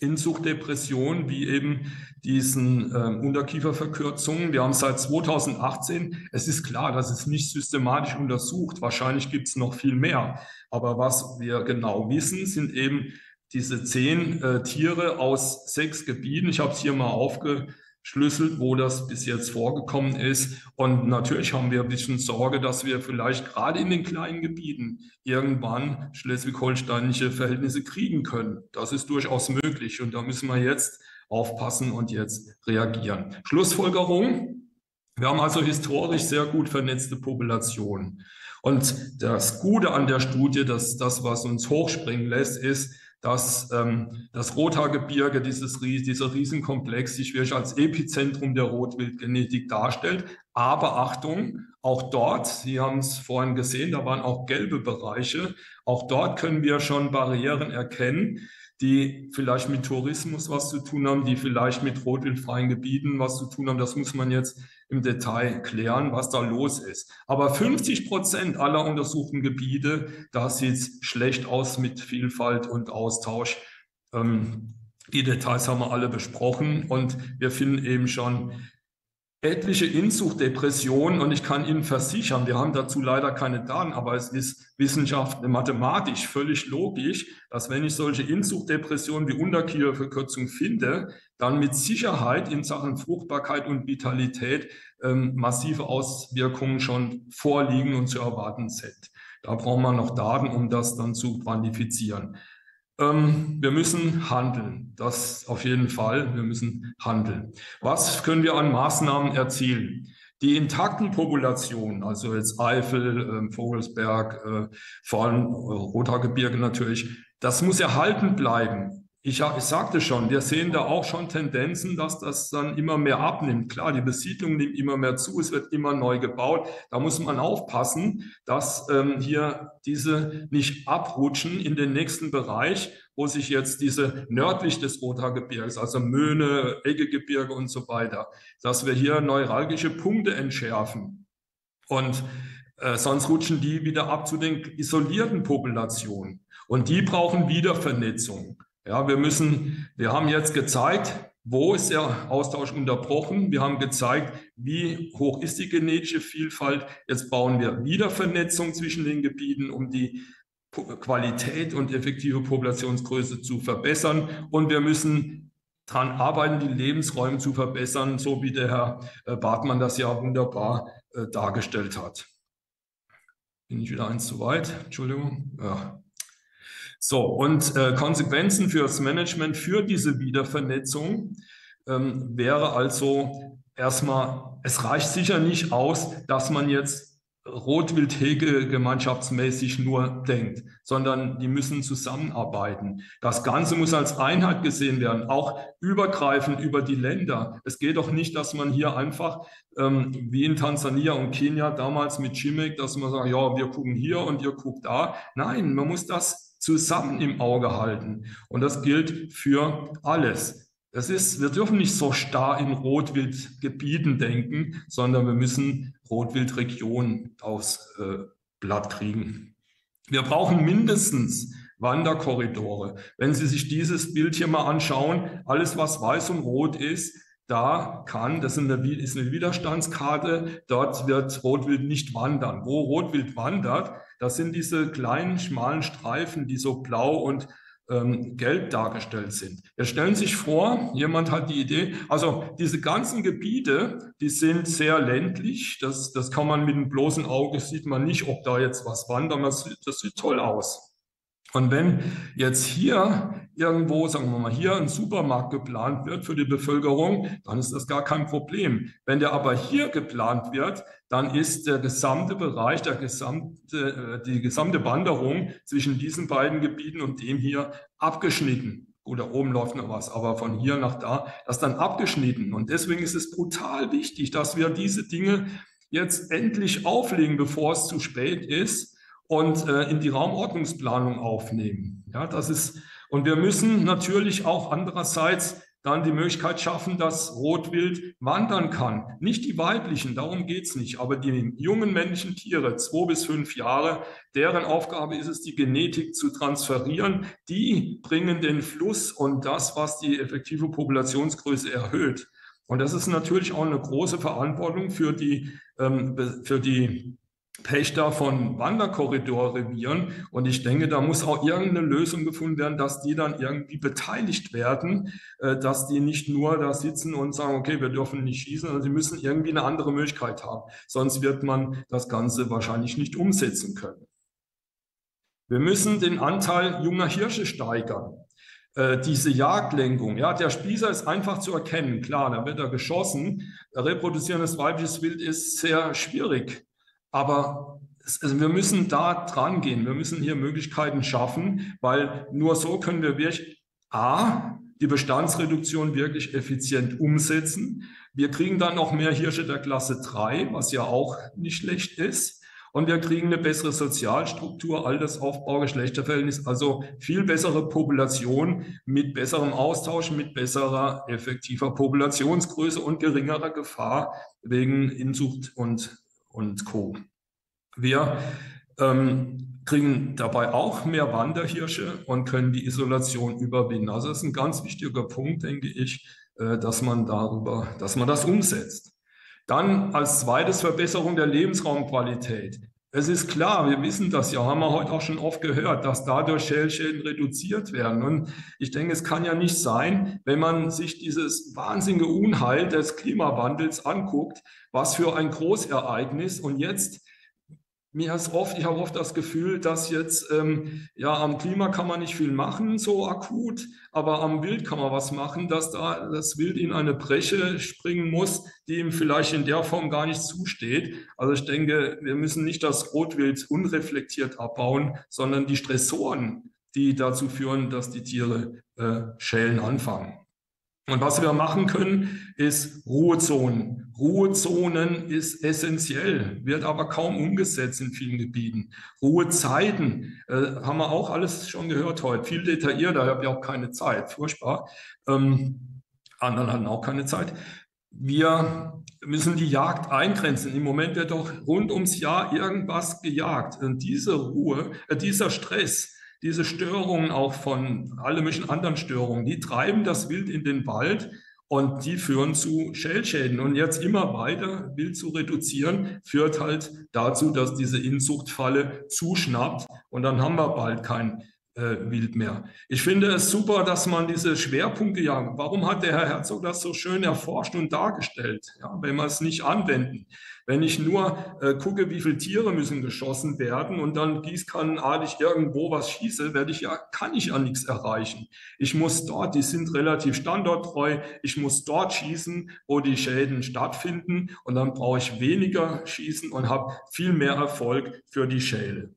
Inzuchtdepressionen wie eben diesen äh, Unterkieferverkürzungen. Wir haben seit 2018, es ist klar, das ist nicht systematisch untersucht, wahrscheinlich gibt es noch viel mehr. Aber was wir genau wissen, sind eben diese zehn äh, Tiere aus sechs Gebieten. Ich habe es hier mal aufge schlüsselt, wo das bis jetzt vorgekommen ist. Und natürlich haben wir ein bisschen Sorge, dass wir vielleicht gerade in den kleinen Gebieten irgendwann schleswig-holsteinische Verhältnisse kriegen können. Das ist durchaus möglich und da müssen wir jetzt aufpassen und jetzt reagieren. Schlussfolgerung. Wir haben also historisch sehr gut vernetzte Populationen. Und das Gute an der Studie, dass das, was uns hochspringen lässt, ist, dass ähm, das Rothaargebirge, dieses, dieser Riesenkomplex, sich wirklich als Epizentrum der Rotwildgenetik darstellt. Aber Achtung, auch dort, Sie haben es vorhin gesehen, da waren auch gelbe Bereiche. Auch dort können wir schon Barrieren erkennen, die vielleicht mit Tourismus was zu tun haben, die vielleicht mit rotwildfreien Gebieten was zu tun haben. Das muss man jetzt im Detail klären, was da los ist. Aber 50 Prozent aller untersuchten Gebiete, da sieht es schlecht aus mit Vielfalt und Austausch. Ähm, die Details haben wir alle besprochen und wir finden eben schon etliche Inzuchtdepressionen und ich kann Ihnen versichern, wir haben dazu leider keine Daten, aber es ist wissenschaftlich, mathematisch völlig logisch, dass wenn ich solche Inzuchtdepressionen wie Unterkieferverkürzung finde, dann mit Sicherheit in Sachen Fruchtbarkeit und Vitalität ähm, massive Auswirkungen schon vorliegen und zu erwarten sind. Da braucht man noch Daten, um das dann zu quantifizieren. Ähm, wir müssen handeln. Das auf jeden Fall. Wir müssen handeln. Was können wir an Maßnahmen erzielen? Die intakten Populationen, also jetzt Eifel, äh, Vogelsberg, äh, vor allem äh, Rothaargebirge natürlich, das muss erhalten bleiben. Ich, ich, sagte schon, wir sehen da auch schon Tendenzen, dass das dann immer mehr abnimmt. Klar, die Besiedlung nimmt immer mehr zu, es wird immer neu gebaut. Da muss man aufpassen, dass ähm, hier diese nicht abrutschen in den nächsten Bereich, wo sich jetzt diese nördlich des Rothaargebirges, also Möhne, Eggegebirge und so weiter, dass wir hier neuralgische Punkte entschärfen. Und äh, sonst rutschen die wieder ab zu den isolierten Populationen. Und die brauchen wieder Vernetzung. Ja, wir müssen, wir haben jetzt gezeigt, wo ist der Austausch unterbrochen? Wir haben gezeigt, wie hoch ist die genetische Vielfalt. Jetzt bauen wir wieder Vernetzung zwischen den Gebieten, um die Qualität und effektive Populationsgröße zu verbessern. Und wir müssen daran arbeiten, die Lebensräume zu verbessern, so wie der Herr äh, Bartmann das ja wunderbar äh, dargestellt hat. Bin ich wieder eins zu weit? Entschuldigung. Ja. So, und äh, Konsequenzen für das Management für diese Wiedervernetzung ähm, wäre also erstmal, es reicht sicher nicht aus, dass man jetzt Rotwildhege gemeinschaftsmäßig nur denkt, sondern die müssen zusammenarbeiten. Das Ganze muss als Einheit gesehen werden, auch übergreifend über die Länder. Es geht doch nicht, dass man hier einfach, ähm, wie in Tansania und Kenia damals mit Chimek, dass man sagt, ja, wir gucken hier und ihr guckt da. Nein, man muss das zusammen im Auge halten. Und das gilt für alles. Das ist, wir dürfen nicht so starr in Rotwildgebieten denken, sondern wir müssen Rotwildregionen aufs äh, Blatt kriegen. Wir brauchen mindestens Wanderkorridore. Wenn Sie sich dieses Bild hier mal anschauen, alles was weiß und rot ist, da kann, das ist eine, Widerstandskarte, dort wird Rotwild nicht wandern. Wo Rotwild wandert, das sind diese kleinen, schmalen Streifen, die so blau und ähm, gelb dargestellt sind. Wir stellen sich vor, jemand hat die Idee, also diese ganzen Gebiete, die sind sehr ländlich, das, das kann man mit dem bloßen Auge, sieht man nicht, ob da jetzt was wandert, das, das sieht toll aus. Und wenn jetzt hier irgendwo, sagen wir mal, hier ein Supermarkt geplant wird für die Bevölkerung, dann ist das gar kein Problem. Wenn der aber hier geplant wird, dann ist der gesamte Bereich, der gesamte, äh, die gesamte Wanderung zwischen diesen beiden Gebieten und dem hier abgeschnitten. Gut, da oben läuft noch was, aber von hier nach da, das dann abgeschnitten. Und deswegen ist es brutal wichtig, dass wir diese Dinge jetzt endlich auflegen, bevor es zu spät ist und äh, in die Raumordnungsplanung aufnehmen. Ja, das ist, und wir müssen natürlich auch andererseits dann die Möglichkeit schaffen, dass Rotwild wandern kann. Nicht die weiblichen, darum geht's nicht, aber die jungen männlichen Tiere, zwei bis fünf Jahre, deren Aufgabe ist es, die Genetik zu transferieren. Die bringen den Fluss und das, was die effektive Populationsgröße erhöht. Und das ist natürlich auch eine große Verantwortung für die, ähm, für die Pächter von Wanderkorridorrevieren. Und ich denke, da muss auch irgendeine Lösung gefunden werden, dass die dann irgendwie beteiligt werden, äh, dass die nicht nur da sitzen und sagen, okay, wir dürfen nicht schießen, sondern sie müssen irgendwie eine andere Möglichkeit haben. Sonst wird man das Ganze wahrscheinlich nicht umsetzen können. Wir müssen den Anteil junger Hirsche steigern äh, diese Jagdlenkung, ja, der Spießer ist einfach zu erkennen. Klar, da wird er geschossen. Reproduzierendes weibliches Wild ist sehr schwierig. Aber also wir müssen da dran gehen. Wir müssen hier Möglichkeiten schaffen, weil nur so können wir wirklich A, die Bestandsreduktion wirklich effizient umsetzen. Wir kriegen dann noch mehr Hirsche der Klasse 3, was ja auch nicht schlecht ist. Und wir kriegen eine bessere Sozialstruktur, Altersaufbau, Geschlechterverhältnis, also viel bessere Population mit besserem Austausch, mit besserer effektiver Populationsgröße und geringerer Gefahr wegen Inzucht und und Co. Wir ähm, kriegen dabei auch mehr Wanderhirsche und können die Isolation überwinden. Also das ist ein ganz wichtiger Punkt, denke ich, äh, dass man darüber, dass man das umsetzt. Dann als zweites Verbesserung der Lebensraumqualität. Es ist klar, wir wissen das ja, haben wir heute auch schon oft gehört, dass dadurch Schälschäden reduziert werden. Und ich denke, es kann ja nicht sein, wenn man sich dieses wahnsinnige Unheil des Klimawandels anguckt, was für ein Großereignis und jetzt mir ist oft, ich habe oft das Gefühl, dass jetzt, ähm, ja, am Klima kann man nicht viel machen, so akut, aber am Wild kann man was machen, dass da das Wild in eine Breche springen muss, die ihm vielleicht in der Form gar nicht zusteht. Also ich denke, wir müssen nicht das Rotwild unreflektiert abbauen, sondern die Stressoren, die dazu führen, dass die Tiere äh, schälen anfangen. Und was wir machen können, ist Ruhezonen. Ruhezonen ist essentiell, wird aber kaum umgesetzt in vielen Gebieten. Ruhezeiten äh, haben wir auch alles schon gehört heute. Viel detailliert, da habe ich auch keine Zeit. Furchtbar. Ähm, anderen hatten auch keine Zeit. Wir müssen die Jagd eingrenzen. Im Moment wird doch rund ums Jahr irgendwas gejagt. Und diese Ruhe, äh, dieser Stress, diese Störungen auch von alle möglichen anderen Störungen, die treiben das Wild in den Wald und die führen zu Schälschäden. Und jetzt immer weiter Wild zu reduzieren, führt halt dazu, dass diese Inzuchtfalle zuschnappt und dann haben wir bald kein äh, Wild mehr. Ich finde es super, dass man diese Schwerpunkte ja, warum hat der Herr Herzog das so schön erforscht und dargestellt, ja, wenn wir es nicht anwenden? Wenn ich nur äh, gucke, wie viele Tiere müssen geschossen werden und dann gießkannenartig irgendwo was schieße, werde ich ja, kann ich ja nichts erreichen. Ich muss dort, die sind relativ standorttreu, ich muss dort schießen, wo die Schäden stattfinden und dann brauche ich weniger schießen und habe viel mehr Erfolg für die Schäle.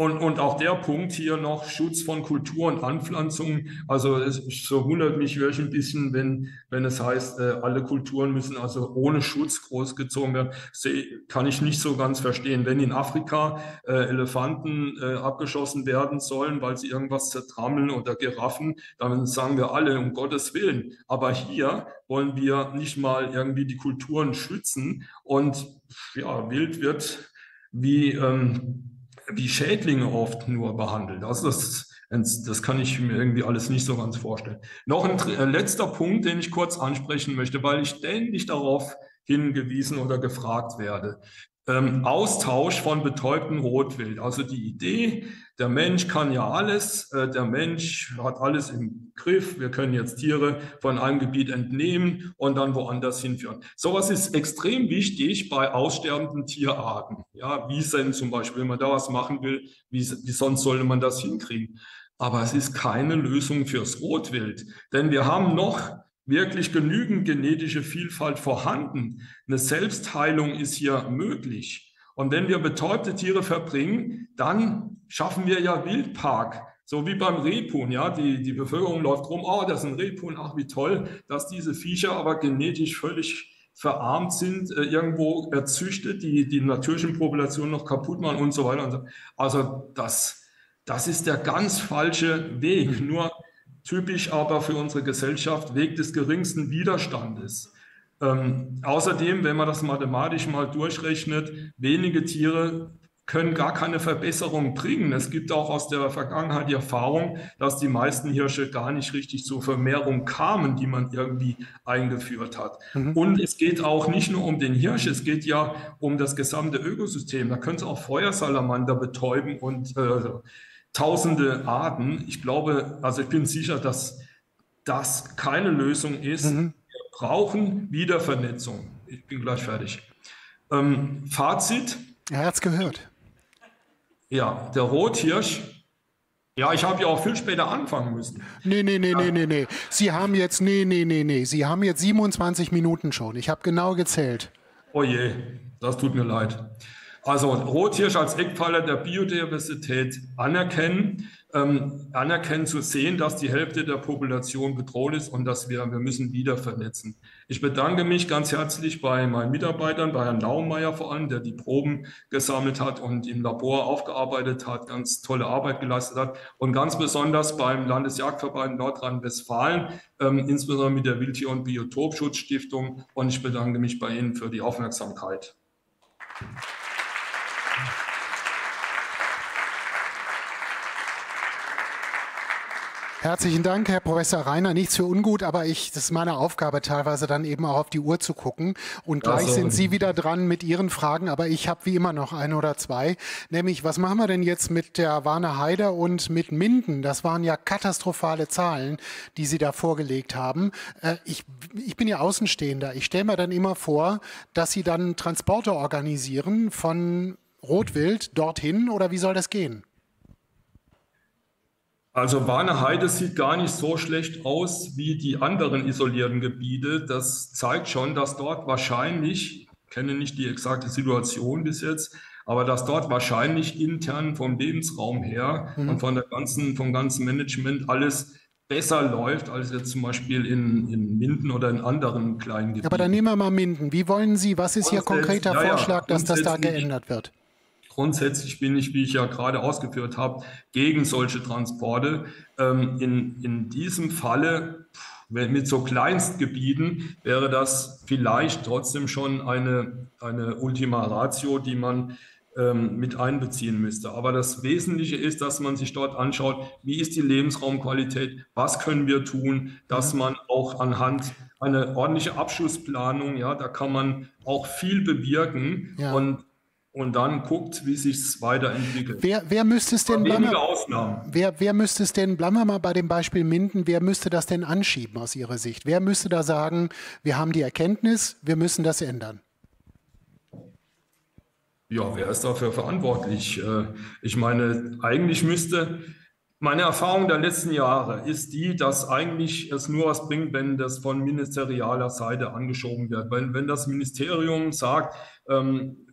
Und, und auch der Punkt hier noch, Schutz von Kultur und Anpflanzung. Also es so wundert mich wirklich ein bisschen, wenn, wenn es heißt, äh, alle Kulturen müssen also ohne Schutz großgezogen werden. Das kann ich nicht so ganz verstehen. Wenn in Afrika äh, Elefanten äh, abgeschossen werden sollen, weil sie irgendwas zertrammeln oder Giraffen, dann sagen wir alle, um Gottes Willen. Aber hier wollen wir nicht mal irgendwie die Kulturen schützen. Und ja, Wild wird wie... Ähm, wie Schädlinge oft nur behandelt. Also das, das kann ich mir irgendwie alles nicht so ganz vorstellen. Noch ein äh, letzter Punkt, den ich kurz ansprechen möchte, weil ich ständig darauf hingewiesen oder gefragt werde ähm, Austausch von betäubtem Rotwild. Also die Idee, der Mensch kann ja alles, äh, der Mensch hat alles im Griff, wir können jetzt Tiere von einem Gebiet entnehmen und dann woanders hinführen. Sowas ist extrem wichtig bei aussterbenden Tierarten. Ja, Wiesen zum Beispiel, wenn man da was machen will, wie, wie sonst sollte man das hinkriegen? Aber es ist keine Lösung fürs Rotwild, denn wir haben noch wirklich genügend genetische Vielfalt vorhanden. Eine Selbstheilung ist hier möglich. Und wenn wir betäubte Tiere verbringen, dann schaffen wir ja Wildpark. So wie beim Rebhuhn, ja, die, die Bevölkerung läuft rum, oh, das ist ein Rebhuhn, ach wie toll, dass diese Viecher aber genetisch völlig verarmt sind, äh, irgendwo erzüchtet, die die natürlichen Populationen noch kaputt machen und so weiter. Und so. Also das, das ist der ganz falsche Weg. Nur typisch aber für unsere Gesellschaft Weg des geringsten Widerstandes. Ähm, außerdem, wenn man das mathematisch mal durchrechnet, wenige Tiere können gar keine Verbesserung bringen. Es gibt auch aus der Vergangenheit die Erfahrung, dass die meisten Hirsche gar nicht richtig zur Vermehrung kamen, die man irgendwie eingeführt hat. Mhm. Und es geht auch nicht nur um den Hirsch, es geht ja um das gesamte Ökosystem. Da können es auch Feuersalamander betäuben und äh, tausende Arten. Ich glaube, also ich bin sicher, dass das keine Lösung ist. Mhm. Wir brauchen Wiedervernetzung. Ich bin gleich fertig. Ähm, Fazit. Er hat es gehört. Ja, der Rothirsch. Ja, ich habe ja auch viel später anfangen müssen. Nee, nee, nee, ja. nee, nee, nee. Sie haben jetzt, nee, nee, nee, nee. Sie haben jetzt 27 Minuten schon. Ich habe genau gezählt. Oh je, das tut mir leid. Also Rothirsch als Eckpfeiler der Biodiversität anerkennen, ähm, anerkennen zu sehen, dass die Hälfte der Population bedroht ist und dass wir, wir müssen wieder vernetzen. Ich bedanke mich ganz herzlich bei meinen Mitarbeitern, bei Herrn Laumeier vor allem, der die Proben gesammelt hat und im Labor aufgearbeitet hat, ganz tolle Arbeit geleistet hat und ganz besonders beim Landesjagdverband Nordrhein-Westfalen, ähm, insbesondere mit der Wildtier- und Biotopschutzstiftung und ich bedanke mich bei Ihnen für die Aufmerksamkeit. Herzlichen Dank, Herr Professor Reiner. Nichts für ungut, aber ich, das ist meine Aufgabe, teilweise dann eben auch auf die Uhr zu gucken. Und gleich also. sind Sie wieder dran mit Ihren Fragen, aber ich habe wie immer noch eine oder zwei. Nämlich, was machen wir denn jetzt mit der Warner Heide und mit Minden? Das waren ja katastrophale Zahlen, die Sie da vorgelegt haben. Äh, ich, ich bin ja Außenstehender. Ich stelle mir dann immer vor, dass Sie dann Transporte organisieren von Rotwild dorthin oder wie soll das gehen? Also Warne Heide sieht gar nicht so schlecht aus wie die anderen isolierten Gebiete. Das zeigt schon, dass dort wahrscheinlich, ich kenne nicht die exakte Situation bis jetzt, aber dass dort wahrscheinlich intern vom Lebensraum her mhm. und von der ganzen, vom ganzen Management alles besser läuft als jetzt zum Beispiel in, in Minden oder in anderen kleinen Gebieten. Aber dann nehmen wir mal Minden. Wie wollen Sie, was ist Ihr konkreter ja, Vorschlag, dass das da geändert wird? Grundsätzlich bin ich, wie ich ja gerade ausgeführt habe, gegen solche Transporte. Ähm, in, in diesem Falle mit so Kleinstgebieten wäre das vielleicht trotzdem schon eine, eine Ultima Ratio, die man ähm, mit einbeziehen müsste. Aber das Wesentliche ist, dass man sich dort anschaut, wie ist die Lebensraumqualität, was können wir tun, dass mhm. man auch anhand einer ordentlichen Abschussplanung, ja, da kann man auch viel bewirken. Ja. Und und dann guckt, wie sich es weiterentwickelt. Wer, wer müsste es denn, Ausnahmen. Wer, wer müsste es denn, bleiben wir mal bei dem Beispiel Minden, wer müsste das denn anschieben aus Ihrer Sicht? Wer müsste da sagen, wir haben die Erkenntnis, wir müssen das ändern? Ja, wer ist dafür verantwortlich? Äh, ich meine, eigentlich müsste, meine Erfahrung der letzten Jahre ist die, dass eigentlich es nur was bringt, wenn das von ministerialer Seite angeschoben wird. Wenn, wenn das Ministerium sagt, ähm,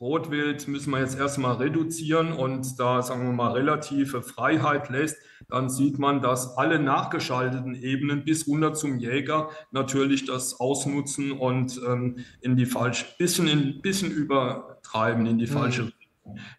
Rotwild müssen wir jetzt erstmal reduzieren und da, sagen wir mal, relative Freiheit lässt, dann sieht man, dass alle nachgeschalteten Ebenen bis runter zum Jäger natürlich das ausnutzen und ähm, in die falsche, bisschen, in, bisschen übertreiben, in die mhm. falsche Richtung.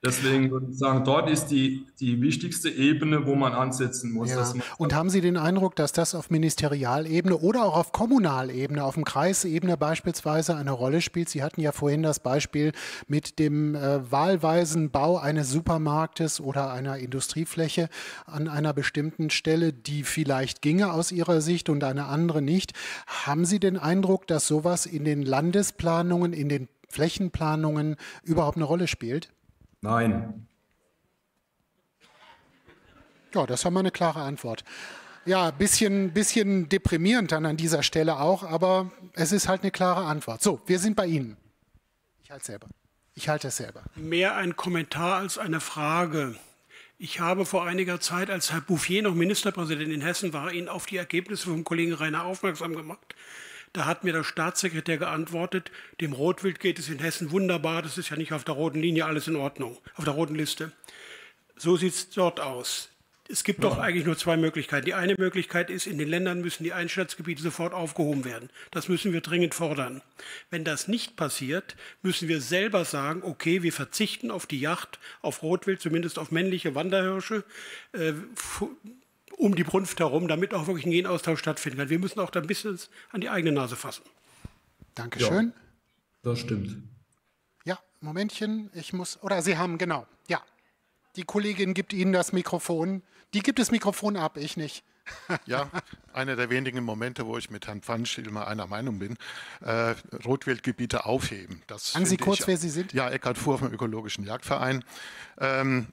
Deswegen würde ich sagen, dort ist die, die wichtigste Ebene, wo man ansetzen muss. Ja. Und haben Sie den Eindruck, dass das auf Ministerialebene oder auch auf Kommunalebene, auf dem Kreisebene beispielsweise eine Rolle spielt? Sie hatten ja vorhin das Beispiel mit dem äh, wahlweisen Bau eines Supermarktes oder einer Industriefläche an einer bestimmten Stelle, die vielleicht ginge aus Ihrer Sicht und eine andere nicht. Haben Sie den Eindruck, dass sowas in den Landesplanungen, in den Flächenplanungen überhaupt eine Rolle spielt? Nein. Ja, das haben wir eine klare Antwort. Ja, ein bisschen, bisschen deprimierend dann an dieser Stelle auch, aber es ist halt eine klare Antwort. So, wir sind bei Ihnen. Ich halte es selber. Ich halte es selber. Mehr ein Kommentar als eine Frage. Ich habe vor einiger Zeit, als Herr Bouffier noch Ministerpräsident in Hessen war, ihn auf die Ergebnisse vom Kollegen Rainer aufmerksam gemacht. Da hat mir der Staatssekretär geantwortet, dem Rotwild geht es in Hessen wunderbar, das ist ja nicht auf der roten Linie alles in Ordnung, auf der roten Liste. So sieht es dort aus. Es gibt doch eigentlich nur zwei Möglichkeiten. Die eine Möglichkeit ist, in den Ländern müssen die Einschätzgebiete sofort aufgehoben werden. Das müssen wir dringend fordern. Wenn das nicht passiert, müssen wir selber sagen, okay, wir verzichten auf die Jagd, auf Rotwild, zumindest auf männliche Wanderhirsche, äh, um die Brunft herum, damit auch wirklich ein Genaustausch stattfinden kann. Wir müssen auch da ein bisschen an die eigene Nase fassen. Dankeschön. Ja, das stimmt. Ja, Momentchen, ich muss, oder Sie haben, genau, ja. Die Kollegin gibt Ihnen das Mikrofon. Die gibt das Mikrofon ab, ich nicht. (laughs) ja, einer der wenigen Momente, wo ich mit Herrn Pfannstiel mal einer Meinung bin. Äh, Rotwildgebiete aufheben. Das Sagen Sie kurz, ich, wer Sie sind? Ja, Eckhard Fuhr vom Ökologischen Jagdverein. Ähm,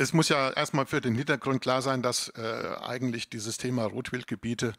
es muss ja erstmal für den Hintergrund klar sein, dass äh, eigentlich dieses Thema Rotwildgebiete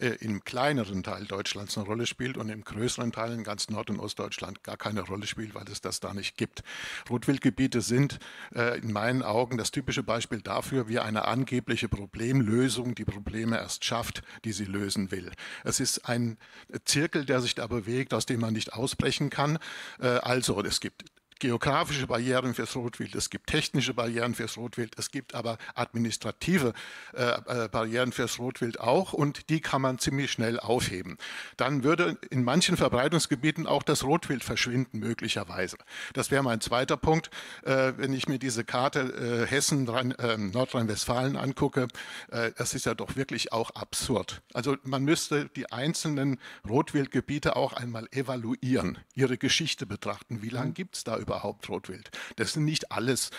äh, im kleineren Teil Deutschlands eine Rolle spielt und im größeren Teil in ganz Nord- und Ostdeutschland gar keine Rolle spielt, weil es das da nicht gibt. Rotwildgebiete sind äh, in meinen Augen das typische Beispiel dafür, wie eine angebliche Problemlösung die Probleme erst schafft, die sie lösen will. Es ist ein Zirkel, der sich da bewegt, aus dem man nicht ausbrechen kann. Äh, also es gibt geografische Barrieren fürs Rotwild, es gibt technische Barrieren fürs Rotwild, es gibt aber administrative äh, äh, Barrieren fürs Rotwild auch und die kann man ziemlich schnell aufheben. Dann würde in manchen Verbreitungsgebieten auch das Rotwild verschwinden, möglicherweise. Das wäre mein zweiter Punkt. Äh, wenn ich mir diese Karte äh, Hessen, ähm, Nordrhein-Westfalen angucke, äh, das ist ja doch wirklich auch absurd. Also man müsste die einzelnen Rotwildgebiete auch einmal evaluieren, ihre Geschichte betrachten. Wie lange mhm. gibt es da überhaupt Rotwild. Das sind nicht alles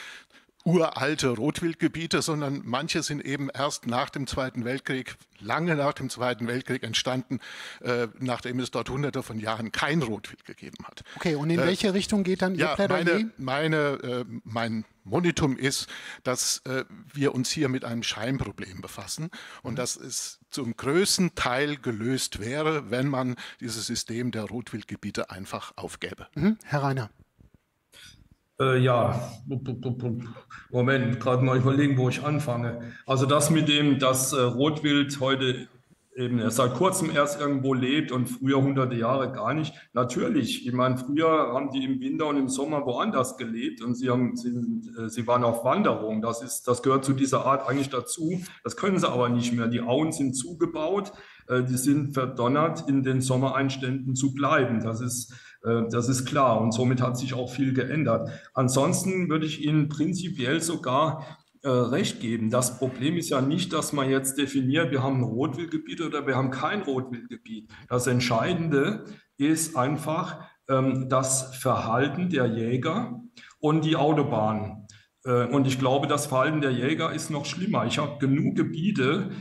uralte Rotwildgebiete, sondern manche sind eben erst nach dem Zweiten Weltkrieg, lange nach dem Zweiten Weltkrieg entstanden, äh, nachdem es dort hunderte von Jahren kein Rotwild gegeben hat. Okay, und in äh, welche Richtung geht dann Ihr ja, Plädoyer? Meine, meine, äh, mein Monitum ist, dass äh, wir uns hier mit einem Scheinproblem befassen und mhm. dass es zum größten Teil gelöst wäre, wenn man dieses System der Rotwildgebiete einfach aufgäbe. Mhm. Herr Reiner. Äh, ja, Moment, gerade mal überlegen, wo ich anfange. Also das mit dem, dass äh, Rotwild heute eben erst seit kurzem erst irgendwo lebt und früher hunderte Jahre gar nicht. Natürlich, ich meine, früher haben die im Winter und im Sommer woanders gelebt und sie, haben, sie, äh, sie waren auf Wanderung. Das, ist, das gehört zu dieser Art eigentlich dazu. Das können sie aber nicht mehr. Die Auen sind zugebaut, äh, die sind verdonnert, in den Sommereinständen zu bleiben. Das ist das ist klar und somit hat sich auch viel geändert. Ansonsten würde ich Ihnen prinzipiell sogar äh, recht geben. Das Problem ist ja nicht, dass man jetzt definiert, wir haben ein Rotwildgebiet oder wir haben kein Rotwildgebiet. Das Entscheidende ist einfach ähm, das Verhalten der Jäger und die Autobahn. Äh, und ich glaube, das Verhalten der Jäger ist noch schlimmer. Ich habe genug Gebiete,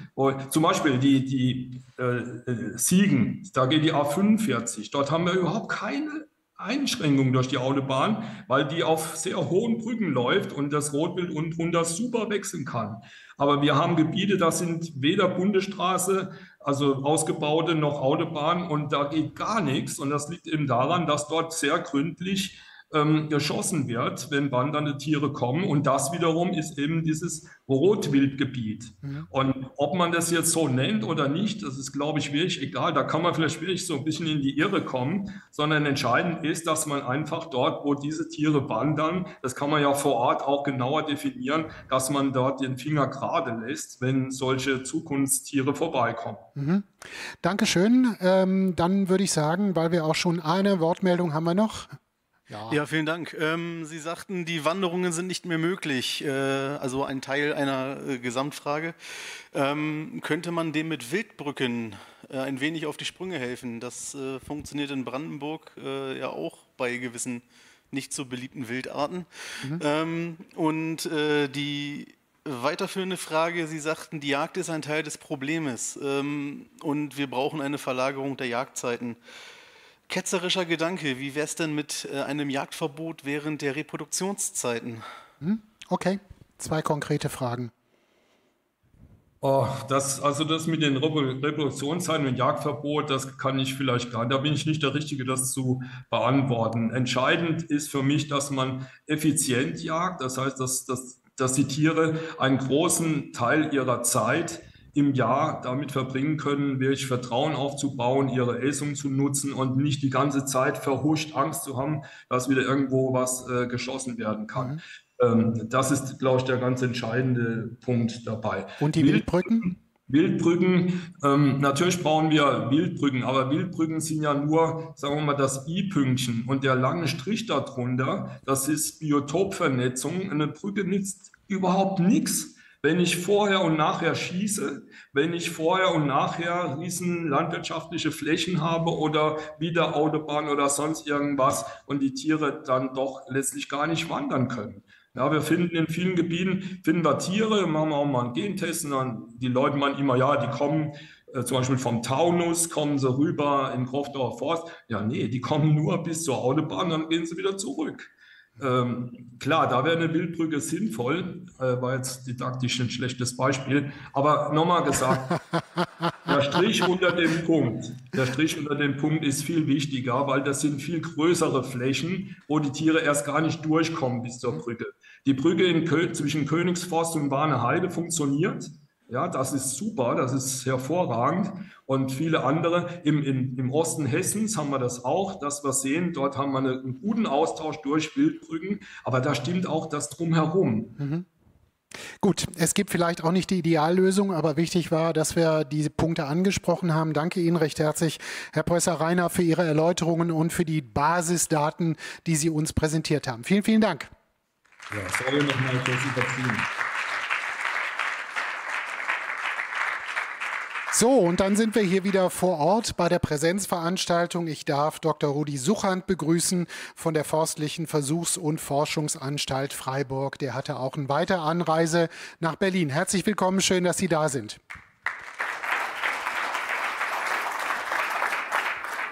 zum Beispiel die, die äh, äh Siegen, da geht die A45, dort haben wir überhaupt keine Einschränkungen durch die Autobahn, weil die auf sehr hohen Brücken läuft und das Rotwild unten drunter super wechseln kann. Aber wir haben Gebiete, da sind weder Bundesstraße, also ausgebaute, noch Autobahn und da geht gar nichts. Und das liegt eben daran, dass dort sehr gründlich ähm, geschossen wird, wenn wandernde Tiere kommen. Und das wiederum ist eben dieses Rotwildgebiet. Mhm. Und ob man das jetzt so nennt oder nicht, das ist, glaube ich, wirklich egal. Da kann man vielleicht wirklich so ein bisschen in die Irre kommen, sondern entscheidend ist, dass man einfach dort, wo diese Tiere wandern, das kann man ja vor Ort auch genauer definieren, dass man dort den Finger gerade lässt, wenn solche Zukunftstiere vorbeikommen. Mhm. Dankeschön. Ähm, dann würde ich sagen, weil wir auch schon eine Wortmeldung haben wir noch. Ja. ja, vielen Dank. Ähm, Sie sagten, die Wanderungen sind nicht mehr möglich, äh, also ein Teil einer äh, Gesamtfrage. Ähm, könnte man dem mit Wildbrücken äh, ein wenig auf die Sprünge helfen? Das äh, funktioniert in Brandenburg äh, ja auch bei gewissen nicht so beliebten Wildarten. Mhm. Ähm, und äh, die weiterführende Frage, Sie sagten, die Jagd ist ein Teil des Problems ähm, und wir brauchen eine Verlagerung der Jagdzeiten. Ketzerischer Gedanke, wie wäre es denn mit äh, einem Jagdverbot während der Reproduktionszeiten? Hm? Okay, zwei konkrete Fragen. Oh, das, also das mit den Reproduktionszeiten und Jagdverbot, das kann ich vielleicht gar nicht. Da bin ich nicht der Richtige, das zu beantworten. Entscheidend ist für mich, dass man effizient jagt. Das heißt, dass, dass, dass die Tiere einen großen Teil ihrer Zeit im Jahr damit verbringen können, wirklich Vertrauen aufzubauen, ihre Essung zu nutzen und nicht die ganze Zeit verhuscht Angst zu haben, dass wieder irgendwo was äh, geschossen werden kann. Mhm. Ähm, das ist, glaube ich, der ganz entscheidende Punkt dabei. Und die Wildbrücken? Wildbrücken, ähm, natürlich brauchen wir Wildbrücken, aber Wildbrücken sind ja nur, sagen wir mal, das I-Pünktchen und der lange Strich darunter, das ist Biotopvernetzung. Eine Brücke nützt überhaupt nichts, wenn ich vorher und nachher schieße, wenn ich vorher und nachher riesen landwirtschaftliche Flächen habe oder wieder Autobahn oder sonst irgendwas und die Tiere dann doch letztlich gar nicht wandern können. Ja, wir finden in vielen Gebieten, finden wir Tiere, machen wir auch mal einen Gentest und dann die Leute meinen immer, ja, die kommen äh, zum Beispiel vom Taunus, kommen sie rüber in Grofdauer Forst. Ja, nee, die kommen nur bis zur Autobahn, dann gehen sie wieder zurück. Ähm, klar, da wäre eine Wildbrücke sinnvoll, äh, war jetzt didaktisch ein schlechtes Beispiel, aber nochmal gesagt, (laughs) der Strich unter dem Punkt, der Strich unter dem Punkt ist viel wichtiger, weil das sind viel größere Flächen, wo die Tiere erst gar nicht durchkommen bis zur Brücke. Die Brücke in Köln, zwischen Königsforst und Warneheide funktioniert, ja, das ist super, das ist hervorragend. Und viele andere im, im, im Osten Hessens haben wir das auch, dass wir sehen, dort haben wir einen guten Austausch durch Wildbrücken, aber da stimmt auch das drumherum. Mhm. Gut, es gibt vielleicht auch nicht die Ideallösung, aber wichtig war, dass wir diese Punkte angesprochen haben. Danke Ihnen recht herzlich, Herr Professor Reiner, für Ihre Erläuterungen und für die Basisdaten, die Sie uns präsentiert haben. Vielen, vielen Dank. Ja, sorry nochmal fürs Überziehen. So, und dann sind wir hier wieder vor Ort bei der Präsenzveranstaltung. Ich darf Dr. Rudi Suchand begrüßen von der Forstlichen Versuchs- und Forschungsanstalt Freiburg. Der hatte auch eine weitere Anreise nach Berlin. Herzlich willkommen, schön, dass Sie da sind.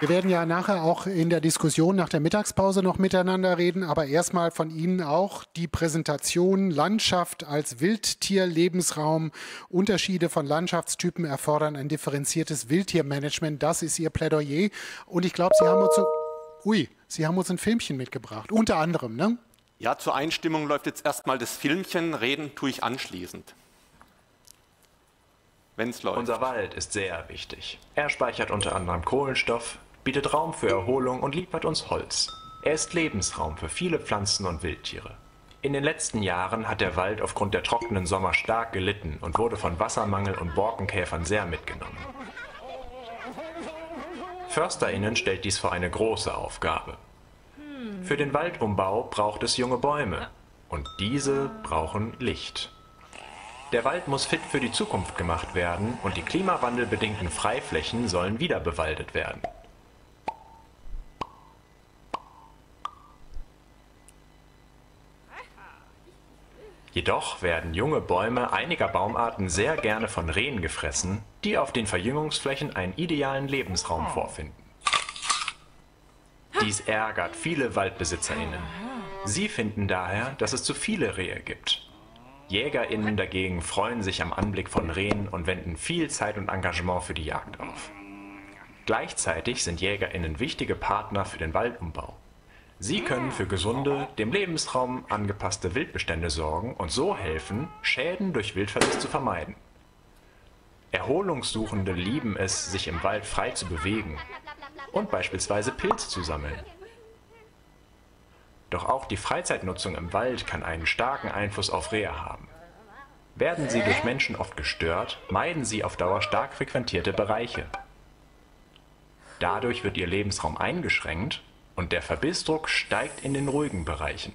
Wir werden ja nachher auch in der Diskussion nach der Mittagspause noch miteinander reden, aber erstmal von Ihnen auch die Präsentation Landschaft als Wildtierlebensraum. Unterschiede von Landschaftstypen erfordern ein differenziertes Wildtiermanagement. Das ist Ihr Plädoyer. Und ich glaube, Sie haben uns so, ui, Sie haben uns ein Filmchen mitgebracht, unter anderem, ne? Ja, zur Einstimmung läuft jetzt erstmal das Filmchen, reden tue ich anschließend. Wenn's läuft. Unser Wald ist sehr wichtig. Er speichert unter anderem Kohlenstoff, bietet Raum für Erholung und liefert uns Holz. Er ist Lebensraum für viele Pflanzen und Wildtiere. In den letzten Jahren hat der Wald aufgrund der trockenen Sommer stark gelitten und wurde von Wassermangel und Borkenkäfern sehr mitgenommen. FörsterInnen stellt dies vor eine große Aufgabe. Für den Waldumbau braucht es junge Bäume und diese brauchen Licht. Der Wald muss fit für die Zukunft gemacht werden und die klimawandelbedingten Freiflächen sollen wieder bewaldet werden. Jedoch werden junge Bäume einiger Baumarten sehr gerne von Rehen gefressen, die auf den Verjüngungsflächen einen idealen Lebensraum vorfinden. Dies ärgert viele WaldbesitzerInnen. Sie finden daher, dass es zu viele Rehe gibt. JägerInnen dagegen freuen sich am Anblick von Rehen und wenden viel Zeit und Engagement für die Jagd auf. Gleichzeitig sind JägerInnen wichtige Partner für den Waldumbau. Sie können für gesunde, dem Lebensraum angepasste Wildbestände sorgen und so helfen, Schäden durch Wildverlust zu vermeiden. Erholungssuchende lieben es, sich im Wald frei zu bewegen und beispielsweise Pilze zu sammeln. Doch auch die Freizeitnutzung im Wald kann einen starken Einfluss auf Rehe haben. Werden sie durch Menschen oft gestört, meiden sie auf Dauer stark frequentierte Bereiche. Dadurch wird ihr Lebensraum eingeschränkt und der Verbissdruck steigt in den ruhigen Bereichen.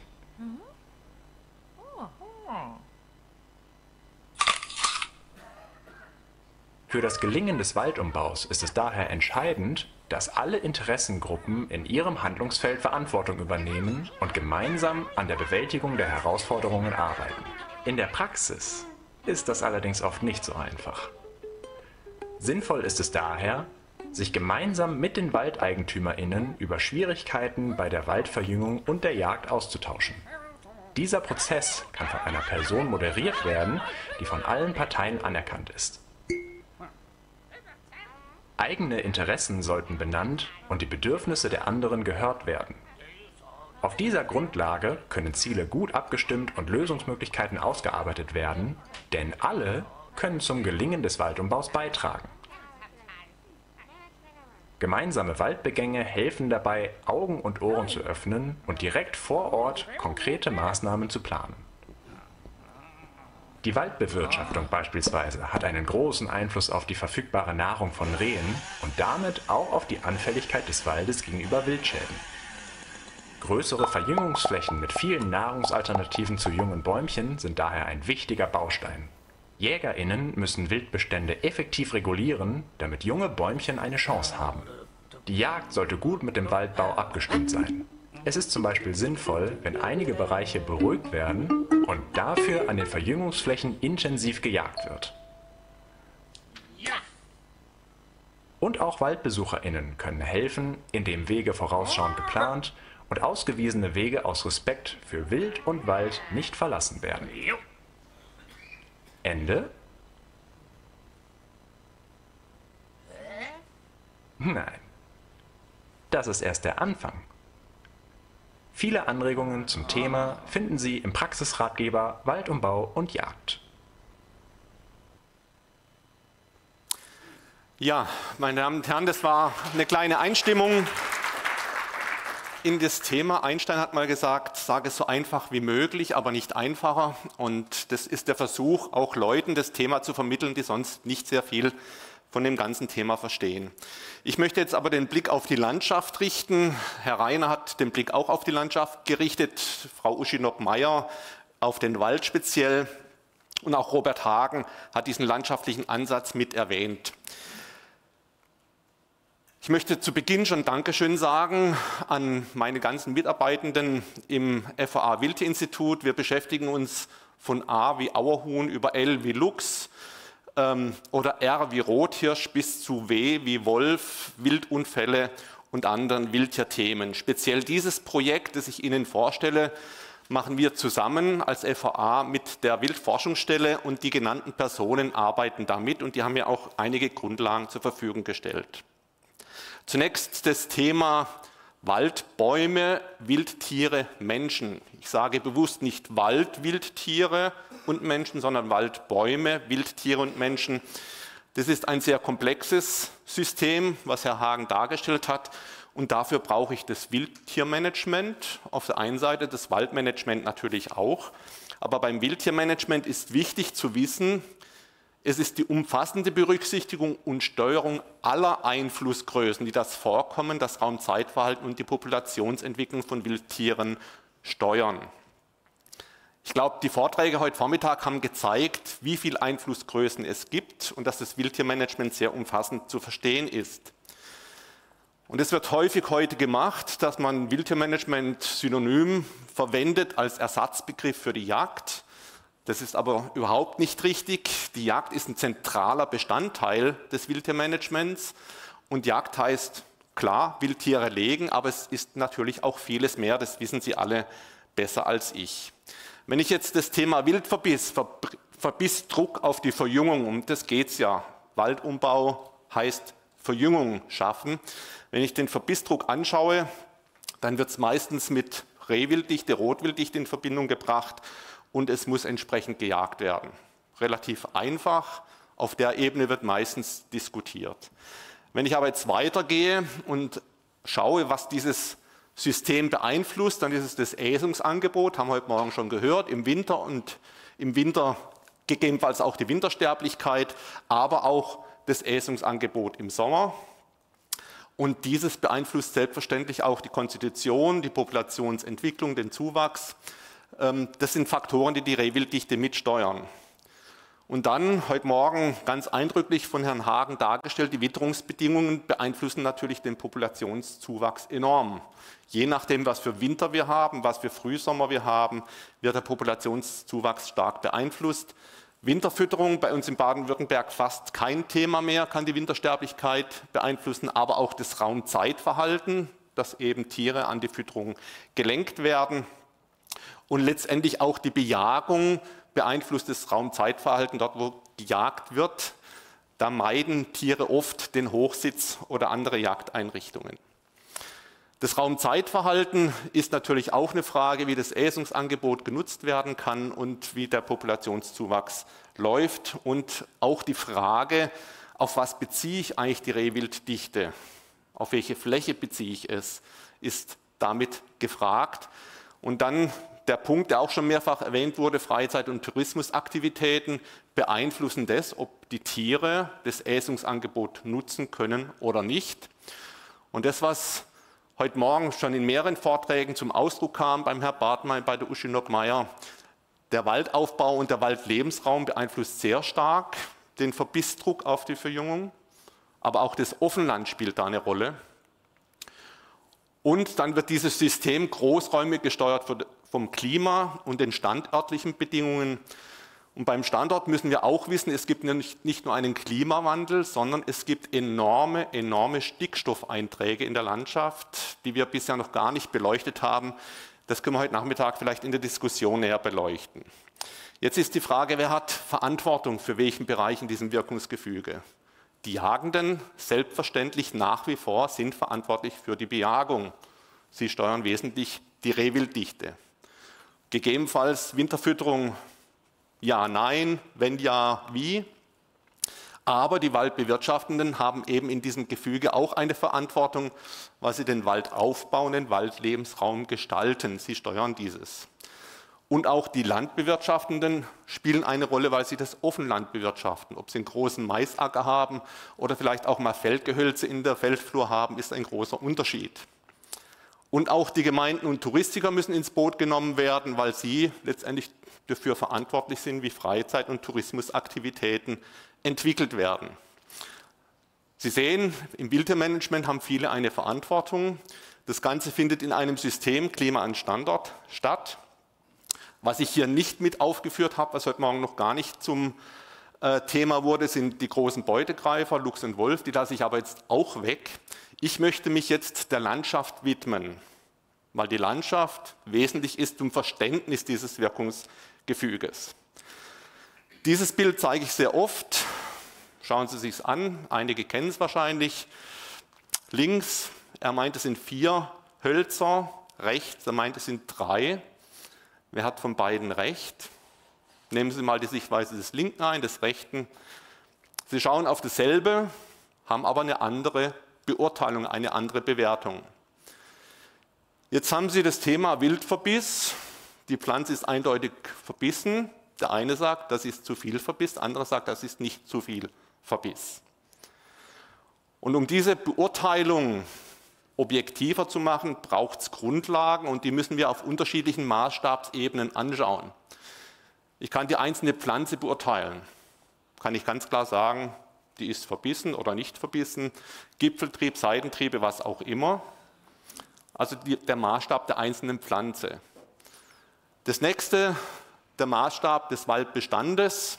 Für das Gelingen des Waldumbaus ist es daher entscheidend, dass alle Interessengruppen in ihrem Handlungsfeld Verantwortung übernehmen und gemeinsam an der Bewältigung der Herausforderungen arbeiten. In der Praxis ist das allerdings oft nicht so einfach. Sinnvoll ist es daher, sich gemeinsam mit den WaldeigentümerInnen über Schwierigkeiten bei der Waldverjüngung und der Jagd auszutauschen. Dieser Prozess kann von einer Person moderiert werden, die von allen Parteien anerkannt ist. Eigene Interessen sollten benannt und die Bedürfnisse der anderen gehört werden. Auf dieser Grundlage können Ziele gut abgestimmt und Lösungsmöglichkeiten ausgearbeitet werden, denn alle können zum Gelingen des Waldumbaus beitragen. Gemeinsame Waldbegänge helfen dabei, Augen und Ohren zu öffnen und direkt vor Ort konkrete Maßnahmen zu planen. Die Waldbewirtschaftung beispielsweise hat einen großen Einfluss auf die verfügbare Nahrung von Rehen und damit auch auf die Anfälligkeit des Waldes gegenüber Wildschäden. Größere Verjüngungsflächen mit vielen Nahrungsalternativen zu jungen Bäumchen sind daher ein wichtiger Baustein. JägerInnen müssen Wildbestände effektiv regulieren, damit junge Bäumchen eine Chance haben. Die Jagd sollte gut mit dem Waldbau abgestimmt sein. Es ist zum Beispiel sinnvoll, wenn einige Bereiche beruhigt werden und dafür an den Verjüngungsflächen intensiv gejagt wird. Und auch WaldbesucherInnen können helfen, indem Wege vorausschauend geplant und ausgewiesene Wege aus Respekt für Wild und Wald nicht verlassen werden. Ende? Nein. Das ist erst der Anfang. Viele Anregungen zum Thema finden Sie im Praxisratgeber Waldumbau und Jagd. Ja, meine Damen und Herren, das war eine kleine Einstimmung in das Thema. Einstein hat mal gesagt, sage es so einfach wie möglich, aber nicht einfacher. Und das ist der Versuch, auch Leuten das Thema zu vermitteln, die sonst nicht sehr viel von dem ganzen Thema verstehen. Ich möchte jetzt aber den Blick auf die Landschaft richten. Herr Reiner hat den Blick auch auf die Landschaft gerichtet, Frau Uschinok-Meyer auf den Wald speziell und auch Robert Hagen hat diesen landschaftlichen Ansatz mit erwähnt. Ich möchte zu Beginn schon Dankeschön sagen an meine ganzen Mitarbeitenden im FAA Wildtierinstitut. Wir beschäftigen uns von A wie Auerhuhn über L wie Luchs, ähm, oder R wie Rothirsch bis zu W wie Wolf, Wildunfälle und anderen Wildtierthemen. Speziell dieses Projekt, das ich Ihnen vorstelle, machen wir zusammen als FAA mit der Wildforschungsstelle und die genannten Personen arbeiten damit und die haben mir auch einige Grundlagen zur Verfügung gestellt. Zunächst das Thema Wald, Bäume, Wildtiere, Menschen. Ich sage bewusst nicht Wald, Wildtiere und Menschen, sondern Wald, Bäume, Wildtiere und Menschen. Das ist ein sehr komplexes System, was Herr Hagen dargestellt hat. Und dafür brauche ich das Wildtiermanagement auf der einen Seite, das Waldmanagement natürlich auch. Aber beim Wildtiermanagement ist wichtig zu wissen, es ist die umfassende Berücksichtigung und Steuerung aller Einflussgrößen, die das Vorkommen, das Raumzeitverhalten und die Populationsentwicklung von Wildtieren steuern. Ich glaube, die Vorträge heute Vormittag haben gezeigt, wie viele Einflussgrößen es gibt und dass das Wildtiermanagement sehr umfassend zu verstehen ist. Und es wird häufig heute gemacht, dass man Wildtiermanagement synonym verwendet als Ersatzbegriff für die Jagd. Das ist aber überhaupt nicht richtig. Die Jagd ist ein zentraler Bestandteil des Wildtiermanagements. Und Jagd heißt klar, Wildtiere legen, aber es ist natürlich auch vieles mehr. Das wissen Sie alle besser als ich. Wenn ich jetzt das Thema Wildverbiss, Verbissdruck auf die Verjüngung, um das geht es ja. Waldumbau heißt Verjüngung schaffen. Wenn ich den Verbissdruck anschaue, dann wird es meistens mit Rehwilddichte, Rotwilddichte in Verbindung gebracht und es muss entsprechend gejagt werden. Relativ einfach, auf der Ebene wird meistens diskutiert. Wenn ich aber jetzt weitergehe und schaue, was dieses System beeinflusst, dann ist es das Äsungsangebot, haben wir heute Morgen schon gehört, im Winter und im Winter gegebenenfalls auch die Wintersterblichkeit, aber auch das Äsungsangebot im Sommer. Und dieses beeinflusst selbstverständlich auch die Konstitution, die Populationsentwicklung, den Zuwachs. Ähm, das sind Faktoren, die die Rehwilddichte mitsteuern. Und dann heute Morgen ganz eindrücklich von Herrn Hagen dargestellt, die Witterungsbedingungen beeinflussen natürlich den Populationszuwachs enorm. Je nachdem, was für Winter wir haben, was für Frühsommer wir haben, wird der Populationszuwachs stark beeinflusst. Winterfütterung bei uns in Baden-Württemberg fast kein Thema mehr, kann die Wintersterblichkeit beeinflussen, aber auch das Raumzeitverhalten, dass eben Tiere an die Fütterung gelenkt werden. Und letztendlich auch die Bejagung beeinflusst das Raumzeitverhalten. Dort, wo gejagt wird, da meiden Tiere oft den Hochsitz oder andere Jagdeinrichtungen. Das Raumzeitverhalten ist natürlich auch eine Frage, wie das Äsungsangebot genutzt werden kann und wie der Populationszuwachs läuft. Und auch die Frage, auf was beziehe ich eigentlich die Rehwilddichte? Auf welche Fläche beziehe ich es? Ist damit gefragt. Und dann der Punkt, der auch schon mehrfach erwähnt wurde, Freizeit- und Tourismusaktivitäten beeinflussen das, ob die Tiere das Äsungsangebot nutzen können oder nicht. Und das, was heute Morgen schon in mehreren Vorträgen zum Ausdruck kam beim Herrn Bartmann, bei der Uschi Nockmeier. Der Waldaufbau und der Waldlebensraum beeinflusst sehr stark den Verbissdruck auf die Verjüngung, aber auch das Offenland spielt da eine Rolle. Und dann wird dieses System großräumig gesteuert vom Klima und den standörtlichen Bedingungen. Und beim Standort müssen wir auch wissen, es gibt nicht nur einen Klimawandel, sondern es gibt enorme, enorme Stickstoffeinträge in der Landschaft, die wir bisher noch gar nicht beleuchtet haben. Das können wir heute Nachmittag vielleicht in der Diskussion näher beleuchten. Jetzt ist die Frage, wer hat Verantwortung für welchen Bereich in diesem Wirkungsgefüge? Die Jagenden selbstverständlich nach wie vor sind verantwortlich für die Bejagung. Sie steuern wesentlich die Rehwilddichte. Gegebenenfalls Winterfütterung ja, nein, wenn ja, wie. Aber die Waldbewirtschaftenden haben eben in diesem Gefüge auch eine Verantwortung, weil sie den Wald aufbauen, den Waldlebensraum gestalten. Sie steuern dieses. Und auch die Landbewirtschaftenden spielen eine Rolle, weil sie das Offenland bewirtschaften. Ob sie einen großen Maisacker haben oder vielleicht auch mal Feldgehölze in der Feldflur haben, ist ein großer Unterschied. Und auch die Gemeinden und Touristiker müssen ins Boot genommen werden, weil sie letztendlich dafür verantwortlich sind, wie Freizeit- und Tourismusaktivitäten entwickelt werden. Sie sehen, im Wildtiermanagement haben viele eine Verantwortung. Das Ganze findet in einem System Klima an Standort statt. Was ich hier nicht mit aufgeführt habe, was heute Morgen noch gar nicht zum äh, Thema wurde, sind die großen Beutegreifer, Luchs und Wolf, die lasse ich aber jetzt auch weg. Ich möchte mich jetzt der Landschaft widmen, weil die Landschaft wesentlich ist zum Verständnis dieses Wirkungsgefüges. Dieses Bild zeige ich sehr oft. Schauen Sie sich an. Einige kennen es wahrscheinlich. Links, er meint, es sind vier Hölzer. Rechts, er meint, es sind drei. Wer hat von beiden recht? Nehmen Sie mal die Sichtweise des Linken ein, des Rechten. Sie schauen auf dasselbe, haben aber eine andere Beurteilung, eine andere Bewertung. Jetzt haben Sie das Thema Wildverbiss. Die Pflanze ist eindeutig verbissen. Der eine sagt, das ist zu viel Verbiss, der andere sagt, das ist nicht zu viel Verbiss. Und um diese Beurteilung objektiver zu machen, braucht es Grundlagen und die müssen wir auf unterschiedlichen Maßstabsebenen anschauen. Ich kann die einzelne Pflanze beurteilen. Kann ich ganz klar sagen, die ist verbissen oder nicht verbissen, Gipfeltrieb, Seitentriebe, was auch immer. Also die, der Maßstab der einzelnen Pflanze. Das nächste, der Maßstab des Waldbestandes.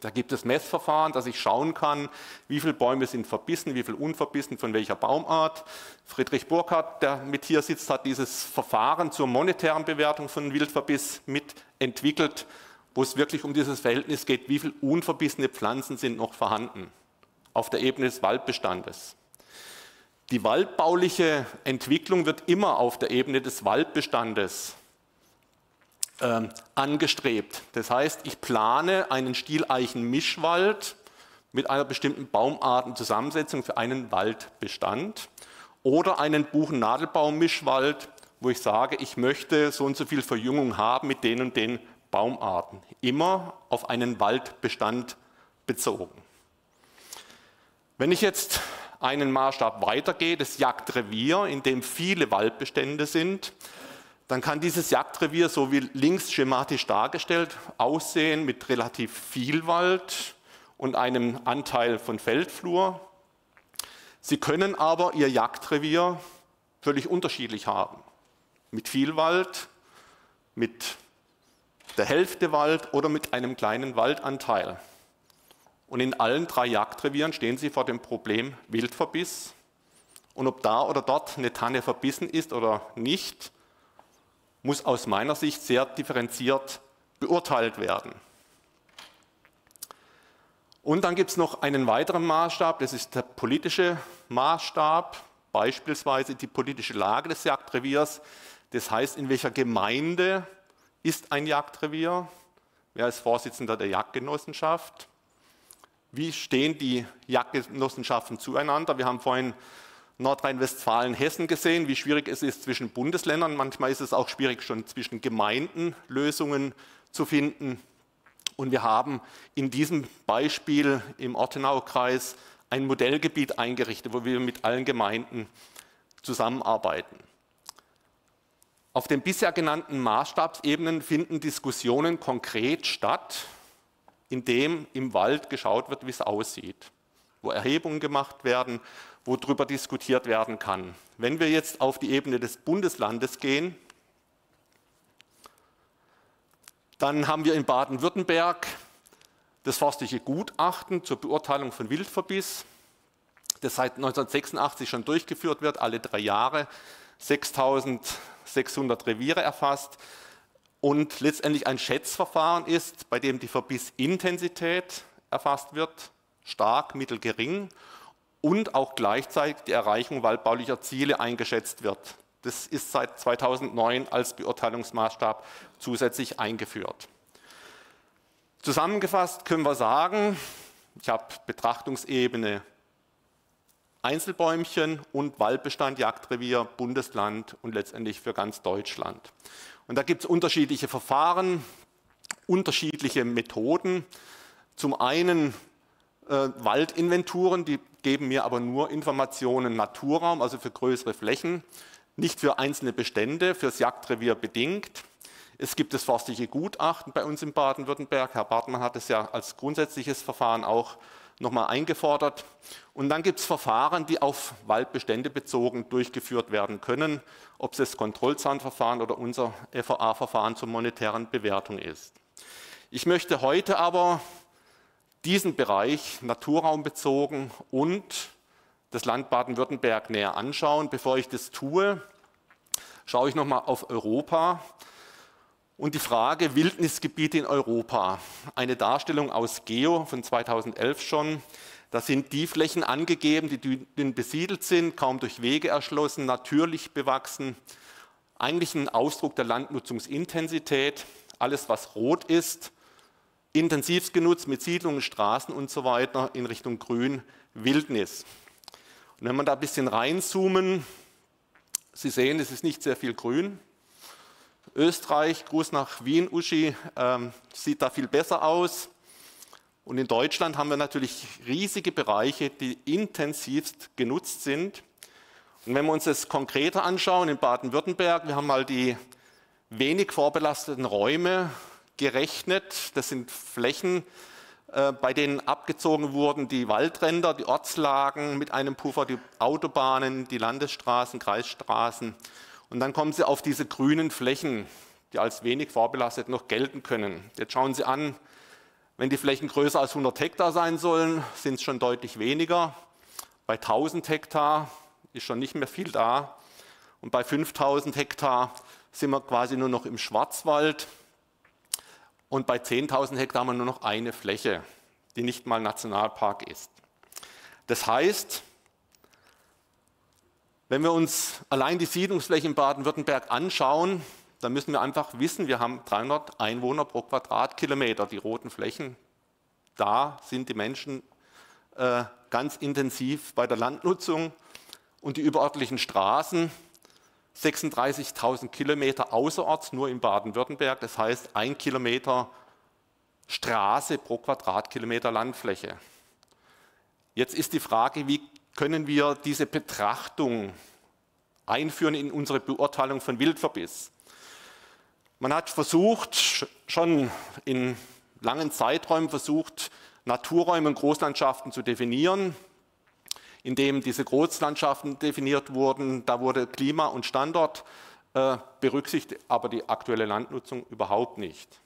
Da gibt es Messverfahren, dass ich schauen kann, wie viele Bäume sind verbissen, wie viele unverbissen, von welcher Baumart. Friedrich Burkhardt, der mit hier sitzt, hat dieses Verfahren zur monetären Bewertung von Wildverbiss mitentwickelt, wo es wirklich um dieses Verhältnis geht, wie viele unverbissene Pflanzen sind noch vorhanden auf der Ebene des Waldbestandes. Die waldbauliche Entwicklung wird immer auf der Ebene des Waldbestandes äh, angestrebt. Das heißt, ich plane einen Stieleichen-Mischwald mit einer bestimmten Baumartenzusammensetzung für einen Waldbestand oder einen Buchen-Nadelbaum-Mischwald, wo ich sage, ich möchte so und so viel Verjüngung haben mit den und den Baumarten. Immer auf einen Waldbestand bezogen. Wenn ich jetzt einen Maßstab weitergehe, das Jagdrevier, in dem viele Waldbestände sind, dann kann dieses Jagdrevier, so wie links schematisch dargestellt, aussehen mit relativ viel Wald und einem Anteil von Feldflur. Sie können aber Ihr Jagdrevier völlig unterschiedlich haben. Mit viel Wald, mit der Hälfte Wald oder mit einem kleinen Waldanteil. Und in allen drei Jagdrevieren stehen Sie vor dem Problem Wildverbiss. Und ob da oder dort eine Tanne verbissen ist oder nicht, muss aus meiner Sicht sehr differenziert beurteilt werden. Und dann gibt es noch einen weiteren Maßstab, das ist der politische Maßstab, beispielsweise die politische Lage des Jagdreviers. Das heißt, in welcher Gemeinde ist ein Jagdrevier? Wer ist Vorsitzender der Jagdgenossenschaft? Wie stehen die Jagdgenossenschaften zueinander? Wir haben vorhin Nordrhein-Westfalen, Hessen gesehen, wie schwierig es ist zwischen Bundesländern. Manchmal ist es auch schwierig, schon zwischen Gemeinden Lösungen zu finden. Und wir haben in diesem Beispiel im Ortenau-Kreis ein Modellgebiet eingerichtet, wo wir mit allen Gemeinden zusammenarbeiten. Auf den bisher genannten Maßstabsebenen finden Diskussionen konkret statt, indem im Wald geschaut wird, wie es aussieht, wo Erhebungen gemacht werden, wo darüber diskutiert werden kann. Wenn wir jetzt auf die Ebene des Bundeslandes gehen, Dann haben wir in Baden-Württemberg das forstliche Gutachten zur Beurteilung von Wildverbiss, das seit 1986 schon durchgeführt wird, alle drei Jahre, 6600 Reviere erfasst und letztendlich ein Schätzverfahren ist, bei dem die Verbissintensität erfasst wird, stark, mittel, gering und auch gleichzeitig die Erreichung waldbaulicher Ziele eingeschätzt wird. Das ist seit 2009 als Beurteilungsmaßstab zusätzlich eingeführt. Zusammengefasst können wir sagen, ich habe Betrachtungsebene Einzelbäumchen und Waldbestand, Jagdrevier, Bundesland und letztendlich für ganz Deutschland. Und da gibt es unterschiedliche Verfahren, unterschiedliche Methoden. Zum einen äh, Waldinventuren, die geben mir aber nur Informationen Naturraum, also für größere Flächen nicht für einzelne Bestände, fürs Jagdrevier bedingt. Es gibt das forstliche Gutachten bei uns in Baden-Württemberg. Herr Bartmann hat es ja als grundsätzliches Verfahren auch nochmal eingefordert. Und dann gibt es Verfahren, die auf Waldbestände bezogen durchgeführt werden können, ob es das Kontrollzahnverfahren oder unser FAA-Verfahren zur monetären Bewertung ist. Ich möchte heute aber diesen Bereich naturraumbezogen und das Land Baden-Württemberg näher anschauen. Bevor ich das tue, schaue ich nochmal auf Europa und die Frage Wildnisgebiete in Europa. Eine Darstellung aus Geo von 2011 schon. Da sind die Flächen angegeben, die dünn besiedelt sind, kaum durch Wege erschlossen, natürlich bewachsen. Eigentlich ein Ausdruck der Landnutzungsintensität. Alles, was rot ist, intensiv genutzt mit Siedlungen, Straßen und so weiter in Richtung Grün, Wildnis. Und wenn man da ein bisschen reinzoomen, Sie sehen, es ist nicht sehr viel grün. Österreich, Gruß nach Wien, Uschi, ähm, sieht da viel besser aus. Und in Deutschland haben wir natürlich riesige Bereiche, die intensivst genutzt sind. Und wenn wir uns das konkreter anschauen, in Baden-Württemberg, wir haben mal die wenig vorbelasteten Räume gerechnet. Das sind Flächen, äh, bei denen abgezogen wurden die Waldränder, die Ortslagen mit einem Puffer, die Autobahnen, die Landesstraßen, Kreisstraßen. Und dann kommen Sie auf diese grünen Flächen, die als wenig vorbelastet noch gelten können. Jetzt schauen Sie an, wenn die Flächen größer als 100 Hektar sein sollen, sind es schon deutlich weniger. Bei 1000 Hektar ist schon nicht mehr viel da. Und bei 5000 Hektar sind wir quasi nur noch im Schwarzwald. Und bei 10.000 Hektar haben wir nur noch eine Fläche, die nicht mal Nationalpark ist. Das heißt, Wenn wir uns allein die Siedlungsfläche in Baden-Württemberg anschauen, dann müssen wir einfach wissen, wir haben 300 Einwohner pro Quadratkilometer, die roten Flächen. Da sind die Menschen äh, ganz intensiv bei der Landnutzung und die überörtlichen Straßen 36.000 Kilometer außerorts, nur in Baden-Württemberg. Das heißt, ein Kilometer Straße pro Quadratkilometer Landfläche. Jetzt ist die Frage, wie können wir diese Betrachtung einführen in unsere Beurteilung von Wildverbiss? Man hat versucht, schon in langen Zeiträumen versucht, Naturräume und Großlandschaften zu definieren in dem diese Großlandschaften definiert wurden. Da wurde Klima und Standort äh, berücksichtigt, aber die aktuelle Landnutzung überhaupt nicht.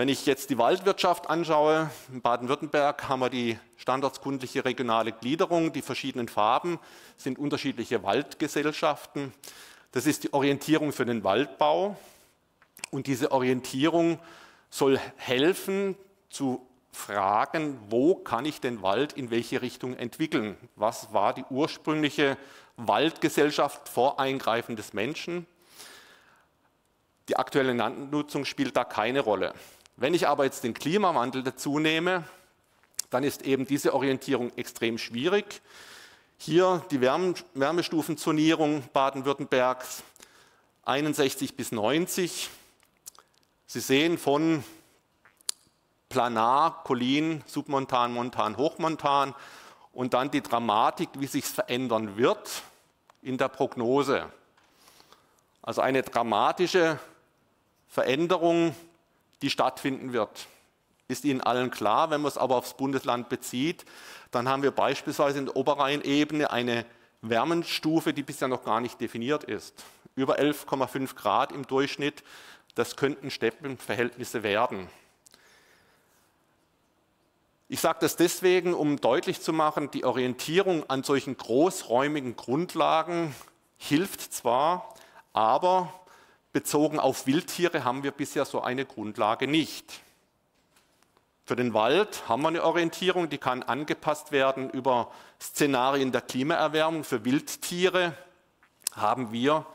Wenn ich jetzt die Waldwirtschaft anschaue, in Baden-Württemberg haben wir die standortskundliche regionale Gliederung. Die verschiedenen Farben sind unterschiedliche Waldgesellschaften. Das ist die Orientierung für den Waldbau. Und diese Orientierung soll helfen zu fragen, wo kann ich den Wald in welche Richtung entwickeln? Was war die ursprüngliche Waldgesellschaft vor Eingreifen des Menschen? Die aktuelle Landnutzung spielt da keine Rolle. Wenn ich aber jetzt den Klimawandel dazu nehme, dann ist eben diese Orientierung extrem schwierig. Hier die Wärmestufenzonierung Baden-Württembergs 61 bis 90. Sie sehen von Planar, Collin, Submontan, Montan, Hochmontan und dann die Dramatik, wie sich es verändern wird in der Prognose. Also eine dramatische Veränderung, die stattfinden wird. Ist Ihnen allen klar, wenn man es aber aufs Bundesland bezieht, dann haben wir beispielsweise in der Oberrheinebene eine Wärmenstufe, die bisher noch gar nicht definiert ist. Über 11,5 Grad im Durchschnitt, das könnten Steppenverhältnisse werden. Ich sage das deswegen, um deutlich zu machen, die Orientierung an solchen großräumigen Grundlagen hilft zwar, aber bezogen auf Wildtiere haben wir bisher so eine Grundlage nicht. Für den Wald haben wir eine Orientierung, die kann angepasst werden über Szenarien der Klimaerwärmung. Für Wildtiere haben wir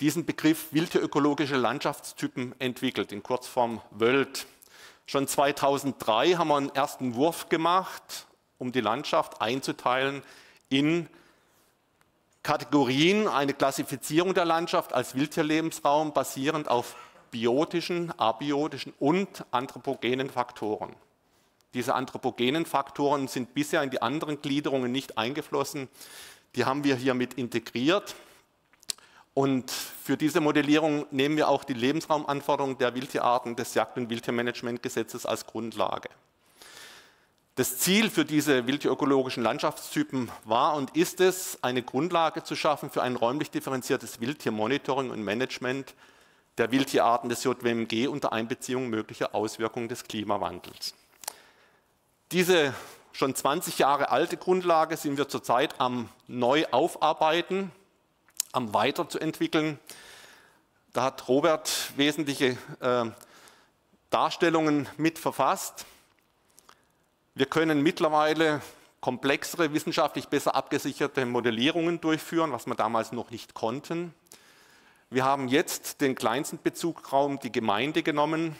diesen Begriff wildtierökologische Landschaftstypen entwickelt, in Kurzform WÖLT. Schon 2003 haben wir einen ersten Wurf gemacht, um die Landschaft einzuteilen in Kategorien, eine Klassifizierung der Landschaft als Wildtierlebensraum basierend auf biotischen, abiotischen und anthropogenen Faktoren. Diese anthropogenen Faktoren sind bisher in die anderen Gliederungen nicht eingeflossen. Die haben wir hier mit integriert. Und für diese Modellierung nehmen wir auch die Lebensraumanforderungen der Wildtierarten des Jagd- und Wildtiermanagementgesetzes als Grundlage. Das Ziel für diese wildtierökologischen Landschaftstypen war und ist es, eine Grundlage zu schaffen für ein räumlich differenziertes Wildtiermonitoring und Management der Wildtierarten des JWMG unter Einbeziehung möglicher Auswirkungen des Klimawandels. Diese schon 20 Jahre alte Grundlage sind wir zurzeit am Neuaufarbeiten am weiterzuentwickeln. Da hat Robert wesentliche äh, Darstellungen mit verfasst. Wir können mittlerweile komplexere, wissenschaftlich besser abgesicherte Modellierungen durchführen, was wir damals noch nicht konnten. Wir haben jetzt den kleinsten Bezugraum, die Gemeinde, genommen.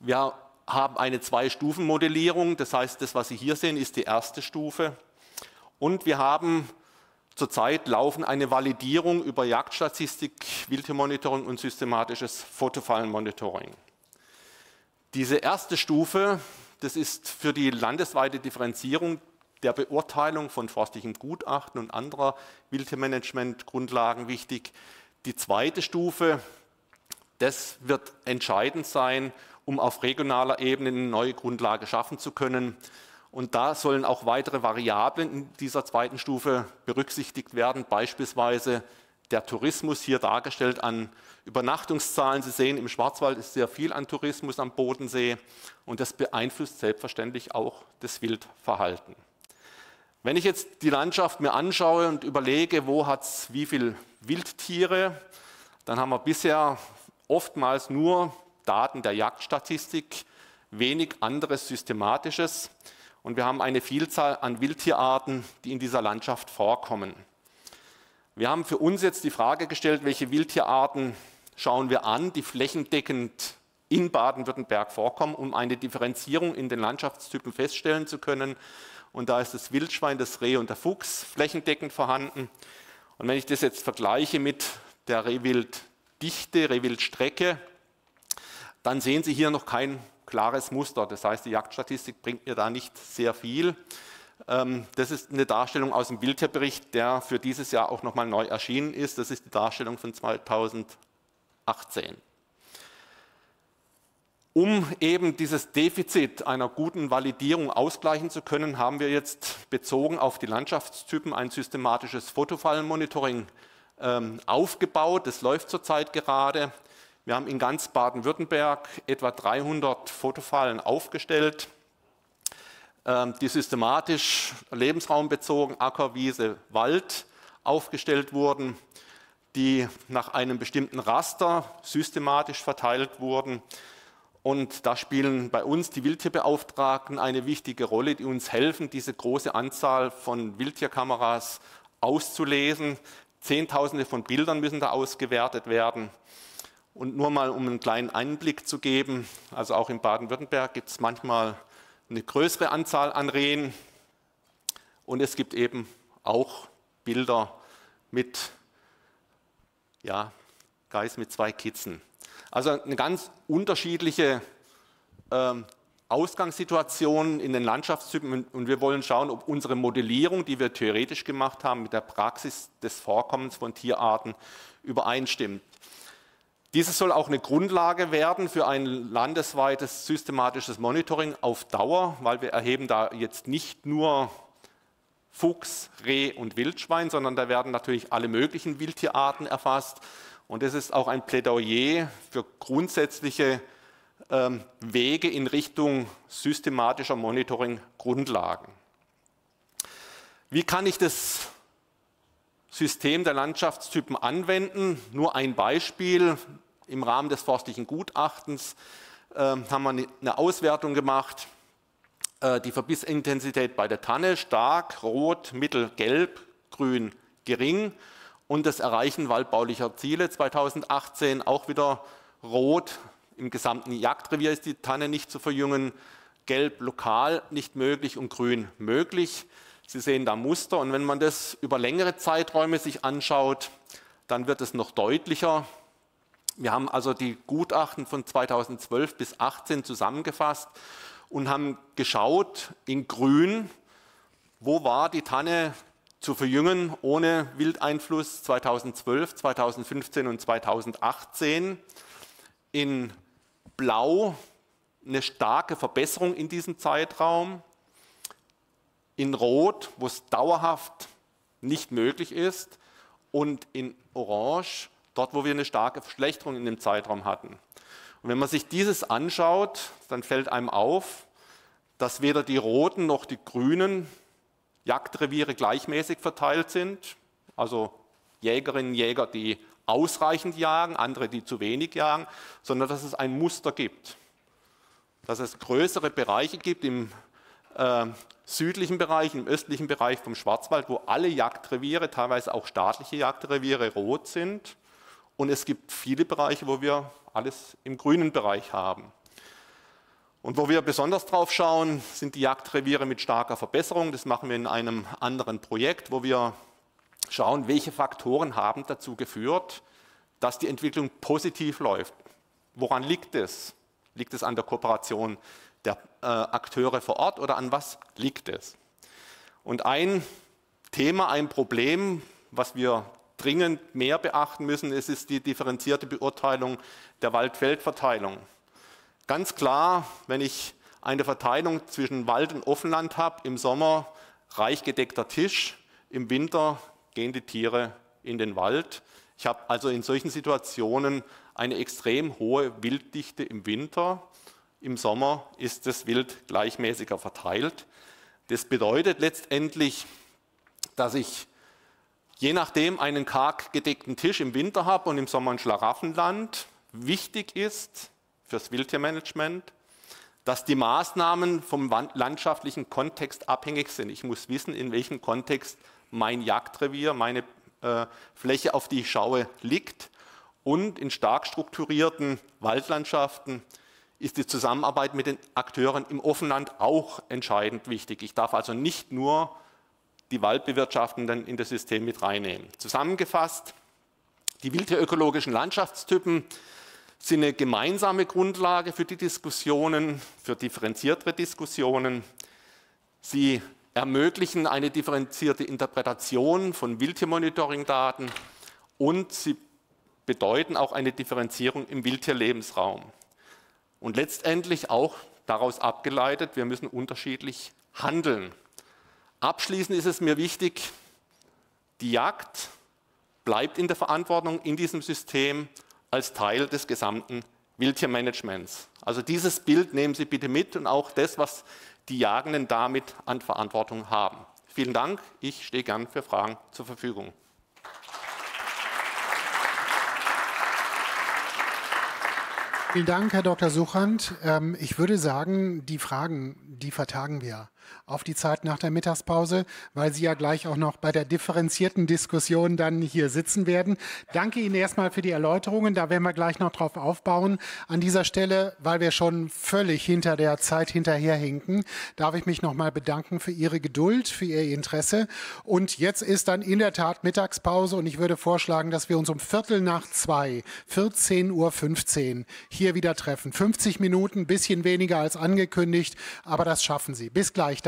Wir haben eine Zwei-Stufen-Modellierung, das heißt, das, was Sie hier sehen, ist die erste Stufe. Und wir haben Zurzeit laufen eine Validierung über Jagdstatistik, Wildtiermonitoring und systematisches Fotofallenmonitoring. Diese erste Stufe, das ist für die landesweite Differenzierung der Beurteilung von forstlichen Gutachten und anderer Wildtiermanagementgrundlagen wichtig. Die zweite Stufe, das wird entscheidend sein, um auf regionaler Ebene eine neue Grundlage schaffen zu können. Und da sollen auch weitere Variablen in dieser zweiten Stufe berücksichtigt werden, beispielsweise der Tourismus hier dargestellt an Übernachtungszahlen. Sie sehen, im Schwarzwald ist sehr viel an Tourismus am Bodensee und das beeinflusst selbstverständlich auch das Wildverhalten. Wenn ich jetzt die Landschaft mir anschaue und überlege, wo hat es wie viele Wildtiere, dann haben wir bisher oftmals nur Daten der Jagdstatistik, wenig anderes Systematisches. Und wir haben eine Vielzahl an Wildtierarten, die in dieser Landschaft vorkommen. Wir haben für uns jetzt die Frage gestellt, welche Wildtierarten schauen wir an, die flächendeckend in Baden-Württemberg vorkommen, um eine Differenzierung in den Landschaftstypen feststellen zu können. Und da ist das Wildschwein, das Reh und der Fuchs flächendeckend vorhanden. Und wenn ich das jetzt vergleiche mit der Rehwilddichte, Rehwildstrecke, dann sehen Sie hier noch kein klares Muster. Das heißt, die Jagdstatistik bringt mir da nicht sehr viel. Ähm, das ist eine Darstellung aus dem Wildtierbericht, der für dieses Jahr auch nochmal neu erschienen ist. Das ist die Darstellung von 2018. Um eben dieses Defizit einer guten Validierung ausgleichen zu können, haben wir jetzt bezogen auf die Landschaftstypen ein systematisches Fotofallenmonitoring ähm, aufgebaut. Das läuft zurzeit gerade. Wir haben in ganz Baden-Württemberg etwa 300 Fotofallen aufgestellt, die systematisch lebensraumbezogen Acker, Wiese, Wald aufgestellt wurden, die nach einem bestimmten Raster systematisch verteilt wurden. Und da spielen bei uns die Wildtierbeauftragten eine wichtige Rolle, die uns helfen, diese große Anzahl von Wildtierkameras auszulesen. Zehntausende von Bildern müssen da ausgewertet werden. Und nur mal, um einen kleinen Einblick zu geben, also auch in Baden-Württemberg gibt es manchmal eine größere Anzahl an Rehen und es gibt eben auch Bilder mit ja, Geiß mit zwei Kitzen. Also eine ganz unterschiedliche ähm, Ausgangssituation in den Landschaftstypen und wir wollen schauen, ob unsere Modellierung, die wir theoretisch gemacht haben, mit der Praxis des Vorkommens von Tierarten übereinstimmt. Dieses soll auch eine Grundlage werden für ein landesweites systematisches Monitoring auf Dauer, weil wir erheben da jetzt nicht nur Fuchs, Reh und Wildschwein, sondern da werden natürlich alle möglichen Wildtierarten erfasst. Und es ist auch ein Plädoyer für grundsätzliche ähm, Wege in Richtung systematischer Monitoring-Grundlagen. Wie kann ich das System der Landschaftstypen anwenden. Nur ein Beispiel. Im Rahmen des forstlichen Gutachtens äh, haben wir eine Auswertung gemacht. Äh, die Verbissintensität bei der Tanne stark, rot, mittel, gelb, grün, gering. Und das Erreichen waldbaulicher Ziele 2018 auch wieder rot. Im gesamten Jagdrevier ist die Tanne nicht zu verjüngen, gelb lokal nicht möglich und grün möglich. Sie sehen da Muster und wenn man das über längere Zeiträume sich anschaut, dann wird es noch deutlicher. Wir haben also die Gutachten von 2012 bis 2018 zusammengefasst und haben geschaut in Grün, wo war die Tanne zu verjüngen ohne Wildeinfluss 2012, 2015 und 2018. In Blau eine starke Verbesserung in diesem Zeitraum in Rot, wo es dauerhaft nicht möglich ist, und in Orange, dort, wo wir eine starke Verschlechterung in dem Zeitraum hatten. Und wenn man sich dieses anschaut, dann fällt einem auf, dass weder die roten noch die grünen Jagdreviere gleichmäßig verteilt sind. Also Jägerinnen und Jäger, die ausreichend jagen, andere, die zu wenig jagen, sondern dass es ein Muster gibt. Dass es größere Bereiche gibt im äh, südlichen Bereich, im östlichen Bereich vom Schwarzwald, wo alle Jagdreviere, teilweise auch staatliche Jagdreviere, rot sind. Und es gibt viele Bereiche, wo wir alles im grünen Bereich haben. Und wo wir besonders drauf schauen, sind die Jagdreviere mit starker Verbesserung. Das machen wir in einem anderen Projekt, wo wir schauen, welche Faktoren haben dazu geführt, dass die Entwicklung positiv läuft. Woran liegt es? Liegt es an der Kooperation äh, Akteure vor Ort oder an was liegt es? Und ein Thema, ein Problem, was wir dringend mehr beachten müssen, ist, ist die differenzierte Beurteilung der Wald-Feld-Verteilung. Ganz klar, wenn ich eine Verteilung zwischen Wald und Offenland habe, im Sommer reich gedeckter Tisch, im Winter gehen die Tiere in den Wald. Ich habe also in solchen Situationen eine extrem hohe Wilddichte im Winter im Sommer ist das Wild gleichmäßiger verteilt. Das bedeutet letztendlich, dass ich je nachdem einen karg gedeckten Tisch im Winter habe und im Sommer ein Schlaraffenland. Wichtig ist fürs Wildtiermanagement, dass die Maßnahmen vom landschaftlichen Kontext abhängig sind. Ich muss wissen, in welchem Kontext mein Jagdrevier, meine äh, Fläche, auf die ich schaue, liegt. Und in stark strukturierten Waldlandschaften ist die Zusammenarbeit mit den Akteuren im Offenland auch entscheidend wichtig. Ich darf also nicht nur die Waldbewirtschaftenden in das System mit reinnehmen. Zusammengefasst, die wildtierökologischen Landschaftstypen sind eine gemeinsame Grundlage für die Diskussionen, für differenziertere Diskussionen. Sie ermöglichen eine differenzierte Interpretation von Wildtiermonitoring-Daten und sie bedeuten auch eine Differenzierung im Wildtierlebensraum. Und letztendlich auch daraus abgeleitet, wir müssen unterschiedlich handeln. Abschließend ist es mir wichtig, die Jagd bleibt in der Verantwortung in diesem System als Teil des gesamten Wildtiermanagements. Also dieses Bild nehmen Sie bitte mit und auch das, was die Jagenden damit an Verantwortung haben. Vielen Dank. Ich stehe gern für Fragen zur Verfügung. Vielen Dank, Herr Dr. Suchand. Ähm, ich würde sagen, die Fragen, die vertagen wir auf die Zeit nach der Mittagspause, weil Sie ja gleich auch noch bei der differenzierten Diskussion dann hier sitzen werden. Danke Ihnen erstmal für die Erläuterungen. Da werden wir gleich noch drauf aufbauen. An dieser Stelle, weil wir schon völlig hinter der Zeit hinterherhinken, darf ich mich nochmal bedanken für Ihre Geduld, für Ihr Interesse. Und jetzt ist dann in der Tat Mittagspause und ich würde vorschlagen, dass wir uns um Viertel nach zwei, 14.15 Uhr hier wieder treffen. 50 Minuten, bisschen weniger als angekündigt, aber das schaffen Sie. Bis gleich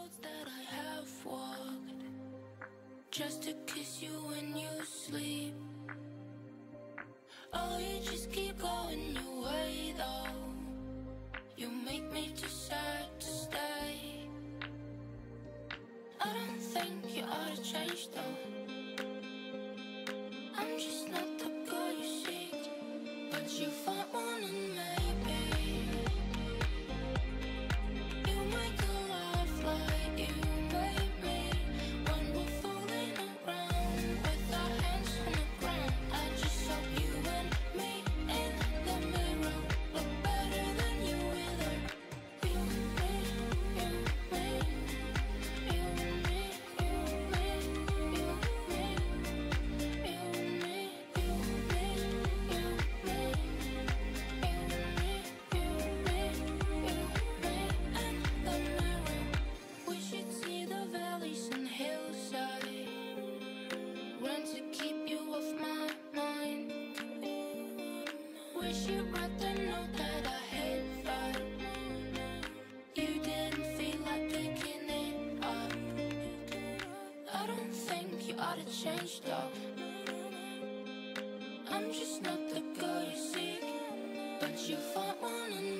roads that I have walked just to kiss you when you sleep. Oh, you just keep going your way though. You make me too sad to stay. I don't think you ought to change though. changed up. I'm just not the girl you seek. But you found one in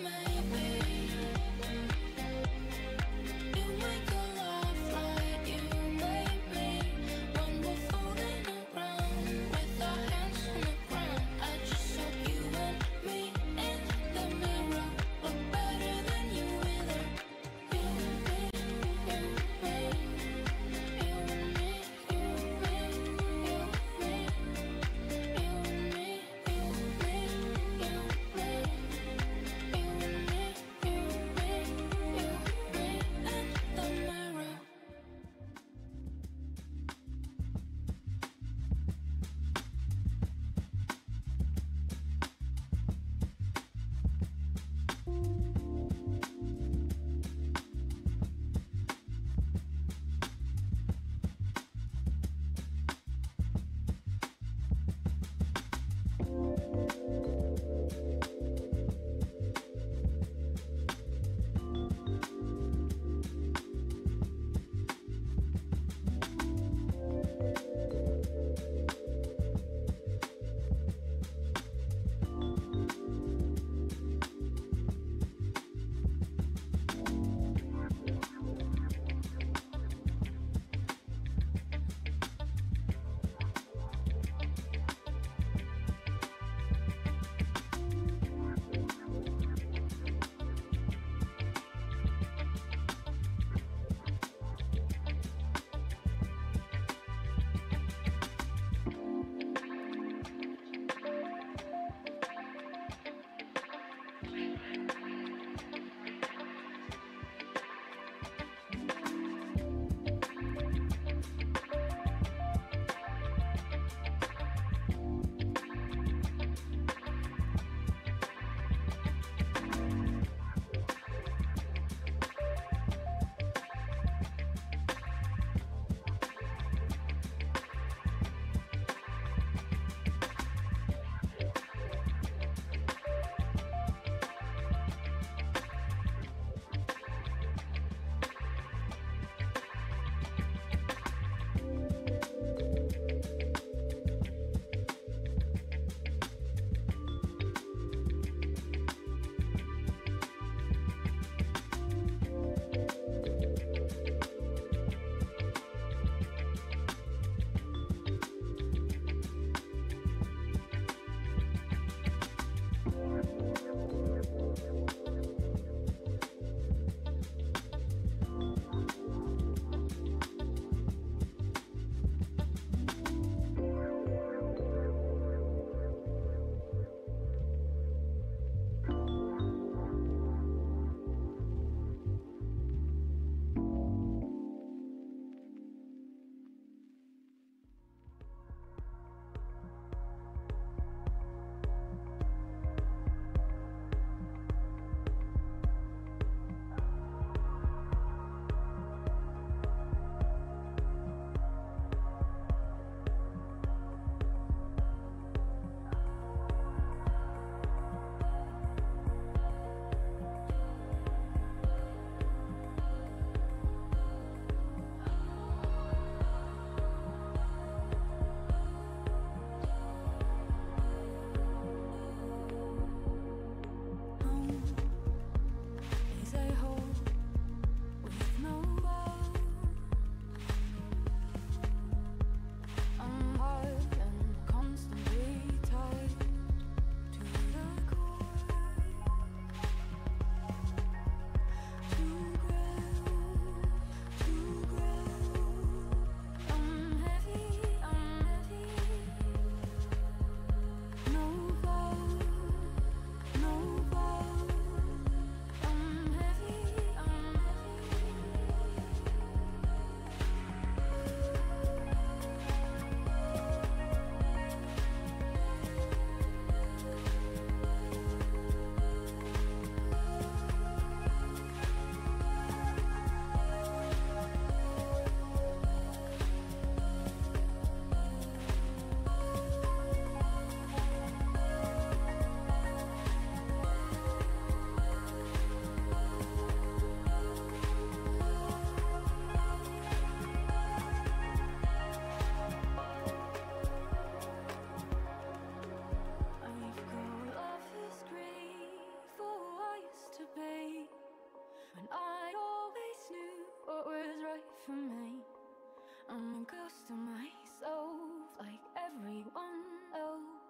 I'm a ghost of myself, like everyone else.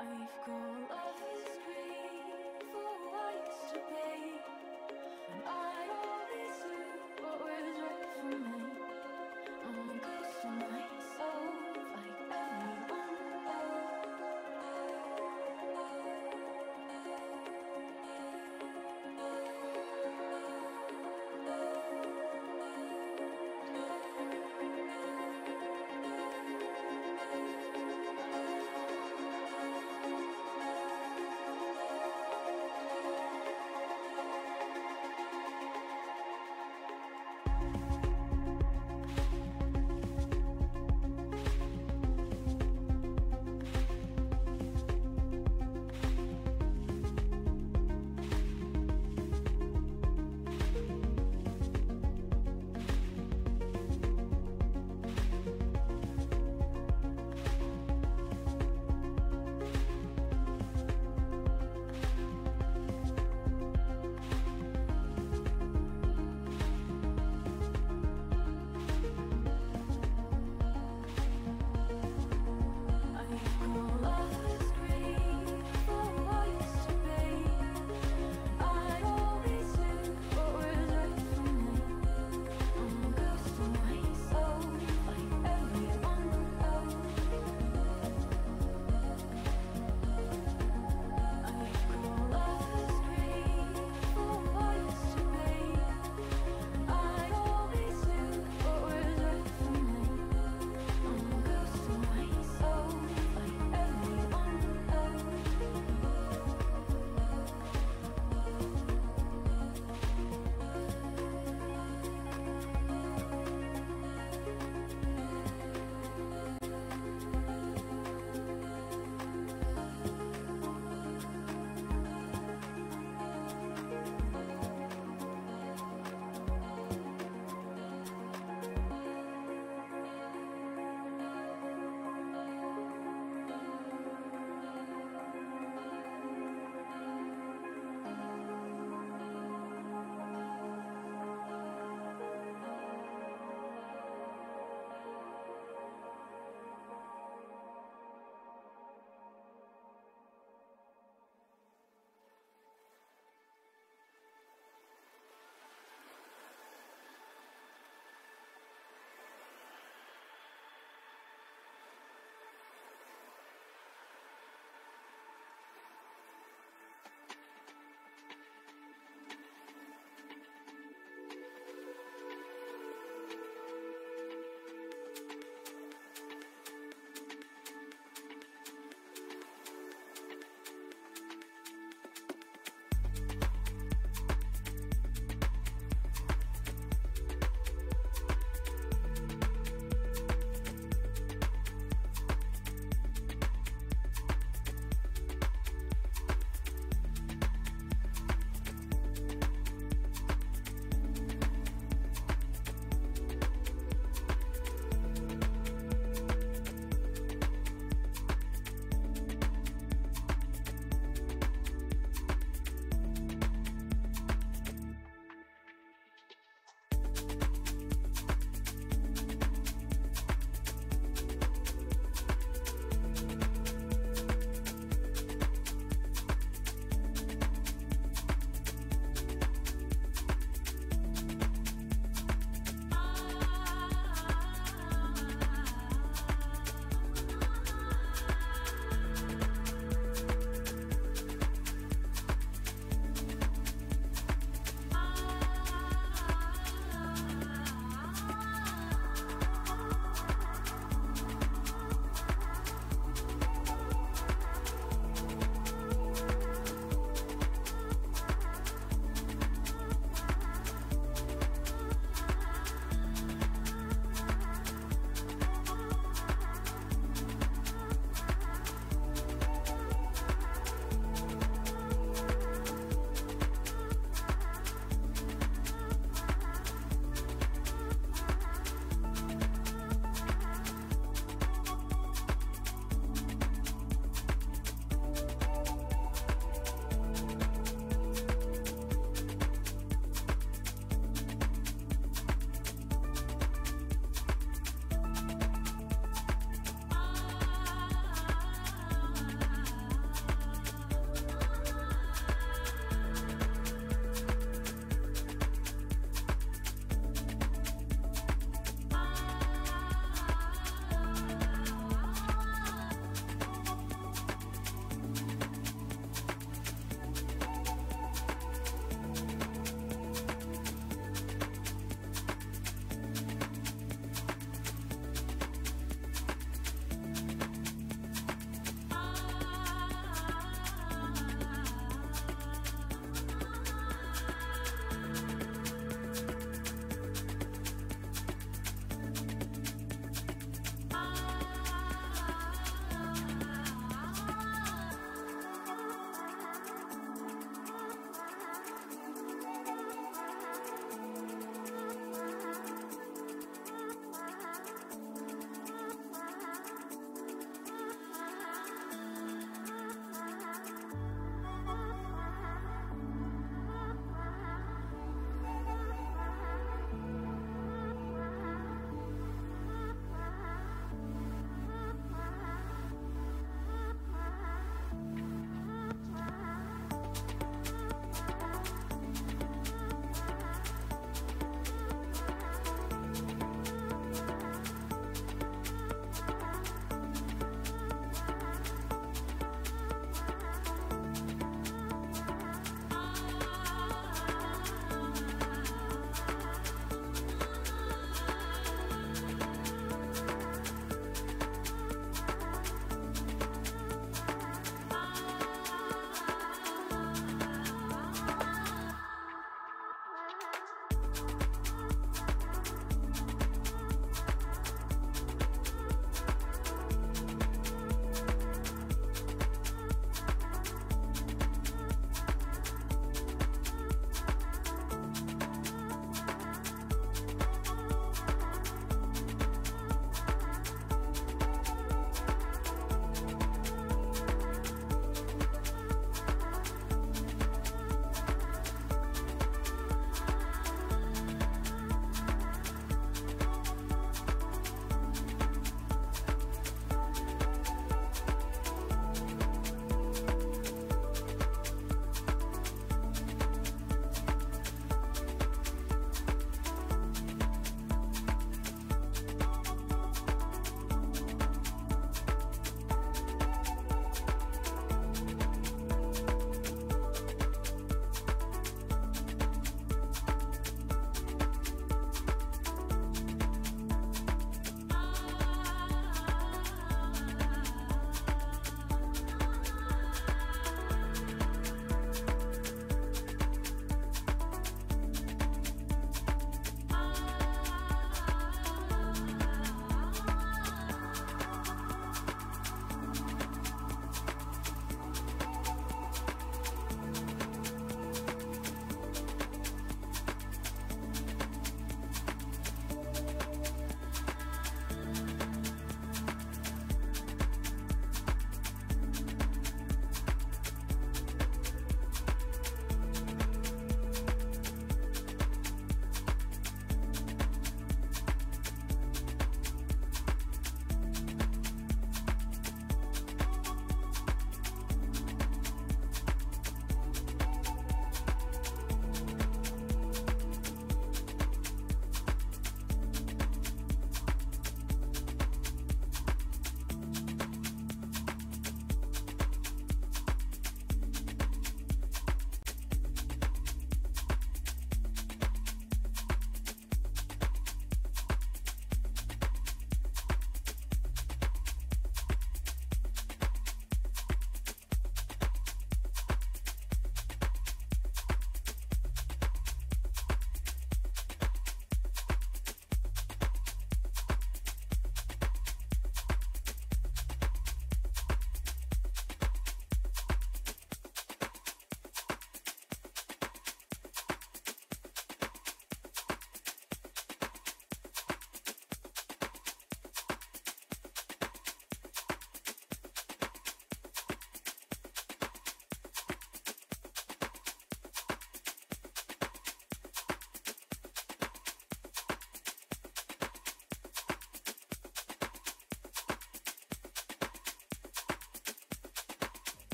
I've got love.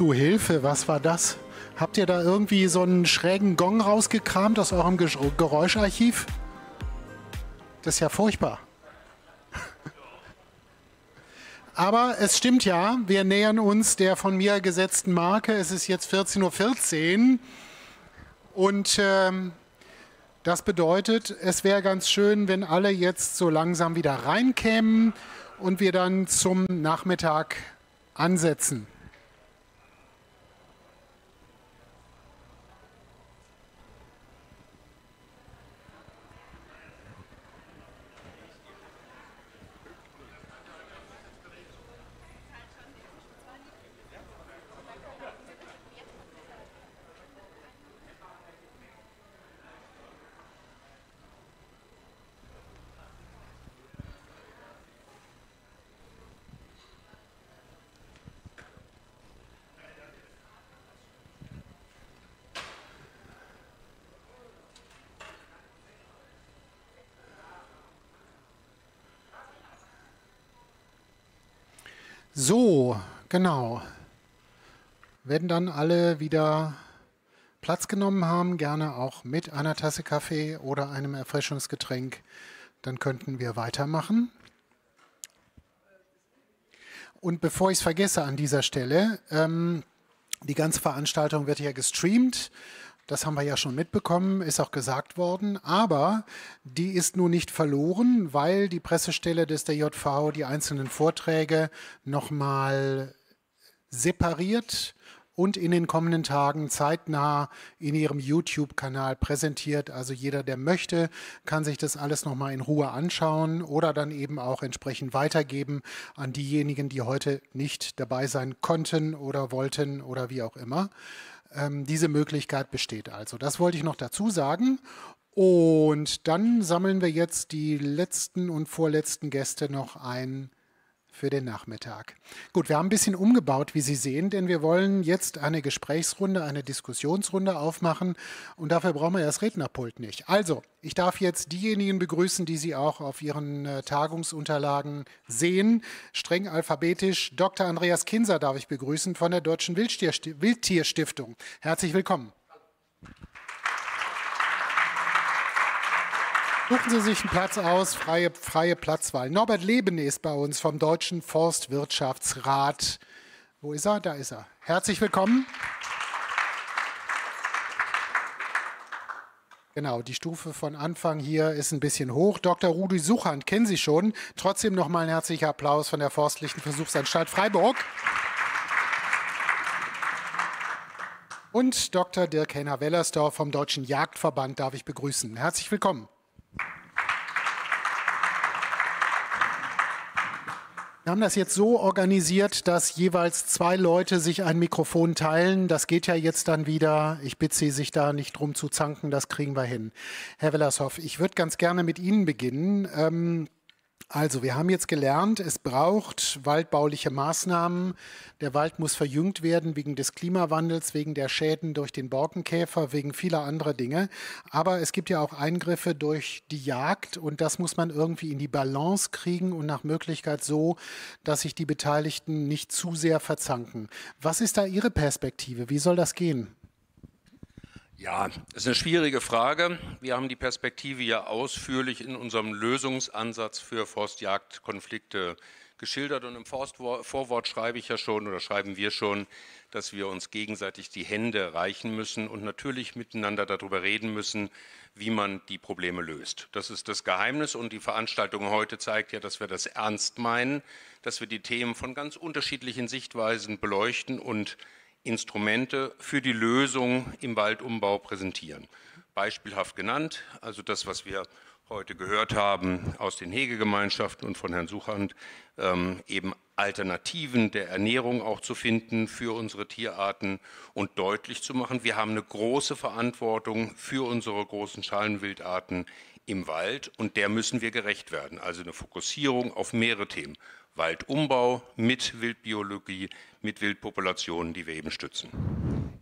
Zu Hilfe, was war das? Habt ihr da irgendwie so einen schrägen Gong rausgekramt aus eurem Ge Geräuscharchiv? Das ist ja furchtbar. (laughs) Aber es stimmt ja, wir nähern uns der von mir gesetzten Marke. Es ist jetzt 14.14 Uhr und ähm, das bedeutet, es wäre ganz schön, wenn alle jetzt so langsam wieder reinkämen und wir dann zum Nachmittag ansetzen. So, genau. Wenn dann alle wieder Platz genommen haben, gerne auch mit einer Tasse Kaffee oder einem Erfrischungsgetränk, dann könnten wir weitermachen. Und bevor ich es vergesse an dieser Stelle, ähm, die ganze Veranstaltung wird ja gestreamt. Das haben wir ja schon mitbekommen, ist auch gesagt worden. Aber die ist nun nicht verloren, weil die Pressestelle des DJV die einzelnen Vorträge nochmal separiert und in den kommenden Tagen zeitnah in ihrem YouTube-Kanal präsentiert. Also jeder, der möchte, kann sich das alles nochmal in Ruhe anschauen oder dann eben auch entsprechend weitergeben an diejenigen, die heute nicht dabei sein konnten oder wollten oder wie auch immer. Ähm, diese Möglichkeit besteht also. Das wollte ich noch dazu sagen. Und dann sammeln wir jetzt die letzten und vorletzten Gäste noch ein für den Nachmittag. Gut, wir haben ein bisschen umgebaut, wie Sie sehen, denn wir wollen jetzt eine Gesprächsrunde, eine Diskussionsrunde aufmachen und dafür brauchen wir das Rednerpult nicht. Also, ich darf jetzt diejenigen begrüßen, die Sie auch auf Ihren äh, Tagungsunterlagen sehen. Streng alphabetisch. Dr. Andreas Kinser darf ich begrüßen von der Deutschen Wildtier- Wildtierstiftung. Herzlich willkommen. Suchen Sie sich einen Platz aus, freie, freie Platzwahl. Norbert Lebene ist bei uns vom Deutschen Forstwirtschaftsrat. Wo ist er? Da ist er. Herzlich willkommen. Genau, die Stufe von Anfang hier ist ein bisschen hoch. Dr. Rudi Suchand kennen Sie schon. Trotzdem nochmal ein herzlicher Applaus von der Forstlichen Versuchsanstalt Freiburg. Und Dr. Dirk Henner-Wellersdorf vom Deutschen Jagdverband darf ich begrüßen. Herzlich willkommen. Wir haben das jetzt so organisiert, dass jeweils zwei Leute sich ein Mikrofon teilen. Das geht ja jetzt dann wieder. Ich bitte Sie, sich da nicht drum zu zanken. Das kriegen wir hin. Herr Wellershoff, ich würde ganz gerne mit Ihnen beginnen. Ähm, also, wir haben jetzt gelernt, es braucht waldbauliche Maßnahmen. Der Wald muss verjüngt werden wegen des Klimawandels, wegen der Schäden durch den Borkenkäfer, wegen vieler anderer Dinge. Aber es gibt ja auch Eingriffe durch die Jagd und das muss man irgendwie in die Balance kriegen und nach Möglichkeit so, dass sich die Beteiligten nicht zu sehr verzanken. Was ist da Ihre Perspektive? Wie soll das gehen? Ja, das ist eine schwierige Frage. Wir haben die Perspektive ja ausführlich in unserem Lösungsansatz für Forstjagdkonflikte geschildert und im Vorwort schreibe ich ja schon oder schreiben wir schon, dass wir uns gegenseitig die Hände reichen müssen und natürlich miteinander darüber reden müssen, wie man die Probleme löst. Das ist das Geheimnis und die Veranstaltung heute zeigt ja, dass wir das ernst meinen, dass wir die Themen von ganz unterschiedlichen Sichtweisen beleuchten und Instrumente für die Lösung im Waldumbau präsentieren. Beispielhaft genannt, also das, was wir heute gehört haben aus den Hegegemeinschaften und von Herrn Suchand, ähm, eben Alternativen der Ernährung auch zu finden für unsere Tierarten und deutlich zu machen, wir haben eine große Verantwortung für unsere großen Schalenwildarten im Wald und der müssen wir gerecht werden. Also eine Fokussierung auf mehrere Themen. Waldumbau mit Wildbiologie, mit Wildpopulationen, die wir eben stützen.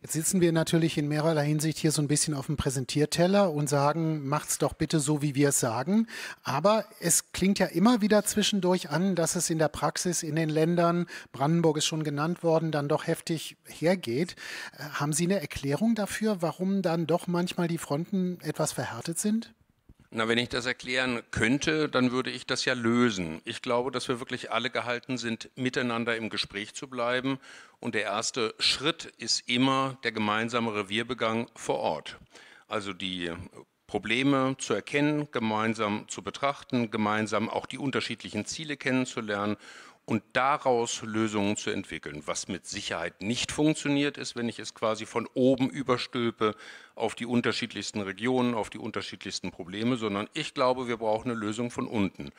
Jetzt sitzen wir natürlich in mehrerlei Hinsicht hier so ein bisschen auf dem Präsentierteller und sagen, macht's doch bitte so, wie wir es sagen. Aber es klingt ja immer wieder zwischendurch an, dass es in der Praxis in den Ländern, Brandenburg ist schon genannt worden, dann doch heftig hergeht. Äh, Haben Sie eine Erklärung dafür, warum dann doch manchmal die Fronten etwas verhärtet sind? Na, wenn ich das erklären könnte, dann würde ich das ja lösen. Ich glaube, dass wir wirklich alle gehalten sind, miteinander im Gespräch zu bleiben. Und der erste Schritt ist immer der gemeinsame Revierbegang vor Ort. Also die Probleme zu erkennen, gemeinsam zu betrachten, gemeinsam auch die unterschiedlichen Ziele kennenzulernen und daraus Lösungen zu entwickeln. Was mit Sicherheit nicht funktioniert, ist, wenn ich es quasi von oben überstülpe auf die unterschiedlichsten Regionen, auf die unterschiedlichsten Probleme, sondern ich glaube, wir brauchen eine Lösung von unten.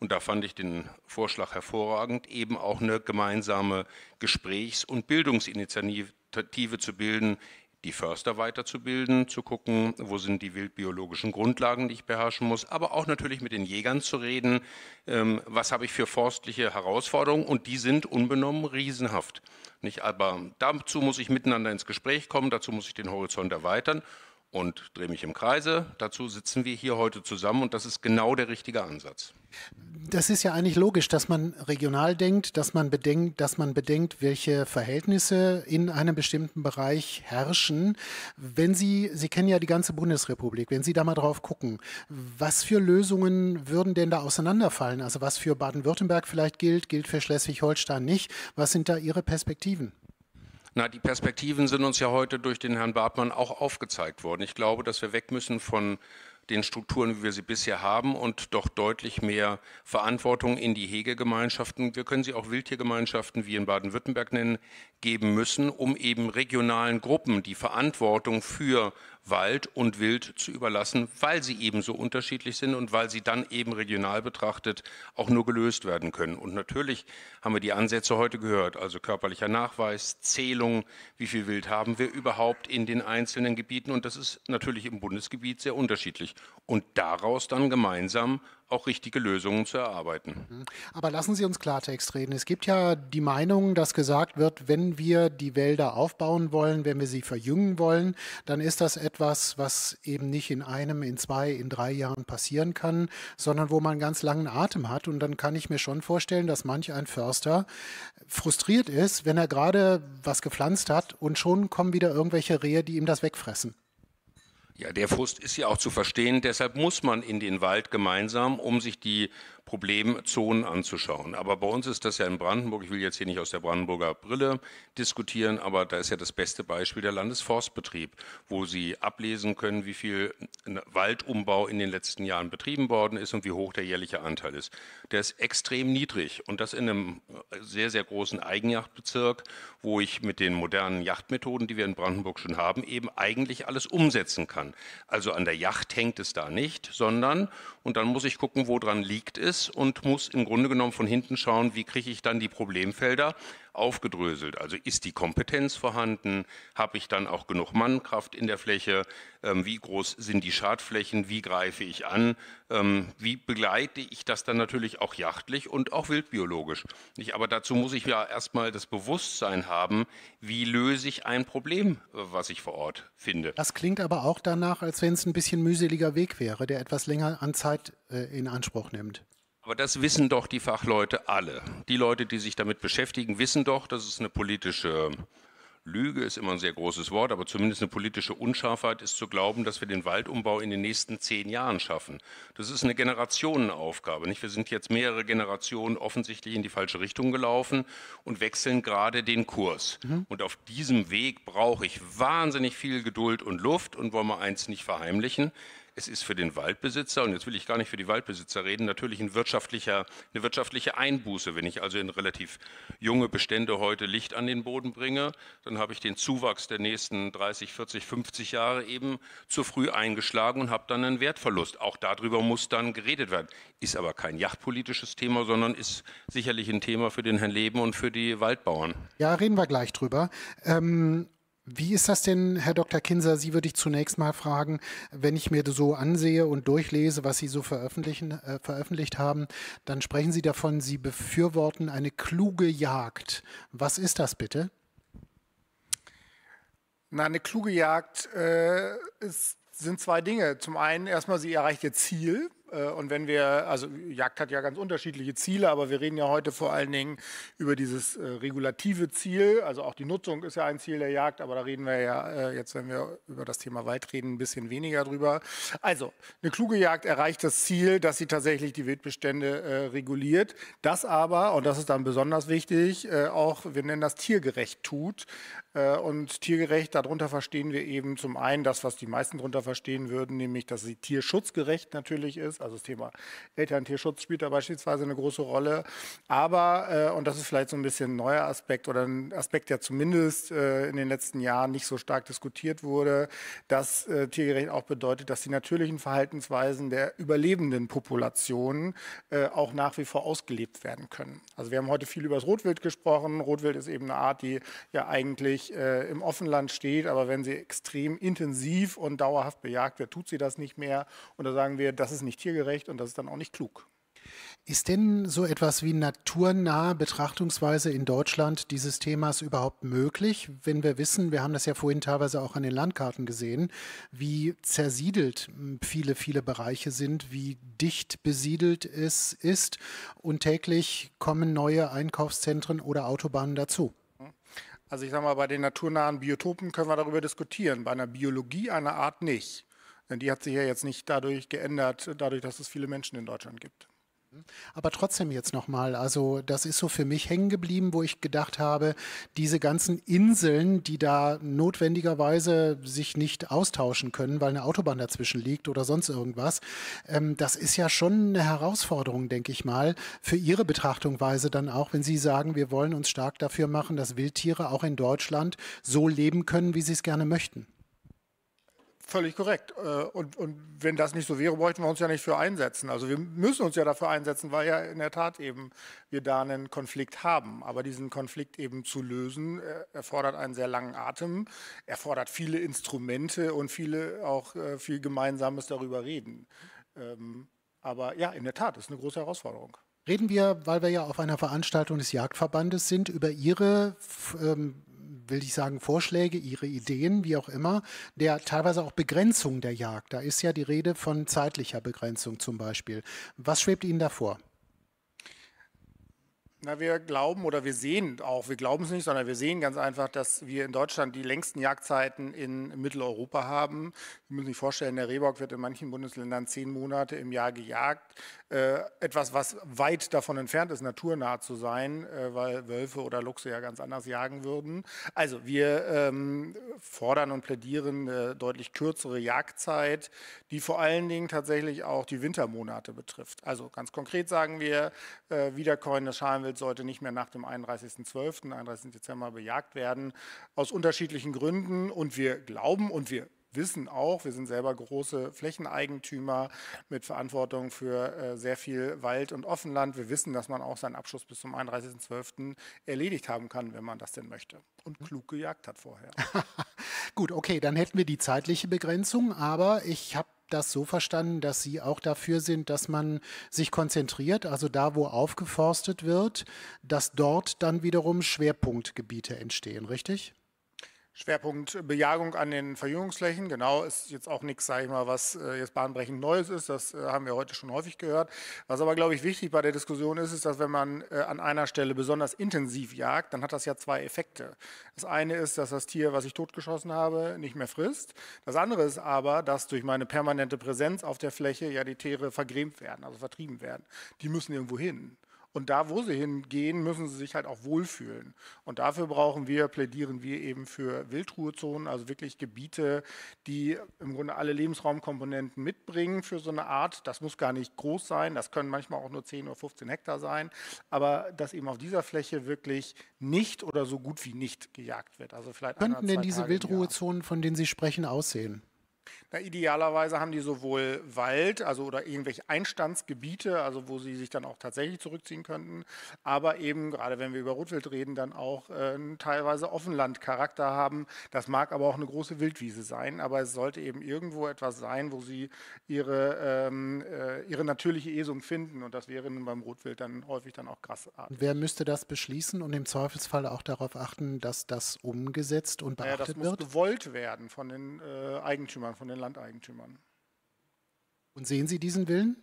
Und da fand ich den Vorschlag hervorragend, eben auch eine gemeinsame Gesprächs- und Bildungsinitiative zu bilden, die Förster weiterzubilden, zu gucken, wo sind die wildbiologischen Grundlagen, die ich beherrschen muss, aber auch natürlich mit den Jägern zu reden, ähm, was habe ich für forstliche Herausforderungen und die sind unbenommen riesenhaft. Nicht? Aber dazu muss ich miteinander ins Gespräch kommen, dazu muss ich den Horizont erweitern und drehe mich im Kreise. Dazu sitzen wir hier heute zusammen und das ist genau der richtige Ansatz. Das ist ja eigentlich logisch, dass man regional denkt, dass man bedenkt, dass man bedenkt, welche Verhältnisse in einem bestimmten Bereich herrschen. Wenn Sie, Sie kennen ja die ganze Bundesrepublik, wenn Sie da mal drauf gucken, was für Lösungen würden denn da auseinanderfallen? Also was für Baden-Württemberg vielleicht gilt, gilt für Schleswig-Holstein nicht. Was sind da Ihre Perspektiven? Na, die Perspektiven sind uns ja heute durch den Herrn Bartmann auch aufgezeigt worden. Ich glaube, dass wir weg müssen von den Strukturen, wie wir sie bisher haben, und doch deutlich mehr Verantwortung in die Hegegemeinschaften, wir können sie auch Wildtiergemeinschaften wie in Baden-Württemberg nennen, geben müssen, um eben regionalen Gruppen die Verantwortung für Wald und Wild zu überlassen, weil sie eben so unterschiedlich sind und weil sie dann eben regional betrachtet auch nur gelöst werden können. Und natürlich haben wir die Ansätze heute gehört, also körperlicher Nachweis, Zählung, wie viel Wild haben wir überhaupt in den einzelnen Gebieten und das ist natürlich im Bundesgebiet sehr unterschiedlich. Und daraus dann gemeinsam auch richtige Lösungen zu erarbeiten. Aber lassen Sie uns Klartext reden. Es gibt ja die Meinung, dass gesagt wird, wenn wir die Wälder aufbauen wollen, wenn wir sie verjüngen wollen, dann ist das etwas, was eben nicht in einem, in zwei, in drei Jahren passieren kann, sondern wo man ganz langen Atem hat. Und dann kann ich mir schon vorstellen, dass manch ein Förster frustriert ist, wenn er gerade was gepflanzt hat und schon kommen wieder irgendwelche Rehe, die ihm das wegfressen. Ja, der Frust ist ja auch zu verstehen. Deshalb muss man in den Wald gemeinsam, um sich die Problemzonen anzuschauen. Aber bei uns ist das ja in Brandenburg, ich will jetzt hier nicht aus der Brandenburger Brille diskutieren, aber da ist ja das beste Beispiel der Landesforstbetrieb, wo Sie ablesen können, wie viel Waldumbau in den letzten Jahren betrieben worden ist und wie hoch der jährliche Anteil ist. Der ist extrem niedrig und das in einem sehr, sehr großen Eigenjachtbezirk, wo ich mit den modernen Yachtmethoden, die wir in Brandenburg schon haben, eben eigentlich alles umsetzen kann. Also an der Yacht hängt es da nicht, sondern, und dann muss ich gucken, woran liegt es, und muss im Grunde genommen von hinten schauen, wie kriege ich dann die Problemfelder aufgedröselt. Also ist die Kompetenz vorhanden? Habe ich dann auch genug Mannkraft in der Fläche? Ähm, wie groß sind die Schadflächen? Wie greife ich an? Ähm, wie begleite ich das dann natürlich auch jachtlich und auch wildbiologisch? Nicht? Aber dazu muss ich ja erstmal das Bewusstsein haben, wie löse ich ein Problem, was ich vor Ort finde. Das klingt aber auch danach, als wenn es ein bisschen mühseliger Weg wäre, der etwas länger an Zeit äh, in Anspruch nimmt. Aber das wissen doch die Fachleute alle. Die Leute, die sich damit beschäftigen, wissen doch, dass es eine politische Lüge ist immer ein sehr großes Wort, aber zumindest eine politische Unscharfheit ist zu glauben, dass wir den Waldumbau in den nächsten zehn Jahren schaffen. Das ist eine Generationenaufgabe. Nicht? Wir sind jetzt mehrere Generationen offensichtlich in die falsche Richtung gelaufen und wechseln gerade den Kurs. Mhm. Und auf diesem Weg brauche ich wahnsinnig viel Geduld und Luft und wollen wir eins nicht verheimlichen es ist für den Waldbesitzer, und jetzt will ich gar nicht für die Waldbesitzer reden, natürlich ein wirtschaftlicher, eine wirtschaftliche Einbuße. Wenn ich also in relativ junge Bestände heute Licht an den Boden bringe, dann habe ich den Zuwachs der nächsten 30, 40, 50 Jahre eben zu früh eingeschlagen und habe dann einen Wertverlust. Auch darüber muss dann geredet werden. Ist aber kein jachtpolitisches Thema, sondern ist sicherlich ein Thema für den Herrn Leben und für die Waldbauern. Ja, reden wir gleich drüber. Ähm wie ist das denn, Herr Dr. Kinser? Sie würde ich zunächst mal fragen, wenn ich mir so ansehe und durchlese, was Sie so veröffentlichen, äh, veröffentlicht haben, dann sprechen Sie davon, Sie befürworten eine kluge Jagd. Was ist das bitte? Na, eine kluge Jagd äh, ist, sind zwei Dinge. Zum einen erstmal, sie erreicht ihr Ziel. Äh, Und wenn wir, also Jagd hat ja ganz unterschiedliche Ziele, aber wir reden ja heute vor allen Dingen über dieses äh, regulative Ziel. Also auch die Nutzung ist ja ein Ziel der Jagd, aber da reden wir ja äh, jetzt, wenn wir über das Thema Wald reden, ein bisschen weniger drüber. Also eine kluge Jagd erreicht das Ziel, dass sie tatsächlich die Wildbestände äh, reguliert. Das aber, und das ist dann besonders wichtig, äh, auch, wir nennen das tiergerecht tut. Äh, Und tiergerecht, darunter verstehen wir eben zum einen das, was die meisten darunter verstehen würden, nämlich, dass sie tierschutzgerecht natürlich ist. Also das Thema Elterntierschutz spielt da beispielsweise eine große Rolle. Aber, äh, und das ist vielleicht so ein bisschen ein neuer Aspekt oder ein Aspekt, der zumindest äh, in den letzten Jahren nicht so stark diskutiert wurde, dass tiergerecht auch bedeutet, dass die natürlichen Verhaltensweisen der überlebenden Populationen auch nach wie vor ausgelebt werden können. Also wir haben heute viel über das Rotwild gesprochen. Rotwild ist eben eine Art, die ja eigentlich äh, im Offenland steht, aber wenn sie extrem intensiv und dauerhaft bejagt wird, tut sie das nicht mehr. Und da sagen wir, das ist nicht tiergerecht und das ist dann auch nicht klug. Ist denn so etwas wie naturnahe Betrachtungsweise in Deutschland dieses Themas überhaupt möglich, wenn wir wissen, wir haben das ja vorhin teilweise auch an den Landkarten gesehen, wie zersiedelt m, viele, viele Bereiche sind, wie dicht besiedelt es ist und täglich kommen neue Einkaufszentren oder Autobahnen dazu? Also ich sage mal, bei den naturnahen Biotopen können wir darüber diskutieren, bei einer Biologie einer Art nicht. Denn die hat sich ja jetzt nicht dadurch geändert, dadurch, dass es viele Menschen in Deutschland gibt. Aber trotzdem jetzt nochmal, also das ist so für mich hängen geblieben, wo ich gedacht habe, diese ganzen Inseln, die da notwendigerweise sich nicht austauschen können, weil eine Autobahn dazwischen liegt oder sonst irgendwas, ähm, das ist ja schon eine Herausforderung, denke ich mal, für Ihre Betrachtungsweise dann auch, wenn Sie sagen, wir wollen uns stark dafür machen, dass Wildtiere auch in Deutschland so leben können, wie sie es gerne möchten. Völlig korrekt. Äh, Und, und wenn das nicht so wäre, bräuchten wir uns ja nicht für einsetzen. Also wir müssen uns ja dafür einsetzen, weil ja in der Tat eben wir da einen Konflikt haben. Aber diesen Konflikt eben zu lösen, äh, erfordert einen sehr langen Atem, erfordert viele Instrumente und viele auch äh, viel Gemeinsames darüber reden. Ähm, Aber ja, in der Tat, ist eine große Herausforderung. Reden wir, weil wir ja auf einer Veranstaltung des Jagdverbandes sind, über Ihre, ähm, will ich sagen, Vorschläge, Ihre Ideen, wie auch immer, der teilweise auch Begrenzung der Jagd. Da ist ja die Rede von zeitlicher Begrenzung zum Beispiel. Was schwebt Ihnen da vor? Na, wir glauben oder wir sehen auch, wir glauben es nicht, sondern wir sehen ganz einfach, dass wir in Deutschland die längsten Jagdzeiten in Mitteleuropa haben. Sie müssen sich vorstellen, der Rehbock wird in manchen Bundesländern zehn Monate im Jahr gejagt. Äh, etwas, was weit davon entfernt ist, naturnah zu sein, äh, weil Wölfe oder Luchse ja ganz anders jagen würden. Also wir ähm, fordern und plädieren eine deutlich kürzere Jagdzeit, die vor allen Dingen tatsächlich auch die Wintermonate betrifft. Also ganz konkret sagen wir, äh, wiederkäuendes Schalenwild sollte nicht mehr nach dem 31.12., 31. Dezember bejagt werden, aus unterschiedlichen Gründen. Und wir glauben und wir wissen auch, wir sind selber große Flächeneigentümer mit Verantwortung für äh, sehr viel Wald und Offenland. Wir wissen, dass man auch seinen Abschluss bis zum 31.12. erledigt haben kann, wenn man das denn möchte. Und klug gejagt hat vorher. (laughs) Gut, okay, dann hätten wir die zeitliche Begrenzung, aber ich habe das so verstanden, dass Sie auch dafür sind, dass man sich konzentriert, also da, wo aufgeforstet wird, dass dort dann wiederum Schwerpunktgebiete entstehen, richtig? Schwerpunkt Bejagung an den Verjüngungsflächen, genau, ist jetzt auch nichts, sage ich mal, was äh, jetzt bahnbrechend Neues ist, das äh, haben wir heute schon häufig gehört. Was aber, glaube ich, wichtig bei der Diskussion ist, ist, dass wenn man äh, an einer Stelle besonders intensiv jagt, dann hat das ja zwei Effekte. Das eine ist, dass das Tier, was ich totgeschossen habe, nicht mehr frisst. Das andere ist aber, dass durch meine permanente Präsenz auf der Fläche ja die Tiere vergrämt werden, also vertrieben werden. Die müssen irgendwo hin. Und da, wo sie hingehen, müssen sie sich halt auch wohlfühlen. Und dafür brauchen wir, plädieren wir eben für Wildruhezonen, also wirklich Gebiete, die im Grunde alle Lebensraumkomponenten mitbringen für so eine Art. Das muss gar nicht groß sein, das können manchmal auch nur 10 oder 15 Hektar sein, aber dass eben auf dieser Fläche wirklich nicht oder so gut wie nicht gejagt wird. Also vielleicht Könnten denn diese. Wildruhezonen, von denen Sie sprechen, aussehen? Na, idealerweise haben die sowohl Wald, also oder irgendwelche Einstandsgebiete, also wo sie sich dann auch tatsächlich zurückziehen könnten, aber eben, gerade wenn wir über Rotwild reden, dann auch äh, teilweise Offenlandcharakter haben. Das mag aber auch eine große Wildwiese sein, aber es sollte eben irgendwo etwas sein, wo sie ihre, ähm, äh, ihre natürliche Esung finden und das wäre nun beim Rotwild dann häufig dann auch Grasarten. Wer müsste das beschließen und im Zweifelsfall auch darauf achten, dass das umgesetzt und beachtet das muss wird? gewollt werden von den äh, Eigentümern, von den Landeigentümern. Und sehen Sie diesen Willen?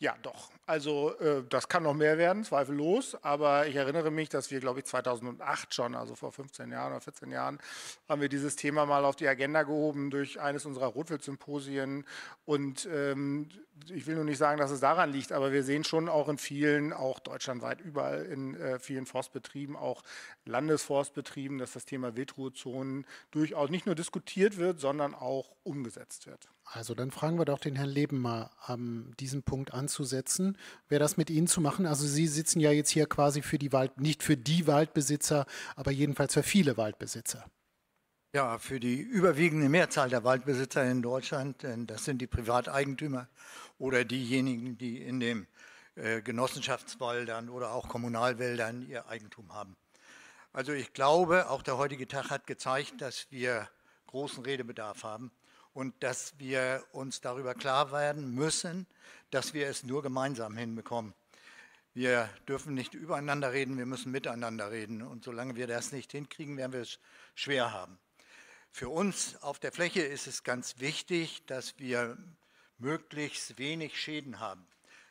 Ja, doch. Also äh, das kann noch mehr werden, zweifellos. Aber ich erinnere mich, dass wir, glaube ich, 2008 schon, also vor 15 Jahren oder 14 Jahren, haben wir dieses Thema mal auf die Agenda gehoben durch eines unserer Rotwild-Symposien. Und ähm, ich will nur nicht sagen, dass es daran liegt, aber wir sehen schon auch in vielen, auch deutschlandweit überall in äh, vielen Forstbetrieben, auch Landesforstbetrieben, dass das Thema Wildruhezonen durchaus nicht nur diskutiert wird, sondern auch umgesetzt wird. Also dann fragen wir doch den Herrn Leben mal, ähm, diesen Punkt anzusetzen. Wäre das mit Ihnen zu machen? Also Sie sitzen ja jetzt hier quasi für die Wald, nicht für die Waldbesitzer, aber jedenfalls für viele Waldbesitzer. Ja, für die überwiegende Mehrzahl der Waldbesitzer in Deutschland, das sind die Privateigentümer oder diejenigen, die in den äh, Genossenschaftswäldern oder auch Kommunalwäldern ihr Eigentum haben. Also ich glaube, auch der heutige Tag hat gezeigt, dass wir großen Redebedarf haben und dass wir uns darüber klar werden müssen, dass wir es nur gemeinsam hinbekommen. Wir dürfen nicht übereinander reden, wir müssen miteinander reden. Und solange wir das nicht hinkriegen, werden wir es schwer haben. Für uns auf der Fläche ist es ganz wichtig, dass wir möglichst wenig Schäden haben.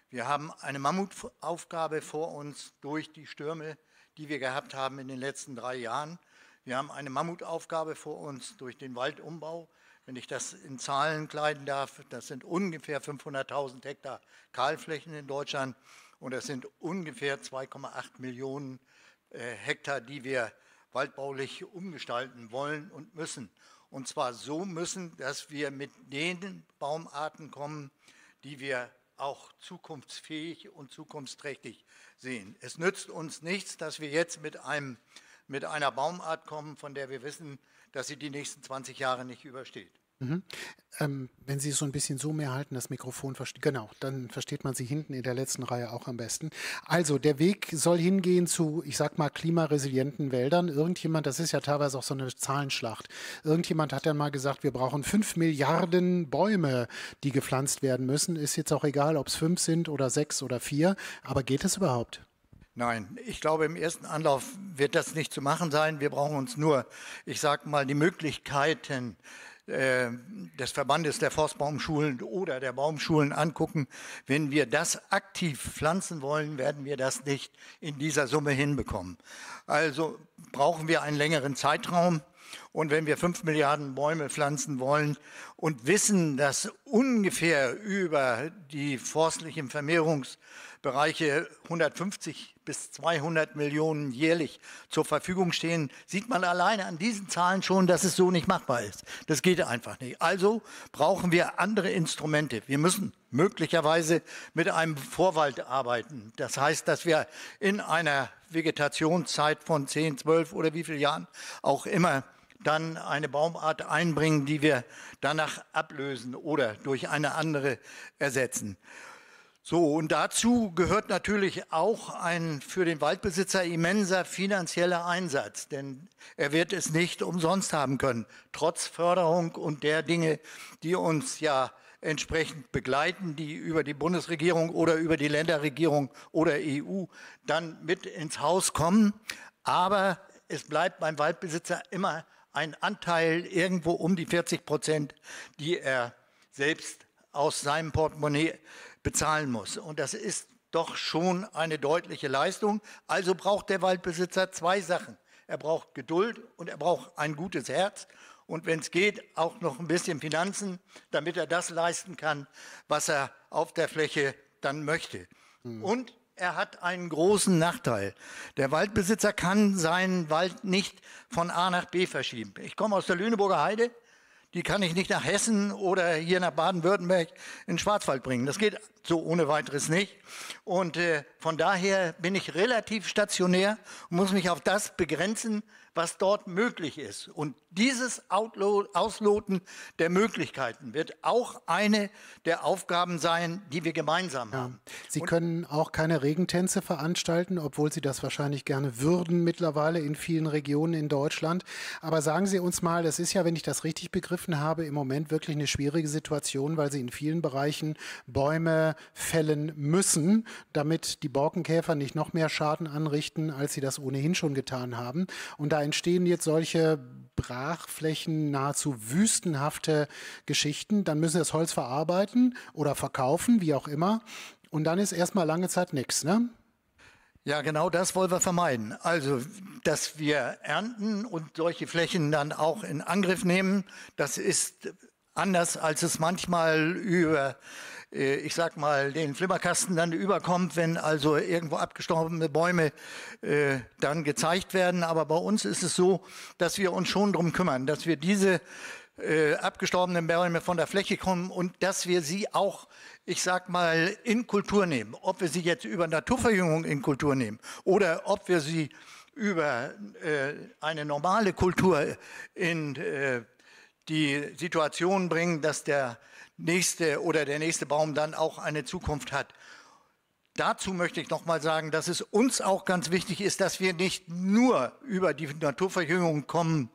Wir haben eine Mammutaufgabe vor uns durch die Stürme, die wir gehabt haben in den letzten drei Jahren. Wir haben eine Mammutaufgabe vor uns durch den Waldumbau. Wenn ich das in Zahlen kleiden darf, das sind ungefähr 500.000 Hektar Kahlflächen in Deutschland und das sind ungefähr 2,8 Millionen äh, Hektar, die wir waldbaulich umgestalten wollen und müssen. Und zwar so müssen, dass wir mit den Baumarten kommen, die wir auch zukunftsfähig und zukunftsträchtig sehen. Es nützt uns nichts, dass wir jetzt mit, einem, mit einer Baumart kommen, von der wir wissen, dass sie die nächsten 20 Jahre nicht übersteht. Mhm. Ähm, wenn Sie so ein bisschen so mehr halten, das Mikrofon versteht, genau, dann versteht man Sie hinten in der letzten Reihe auch am besten. Also der Weg soll hingehen zu, ich sag mal, klimaresilienten Wäldern. Irgendjemand, das ist ja teilweise auch so eine Zahlenschlacht. Irgendjemand hat dann mal gesagt, wir brauchen fünf Milliarden Bäume, die gepflanzt werden müssen. Ist jetzt auch egal, ob es fünf sind oder sechs oder vier. Aber geht es überhaupt? Nein, ich glaube, im ersten Anlauf wird das nicht zu machen sein. Wir brauchen uns nur, ich sage mal, die Möglichkeiten des Verbandes der Forstbaumschulen oder der Baumschulen angucken. Wenn wir das aktiv pflanzen wollen, werden wir das nicht in dieser Summe hinbekommen. Also brauchen wir einen längeren Zeitraum. Und wenn wir fünf Milliarden Bäume pflanzen wollen und wissen, dass ungefähr über die forstlichen Vermehrungsbereiche 150 bis 200 Millionen jährlich zur Verfügung stehen, sieht man alleine an diesen Zahlen schon, dass es so nicht machbar ist. Das geht einfach nicht. Also brauchen wir andere Instrumente. Wir müssen möglicherweise mit einem Vorwald arbeiten. Das heißt, dass wir in einer Vegetationszeit von 10, 12 oder wie viele Jahren auch immer dann eine Baumart einbringen, die wir danach ablösen oder durch eine andere ersetzen. So, und dazu gehört natürlich auch ein für den Waldbesitzer immenser finanzieller Einsatz, denn er wird es nicht umsonst haben können, trotz Förderung und der Dinge, die uns ja entsprechend begleiten, die über die Bundesregierung oder über die Länderregierung oder EU dann mit ins Haus kommen. Aber es bleibt beim Waldbesitzer immer ein Anteil irgendwo um die 40 Prozent, die er selbst aus seinem Portemonnaie bezahlen muss. Und das ist doch schon eine deutliche Leistung. Also braucht der Waldbesitzer zwei Sachen. Er braucht Geduld und er braucht ein gutes Herz. Und wenn es geht, auch noch ein bisschen Finanzen, damit er das leisten kann, was er auf der Fläche dann möchte. Und er hat einen großen Nachteil. Der Waldbesitzer kann seinen Wald nicht von A nach B verschieben. Ich komme aus der Lüneburger Heide. die kann ich nicht nach Hessen oder hier nach Baden-Württemberg in den Schwarzwald bringen. Das geht so ohne weiteres nicht. Und äh, von daher bin ich relativ stationär und muss mich auf das begrenzen, was dort möglich ist. Und dieses Ausloten der Möglichkeiten wird auch eine der Aufgaben sein, die wir gemeinsam haben. Sie können auch keine Regentänze veranstalten, obwohl Sie das wahrscheinlich gerne würden mittlerweile in vielen Regionen in Deutschland. Aber sagen Sie uns mal, das ist ja, wenn ich das richtig begriffen habe, im Moment wirklich eine schwierige Situation, weil Sie in vielen Bereichen Bäume fällen müssen, damit die Borkenkäfer nicht noch mehr Schaden anrichten, als sie das ohnehin schon getan haben. Und da entstehen jetzt solche Brachflächen, nahezu wüstenhafte Geschichten. Dann müssen sie das Holz verarbeiten oder verkaufen, wie auch immer. Und dann ist erstmal lange Zeit nichts, ne? Ja, genau das wollen wir vermeiden. Also, dass wir ernten und solche Flächen dann auch in Angriff nehmen, das ist anders, als es manchmal über, ich sag mal, den Flimmerkasten dann überkommt, wenn also irgendwo abgestorbene Bäume äh, dann gezeigt werden. Aber bei uns ist es so, dass wir uns schon darum kümmern, dass wir diese äh, abgestorbenen Bäume von der Fläche kommen und dass wir sie auch, ich sag mal, in Kultur nehmen. Ob wir sie jetzt über Naturverjüngung in Kultur nehmen oder ob wir sie über äh, eine normale Kultur in äh, die Situation bringen, dass der nächste oder der nächste Baum dann auch eine Zukunft hat. Dazu möchte ich noch mal sagen, dass es uns auch ganz wichtig ist, dass wir nicht nur über die Naturverjüngung kommen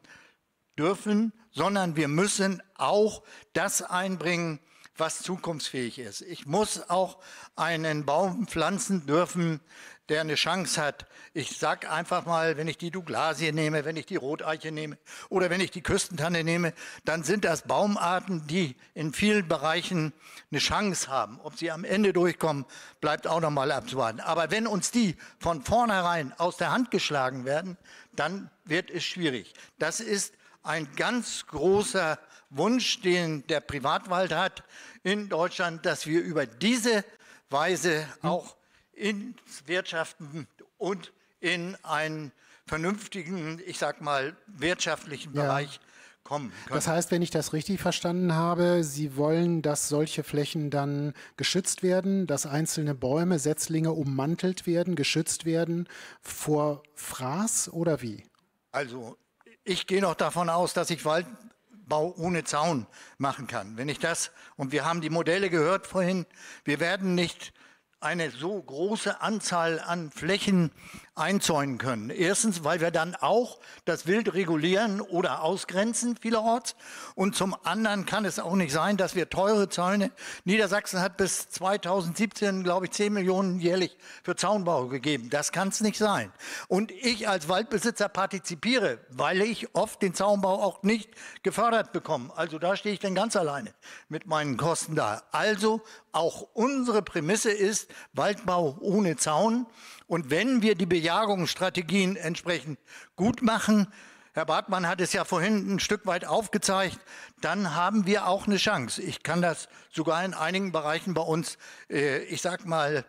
dürfen, sondern wir müssen auch das einbringen, was zukunftsfähig ist. Ich muss auch einen Baum pflanzen dürfen, der eine Chance hat. Ich sage einfach mal, wenn ich die Douglasie nehme, wenn ich die Roteiche nehme oder wenn ich die Küstentanne nehme, dann sind das Baumarten, die in vielen Bereichen eine Chance haben. Ob sie am Ende durchkommen, bleibt auch noch mal abzuwarten. Aber wenn uns die von vornherein aus der Hand geschlagen werden, dann wird es schwierig. Das ist ein ganz großer Wunsch, den der Privatwald hat in Deutschland, dass wir über diese Weise auch ins Wirtschaften und in einen vernünftigen, ich sag mal, wirtschaftlichen Ja. Bereich kommen können. Das heißt, wenn ich das richtig verstanden habe, Sie wollen, dass solche Flächen dann geschützt werden, dass einzelne Bäume, Setzlinge ummantelt werden, geschützt werden vor Fraß oder wie? Also ich gehe noch davon aus, dass ich Waldbau ohne Zaun machen kann. Wenn ich das, und wir haben die Modelle gehört vorhin, wir werden nicht eine so große Anzahl an Flächen einzäunen können. Erstens, weil wir dann auch das Wild regulieren oder ausgrenzen vielerorts. Und zum anderen kann es auch nicht sein, dass wir teure Zäune, Niedersachsen hat bis 2017, glaube ich, 10 Millionen jährlich für Zaunbau gegeben. Das kann es nicht sein. Und ich als Waldbesitzer partizipiere, weil ich oft den Zaunbau auch nicht gefördert bekomme. Also da stehe ich dann ganz alleine mit meinen Kosten da. Also auch unsere Prämisse ist Waldbau ohne Zaun. Und wenn wir die Bejagungsstrategien entsprechend gut machen, Herr Bartmann hat es ja vorhin ein Stück weit aufgezeigt, dann haben wir auch eine Chance. Ich kann das sogar in einigen Bereichen bei uns, äh, ich sag mal,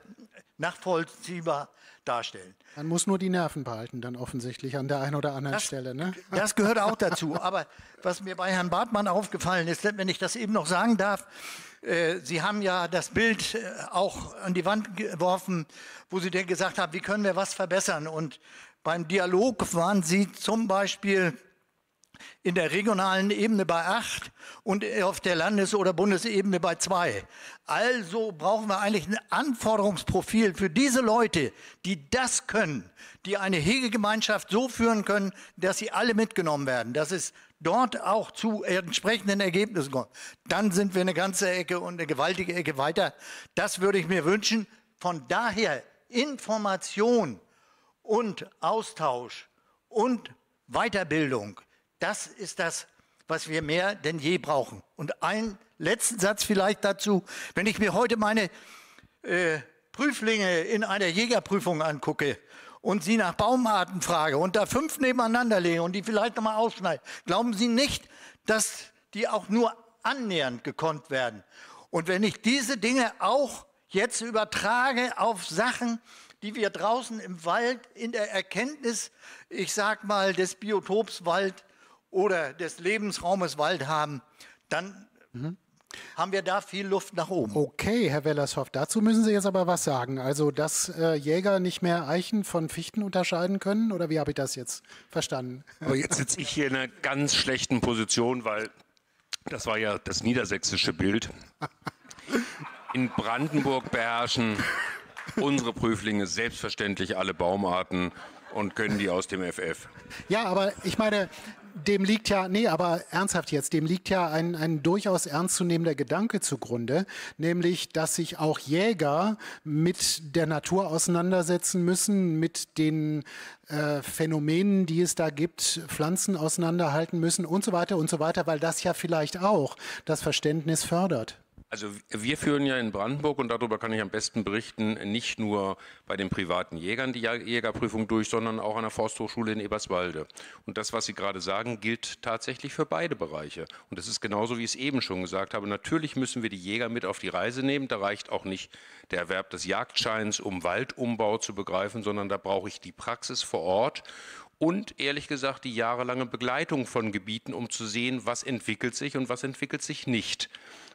nachvollziehbar darstellen. Man muss nur die Nerven behalten, dann offensichtlich an der einen oder anderen Das- Stelle. Ne? (laughs) Das gehört auch dazu. Aber was mir bei Herrn Bartmann aufgefallen ist, wenn ich das eben noch sagen darf, Sie haben ja das Bild äh, auch an die Wand geworfen, wo Sie gesagt haben, wie können wir was verbessern? Und beim Dialog waren Sie zum Beispiel in der regionalen Ebene bei acht und auf der Landes- oder Bundesebene bei zwei. Also brauchen wir eigentlich ein Anforderungsprofil für diese Leute, die das können, die eine Hegegemeinschaft so führen können, dass sie alle mitgenommen werden, dass es dort auch zu entsprechenden Ergebnissen kommt. Dann sind wir eine ganze Ecke und eine gewaltige Ecke weiter. Das würde ich mir wünschen. Von daher Information und Austausch und Weiterbildung, das ist das, was wir mehr denn je brauchen. Und einen letzten Satz vielleicht dazu. Wenn ich mir heute meine äh, Prüflinge in einer Jägerprüfung angucke und sie nach Baumarten frage und da fünf nebeneinander lege und die vielleicht nochmal ausschneide, glauben Sie nicht, dass die auch nur annähernd gekonnt werden. Und wenn ich diese Dinge auch jetzt übertrage auf Sachen, die wir draußen im Wald in der Erkenntnis, ich sag mal, des Biotops Wald oder des Lebensraumes Wald haben, dann haben wir da viel Luft nach oben. Okay, Herr Wellershoff, dazu müssen Sie jetzt aber was sagen. Also, dass äh, Jäger nicht mehr Eichen von Fichten unterscheiden können, oder wie habe ich das jetzt verstanden? Aber jetzt sitze ich hier in einer ganz schlechten Position, weil das war ja das niedersächsische Bild. In Brandenburg beherrschen unsere Prüflinge selbstverständlich alle Baumarten und können die aus dem FF. Ja, aber ich meine, dem liegt ja, nee, aber ernsthaft jetzt, dem liegt ja ein, ein durchaus ernstzunehmender Gedanke zugrunde, nämlich, dass sich auch Jäger mit der Natur auseinandersetzen müssen, mit den äh, Phänomenen, die es da gibt, Pflanzen auseinanderhalten müssen und so weiter und so weiter, weil das ja vielleicht auch das Verständnis fördert. Also wir führen ja in Brandenburg, und darüber kann ich am besten berichten, nicht nur bei den privaten Jägern die Jägerprüfung durch, sondern auch an der Forsthochschule in Eberswalde. Und das, was Sie gerade sagen, gilt tatsächlich für beide Bereiche. Und das ist genauso, wie ich es eben schon gesagt habe. Natürlich müssen wir die Jäger mit auf die Reise nehmen. Da reicht auch nicht der Erwerb des Jagdscheins, um Waldumbau zu begreifen, sondern da brauche ich die Praxis vor Ort und ehrlich gesagt die jahrelange Begleitung von Gebieten, um zu sehen, was entwickelt sich und was entwickelt sich nicht.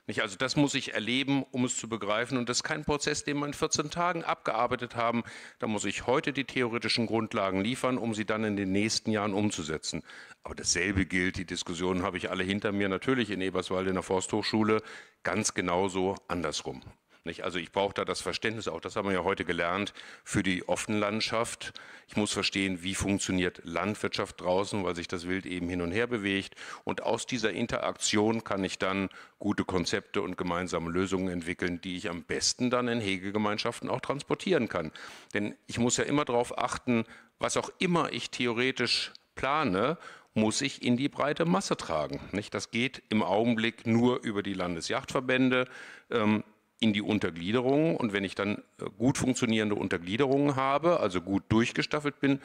Nicht? Also das muss ich erleben, um es zu begreifen. Und das ist kein Prozess, den wir in 14 Tagen abgearbeitet haben. Da muss ich heute die theoretischen Grundlagen liefern, um sie dann in den nächsten Jahren umzusetzen. Aber dasselbe gilt, die Diskussionen habe ich alle hinter mir, natürlich in Eberswalde in der Forsthochschule, ganz genauso andersrum. Nicht? Also ich brauche da das Verständnis, auch das haben wir ja heute gelernt, für die offene Landschaft. Ich muss verstehen, wie funktioniert Landwirtschaft draußen, weil sich das Wild eben hin und her bewegt. Und aus dieser Interaktion kann ich dann gute Konzepte und gemeinsame Lösungen entwickeln, die ich am besten dann in Hegegemeinschaften auch transportieren kann. Denn ich muss ja immer darauf achten, was auch immer ich theoretisch plane, muss ich in die breite Masse tragen. Nicht? Das geht im Augenblick nur über die Landesjachtverbände. In die Untergliederung. Und wenn ich dann äh, gut funktionierende Untergliederungen habe, also gut durchgestaffelt bin,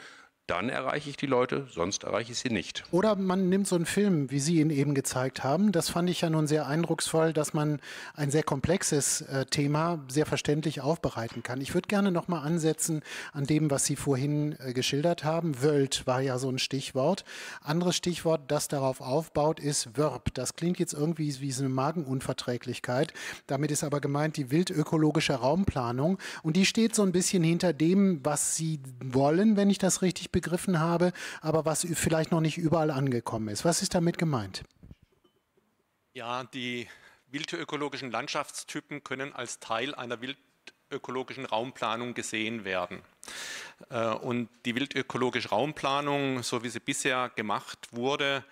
dann erreiche ich die Leute, sonst erreiche ich sie nicht. Oder man nimmt so einen Film, wie Sie ihn eben gezeigt haben. Das fand ich ja nun sehr eindrucksvoll, dass man ein sehr komplexes äh, Thema sehr verständlich aufbereiten kann. Ich würde gerne noch mal ansetzen an dem, was Sie vorhin äh, geschildert haben. Wöld war ja so ein Stichwort. Anderes Stichwort, das darauf aufbaut, ist Wörp. Das klingt jetzt irgendwie wie so eine Magenunverträglichkeit. Damit ist aber gemeint die wildökologische Raumplanung. Und die steht so ein bisschen hinter dem, was Sie wollen, wenn ich das richtig begriffen habe, aber was vielleicht noch nicht überall angekommen ist. Was ist damit gemeint? Ja, die wildökologischen Landschaftstypen können als Teil einer wildökologischen Raumplanung gesehen werden. Äh, Und die wildökologische Raumplanung, so wie sie bisher gemacht wurde,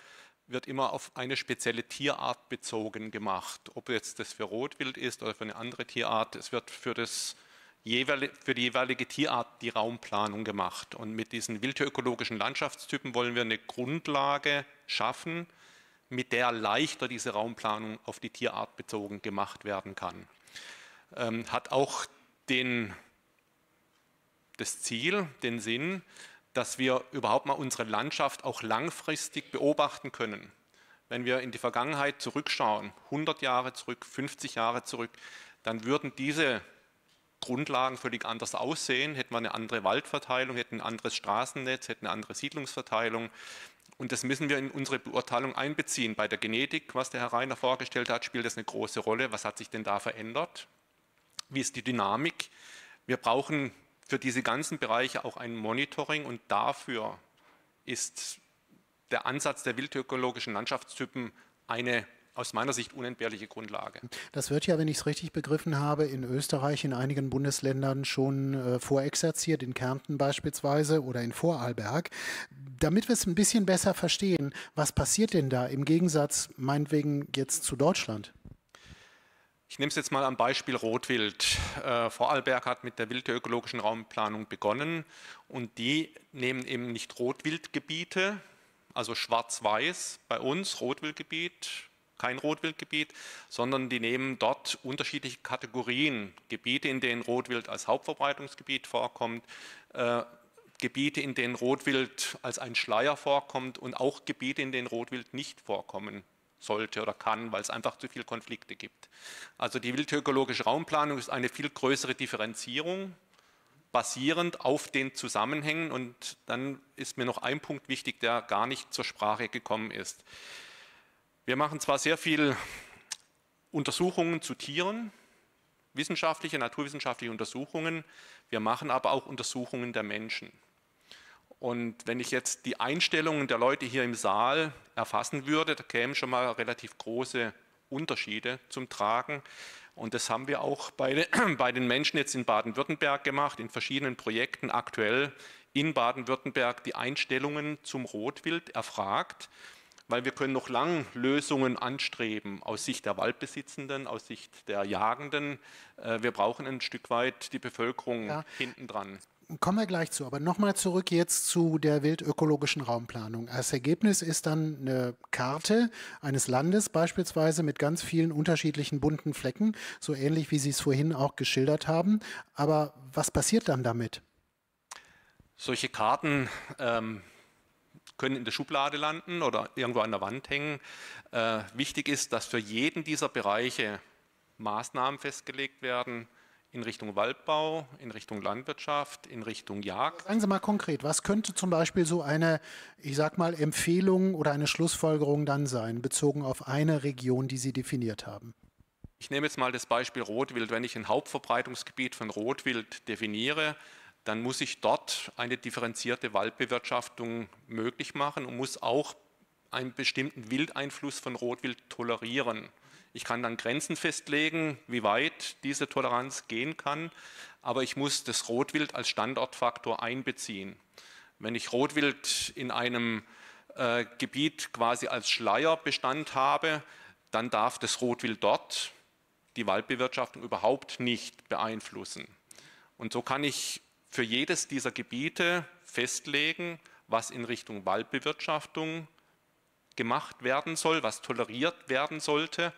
wird immer auf eine spezielle Tierart bezogen gemacht. Ob jetzt das für Rotwild ist oder für eine andere Tierart, es wird für, das für die jeweilige Tierart die Raumplanung gemacht. Und mit diesen wildökologischen Landschaftstypen wollen wir eine Grundlage schaffen, mit der leichter diese Raumplanung auf die Tierart bezogen gemacht werden kann. Ähm, hat auch den, das Ziel, den Sinn, dass wir überhaupt mal unsere Landschaft auch langfristig beobachten können. Wenn wir in die Vergangenheit zurückschauen, 100 Jahre zurück, 50 Jahre zurück, dann würden diese Grundlagen völlig anders aussehen, hätten wir eine andere Waldverteilung, hätten ein anderes Straßennetz, hätten eine andere Siedlungsverteilung. Und das müssen wir in unsere Beurteilung einbeziehen. Bei der Genetik, was der Herr Reiner vorgestellt hat, spielt das eine große Rolle. Was hat sich denn da verändert? Wie ist die Dynamik? Wir brauchen für diese ganzen Bereiche auch ein Monitoring und dafür ist der Ansatz der wildökologischen Landschaftstypen eine aus meiner Sicht unentbehrliche Grundlage. Das wird ja, wenn ich es richtig begriffen habe, in Österreich, in einigen Bundesländern schon äh, vorexerziert, in Kärnten beispielsweise oder in Vorarlberg. Damit wir es ein bisschen besser verstehen, was passiert denn da im Gegensatz meinetwegen jetzt zu Deutschland? Ich nehme es jetzt mal am Beispiel Rotwild. Äh, Vorarlberg hat mit der wildökologischen Raumplanung begonnen und die nehmen eben nicht Rotwildgebiete, also schwarz-weiß bei uns, Rotwildgebiet, kein Rotwildgebiet, sondern die nehmen dort unterschiedliche Kategorien, Gebiete, in denen Rotwild als Hauptverbreitungsgebiet vorkommt, äh, Gebiete, in denen Rotwild als ein Schleier vorkommt und auch Gebiete, in denen Rotwild nicht vorkommen sollte oder kann, weil es einfach zu viele Konflikte gibt. Also die wildökologische Raumplanung ist eine viel größere Differenzierung basierend auf den Zusammenhängen. Und dann ist mir noch ein Punkt wichtig, der gar nicht zur Sprache gekommen ist. Wir machen zwar sehr viel Untersuchungen zu Tieren, wissenschaftliche, naturwissenschaftliche Untersuchungen, wir machen aber auch Untersuchungen der Menschen. Und wenn ich jetzt die Einstellungen der Leute hier im Saal erfassen würde, da kämen schon mal relativ große Unterschiede zum Tragen. Und das haben wir auch bei, (clears throat) bei den Menschen jetzt in Baden-Württemberg gemacht, in verschiedenen Projekten aktuell in Baden-Württemberg die Einstellungen zum Rotwild erfragt, weil wir können noch lang Lösungen anstreben aus Sicht der Waldbesitzenden, aus Sicht der Jagenden. Äh, Wir brauchen ein Stück weit die Bevölkerung Ja. hinten dran. Kommen wir gleich zu. Aber nochmal zurück jetzt zu der wildökologischen Raumplanung. Als Ergebnis ist dann eine Karte eines Landes beispielsweise mit ganz vielen unterschiedlichen bunten Flecken, so ähnlich wie Sie es vorhin auch geschildert haben. Aber was passiert dann damit? Solche Karten ähm, können in der Schublade landen oder irgendwo an der Wand hängen. Äh, wichtig ist, dass für jeden dieser Bereiche Maßnahmen festgelegt werden in Richtung Waldbau, in Richtung Landwirtschaft, in Richtung Jagd. Sagen Sie mal konkret, was könnte zum Beispiel so eine, ich sag mal, Empfehlung oder eine Schlussfolgerung dann sein, bezogen auf eine Region, die Sie definiert haben? Ich nehme jetzt mal das Beispiel Rotwild. Wenn ich ein Hauptverbreitungsgebiet von Rotwild definiere, dann muss ich dort eine differenzierte Waldbewirtschaftung möglich machen und muss auch einen bestimmten Wildeinfluss von Rotwild tolerieren. Ich kann dann Grenzen festlegen, wie weit diese Toleranz gehen kann, aber ich muss das Rotwild als Standortfaktor einbeziehen. Wenn ich Rotwild in einem äh, Gebiet quasi als Schleierbestand habe, dann darf das Rotwild dort die Waldbewirtschaftung überhaupt nicht beeinflussen. Und so kann ich für jedes dieser Gebiete festlegen, was in Richtung Waldbewirtschaftung gemacht werden soll, was toleriert werden sollte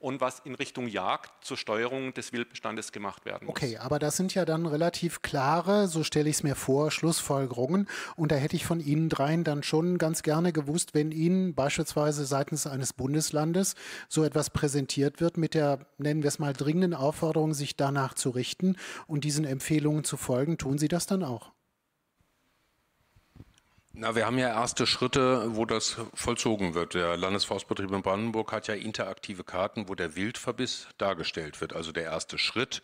und was in Richtung Jagd zur Steuerung des Wildbestandes gemacht werden muss. Okay, aber das sind ja dann relativ klare, so stelle ich es mir vor, Schlussfolgerungen. Und da hätte ich von Ihnen dreien dann schon ganz gerne gewusst, wenn Ihnen beispielsweise seitens eines Bundeslandes so etwas präsentiert wird mit der, nennen wir es mal, dringenden Aufforderung, sich danach zu richten und diesen Empfehlungen zu folgen. Tun Sie das dann auch? Na, wir haben ja erste Schritte, wo das vollzogen wird. Der Landesforstbetrieb in Brandenburg hat ja interaktive Karten, wo der Wildverbiss dargestellt wird. Also der erste Schritt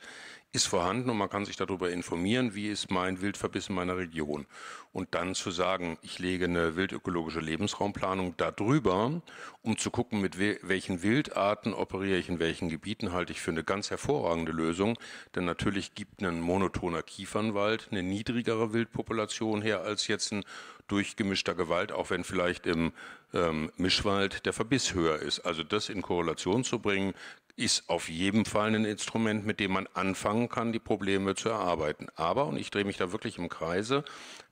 ist vorhanden und man kann sich darüber informieren, wie ist mein Wildverbiss in meiner Region. Und dann zu sagen, ich lege eine wildökologische Lebensraumplanung darüber, um zu gucken, mit we welchen Wildarten operiere ich in welchen Gebieten, halte ich für eine ganz hervorragende Lösung. Denn natürlich gibt ein monotoner Kiefernwald eine niedrigere Wildpopulation her als jetzt ein durchgemischter Gewalt, auch wenn vielleicht im ähm, Mischwald der Verbiss höher ist. Also das in Korrelation zu bringen, ist auf jeden Fall ein Instrument, mit dem man anfangen kann, die Probleme zu erarbeiten. Aber, und ich drehe mich da wirklich im Kreise,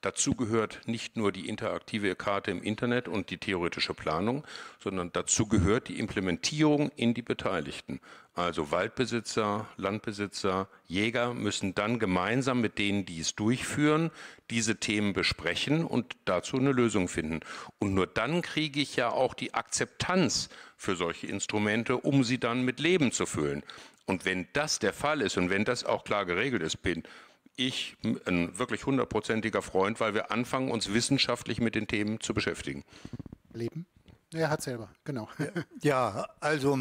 dazu gehört nicht nur die interaktive Karte im Internet und die theoretische Planung, sondern dazu gehört die Implementierung in die Beteiligten. Also Waldbesitzer, Landbesitzer, Jäger müssen dann gemeinsam mit denen, die es durchführen, diese Themen besprechen und dazu eine Lösung finden. Und nur dann kriege ich ja auch die Akzeptanz für solche Instrumente, um sie dann mit Leben zu füllen. Und wenn das der Fall ist und wenn das auch klar geregelt ist, bin ich ein wirklich hundertprozentiger Freund, weil wir anfangen, uns wissenschaftlich mit den Themen zu beschäftigen. Leben? Er hat selber, genau. Ja, also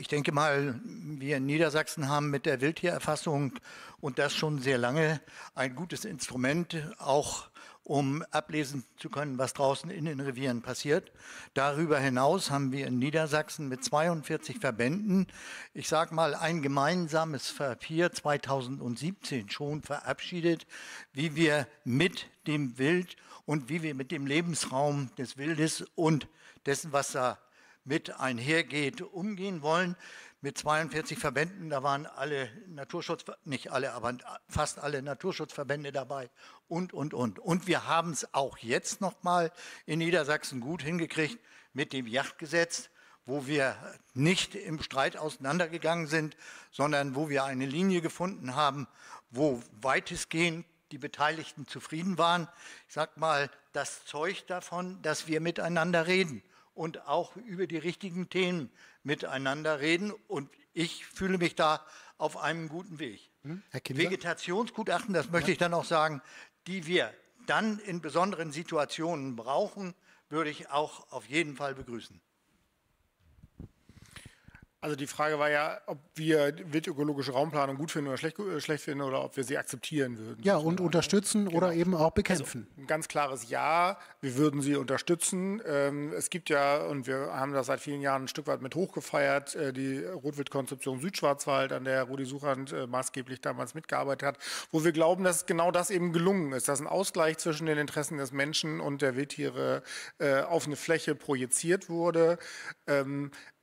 ich denke mal, wir in Niedersachsen haben mit der Wildtiererfassung und das schon sehr lange ein gutes Instrument, auch um ablesen zu können, was draußen in den Revieren passiert. Darüber hinaus haben wir in Niedersachsen mit 42 Verbänden, ich sage mal, ein gemeinsames Papier 2017 schon verabschiedet, wie wir mit dem Wild und wie wir mit dem Lebensraum des Wildes und dessen, was da mit einhergeht, umgehen wollen. Mit 42 Verbänden, da waren alle Naturschutz, nicht alle, aber fast alle Naturschutzverbände dabei und, und, und. Und wir haben es auch jetzt nochmal in Niedersachsen gut hingekriegt mit dem Yachtgesetz, wo wir nicht im Streit auseinandergegangen sind, sondern wo wir eine Linie gefunden haben, wo weitestgehend die Beteiligten zufrieden waren. Ich sage mal, das zeugt davon, dass wir miteinander reden und auch über die richtigen Themen miteinander reden. Und ich fühle mich da auf einem guten Weg. Kinder? Vegetationsgutachten, das möchte ich dann auch sagen, die wir dann in besonderen Situationen brauchen, würde ich auch auf jeden Fall begrüßen. Also die Frage war ja, ob wir wildökologische Raumplanung gut finden oder schlecht, äh, schlecht finden oder ob wir sie akzeptieren würden. Ja, und unterstützen oder Genau. eben auch bekämpfen. Ein ganz klares Ja, wir würden sie unterstützen. Ähm, Es gibt ja, und wir haben das seit vielen Jahren ein Stück weit mit hochgefeiert, äh, die Rotwildkonzeption Südschwarzwald, an der Rudi Suchand äh, maßgeblich damals mitgearbeitet hat, wo wir glauben, dass genau das eben gelungen ist, dass ein Ausgleich zwischen den Interessen des Menschen und der Wildtiere auf eine Fläche projiziert wurde.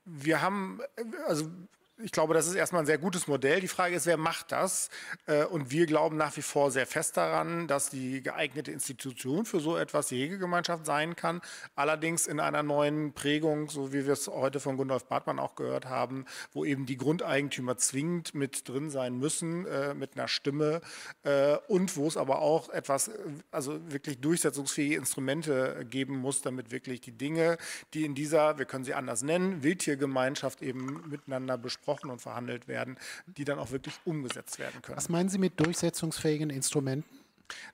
Wir haben, äh, also ich glaube, das ist erstmal ein sehr gutes Modell. Die Frage ist, wer macht das? Äh, Und wir glauben nach wie vor sehr fest daran, dass die geeignete Institution für so etwas die Hegegemeinschaft sein kann. Allerdings in einer neuen Prägung, so wie wir es heute von Gundolf Bartmann auch gehört haben, wo eben die Grundeigentümer zwingend mit drin sein müssen, äh, mit einer Stimme. äh, Und wo es aber auch etwas, also wirklich durchsetzungsfähige Instrumente geben muss, damit wirklich die Dinge, die in dieser, wir können sie anders nennen, Wildtiergemeinschaft eben miteinander besprochen und verhandelt werden, die dann auch wirklich umgesetzt werden können. Was meinen Sie mit durchsetzungsfähigen Instrumenten?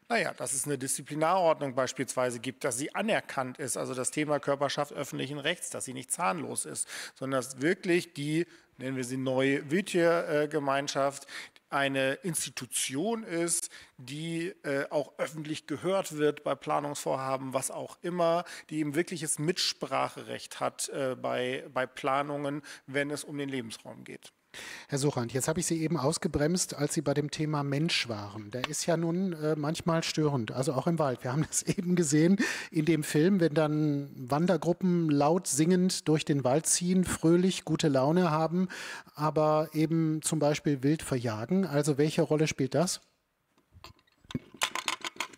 Naja, dass es eine Disziplinarordnung beispielsweise gibt, dass sie anerkannt ist, also das Thema Körperschaft öffentlichen Rechts, dass sie nicht zahnlos ist, sondern dass wirklich die, nennen wir sie neue Wildtiergemeinschaft, eine Institution ist, die äh, auch öffentlich gehört wird bei Planungsvorhaben, was auch immer, die eben wirkliches Mitspracherecht hat äh, bei, bei Planungen, wenn es um den Lebensraum geht. Herr Suchand, jetzt habe ich Sie eben ausgebremst, als Sie bei dem Thema Mensch waren. Der ist ja nun äh, manchmal störend, also auch im Wald. Wir haben (laughs) das eben gesehen in dem Film, wenn dann Wandergruppen laut singend durch den Wald ziehen, fröhlich, gute Laune haben, aber eben zum Beispiel wild verjagen. Also welche Rolle spielt das?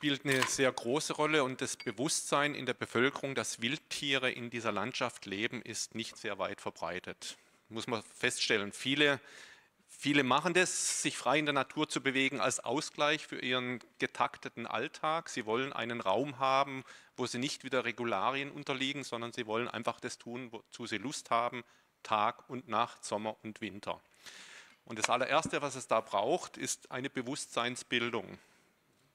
spielt eine sehr große Rolle und das Bewusstsein in der Bevölkerung, dass Wildtiere in dieser Landschaft leben, ist nicht sehr weit verbreitet. Muss man feststellen. Viele, viele machen das, sich frei in der Natur zu bewegen, als Ausgleich für ihren getakteten Alltag. Sie wollen einen Raum haben, wo sie nicht wieder Regularien unterliegen, sondern sie wollen einfach das tun, wozu sie Lust haben, Tag und Nacht, Sommer und Winter. Und das allererste, was es da braucht, ist eine Bewusstseinsbildung.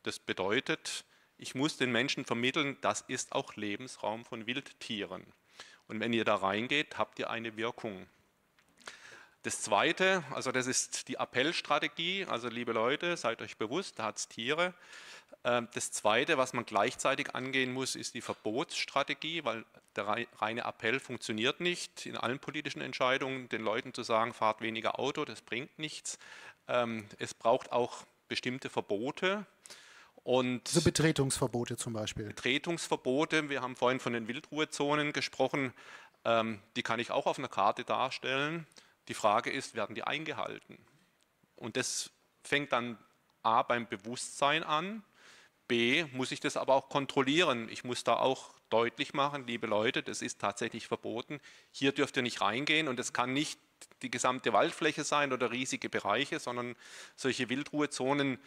Das bedeutet, ich muss den Menschen vermitteln, das ist auch Lebensraum von Wildtieren. Und wenn ihr da reingeht, habt ihr eine Wirkung. Das Zweite, also das ist die Appellstrategie, also liebe Leute, seid euch bewusst, da hat es Tiere. Ähm, Das Zweite, was man gleichzeitig angehen muss, ist die Verbotsstrategie, weil der rei- reine Appell funktioniert nicht in allen politischen Entscheidungen, den Leuten zu sagen, fahrt weniger Auto, das bringt nichts. Ähm, Es braucht auch bestimmte Verbote. Und So Betretungsverbote zum Beispiel. Betretungsverbote, wir haben vorhin von den Wildruhezonen gesprochen, ähm, die kann ich auch auf einer Karte darstellen. Die Frage ist, werden die eingehalten? Und das fängt dann A beim Bewusstsein an, B muss ich das aber auch kontrollieren. Ich muss da auch deutlich machen, liebe Leute, das ist tatsächlich verboten. Hier dürft ihr nicht reingehen und es kann nicht die gesamte Waldfläche sein oder riesige Bereiche, sondern solche Wildruhezonen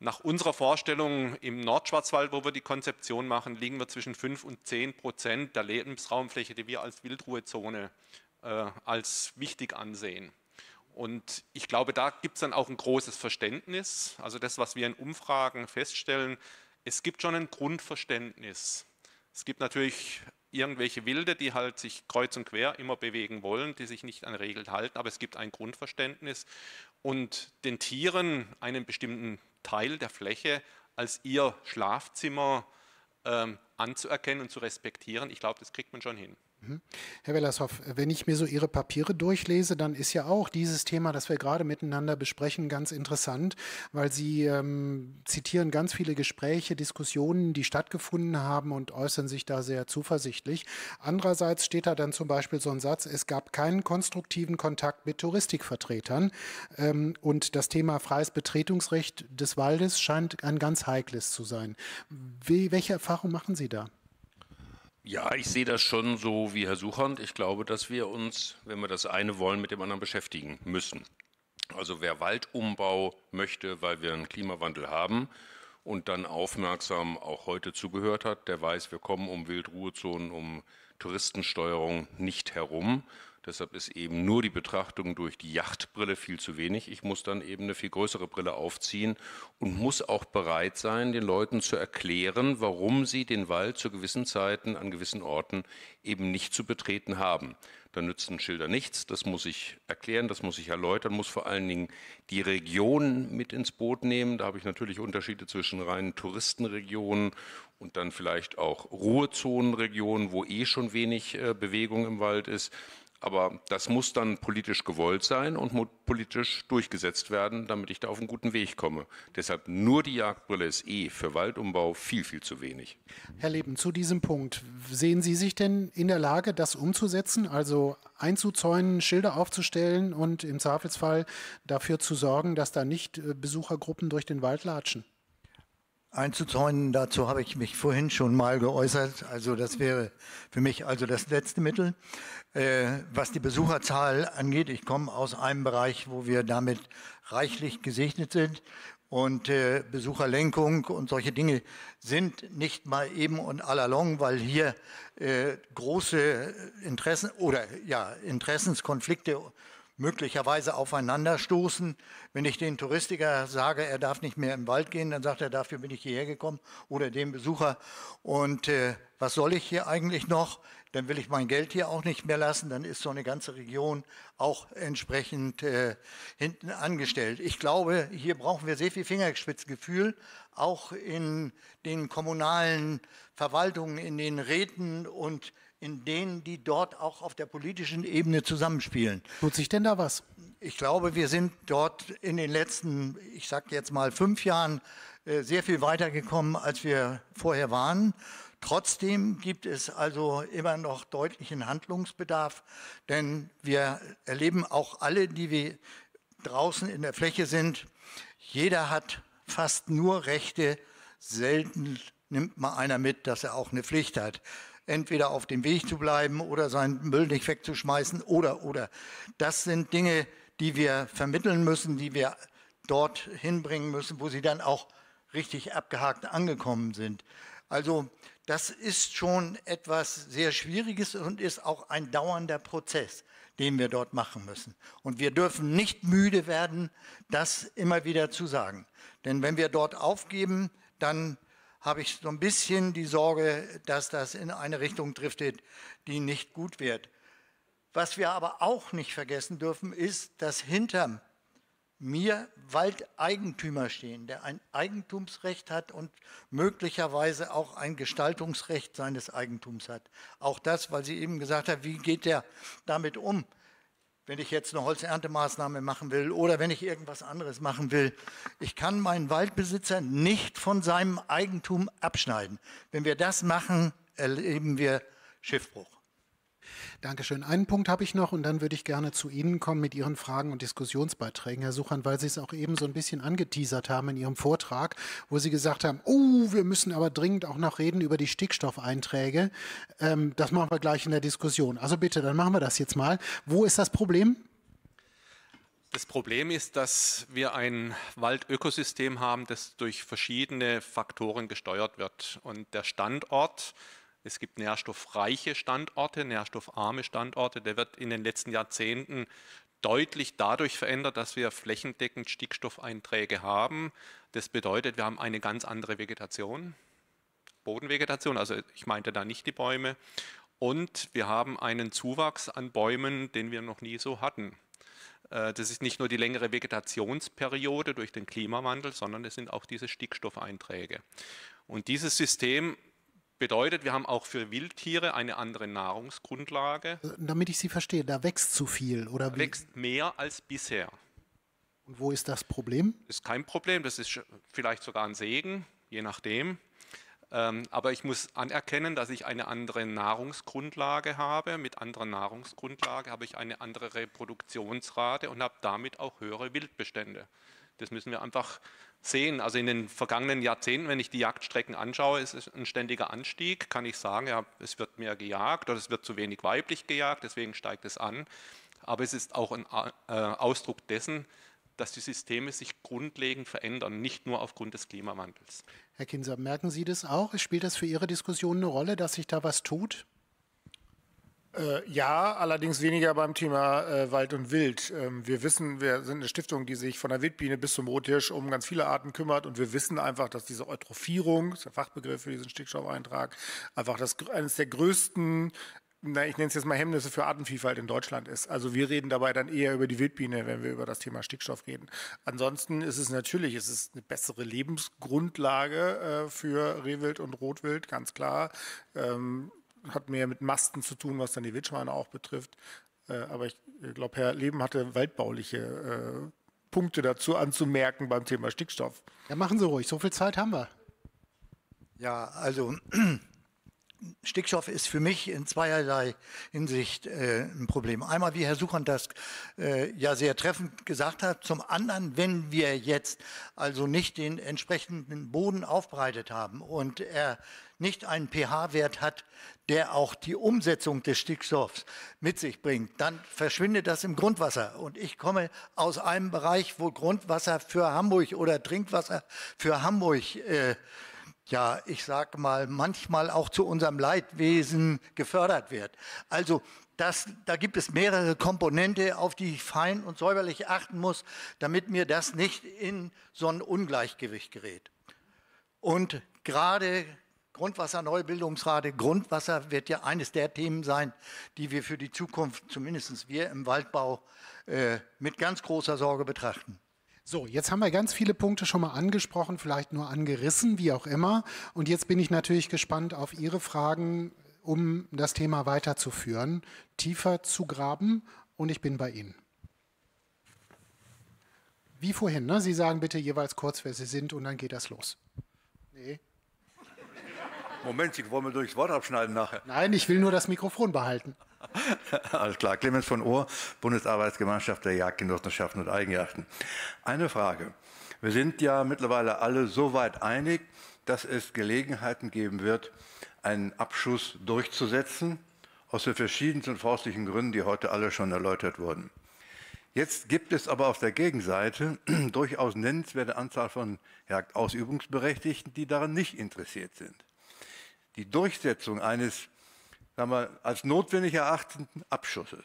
nach unserer Vorstellung im Nordschwarzwald, wo wir die Konzeption machen, liegen wir zwischen 5 und 10 Prozent der Lebensraumfläche, die wir als Wildruhezone als wichtig ansehen. Und ich glaube, da gibt es dann auch ein großes Verständnis. Also das, was wir in Umfragen feststellen, es gibt schon ein Grundverständnis. Es gibt natürlich irgendwelche Wilde, die halt sich kreuz und quer immer bewegen wollen, die sich nicht an Regeln halten, aber es gibt ein Grundverständnis und den Tieren einen bestimmten Teil der Fläche als ihr Schlafzimmer ähm, anzuerkennen und zu respektieren. Ich glaube, das kriegt man schon hin. Mhm. Herr Wellershoff, wenn ich mir so Ihre Papiere durchlese, dann ist ja auch dieses Thema, das wir gerade miteinander besprechen, ganz interessant, weil Sie ähm, zitieren ganz viele Gespräche, Diskussionen, die stattgefunden haben und äußern sich da sehr zuversichtlich. Andererseits steht da dann zum Beispiel so ein Satz, es gab keinen konstruktiven Kontakt mit Touristikvertretern ähm, und das Thema freies Betretungsrecht des Waldes scheint ein ganz heikles zu sein. Wie, welche Erfahrung machen Sie da? Ja, ich sehe das schon so wie Herr Suchand. Ich glaube, dass wir uns, wenn wir das eine wollen, mit dem anderen beschäftigen müssen. Also wer Waldumbau möchte, weil wir einen Klimawandel haben und dann aufmerksam auch heute zugehört hat, der weiß, wir kommen um Wildruhezonen, um Touristensteuerung nicht herum. Deshalb ist eben nur die Betrachtung durch die Yachtbrille viel zu wenig. Ich muss dann eben eine viel größere Brille aufziehen und muss auch bereit sein, den Leuten zu erklären, warum sie den Wald zu gewissen Zeiten an gewissen Orten eben nicht zu betreten haben. Da nützen Schilder nichts, das muss ich erklären, das muss ich erläutern, muss vor allen Dingen die Region mit ins Boot nehmen. Da habe ich natürlich Unterschiede zwischen reinen Touristenregionen und dann vielleicht auch Ruhezonenregionen, wo eh schon wenig äh, Bewegung im Wald ist. Aber das muss dann politisch gewollt sein und politisch durchgesetzt werden, damit ich da auf einen guten Weg komme. Deshalb nur die Jagdbrille ist eh für Waldumbau viel, viel zu wenig. Herr Leben, zu diesem Punkt. Sehen Sie sich denn in der Lage, das umzusetzen, also einzuzäunen, Schilder aufzustellen und im Zweifelsfall dafür zu sorgen, dass da nicht äh, Besuchergruppen durch den Wald latschen? Einzuzäunen, dazu habe ich mich vorhin schon mal geäußert. Also das wäre für mich also das letzte Mittel. Äh, was die Besucherzahl angeht, ich komme aus einem Bereich, wo wir damit reichlich gesegnet sind. Und äh, Besucherlenkung und solche Dinge sind nicht mal eben und allalong, weil hier äh, große Interessen oder ja, Interessenskonflikte möglicherweise aufeinanderstoßen. Wenn ich den Touristiker sage, er darf nicht mehr im Wald gehen, dann sagt er, dafür bin ich hierher gekommen oder dem Besucher. Und äh, was soll ich hier eigentlich noch? Dann will ich mein Geld hier auch nicht mehr lassen. Dann ist so eine ganze Region auch entsprechend äh, hinten angestellt. Ich glaube, hier brauchen wir sehr viel Fingerspitzengefühl, auch in den kommunalen Verwaltungen, in den Räten und in denen, die dort auch auf der politischen Ebene zusammenspielen. Tut sich denn da was? Ich glaube, wir sind dort in den letzten, ich sage jetzt mal fünf Jahren, äh, sehr viel weitergekommen, als wir vorher waren. Trotzdem gibt es also immer noch deutlichen Handlungsbedarf, denn wir erleben auch alle, die wir draußen in der Fläche sind, jeder hat fast nur Rechte, selten nimmt mal einer mit, dass er auch eine Pflicht hat entweder auf dem Weg zu bleiben oder seinen Müll nicht wegzuschmeißen oder, oder. Das sind Dinge, die wir vermitteln müssen, die wir dort hinbringen müssen, wo sie dann auch richtig abgehakt angekommen sind. Also das ist schon etwas sehr Schwieriges und ist auch ein dauernder Prozess, den wir dort machen müssen. Und wir dürfen nicht müde werden, das immer wieder zu sagen. Denn wenn wir dort aufgeben, dann habe ich so ein bisschen die Sorge, dass das in eine Richtung driftet, die nicht gut wird. Was wir aber auch nicht vergessen dürfen, ist, dass hinter mir Waldeigentümer stehen, der ein Eigentumsrecht hat und möglicherweise auch ein Gestaltungsrecht seines Eigentums hat. Auch das, weil Sie eben gesagt haben, wie geht der damit um? Wenn ich jetzt eine Holzerntemaßnahme machen will oder wenn ich irgendwas anderes machen will. Ich kann meinen Waldbesitzer nicht von seinem Eigentum abschneiden. Wenn wir das machen, erleben wir Schiffbruch. Dankeschön. Einen Punkt habe ich noch und dann würde ich gerne zu Ihnen kommen mit Ihren Fragen und Diskussionsbeiträgen, Herr Suchern, weil Sie es auch eben so ein bisschen angeteasert haben in Ihrem Vortrag, wo Sie gesagt haben, oh, wir müssen aber dringend auch noch reden über die Stickstoffeinträge. Ähm, das machen wir gleich in der Diskussion. Also bitte, dann machen wir das jetzt mal. Wo ist das Problem? Das Problem ist, dass wir ein Waldökosystem haben, das durch verschiedene Faktoren gesteuert wird. Und der Standort, es gibt nährstoffreiche Standorte, nährstoffarme Standorte, der wird in den letzten Jahrzehnten deutlich dadurch verändert, dass wir flächendeckend Stickstoffeinträge haben. Das bedeutet, wir haben eine ganz andere Vegetation, Bodenvegetation, also ich meinte da nicht die Bäume. Und wir haben einen Zuwachs an Bäumen, den wir noch nie so hatten. Äh, Das ist nicht nur die längere Vegetationsperiode durch den Klimawandel, sondern es sind auch diese Stickstoffeinträge. Und dieses System bedeutet, wir haben auch für Wildtiere eine andere Nahrungsgrundlage. Damit ich Sie verstehe, da wächst zu viel oder wie? Wächst mehr als bisher. Und wo ist das Problem? Ist kein Problem, das ist vielleicht sogar ein Segen, je nachdem. Ähm, Aber ich muss anerkennen, dass ich eine andere Nahrungsgrundlage habe. Mit anderer Nahrungsgrundlage habe ich eine andere Reproduktionsrate und habe damit auch höhere Wildbestände. Das müssen wir einfach sehen. Also in den vergangenen Jahrzehnten, wenn ich die Jagdstrecken anschaue, ist es ein ständiger Anstieg. Kann ich sagen, ja, es wird mehr gejagt oder es wird zu wenig weiblich gejagt, deswegen steigt es an. Aber es ist auch ein äh, Ausdruck dessen, dass die Systeme sich grundlegend verändern, nicht nur aufgrund des Klimawandels. Herr Kinser, merken Sie das auch? Spielt das für Ihre Diskussion eine Rolle, dass sich da was tut? Äh, ja, allerdings weniger beim Thema äh, Wald und Wild. Ähm, wir wissen, wir sind eine Stiftung, die sich von der Wildbiene bis zum Rothirsch um ganz viele Arten kümmert und wir wissen einfach, dass diese Eutrophierung, das ist der Fachbegriff für diesen Stickstoffeintrag, einfach das, eines der größten na, ich nenne es jetzt mal Hemmnisse für Artenvielfalt in Deutschland ist. Also wir reden dabei dann eher über die Wildbiene, wenn wir über das Thema Stickstoff reden. Ansonsten ist es natürlich, es ist eine bessere Lebensgrundlage äh, für Rehwild und Rotwild, ganz klar. Ähm, hat mehr mit Masten zu tun, was dann die Wildschweine auch betrifft. Äh, aber ich glaube, Herr Leben hatte waldbauliche äh, Punkte dazu anzumerken beim Thema Stickstoff. Ja, machen Sie ruhig, so viel Zeit haben wir. Ja, also Stickstoff ist für mich in zweierlei Hinsicht äh, ein Problem. Einmal, wie Herr Suchern das äh, ja sehr treffend gesagt hat. Zum anderen, wenn wir jetzt also nicht den entsprechenden Boden aufbereitet haben und er nicht einen pH-Wert hat, der auch die Umsetzung des Stickstoffs mit sich bringt, dann verschwindet das im Grundwasser. Und ich komme aus einem Bereich, wo Grundwasser für Hamburg oder Trinkwasser für Hamburg äh, ja, ich sage mal, manchmal auch zu unserem Leidwesen gefördert wird. Also das, da gibt es mehrere Komponente, auf die ich fein und säuberlich achten muss, damit mir das nicht in so ein Ungleichgewicht gerät. Und gerade Grundwasserneubildungsrate, Grundwasser wird ja eines der Themen sein, die wir für die Zukunft, zumindest wir im Waldbau, äh, mit ganz großer Sorge betrachten. So, jetzt haben wir ganz viele Punkte schon mal angesprochen, vielleicht nur angerissen, wie auch immer. Und jetzt bin ich natürlich gespannt auf Ihre Fragen, um das Thema weiterzuführen, tiefer zu graben. Und ich bin bei Ihnen. Wie vorhin, ne? Sie sagen bitte jeweils kurz, wer Sie sind, und dann geht das los. Nee. Moment, Sie wollen mir durchs Wort abschneiden nachher. Nein, ich will nur das Mikrofon behalten. (laughs) Alles klar, Clemens von Ohr, Bundesarbeitsgemeinschaft der Jagdgenossenschaften und Eigenjachten. Eine Frage. Wir sind ja mittlerweile alle so weit einig, dass es Gelegenheiten geben wird, einen Abschuss durchzusetzen, aus den verschiedensten forstlichen Gründen, die heute alle schon erläutert wurden. Jetzt gibt es aber auf der Gegenseite (clears throat) durchaus nennenswerte Anzahl von Jagdausübungsberechtigten, die daran nicht interessiert sind. Die Durchsetzung eines sagen wir, als notwendig erachteten Abschusses.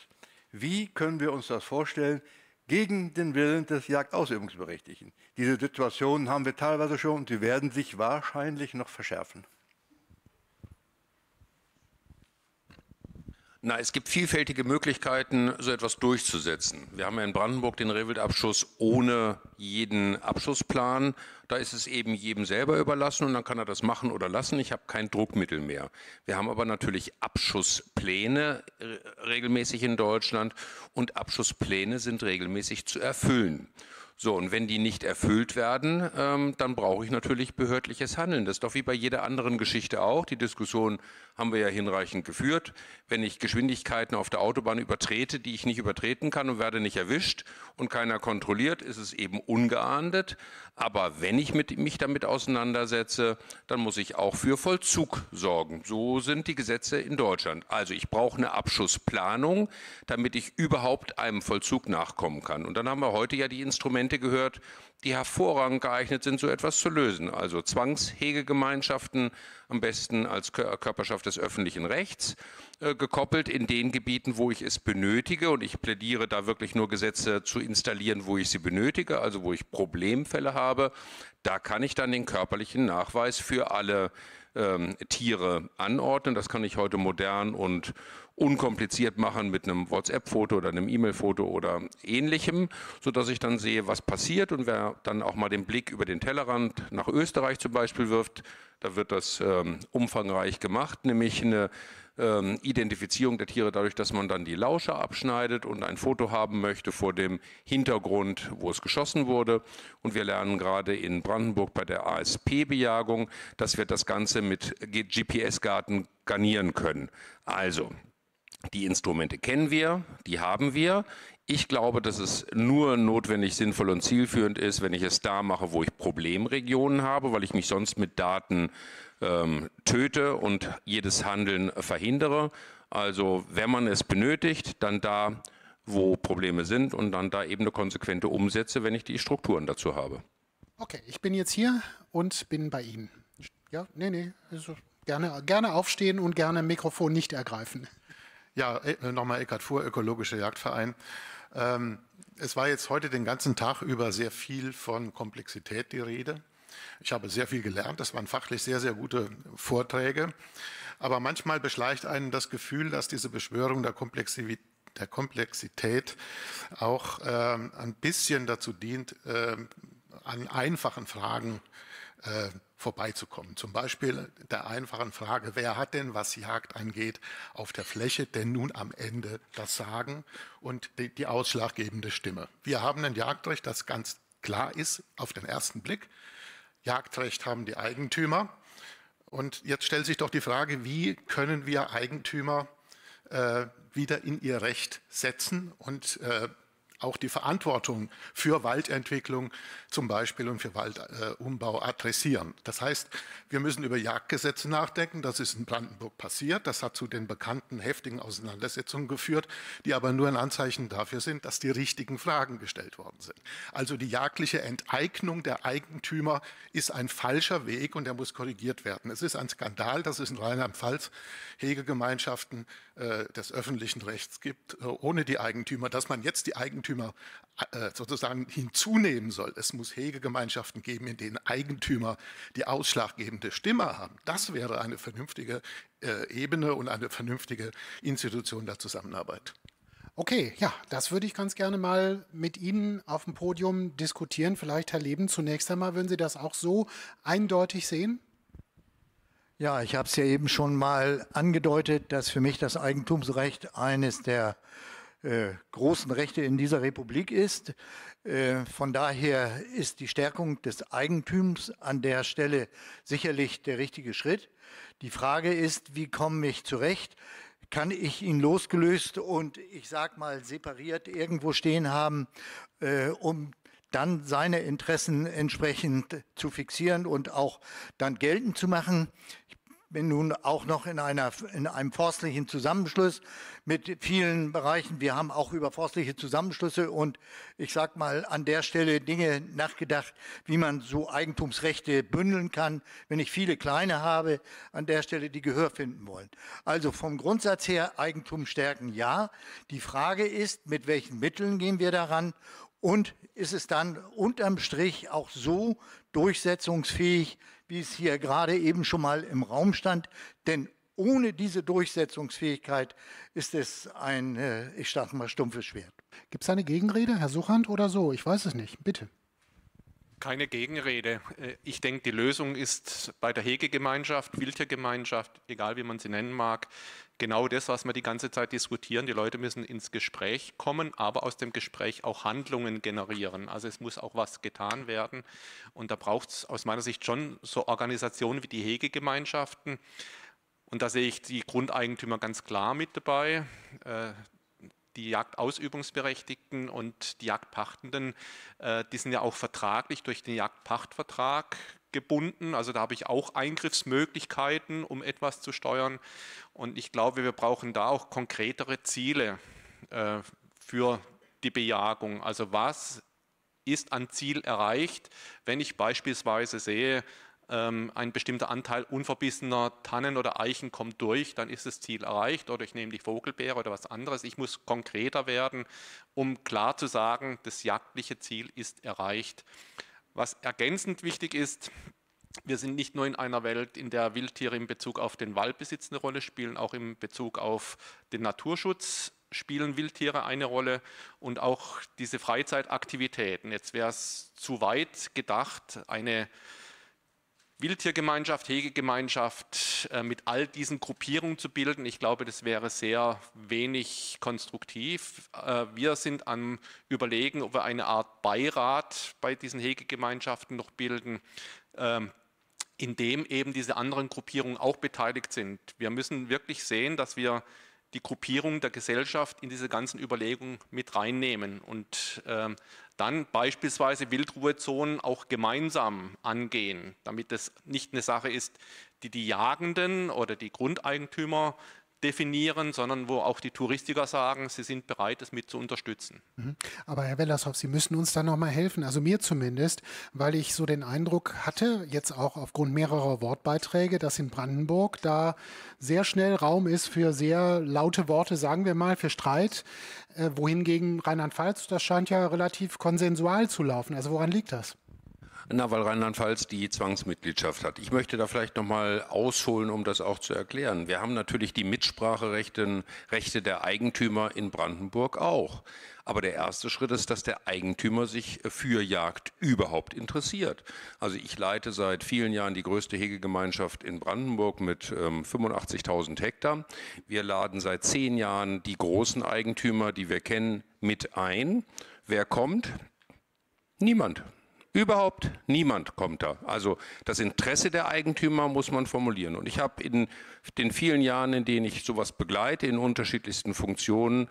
Wie können wir uns das vorstellen gegen den Willen des Jagdausübungsberechtigten? Diese Situationen haben wir teilweise schon und sie werden sich wahrscheinlich noch verschärfen. Na, es gibt vielfältige Möglichkeiten, so etwas durchzusetzen. Wir haben ja in Brandenburg den Rehwildabschuss ohne jeden Abschussplan. Da ist es eben jedem selber überlassen und dann kann er das machen oder lassen. Ich habe kein Druckmittel mehr. Wir haben aber natürlich Abschusspläne regelmäßig in Deutschland und Abschusspläne sind regelmäßig zu erfüllen. So, und wenn die nicht erfüllt werden, ähm, dann brauche ich natürlich behördliches Handeln. Das ist doch wie bei jeder anderen Geschichte auch. Die Diskussion haben wir ja hinreichend geführt. Wenn ich Geschwindigkeiten auf der Autobahn übertrete, die ich nicht übertreten kann und werde nicht erwischt und keiner kontrolliert, ist es eben ungeahndet. Aber wenn ich mit, mich damit auseinandersetze, dann muss ich auch für Vollzug sorgen. So sind die Gesetze in Deutschland. Also ich brauche eine Abschussplanung, damit ich überhaupt einem Vollzug nachkommen kann. Und dann haben wir heute ja die Instrumente gehört, die hervorragend geeignet sind, so etwas zu lösen. Also Zwangshegegemeinschaften, am besten als Körperschaft des öffentlichen Rechts, äh, gekoppelt in den Gebieten, wo ich es benötige. Und ich plädiere da wirklich nur Gesetze zu installieren, wo ich sie benötige, also wo ich Problemfälle habe. Da kann ich dann den körperlichen Nachweis für alle ähm, Tiere anordnen. Das kann ich heute modern und unkompliziert machen mit einem WhatsApp-Foto oder einem E-Mail-Foto oder ähnlichem, sodass ich dann sehe, was passiert und wer dann auch mal den Blick über den Tellerrand nach Österreich zum Beispiel wirft, da wird das ähm, umfangreich gemacht, nämlich eine ähm, Identifizierung der Tiere dadurch, dass man dann die Lauscher abschneidet und ein Foto haben möchte vor dem Hintergrund, wo es geschossen wurde. Und wir lernen gerade in Brandenburg bei der ASP-Bejagung, dass wir das Ganze mit GPS-Garten garnieren können. Also, die Instrumente kennen wir, die haben wir. Ich glaube, dass es nur notwendig, sinnvoll und zielführend ist, wenn ich es da mache, wo ich Problemregionen habe, weil ich mich sonst mit Daten ähm, töte und jedes Handeln verhindere. Also wenn man es benötigt, dann da, wo Probleme sind und dann da eben eine konsequente umsetze, wenn ich die Strukturen dazu habe. Okay, ich bin jetzt hier und bin bei Ihnen. Ja, nee, nee, also gerne, gerne aufstehen und gerne Mikrofon nicht ergreifen. Ja, äh, nochmal Eckart Fuhr, Ökologischer Jagdverein. Ähm, es war jetzt heute den ganzen Tag über sehr viel von Komplexität die Rede. Ich habe sehr viel gelernt. Das waren fachlich sehr, sehr gute Vorträge. Aber manchmal beschleicht einen das Gefühl, dass diese Beschwörung der Komplexität der Komplexität auch ähm, ein bisschen dazu dient, ähm, an einfachen Fragen äh, vorbeizukommen. Zum Beispiel der einfachen Frage, wer hat denn, was Jagd angeht, auf der Fläche denn nun am Ende das Sagen und die, die ausschlaggebende Stimme. Wir haben ein Jagdrecht, das ganz klar ist auf den ersten Blick. Jagdrecht haben die Eigentümer. Und jetzt stellt sich doch die Frage, wie können wir Eigentümer äh, wieder in ihr Recht setzen und äh, auch die Verantwortung für Waldentwicklung zum Beispiel und für Waldumbau adressieren. Das heißt, wir müssen über Jagdgesetze nachdenken. Das ist in Brandenburg passiert. Das hat zu den bekannten heftigen Auseinandersetzungen geführt, die aber nur ein Anzeichen dafür sind, dass die richtigen Fragen gestellt worden sind. Also die jagdliche Enteignung der Eigentümer ist ein falscher Weg und der muss korrigiert werden. Es ist ein Skandal, dass es in Rheinland-Pfalz Hegegemeinschaften äh, des öffentlichen Rechts gibt, äh, ohne die Eigentümer, dass man jetzt die Eigentümer äh, sozusagen hinzunehmen soll. Es muss Hegegemeinschaften geben, in denen Eigentümer die ausschlaggebende Stimme haben. Das wäre eine vernünftige äh, Ebene und eine vernünftige Institution der Zusammenarbeit. Okay, ja, das würde ich ganz gerne mal mit Ihnen auf dem Podium diskutieren. Vielleicht, Herr Leben, zunächst einmal, würden Sie das auch so eindeutig sehen? Ja, ich habe es ja eben schon mal angedeutet, dass für mich das Eigentumsrecht eines der äh, großen Rechte in dieser Republik ist. Äh, von daher ist die Stärkung des Eigentums an der Stelle sicherlich der richtige Schritt. Die Frage ist, wie komme ich zurecht? Kann ich ihn losgelöst und ich sage mal separiert irgendwo stehen haben, äh, um dann seine Interessen entsprechend zu fixieren und auch dann geltend zu machen. Ich bin nun auch noch in, einer, in einem forstlichen Zusammenschluss mit vielen Bereichen. Wir haben auch über forstliche Zusammenschlüsse und ich sage mal an der Stelle Dinge nachgedacht, wie man so Eigentumsrechte bündeln kann, wenn ich viele kleine habe, an der Stelle die Gehör finden wollen. Also vom Grundsatz her Eigentum stärken, ja. Die Frage ist, mit welchen Mitteln gehen wir daran und ist es dann unterm Strich auch so durchsetzungsfähig, wie es hier gerade eben schon mal im Raum stand? Denn ohne diese Durchsetzungsfähigkeit ist es ein, äh, ich sage mal, stumpfes Schwert. Gibt es eine Gegenrede, Herr Suchand, oder so? Ich weiß es nicht. Bitte. Keine Gegenrede. Äh, Ich denke, die Lösung ist bei der Hegegemeinschaft, Wildtiergemeinschaft, egal wie man sie nennen mag, genau das, was wir die ganze Zeit diskutieren. Die Leute müssen ins Gespräch kommen, aber aus dem Gespräch auch Handlungen generieren. Also es muss auch was getan werden. Und da braucht es aus meiner Sicht schon so Organisationen wie die Hegegemeinschaften. Und da sehe ich die Grundeigentümer ganz klar mit dabei. Die Jagdausübungsberechtigten und die Jagdpachtenden, äh, die sind ja auch vertraglich durch den Jagdpachtvertrag gebunden. Also da habe ich auch Eingriffsmöglichkeiten, um etwas zu steuern. Und ich glaube, wir brauchen da auch konkretere Ziele äh, für die Bejagung. Also was ist an Ziel erreicht, wenn ich beispielsweise sehe, ein bestimmter Anteil unverbissener Tannen oder Eichen kommt durch, dann ist das Ziel erreicht oder ich nehme die Vogelbeere oder was anderes. Ich muss konkreter werden, um klar zu sagen, das jagdliche Ziel ist erreicht. Was ergänzend wichtig ist, wir sind nicht nur in einer Welt, in der Wildtiere in Bezug auf den Waldbesitz eine Rolle spielen, auch in Bezug auf den Naturschutz spielen Wildtiere eine Rolle und auch diese Freizeitaktivitäten. Jetzt wäre es zu weit gedacht, eine Wildtiergemeinschaft, Hegegemeinschaft äh, mit all diesen Gruppierungen zu bilden. Ich glaube, das wäre sehr wenig konstruktiv. Äh, wir sind am Überlegen, ob wir eine Art Beirat bei diesen Hegegemeinschaften noch bilden, ähm, in dem eben diese anderen Gruppierungen auch beteiligt sind. Wir müssen wirklich sehen, dass wir die Gruppierung der Gesellschaft in diese ganzen Überlegungen mit reinnehmen und ähm, dann beispielsweise Wildruhezonen auch gemeinsam angehen, damit es nicht eine Sache ist, die die Jagenden oder die Grundeigentümer definieren, sondern wo auch die Touristiker sagen, sie sind bereit, es mit zu unterstützen. Mhm. Aber Herr Wellershoff, Sie müssen uns da noch mal helfen, also mir zumindest, weil ich so den Eindruck hatte, jetzt auch aufgrund mehrerer Wortbeiträge, dass in Brandenburg da sehr schnell Raum ist für sehr laute Worte, sagen wir mal, für Streit, äh, wohingegen Rheinland-Pfalz, das scheint ja relativ konsensual zu laufen. Also woran liegt das? Na, weil Rheinland-Pfalz die Zwangsmitgliedschaft hat. Ich möchte da vielleicht noch mal ausholen, um das auch zu erklären. Wir haben natürlich die Mitspracherechte Rechte der Eigentümer in Brandenburg auch. Aber der erste Schritt ist, dass der Eigentümer sich für Jagd überhaupt interessiert. Also ich leite seit vielen Jahren die größte Hegegemeinschaft in Brandenburg mit ähm, 85.000 Hektar. Wir laden seit zehn Jahren die großen Eigentümer, die wir kennen, mit ein. Wer kommt? Niemand. Überhaupt niemand kommt da. Also das Interesse der Eigentümer muss man formulieren. Und ich habe in den vielen Jahren, in denen ich sowas begleite, in unterschiedlichsten Funktionen,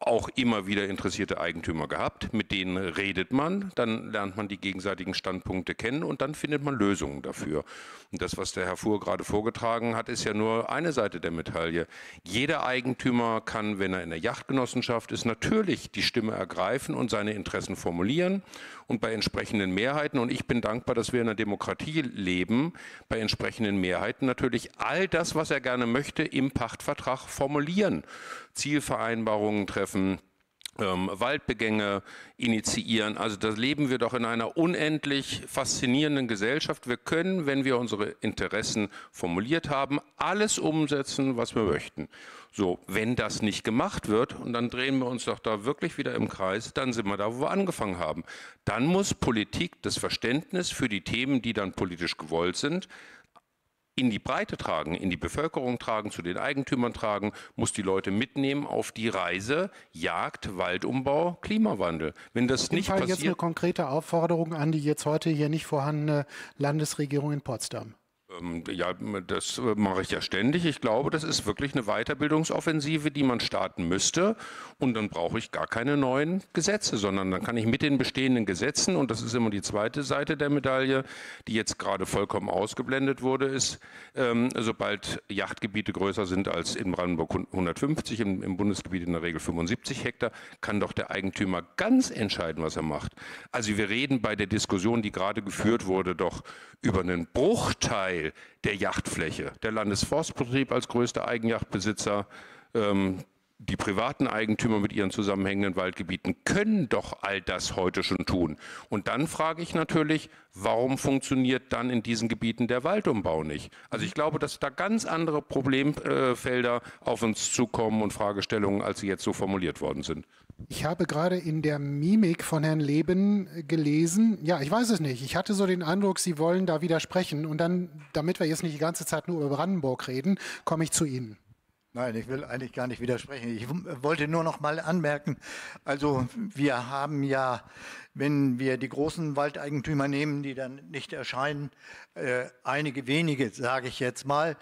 auch immer wieder interessierte Eigentümer gehabt. Mit denen redet man, dann lernt man die gegenseitigen Standpunkte kennen und dann findet man Lösungen dafür. Und das, was der Herr Fuhr gerade vorgetragen hat, ist ja nur eine Seite der Medaille. Jeder Eigentümer kann, wenn er in der Yachtgenossenschaft ist, natürlich die Stimme ergreifen und seine Interessen formulieren und bei entsprechenden Mehrheiten, und ich bin dankbar, dass wir in einer Demokratie leben, bei entsprechenden Mehrheiten natürlich all das, was er gerne möchte, im Pachtvertrag formulieren. Zielvereinbarungen treffen, ähm, Waldbegänge initiieren. Also da leben wir doch in einer unendlich faszinierenden Gesellschaft. Wir können, wenn wir unsere Interessen formuliert haben, alles umsetzen, was wir möchten. So, wenn das nicht gemacht wird, und dann drehen wir uns doch da wirklich wieder im Kreis, dann sind wir da, wo wir angefangen haben. Dann muss Politik das Verständnis für die Themen, die dann politisch gewollt sind, in die Breite tragen, in die Bevölkerung tragen, zu den Eigentümern tragen, muss die Leute mitnehmen auf die Reise Jagd, Waldumbau, Klimawandel. Wenn das dem nicht Fall jetzt eine passiert, konkrete Aufforderung an die jetzt heute hier nicht vorhandene Landesregierung in Potsdam. Ähm, Ja, das äh, mache ich ja ständig. Ich glaube, das ist wirklich eine Weiterbildungsoffensive, die man starten müsste. Und dann brauche ich gar keine neuen Gesetze, sondern dann kann ich mit den bestehenden Gesetzen, und das ist immer die zweite Seite der Medaille, die jetzt gerade vollkommen ausgeblendet wurde, ist, ähm, sobald Yachtgebiete größer sind als in Brandenburg 150, im, im Bundesgebiet in der Regel 75 Hektar, kann doch der Eigentümer ganz entscheiden, was er macht. Also wir reden bei der Diskussion, die gerade geführt wurde, doch über einen Bruchteil der Yachtfläche. Der Landesforstbetrieb als größter Eigenjachtbesitzer, ähm, die privaten Eigentümer mit ihren zusammenhängenden Waldgebieten können doch all das heute schon tun. Und dann frage ich natürlich, warum funktioniert dann in diesen Gebieten der Waldumbau nicht? Also ich glaube, dass da ganz andere Problemfelder auf uns zukommen und Fragestellungen, als sie jetzt so formuliert worden sind. Ich habe gerade in der Mimik von Herrn Leben äh, gelesen, ja, ich weiß es nicht. Ich hatte so den Eindruck, Sie wollen da widersprechen. Und dann, damit wir jetzt nicht die ganze Zeit nur über Brandenburg reden, komme ich zu Ihnen. Nein, ich will eigentlich gar nicht widersprechen. Ich wollte nur noch mal anmerken, also wir haben ja, wenn wir die großen Waldeigentümer nehmen, die dann nicht erscheinen, äh, einige wenige, sage ich jetzt mal,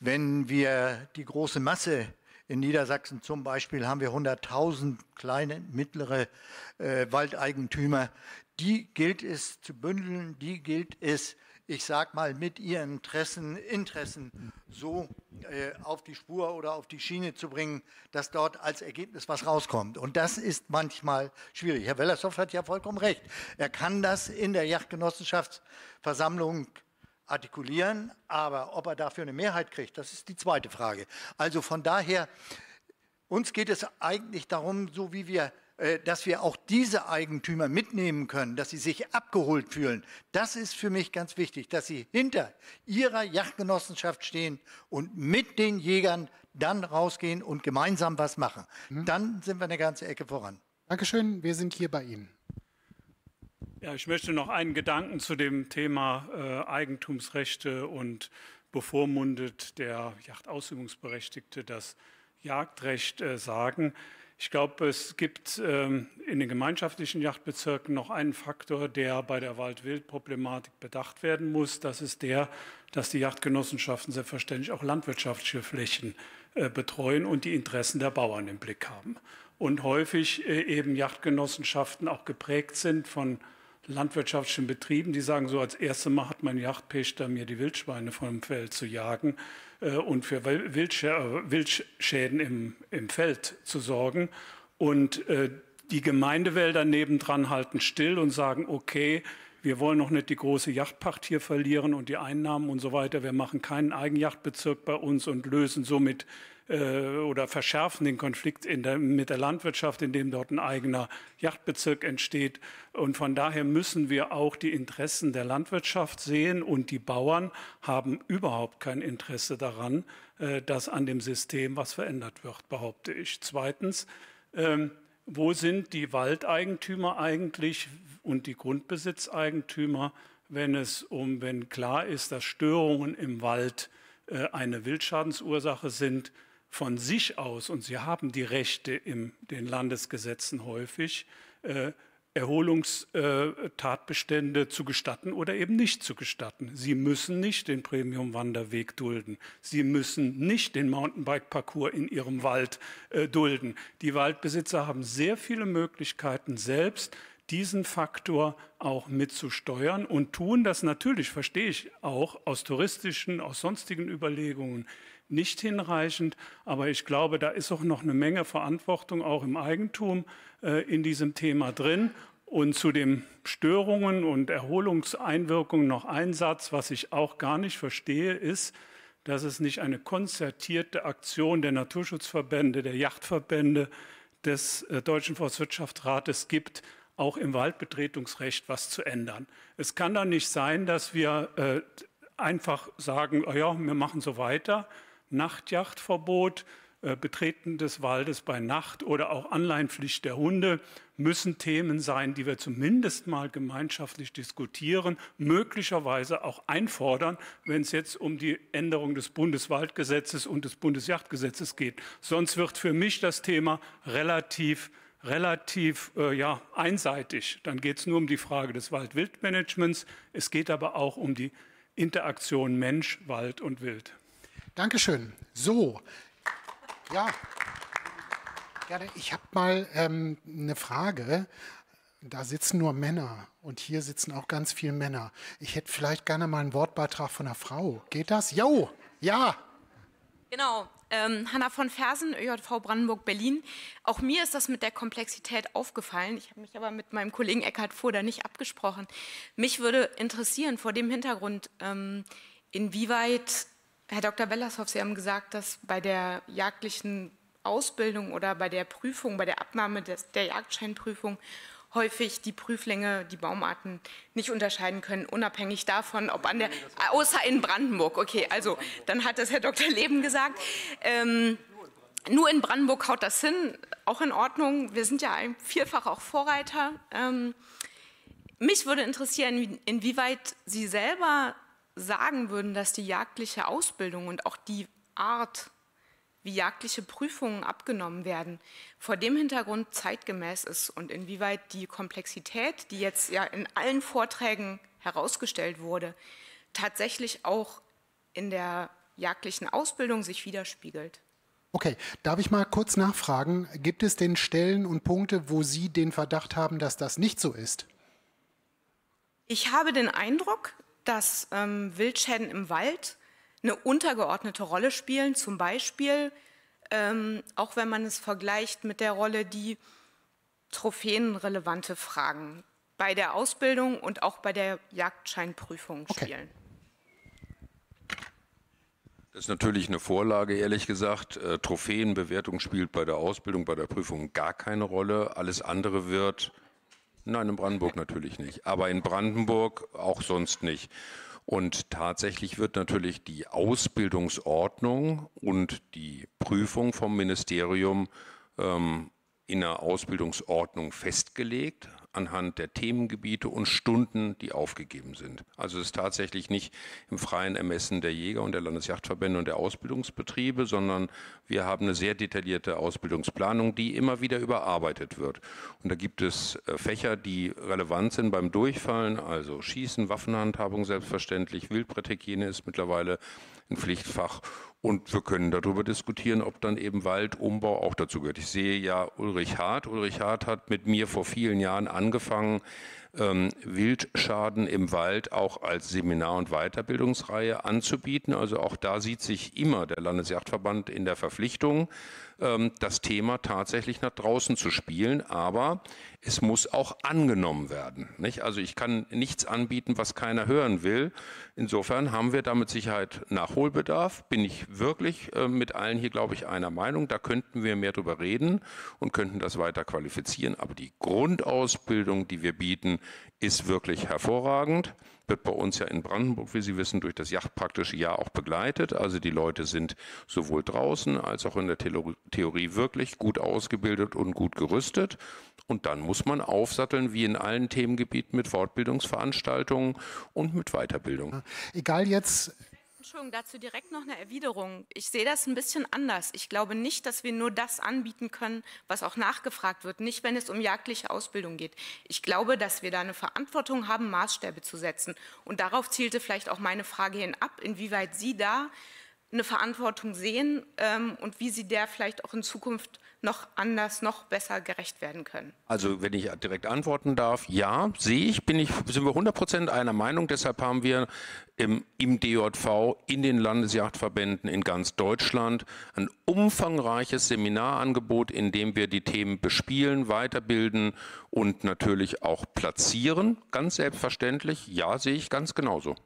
wenn wir die große Masse in Niedersachsen zum Beispiel haben wir 100.000 kleine, mittlere äh, Waldeigentümer. Die gilt es zu bündeln, die gilt es, ich sag mal, mit ihren Interessen, Interessen so äh, auf die Spur oder auf die Schiene zu bringen, dass dort als Ergebnis was rauskommt. Und das ist manchmal schwierig. Herr Wellershoff hat ja vollkommen recht. Er kann das in der Yachtgenossenschaftsversammlung artikulieren, aber ob er dafür eine Mehrheit kriegt, das ist die zweite Frage. Also von daher, uns geht es eigentlich darum, so wie wir, dass wir auch diese Eigentümer mitnehmen können, dass sie sich abgeholt fühlen. Das ist für mich ganz wichtig, dass sie hinter ihrer Yachtgenossenschaft stehen und mit den Jägern dann rausgehen und gemeinsam was machen. Dann sind wir eine ganze Ecke voran. Dankeschön, wir sind hier bei Ihnen. Ja, ich möchte noch einen Gedanken zu dem Thema äh, Eigentumsrechte und bevormundet der Jachtausübungsberechtigte das Jagdrecht äh, sagen. Ich glaube, es gibt ähm, in den gemeinschaftlichen Yachtbezirken noch einen Faktor, der bei der Wald-Wild-Problematik bedacht werden muss. Das ist der, dass die Yachtgenossenschaften selbstverständlich auch landwirtschaftliche Flächen äh, betreuen und die Interessen der Bauern im Blick haben. Und häufig äh, eben Yachtgenossenschaften auch geprägt sind von landwirtschaftlichen Betrieben, die sagen so, als erstes Mal hat mein Yachtpächter mir die Wildschweine vom Feld zu jagen. Äh, und für Wil- Wildschä Wildschäden im, im Feld zu sorgen. Und äh, die Gemeindewälder nebendran halten still und sagen, okay, wir wollen noch nicht die große Yachtpacht hier verlieren und die Einnahmen und so weiter. Wir machen keinen Eigenjachtbezirk bei uns und lösen somit äh, oder verschärfen den Konflikt der, mit der Landwirtschaft, indem dort ein eigener Yachtbezirk entsteht. Und von daher müssen wir auch die Interessen der Landwirtschaft sehen und die Bauern haben überhaupt kein Interesse daran, äh, dass an dem System was verändert wird, behaupte ich. Zweitens, ähm, wo sind die Waldeigentümer eigentlich und die Grundbesitzeigentümer, wenn es um, wenn klar ist, dass Störungen im Wald äh, eine Wildschadensursache sind, von sich aus, und sie haben die Rechte in den Landesgesetzen häufig, äh, Erholungstatbestände zu gestatten oder eben nicht zu gestatten. Sie müssen nicht den Premium-Wanderweg dulden. Sie müssen nicht den Mountainbike-Parcours in ihrem Wald äh, dulden. Die Waldbesitzer haben sehr viele Möglichkeiten, selbst diesen Faktor auch mitzusteuern und tun das natürlich, verstehe ich auch, aus touristischen, aus sonstigen Überlegungen nicht hinreichend. Aber ich glaube, da ist auch noch eine Menge Verantwortung auch im Eigentum äh, in diesem Thema drin. Und zu den Störungen und Erholungseinwirkungen noch ein Satz, was ich auch gar nicht verstehe, ist, dass es nicht eine konzertierte Aktion der Naturschutzverbände, der Yachtverbände, des äh, Deutschen Forstwirtschaftsrates gibt, auch im Waldbetretungsrecht was zu ändern. Es kann doch nicht sein, dass wir äh, einfach sagen, oh ja, wir machen so weiter. Nachtjachtverbot, äh, Betreten des Waldes bei Nacht oder auch Anleihenpflicht der Hunde müssen Themen sein, die wir zumindest mal gemeinschaftlich diskutieren, möglicherweise auch einfordern, wenn es jetzt um die Änderung des Bundeswaldgesetzes und des Bundesjachtgesetzes geht. Sonst wird für mich das Thema relativ relativ äh, ja, einseitig. Dann geht es nur um die Frage des Wald-Wild-Managements. Es geht aber auch um die Interaktion Mensch, Wald und Wild. Dankeschön. So, ja, gerne. Ich habe mal ähm, eine Frage. Da sitzen nur Männer und hier sitzen auch ganz viele Männer. Ich hätte vielleicht gerne mal einen Wortbeitrag von einer Frau. Geht das? Jo, ja. Genau, ähm, Hanna von Fersen, ÖJV Brandenburg-Berlin. Auch mir ist das mit der Komplexität aufgefallen. Ich habe mich aber mit meinem Kollegen Eckhard Foder nicht abgesprochen. Mich würde interessieren vor dem Hintergrund, ähm, inwieweit, Herr Dr. Wellershoff, Sie haben gesagt, dass bei der jagdlichen Ausbildung oder bei der Prüfung, bei der Abnahme des, der Jagdscheinprüfung häufig die Prüflänge, die Baumarten nicht unterscheiden können, unabhängig davon, ob an der, außer in Brandenburg. Okay, also dann hat das Herr Dr. Leben gesagt. Ähm, nur in Brandenburg haut das hin, auch in Ordnung. Wir sind ja vielfach auch Vorreiter. Ähm, mich würde interessieren, in- inwieweit Sie selber sagen würden, dass die jagdliche Ausbildung und auch die Art, wie jagdliche Prüfungen abgenommen werden, vor dem Hintergrund zeitgemäß ist und inwieweit die Komplexität, die jetzt ja in allen Vorträgen herausgestellt wurde, tatsächlich auch in der jagdlichen Ausbildung sich widerspiegelt. Okay, darf ich mal kurz nachfragen? Gibt es denn Stellen und Punkte, wo Sie den Verdacht haben, dass das nicht so ist? Ich habe den Eindruck, dass ähm, Wildschäden im Wald eine untergeordnete Rolle spielen, zum Beispiel ähm, auch wenn man es vergleicht mit der Rolle, die trophäenrelevante Fragen bei der Ausbildung und auch bei der Jagdscheinprüfung spielen. Das ist natürlich eine Vorlage, ehrlich gesagt. Äh, Trophäenbewertung spielt bei der Ausbildung, bei der Prüfung gar keine Rolle. Alles andere wird, nein, in Brandenburg natürlich nicht, aber in Brandenburg auch sonst nicht. Und tatsächlich wird natürlich die Ausbildungsordnung und die Prüfung vom Ministerium ähm, in der Ausbildungsordnung festgelegt anhand der Themengebiete und Stunden, die aufgegeben sind. Also es ist tatsächlich nicht im freien Ermessen der Jäger und der Landesjachtverbände und der Ausbildungsbetriebe, sondern wir haben eine sehr detaillierte Ausbildungsplanung, die immer wieder überarbeitet wird. Und da gibt es äh, Fächer, die relevant sind beim Durchfallen, also Schießen, Waffenhandhabung selbstverständlich, Wildbretthygiene ist mittlerweile ein Pflichtfach und wir können darüber diskutieren, ob dann eben Waldumbau auch dazu gehört. Ich sehe ja Ulrich Hart. Ulrich Hart hat mit mir vor vielen Jahren angefangen, ähm, Wildschaden im Wald auch als Seminar- und Weiterbildungsreihe anzubieten. Also auch da sieht sich immer der Landesjagdverband in der Verpflichtung, ähm, das Thema tatsächlich nach draußen zu spielen. Aber es muss auch angenommen werden. Nicht? Also ich kann nichts anbieten, was keiner hören will. Insofern haben wir da mit Sicherheit Nachholbedarf. Bin ich wirklich äh, mit allen hier, glaube ich, einer Meinung. Da könnten wir mehr drüber reden und könnten das weiter qualifizieren. Aber die Grundausbildung, die wir bieten, ist wirklich hervorragend. Wird bei uns ja in Brandenburg, wie Sie wissen, durch das Yachtpraktische Jahr auch begleitet. Also die Leute sind sowohl draußen als auch in der Theorie wirklich gut ausgebildet und gut gerüstet. Und dann muss man aufsatteln, wie in allen Themengebieten, mit Fortbildungsveranstaltungen und mit Weiterbildung. Egal jetzt, Entschuldigung, dazu direkt noch eine Erwiderung. Ich sehe das ein bisschen anders. Ich glaube nicht, dass wir nur das anbieten können, was auch nachgefragt wird, nicht wenn es um jagdliche Ausbildung geht. Ich glaube, dass wir da eine Verantwortung haben, Maßstäbe zu setzen. Und darauf zielte vielleicht auch meine Frage hin ab, inwieweit Sie da eine Verantwortung sehen ähm, und wie Sie der vielleicht auch in Zukunft noch anders, noch besser gerecht werden können. Also wenn ich direkt antworten darf, ja, sehe ich, bin ich, sind wir 100 Prozent einer Meinung. Deshalb haben wir im, im DJV, in den Landesjagdverbänden in ganz Deutschland ein umfangreiches Seminarangebot, in dem wir die Themen bespielen, weiterbilden und natürlich auch platzieren. Ganz selbstverständlich, ja, sehe ich ganz genauso.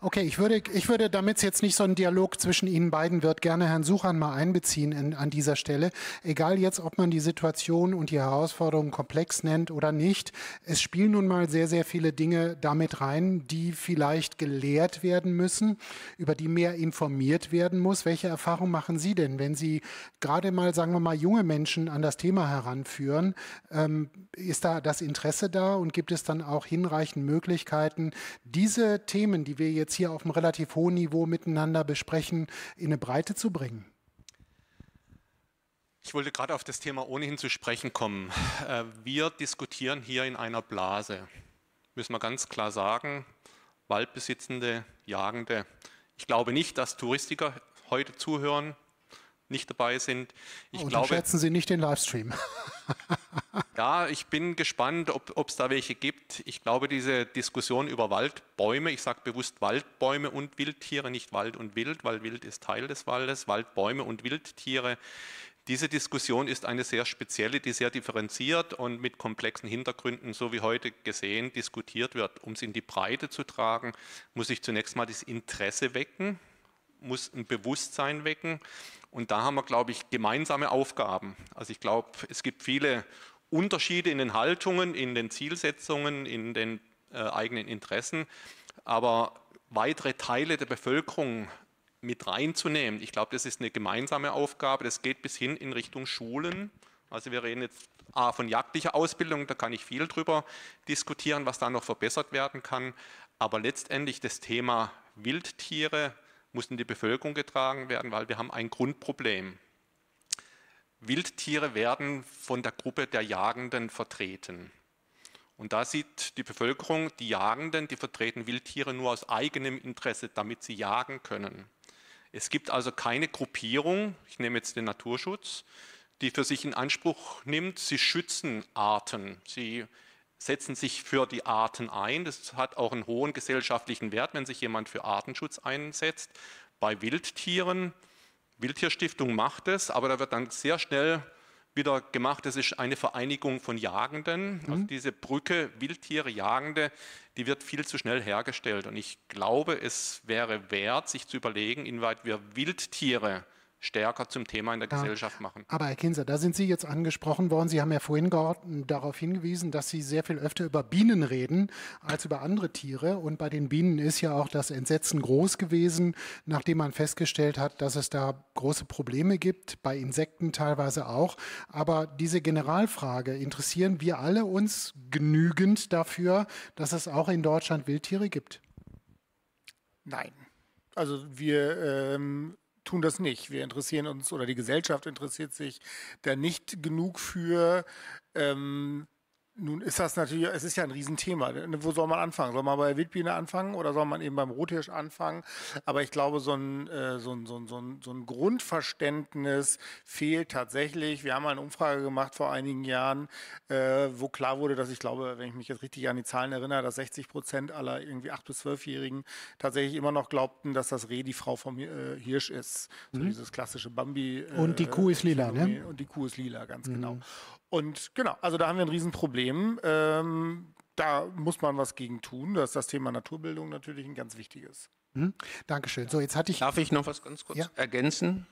Okay, ich würde, ich würde, damit es jetzt nicht so ein Dialog zwischen Ihnen beiden wird, gerne Herrn Suchan mal einbeziehen in, an dieser Stelle. Egal jetzt, ob man die Situation und die Herausforderungen komplex nennt oder nicht. Es spielen nun mal sehr, sehr viele Dinge damit rein, die vielleicht gelehrt werden müssen, über die mehr informiert werden muss. Welche Erfahrungen machen Sie denn, wenn Sie gerade mal, sagen wir mal, junge Menschen an das Thema heranführen? Ähm, ist da das Interesse da und gibt es dann auch hinreichend Möglichkeiten, diese Themen, die wir jetzt hier auf einem relativ hohen Niveau miteinander besprechen, in eine Breite zu bringen? Ich wollte gerade auf das Thema ohnehin zu sprechen kommen. Äh, Wir diskutieren hier in einer Blase. Müssen wir ganz klar sagen, Waldbesitzende, Jagende. Ich glaube nicht, dass Touristiker heute zuhören, nicht dabei sind. Ich glaube, Unterschätzen Sie nicht den Livestream. (laughs) ja, ich bin gespannt, ob es da welche gibt. Ich glaube, diese Diskussion über Waldbäume, ich sage bewusst Waldbäume und Wildtiere, nicht Wald und Wild, weil Wild ist Teil des Waldes, Waldbäume und Wildtiere. Diese Diskussion ist eine sehr spezielle, die sehr differenziert und mit komplexen Hintergründen, so wie heute gesehen, diskutiert wird. Um es in die Breite zu tragen, muss ich zunächst mal das Interesse wecken, muss ein Bewusstsein wecken. Und da haben wir, glaube ich, gemeinsame Aufgaben. Also ich glaube, es gibt viele Unterschiede in den Haltungen, in den Zielsetzungen, in den äh, eigenen Interessen. Aber weitere Teile der Bevölkerung mit reinzunehmen, ich glaube, das ist eine gemeinsame Aufgabe. Das geht bis hin in Richtung Schulen. Also wir reden jetzt A, von jagdlicher Ausbildung, da kann ich viel drüber diskutieren, was da noch verbessert werden kann. Aber letztendlich das Thema Wildtiere muss in die Bevölkerung getragen werden, weil wir haben ein Grundproblem. Wildtiere werden von der Gruppe der Jagenden vertreten. Und da sieht die Bevölkerung, die Jagenden, die vertreten Wildtiere nur aus eigenem Interesse, damit sie jagen können. Es gibt also keine Gruppierung, ich nehme jetzt den Naturschutz, die für sich in Anspruch nimmt, sie schützen Arten, sie setzen sich für die Arten ein. Das hat auch einen hohen gesellschaftlichen Wert, wenn sich jemand für Artenschutz einsetzt. Bei Wildtieren, Wildtierstiftung macht es, aber da wird dann sehr schnell wieder gemacht, das ist eine Vereinigung von Jagenden. Also diese Brücke Wildtiere, Jagende, die wird viel zu schnell hergestellt. Und ich glaube, es wäre wert, sich zu überlegen, inwieweit wir Wildtiere stärker zum Thema in der Ja. Gesellschaft machen. Aber Herr Kinser, da sind Sie jetzt angesprochen worden. Sie haben ja vorhin darauf hingewiesen, dass Sie sehr viel öfter über Bienen reden als über andere Tiere. Und bei den Bienen ist ja auch das Entsetzen groß gewesen, nachdem man festgestellt hat, dass es da große Probleme gibt, bei Insekten teilweise auch. Aber diese Generalfrage, interessieren wir alle uns genügend dafür, dass es auch in Deutschland Wildtiere gibt? Nein. Also wir ähm, tun das nicht. Wir interessieren uns oder die Gesellschaft interessiert sich da nicht genug für. Ähm, Nun ist das natürlich, es ist ja ein Riesenthema. Wo soll man anfangen? Soll man bei der Wildbiene anfangen oder soll man eben beim Rothirsch anfangen? Aber ich glaube, so ein, äh, so ein, so ein, so ein, so ein Grundverständnis fehlt tatsächlich. Wir haben mal eine Umfrage gemacht vor einigen Jahren, äh, wo klar wurde, dass ich glaube, wenn ich mich jetzt richtig an die Zahlen erinnere, dass 60 Prozent aller irgendwie 8- bis 12-Jährigen tatsächlich immer noch glaubten, dass das Reh die Frau vom äh, Hirsch ist. So Mhm. dieses klassische Bambi. Und die Kuh ist lila, ne? Und die Kuh ist lila, ganz genau. Und genau, also da haben wir ein Riesenproblem. Ähm, da muss man was gegen tun. Da ist das Thema Naturbildung natürlich ein ganz wichtiges. Mhm. Dankeschön. So, jetzt hatte ich. Darf ich noch was ganz kurz ergänzen?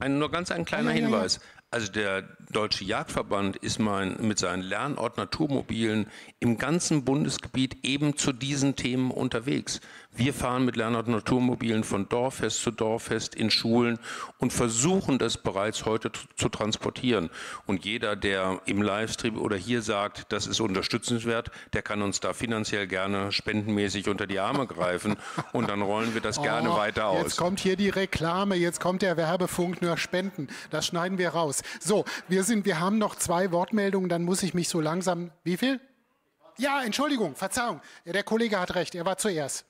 Ein, nur ganz ein kleiner Ja, ja, ja, ja. Hinweis. Also der Deutsche Jagdverband ist mein, mit seinen Lernort Naturmobilen im ganzen Bundesgebiet eben zu diesen Themen unterwegs. Wir fahren mit Lernort Naturmobilen von Dorffest zu Dorffest in Schulen und versuchen das bereits heute zu transportieren. Und jeder, der im Livestream oder hier sagt, das ist unterstützenswert, der kann uns da finanziell gerne spendenmäßig unter die Arme greifen (laughs) und dann rollen wir das gerne Oh, weiter aus. Jetzt kommt hier die Reklame, jetzt kommt der Werbefunk, nur Spenden. Das schneiden wir raus. So, wir, sind, wir haben noch zwei Wortmeldungen, dann muss ich mich so langsam. Wie viel? Ja, Entschuldigung, Verzeihung. Der Kollege hat recht, er war zuerst.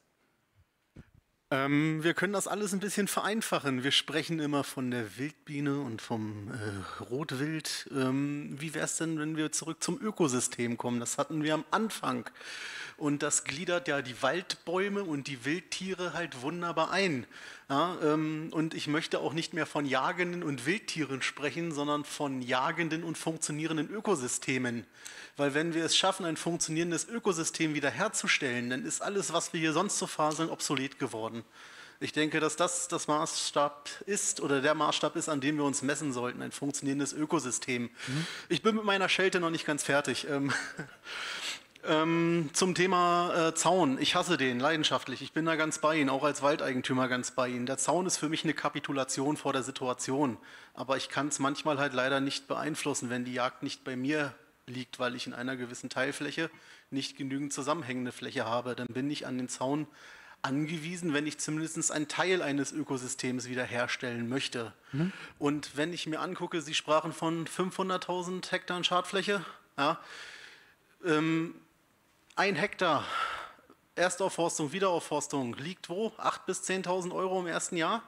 Ähm, wir können das alles ein bisschen vereinfachen. Wir sprechen immer von der Wildbiene und vom äh, Rotwild. Ähm, wie wäre es denn, wenn wir zurück zum Ökosystem kommen? Das hatten wir am Anfang. Und das gliedert ja die Waldbäume und die Wildtiere halt wunderbar ein. Ja, ähm, und ich möchte auch nicht mehr von jagenden und Wildtieren sprechen, sondern von jagenden und funktionierenden Ökosystemen. Weil wenn wir es schaffen, ein funktionierendes Ökosystem wiederherzustellen, dann ist alles, was wir hier sonst so faseln, obsolet geworden. Ich denke, dass das das Maßstab ist oder der Maßstab ist, an dem wir uns messen sollten, ein funktionierendes Ökosystem. Ich bin mit meiner Schelte noch nicht ganz fertig. Ähm, ähm, zum Thema äh, Zaun. Ich hasse den leidenschaftlich. Ich bin da ganz bei Ihnen, auch als Waldeigentümer ganz bei Ihnen. Der Zaun ist für mich eine Kapitulation vor der Situation. Aber ich kann es manchmal halt leider nicht beeinflussen, wenn die Jagd nicht bei mir liegt, weil ich in einer gewissen Teilfläche nicht genügend zusammenhängende Fläche habe. Dann bin ich an den Zaun angewiesen, wenn ich zumindest einen Teil eines Ökosystems wiederherstellen möchte. Mhm. Und wenn ich mir angucke, Sie sprachen von 500.000 Hektar Schadfläche. Ja, ähm, ein Hektar Erstaufforstung, Wiederaufforstung liegt wo? 8.000 bis 10.000 Euro im ersten Jahr?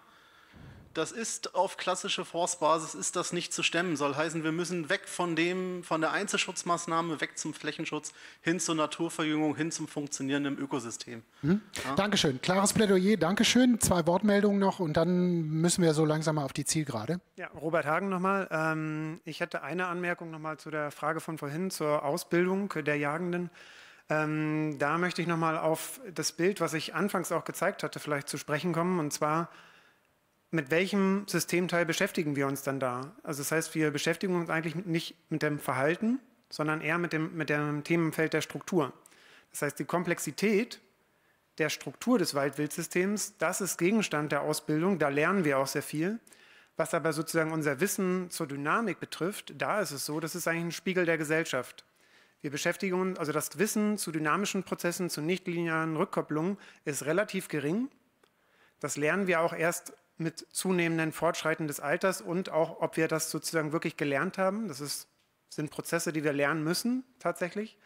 Das ist auf klassische Forstbasis ist das nicht zu stemmen. Soll heißen, wir müssen weg von dem, von der Einzelschutzmaßnahme, weg zum Flächenschutz, hin zur Naturverjüngung, hin zum funktionierenden Ökosystem. Mhm. Dankeschön. Klares Plädoyer, Dankeschön. Zwei Wortmeldungen noch und dann müssen wir so langsam mal auf die Zielgerade. Ja, Robert Hagen nochmal. Ähm, ich hätte eine Anmerkung nochmal zu der Frage von vorhin zur Ausbildung der Jagenden. Ähm, da möchte ich nochmal auf das Bild, was ich anfangs auch gezeigt hatte, vielleicht zu sprechen kommen. Und zwar, mit welchem Systemteil beschäftigen wir uns dann da? Also das heißt, wir beschäftigen uns eigentlich nicht mit dem Verhalten, sondern eher mit dem, mit dem Themenfeld der Struktur. Das heißt, die Komplexität der Struktur des Waldwildsystems, das ist Gegenstand der Ausbildung, da lernen wir auch sehr viel. Was aber sozusagen unser Wissen zur Dynamik betrifft, da ist es so, das ist eigentlich ein Spiegel der Gesellschaft. Wir beschäftigen uns, also das Wissen zu dynamischen Prozessen, zu nichtlinearen Rückkopplungen ist relativ gering. Das lernen wir auch erst mit zunehmendem Fortschreiten des Alters und auch, ob wir das sozusagen wirklich gelernt haben. Das ist, sind Prozesse, die wir lernen müssen tatsächlich.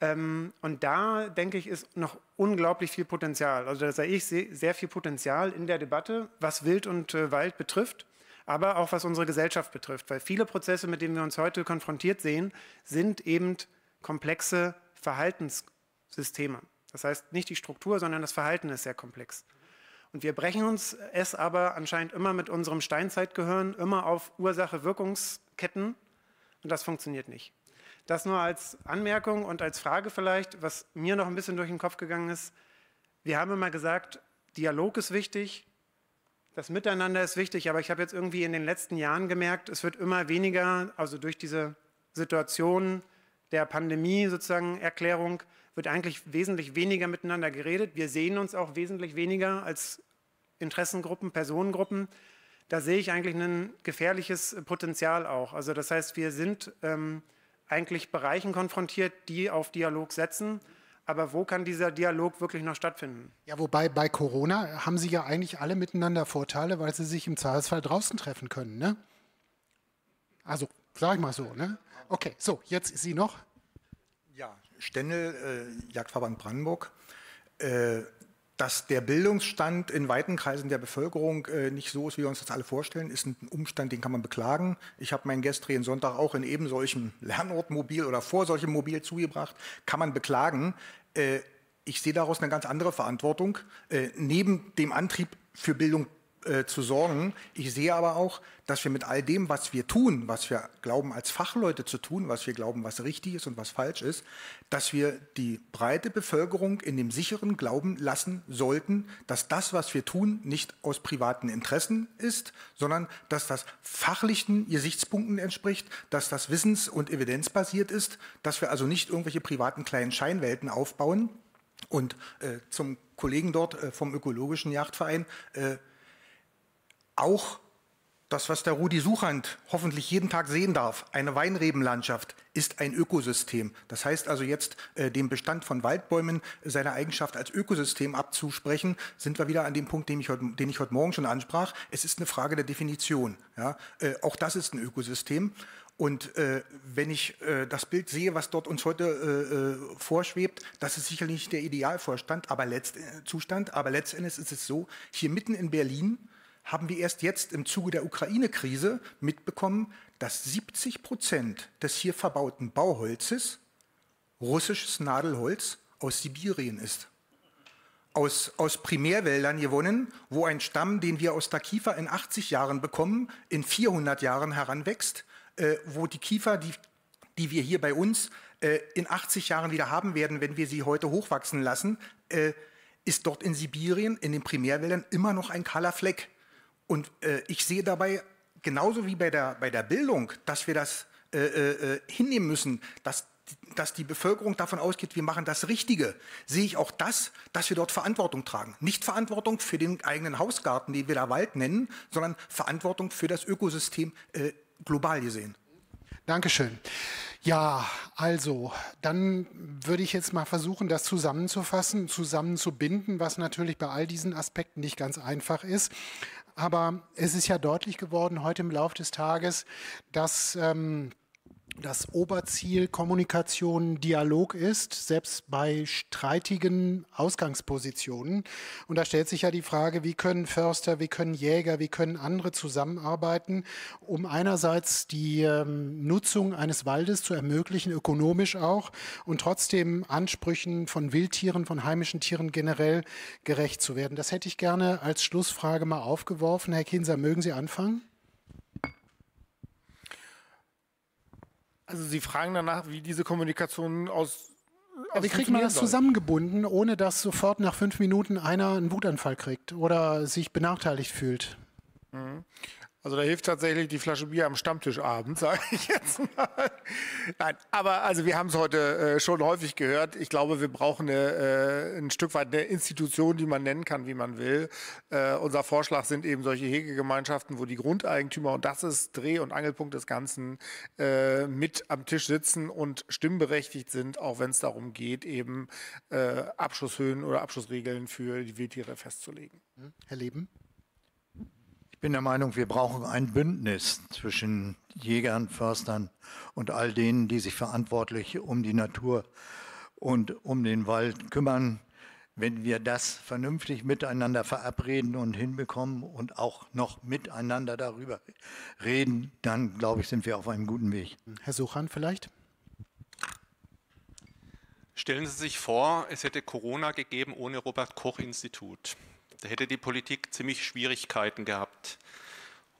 Ähm, und da, denke ich, ist noch unglaublich viel Potenzial. Also da sehe ich se- sehr viel Potenzial in der Debatte, was Wild und äh, Wald betrifft, aber auch was unsere Gesellschaft betrifft. Weil viele Prozesse, mit denen wir uns heute konfrontiert sehen, sind eben komplexe Verhaltenssysteme. Das heißt, nicht die Struktur, sondern das Verhalten ist sehr komplex. Und wir brechen uns es aber anscheinend immer mit unserem Steinzeitgehirn immer auf Ursache-Wirkungsketten und das funktioniert nicht. Das nur als Anmerkung und als Frage vielleicht, was mir noch ein bisschen durch den Kopf gegangen ist. Wir haben immer gesagt, Dialog ist wichtig, das Miteinander ist wichtig, aber ich habe jetzt irgendwie in den letzten Jahren gemerkt, es wird immer weniger, also durch diese Situation der Pandemie sozusagen Erklärung, wird eigentlich wesentlich weniger miteinander geredet. Wir sehen uns auch wesentlich weniger als Interessengruppen, Personengruppen. Da sehe ich eigentlich ein gefährliches Potenzial auch. Also das heißt, wir sind ähm, eigentlich Bereichen konfrontiert, die auf Dialog setzen. Aber wo kann dieser Dialog wirklich noch stattfinden? Ja, wobei bei Corona haben sie ja eigentlich alle miteinander Vorteile, weil sie sich im Zweifelsfall draußen treffen können, ne? Also, sag ich mal so, ne? Okay, so, jetzt Sie noch. Ja, Stendel, äh, Jagdverband Brandenburg. Äh, dass der Bildungsstand in weiten Kreisen der Bevölkerung äh, nicht so ist, wie wir uns das alle vorstellen, ist ein Umstand, den kann man beklagen. Ich habe meinen gestrigen Sonntag auch in eben solchem Lernortmobil oder vor solchem Mobil zugebracht. Kann man beklagen. Äh, ich sehe daraus eine ganz andere Verantwortung, äh, neben dem Antrieb für Bildung äh, zu sorgen. Ich sehe aber auch, dass wir mit all dem, was wir tun, was wir glauben als Fachleute zu tun, was wir glauben, was richtig ist und was falsch ist, dass wir die breite Bevölkerung in dem sicheren Glauben lassen sollten, dass das, was wir tun, nicht aus privaten Interessen ist, sondern dass das fachlichen Gesichtspunkten entspricht, dass das wissens- und evidenzbasiert ist, dass wir also nicht irgendwelche privaten kleinen Scheinwelten aufbauen. Und äh, zum Kollegen dort äh, vom Ökologischen Jagdverein, äh, auch das, was der Rudi Suchand hoffentlich jeden Tag sehen darf, eine Weinrebenlandschaft, ist ein Ökosystem. Das heißt also jetzt äh, dem Bestand von Waldbäumen seine Eigenschaft als Ökosystem abzusprechen, sind wir wieder an dem Punkt, den ich heute, den ich heute Morgen schon ansprach. Es ist eine Frage der Definition. Ja? Äh, auch das ist ein Ökosystem. Und äh, wenn ich äh, das Bild sehe, was dort uns heute äh, äh, vorschwebt, das ist sicherlich nicht der Idealvorstand, aber letzt, äh, Zustand, aber letztendlich ist es so, hier mitten in Berlin haben wir erst jetzt im Zuge der Ukraine-Krise mitbekommen, dass 70 Prozent des hier verbauten Bauholzes russisches Nadelholz aus Sibirien ist. Aus, aus Primärwäldern gewonnen, wo ein Stamm, den wir aus der Kiefer in 80 Jahren bekommen, in 400 Jahren heranwächst, äh, wo die Kiefer, die, die wir hier bei uns äh, in 80 Jahren wieder haben werden, wenn wir sie heute hochwachsen lassen, äh, ist dort in Sibirien, in den Primärwäldern, immer noch ein kahler Fleck. Und äh, ich sehe dabei, genauso wie bei der, bei der Bildung, dass wir das äh, äh, hinnehmen müssen, dass, dass die Bevölkerung davon ausgeht, wir machen das Richtige, sehe ich auch das, dass wir dort Verantwortung tragen. Nicht Verantwortung für den eigenen Hausgarten, den wir da Wald nennen, sondern Verantwortung für das Ökosystem äh, global gesehen. Dankeschön. Ja, also, dann würde ich jetzt mal versuchen, das zusammenzufassen, zusammenzubinden, was natürlich bei all diesen Aspekten nicht ganz einfach ist. Aber es ist ja deutlich geworden heute im Laufe des Tages, dass ähm, das Oberziel Kommunikation Dialog ist, selbst bei streitigen Ausgangspositionen. Und da stellt sich ja die Frage, wie können Förster, wie können Jäger, wie können andere zusammenarbeiten, um einerseits die ähm, Nutzung eines Waldes zu ermöglichen, ökonomisch auch, und trotzdem Ansprüchen von Wildtieren, von heimischen Tieren generell gerecht zu werden. Das hätte ich gerne als Schlussfrage mal aufgeworfen. Herr Kinser, mögen Sie anfangen? Also Sie fragen danach, wie diese Kommunikation aus. Ja, wie kriegt man das zusammengebunden, ohne dass sofort nach fünf Minuten einer einen Wutanfall kriegt oder sich benachteiligt fühlt? Mhm. Also da hilft tatsächlich die Flasche Bier am Stammtischabend, (laughs) sage ich jetzt mal. Nein, aber also wir haben es heute äh, schon häufig gehört. Ich glaube, wir brauchen eine, äh, ein Stück weit eine Institution, die man nennen kann, wie man will. Äh, unser Vorschlag sind eben solche Hegegemeinschaften, wo die Grundeigentümer, und das ist Dreh- und Angelpunkt des Ganzen, äh, mit am Tisch sitzen und stimmberechtigt sind, auch wenn es darum geht, eben äh, Abschusshöhen oder Abschussregeln für die Wildtiere festzulegen. Herr Leben? Ich bin der Meinung, wir brauchen ein Bündnis zwischen Jägern, Förstern und all denen, die sich verantwortlich um die Natur und um den Wald kümmern. Wenn wir das vernünftig miteinander verabreden und hinbekommen und auch noch miteinander darüber reden, dann glaube ich, sind wir auf einem guten Weg. Herr Suchan vielleicht? Stellen Sie sich vor, es hätte Corona gegeben ohne Robert Koch Institut. Da hätte die Politik ziemlich Schwierigkeiten gehabt.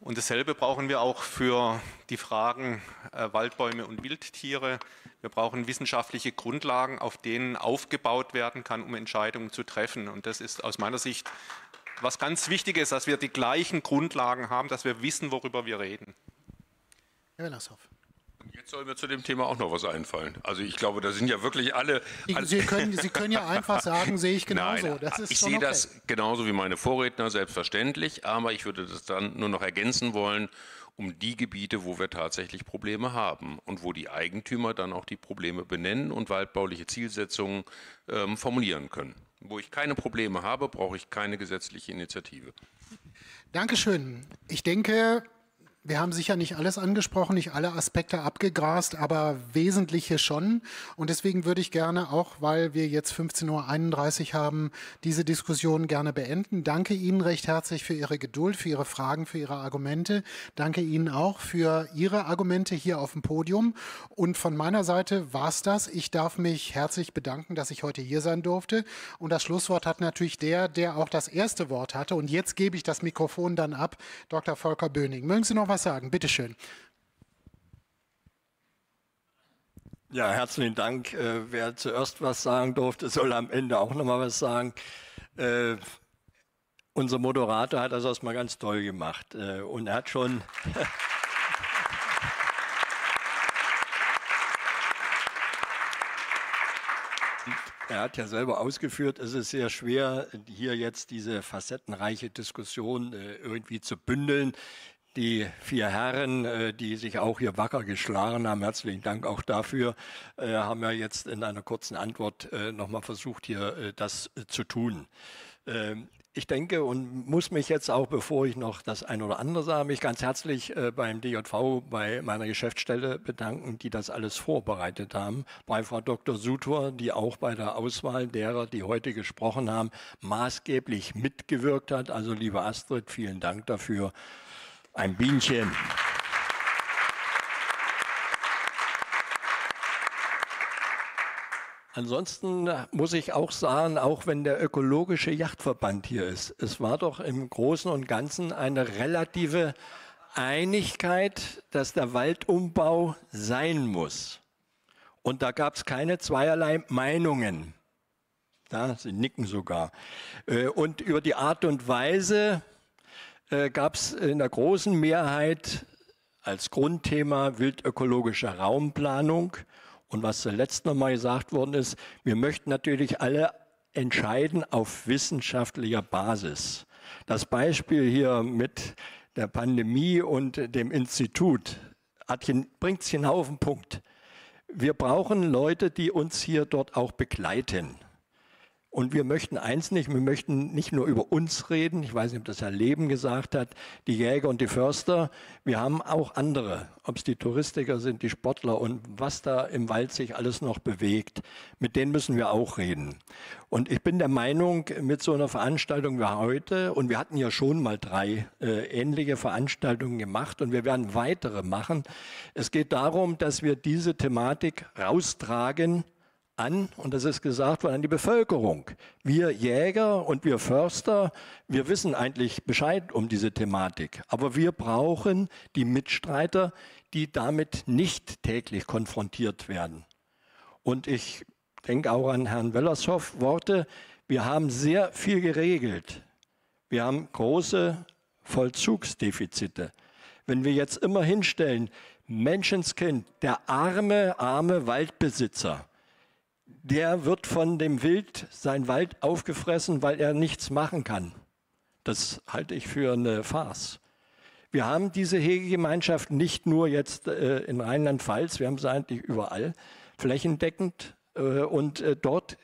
Und dasselbe brauchen wir auch für die Fragen äh, Waldbäume und Wildtiere. Wir brauchen wissenschaftliche Grundlagen, auf denen aufgebaut werden kann, um Entscheidungen zu treffen. Und das ist aus meiner Sicht was ganz Wichtiges, dass wir die gleichen Grundlagen haben, dass wir wissen, worüber wir reden. Herr Wellershoff. Jetzt soll mir zu dem Thema auch noch was einfallen. Also ich glaube, da sind ja wirklich alle. alle Sie können, Sie können ja einfach sagen, sehe ich genauso. Nein, ich sehe okay. das genauso wie meine Vorredner, selbstverständlich. Aber ich würde das dann nur noch ergänzen wollen um die Gebiete, wo wir tatsächlich Probleme haben und wo die Eigentümer dann auch die Probleme benennen und waldbauliche Zielsetzungen ähm, formulieren können. Wo ich keine Probleme habe, brauche ich keine gesetzliche Initiative. Dankeschön. Ich denke, Wir haben sicher nicht alles angesprochen, nicht alle Aspekte abgegrast, aber wesentliche schon. Und deswegen würde ich gerne auch, weil wir jetzt 15.31 Uhr haben, diese Diskussion gerne beenden. Danke Ihnen recht herzlich für Ihre Geduld, für Ihre Fragen, für Ihre Argumente. Danke Ihnen auch für Ihre Argumente hier auf dem Podium. Und von meiner Seite war es das. Ich darf mich herzlich bedanken, dass ich heute hier sein durfte. Und das Schlusswort hat natürlich der, der auch das erste Wort hatte. Und jetzt gebe ich das Mikrofon dann ab, Dr. Volker Böning. Mögen Sie noch was sagen? Bitte schön. Ja, herzlichen Dank. Äh, wer zuerst was sagen durfte, soll am Ende auch noch mal was sagen. Äh, unser Moderator hat das erstmal ganz toll gemacht äh, und er hat schon. (laughs) Er hat ja selber ausgeführt, es ist sehr schwer, hier jetzt diese facettenreiche Diskussion irgendwie zu bündeln. Die vier Herren, äh, die sich auch hier wacker geschlagen haben, herzlichen Dank auch dafür, äh, haben ja jetzt in einer kurzen Antwort äh, nochmal versucht, hier das zu tun. Ähm, ich denke und muss mich jetzt auch, bevor ich noch das ein oder andere sage, mich ganz herzlich beim DJV, bei meiner Geschäftsstelle bedanken, die das alles vorbereitet haben. Bei Frau Dr. Sutor, die auch bei der Auswahl derer, die heute gesprochen haben, maßgeblich mitgewirkt hat. Also liebe Astrid, vielen Dank dafür. Ein Bienchen. Ansonsten muss ich auch sagen, auch wenn der ökologische Yachtverband hier ist, es war doch im Großen und Ganzen eine relative Einigkeit, dass der Waldumbau sein muss. Und da gab es keine zweierlei Meinungen. Da, Sie nicken sogar. Äh, Und über die Art und Weise gab es in der großen Mehrheit als Grundthema wildökologische Raumplanung. Und was zuletzt nochmal gesagt worden ist, wir möchten natürlich alle entscheiden auf wissenschaftlicher Basis. Das Beispiel hier mit der Pandemie und dem Institut bringt es genau auf den Punkt. Wir brauchen Leute, die uns hier dort auch begleiten. Und wir möchten eins nicht, wir möchten nicht nur über uns reden, ich weiß nicht, ob das Herr Leben gesagt hat, die Jäger und die Förster, wir haben auch andere, ob es die Touristiker sind, die Sportler und was da im Wald sich alles noch bewegt, mit denen müssen wir auch reden. Und ich bin der Meinung, mit so einer Veranstaltung wie heute, und wir hatten ja schon mal drei äh, ähnliche Veranstaltungen gemacht und wir werden weitere machen, es geht darum, dass wir diese Thematik raustragen, an, und das ist gesagt worden, an die Bevölkerung. Wir Jäger und wir Förster, wir wissen eigentlich Bescheid um diese Thematik. Aber wir brauchen die Mitstreiter, die damit nicht täglich konfrontiert werden. Und ich denke auch an Herrn Wellershoff Worte. Wir haben sehr viel geregelt. Wir haben große Vollzugsdefizite. Wenn wir jetzt immer hinstellen, Menschenskind, der arme, arme Waldbesitzer, der wird von dem Wild sein Wald aufgefressen, weil er nichts machen kann. Das halte ich für eine Farce. Wir haben diese Hegegemeinschaft nicht nur jetzt äh, in Rheinland-Pfalz, wir haben sie eigentlich überall flächendeckend. Äh, und äh, dort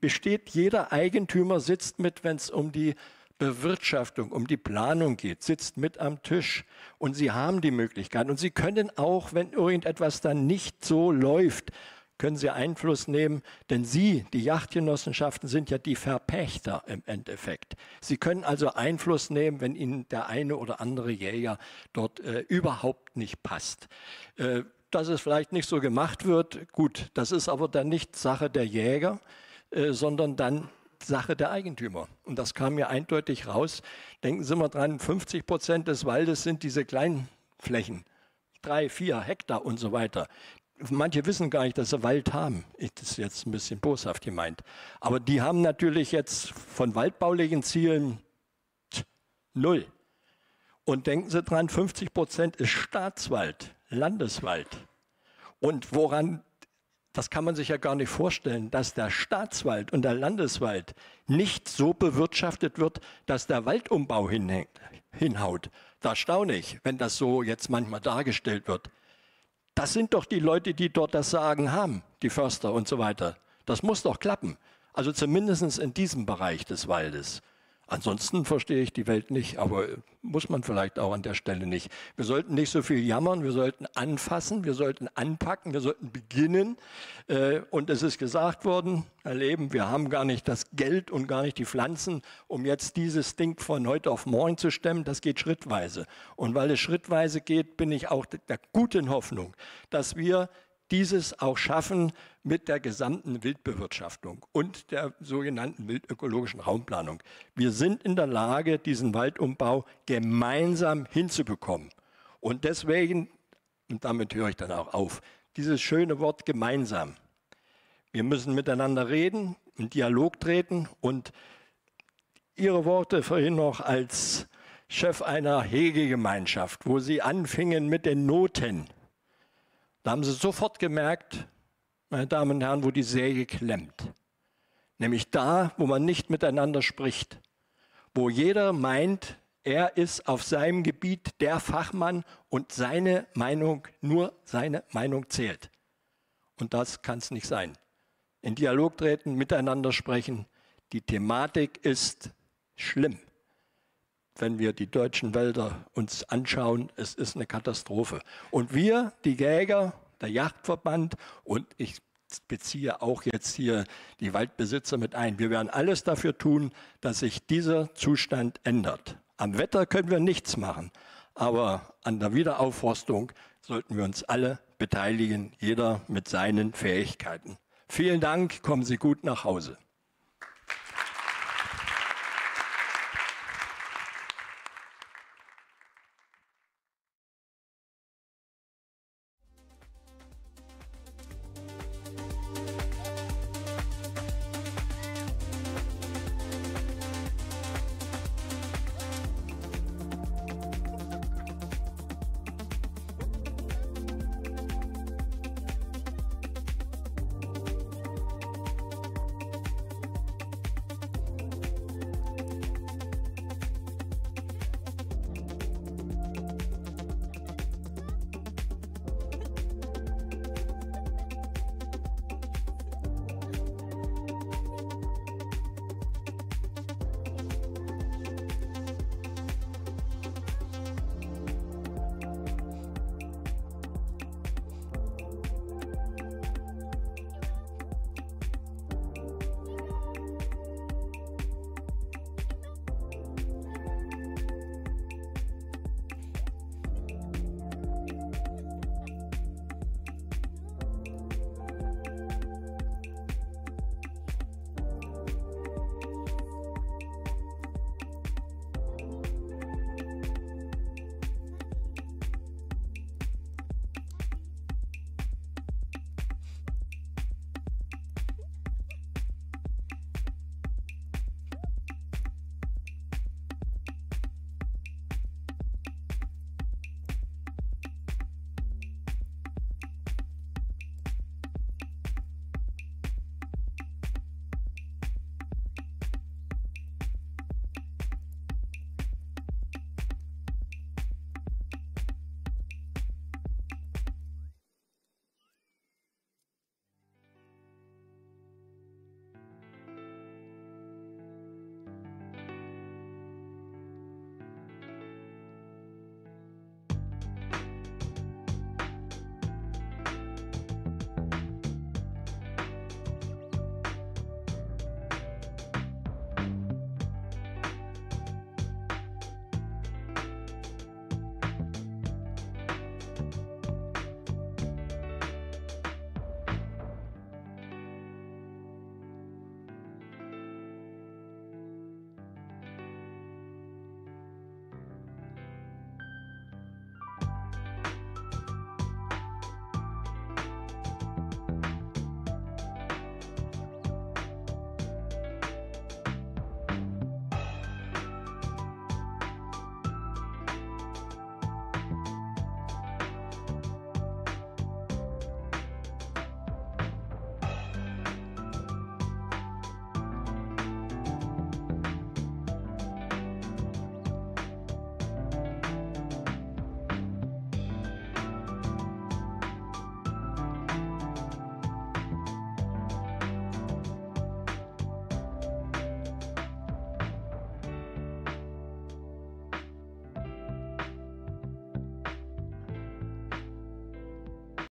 besteht jeder Eigentümer, sitzt mit, wenn es um die Bewirtschaftung, um die Planung geht, sitzt mit am Tisch und sie haben die Möglichkeit. Und sie können auch, wenn irgendetwas dann nicht so läuft, können Sie Einfluss nehmen, denn Sie, die Yachtgenossenschaften, sind ja die Verpächter im Endeffekt. Sie können also Einfluss nehmen, wenn Ihnen der eine oder andere Jäger dort äh, überhaupt nicht passt. Äh, dass es vielleicht nicht so gemacht wird, gut, das ist aber dann nicht Sache der Jäger, äh, sondern dann Sache der Eigentümer. Und das kam mir eindeutig raus. Denken Sie mal dran, 50 Prozent des Waldes sind diese kleinen Flächen drei, vier Hektar und so weiter. Manche wissen gar nicht, dass sie Wald haben. Das ist jetzt ein bisschen boshaft gemeint. Aber die haben natürlich jetzt von waldbaulichen Zielen null. Und denken Sie dran, 50 Prozent ist Staatswald, Landeswald. Und woran, das kann man sich ja gar nicht vorstellen, dass der Staatswald und der Landeswald nicht so bewirtschaftet wird, dass der Waldumbau hinhaut. Das staune ich, wenn das so jetzt manchmal dargestellt wird. Das sind doch die Leute, die dort das Sagen haben, die Förster und so weiter. Das muss doch klappen. Also zumindest in diesem Bereich des Waldes. Ansonsten verstehe ich die Welt nicht, aber muss man vielleicht auch an der Stelle nicht. Wir sollten nicht so viel jammern, wir sollten anfassen, wir sollten anpacken, wir sollten beginnen. Äh, Und es ist gesagt worden, Herr Leben, wir haben gar nicht das Geld und gar nicht die Pflanzen, um jetzt dieses Ding von heute auf morgen zu stemmen. Das geht schrittweise. Und weil es schrittweise geht, bin ich auch der guten Hoffnung, dass wir dieses auch schaffen mit der gesamten Wildbewirtschaftung und der sogenannten wildökologischen Raumplanung. Wir sind in der Lage, diesen Waldumbau gemeinsam hinzubekommen. Und deswegen, und damit höre ich dann auch auf, dieses schöne Wort gemeinsam. Wir müssen miteinander reden, in Dialog treten und Ihre Worte vorhin noch als Chef einer Hegegemeinschaft, wo Sie anfingen mit den Noten. Da haben Sie sofort gemerkt, meine Damen und Herren, wo die Säge klemmt. Nämlich da, wo man nicht miteinander spricht, wo jeder meint, er ist auf seinem Gebiet der Fachmann und seine Meinung, nur seine Meinung zählt. Und das kann es nicht sein. In Dialog treten, miteinander sprechen. Die Thematik ist schlimm. Wenn wir die deutschen Wälder uns anschauen, es ist eine Katastrophe. Und wir, die Jäger, der Jagdverband und ich beziehe auch jetzt hier die Waldbesitzer mit ein. Wir werden alles dafür tun, dass sich dieser Zustand ändert. Am Wetter können wir nichts machen, aber an der Wiederaufforstung sollten wir uns alle beteiligen, jeder mit seinen Fähigkeiten. Vielen Dank, kommen Sie gut nach Hause.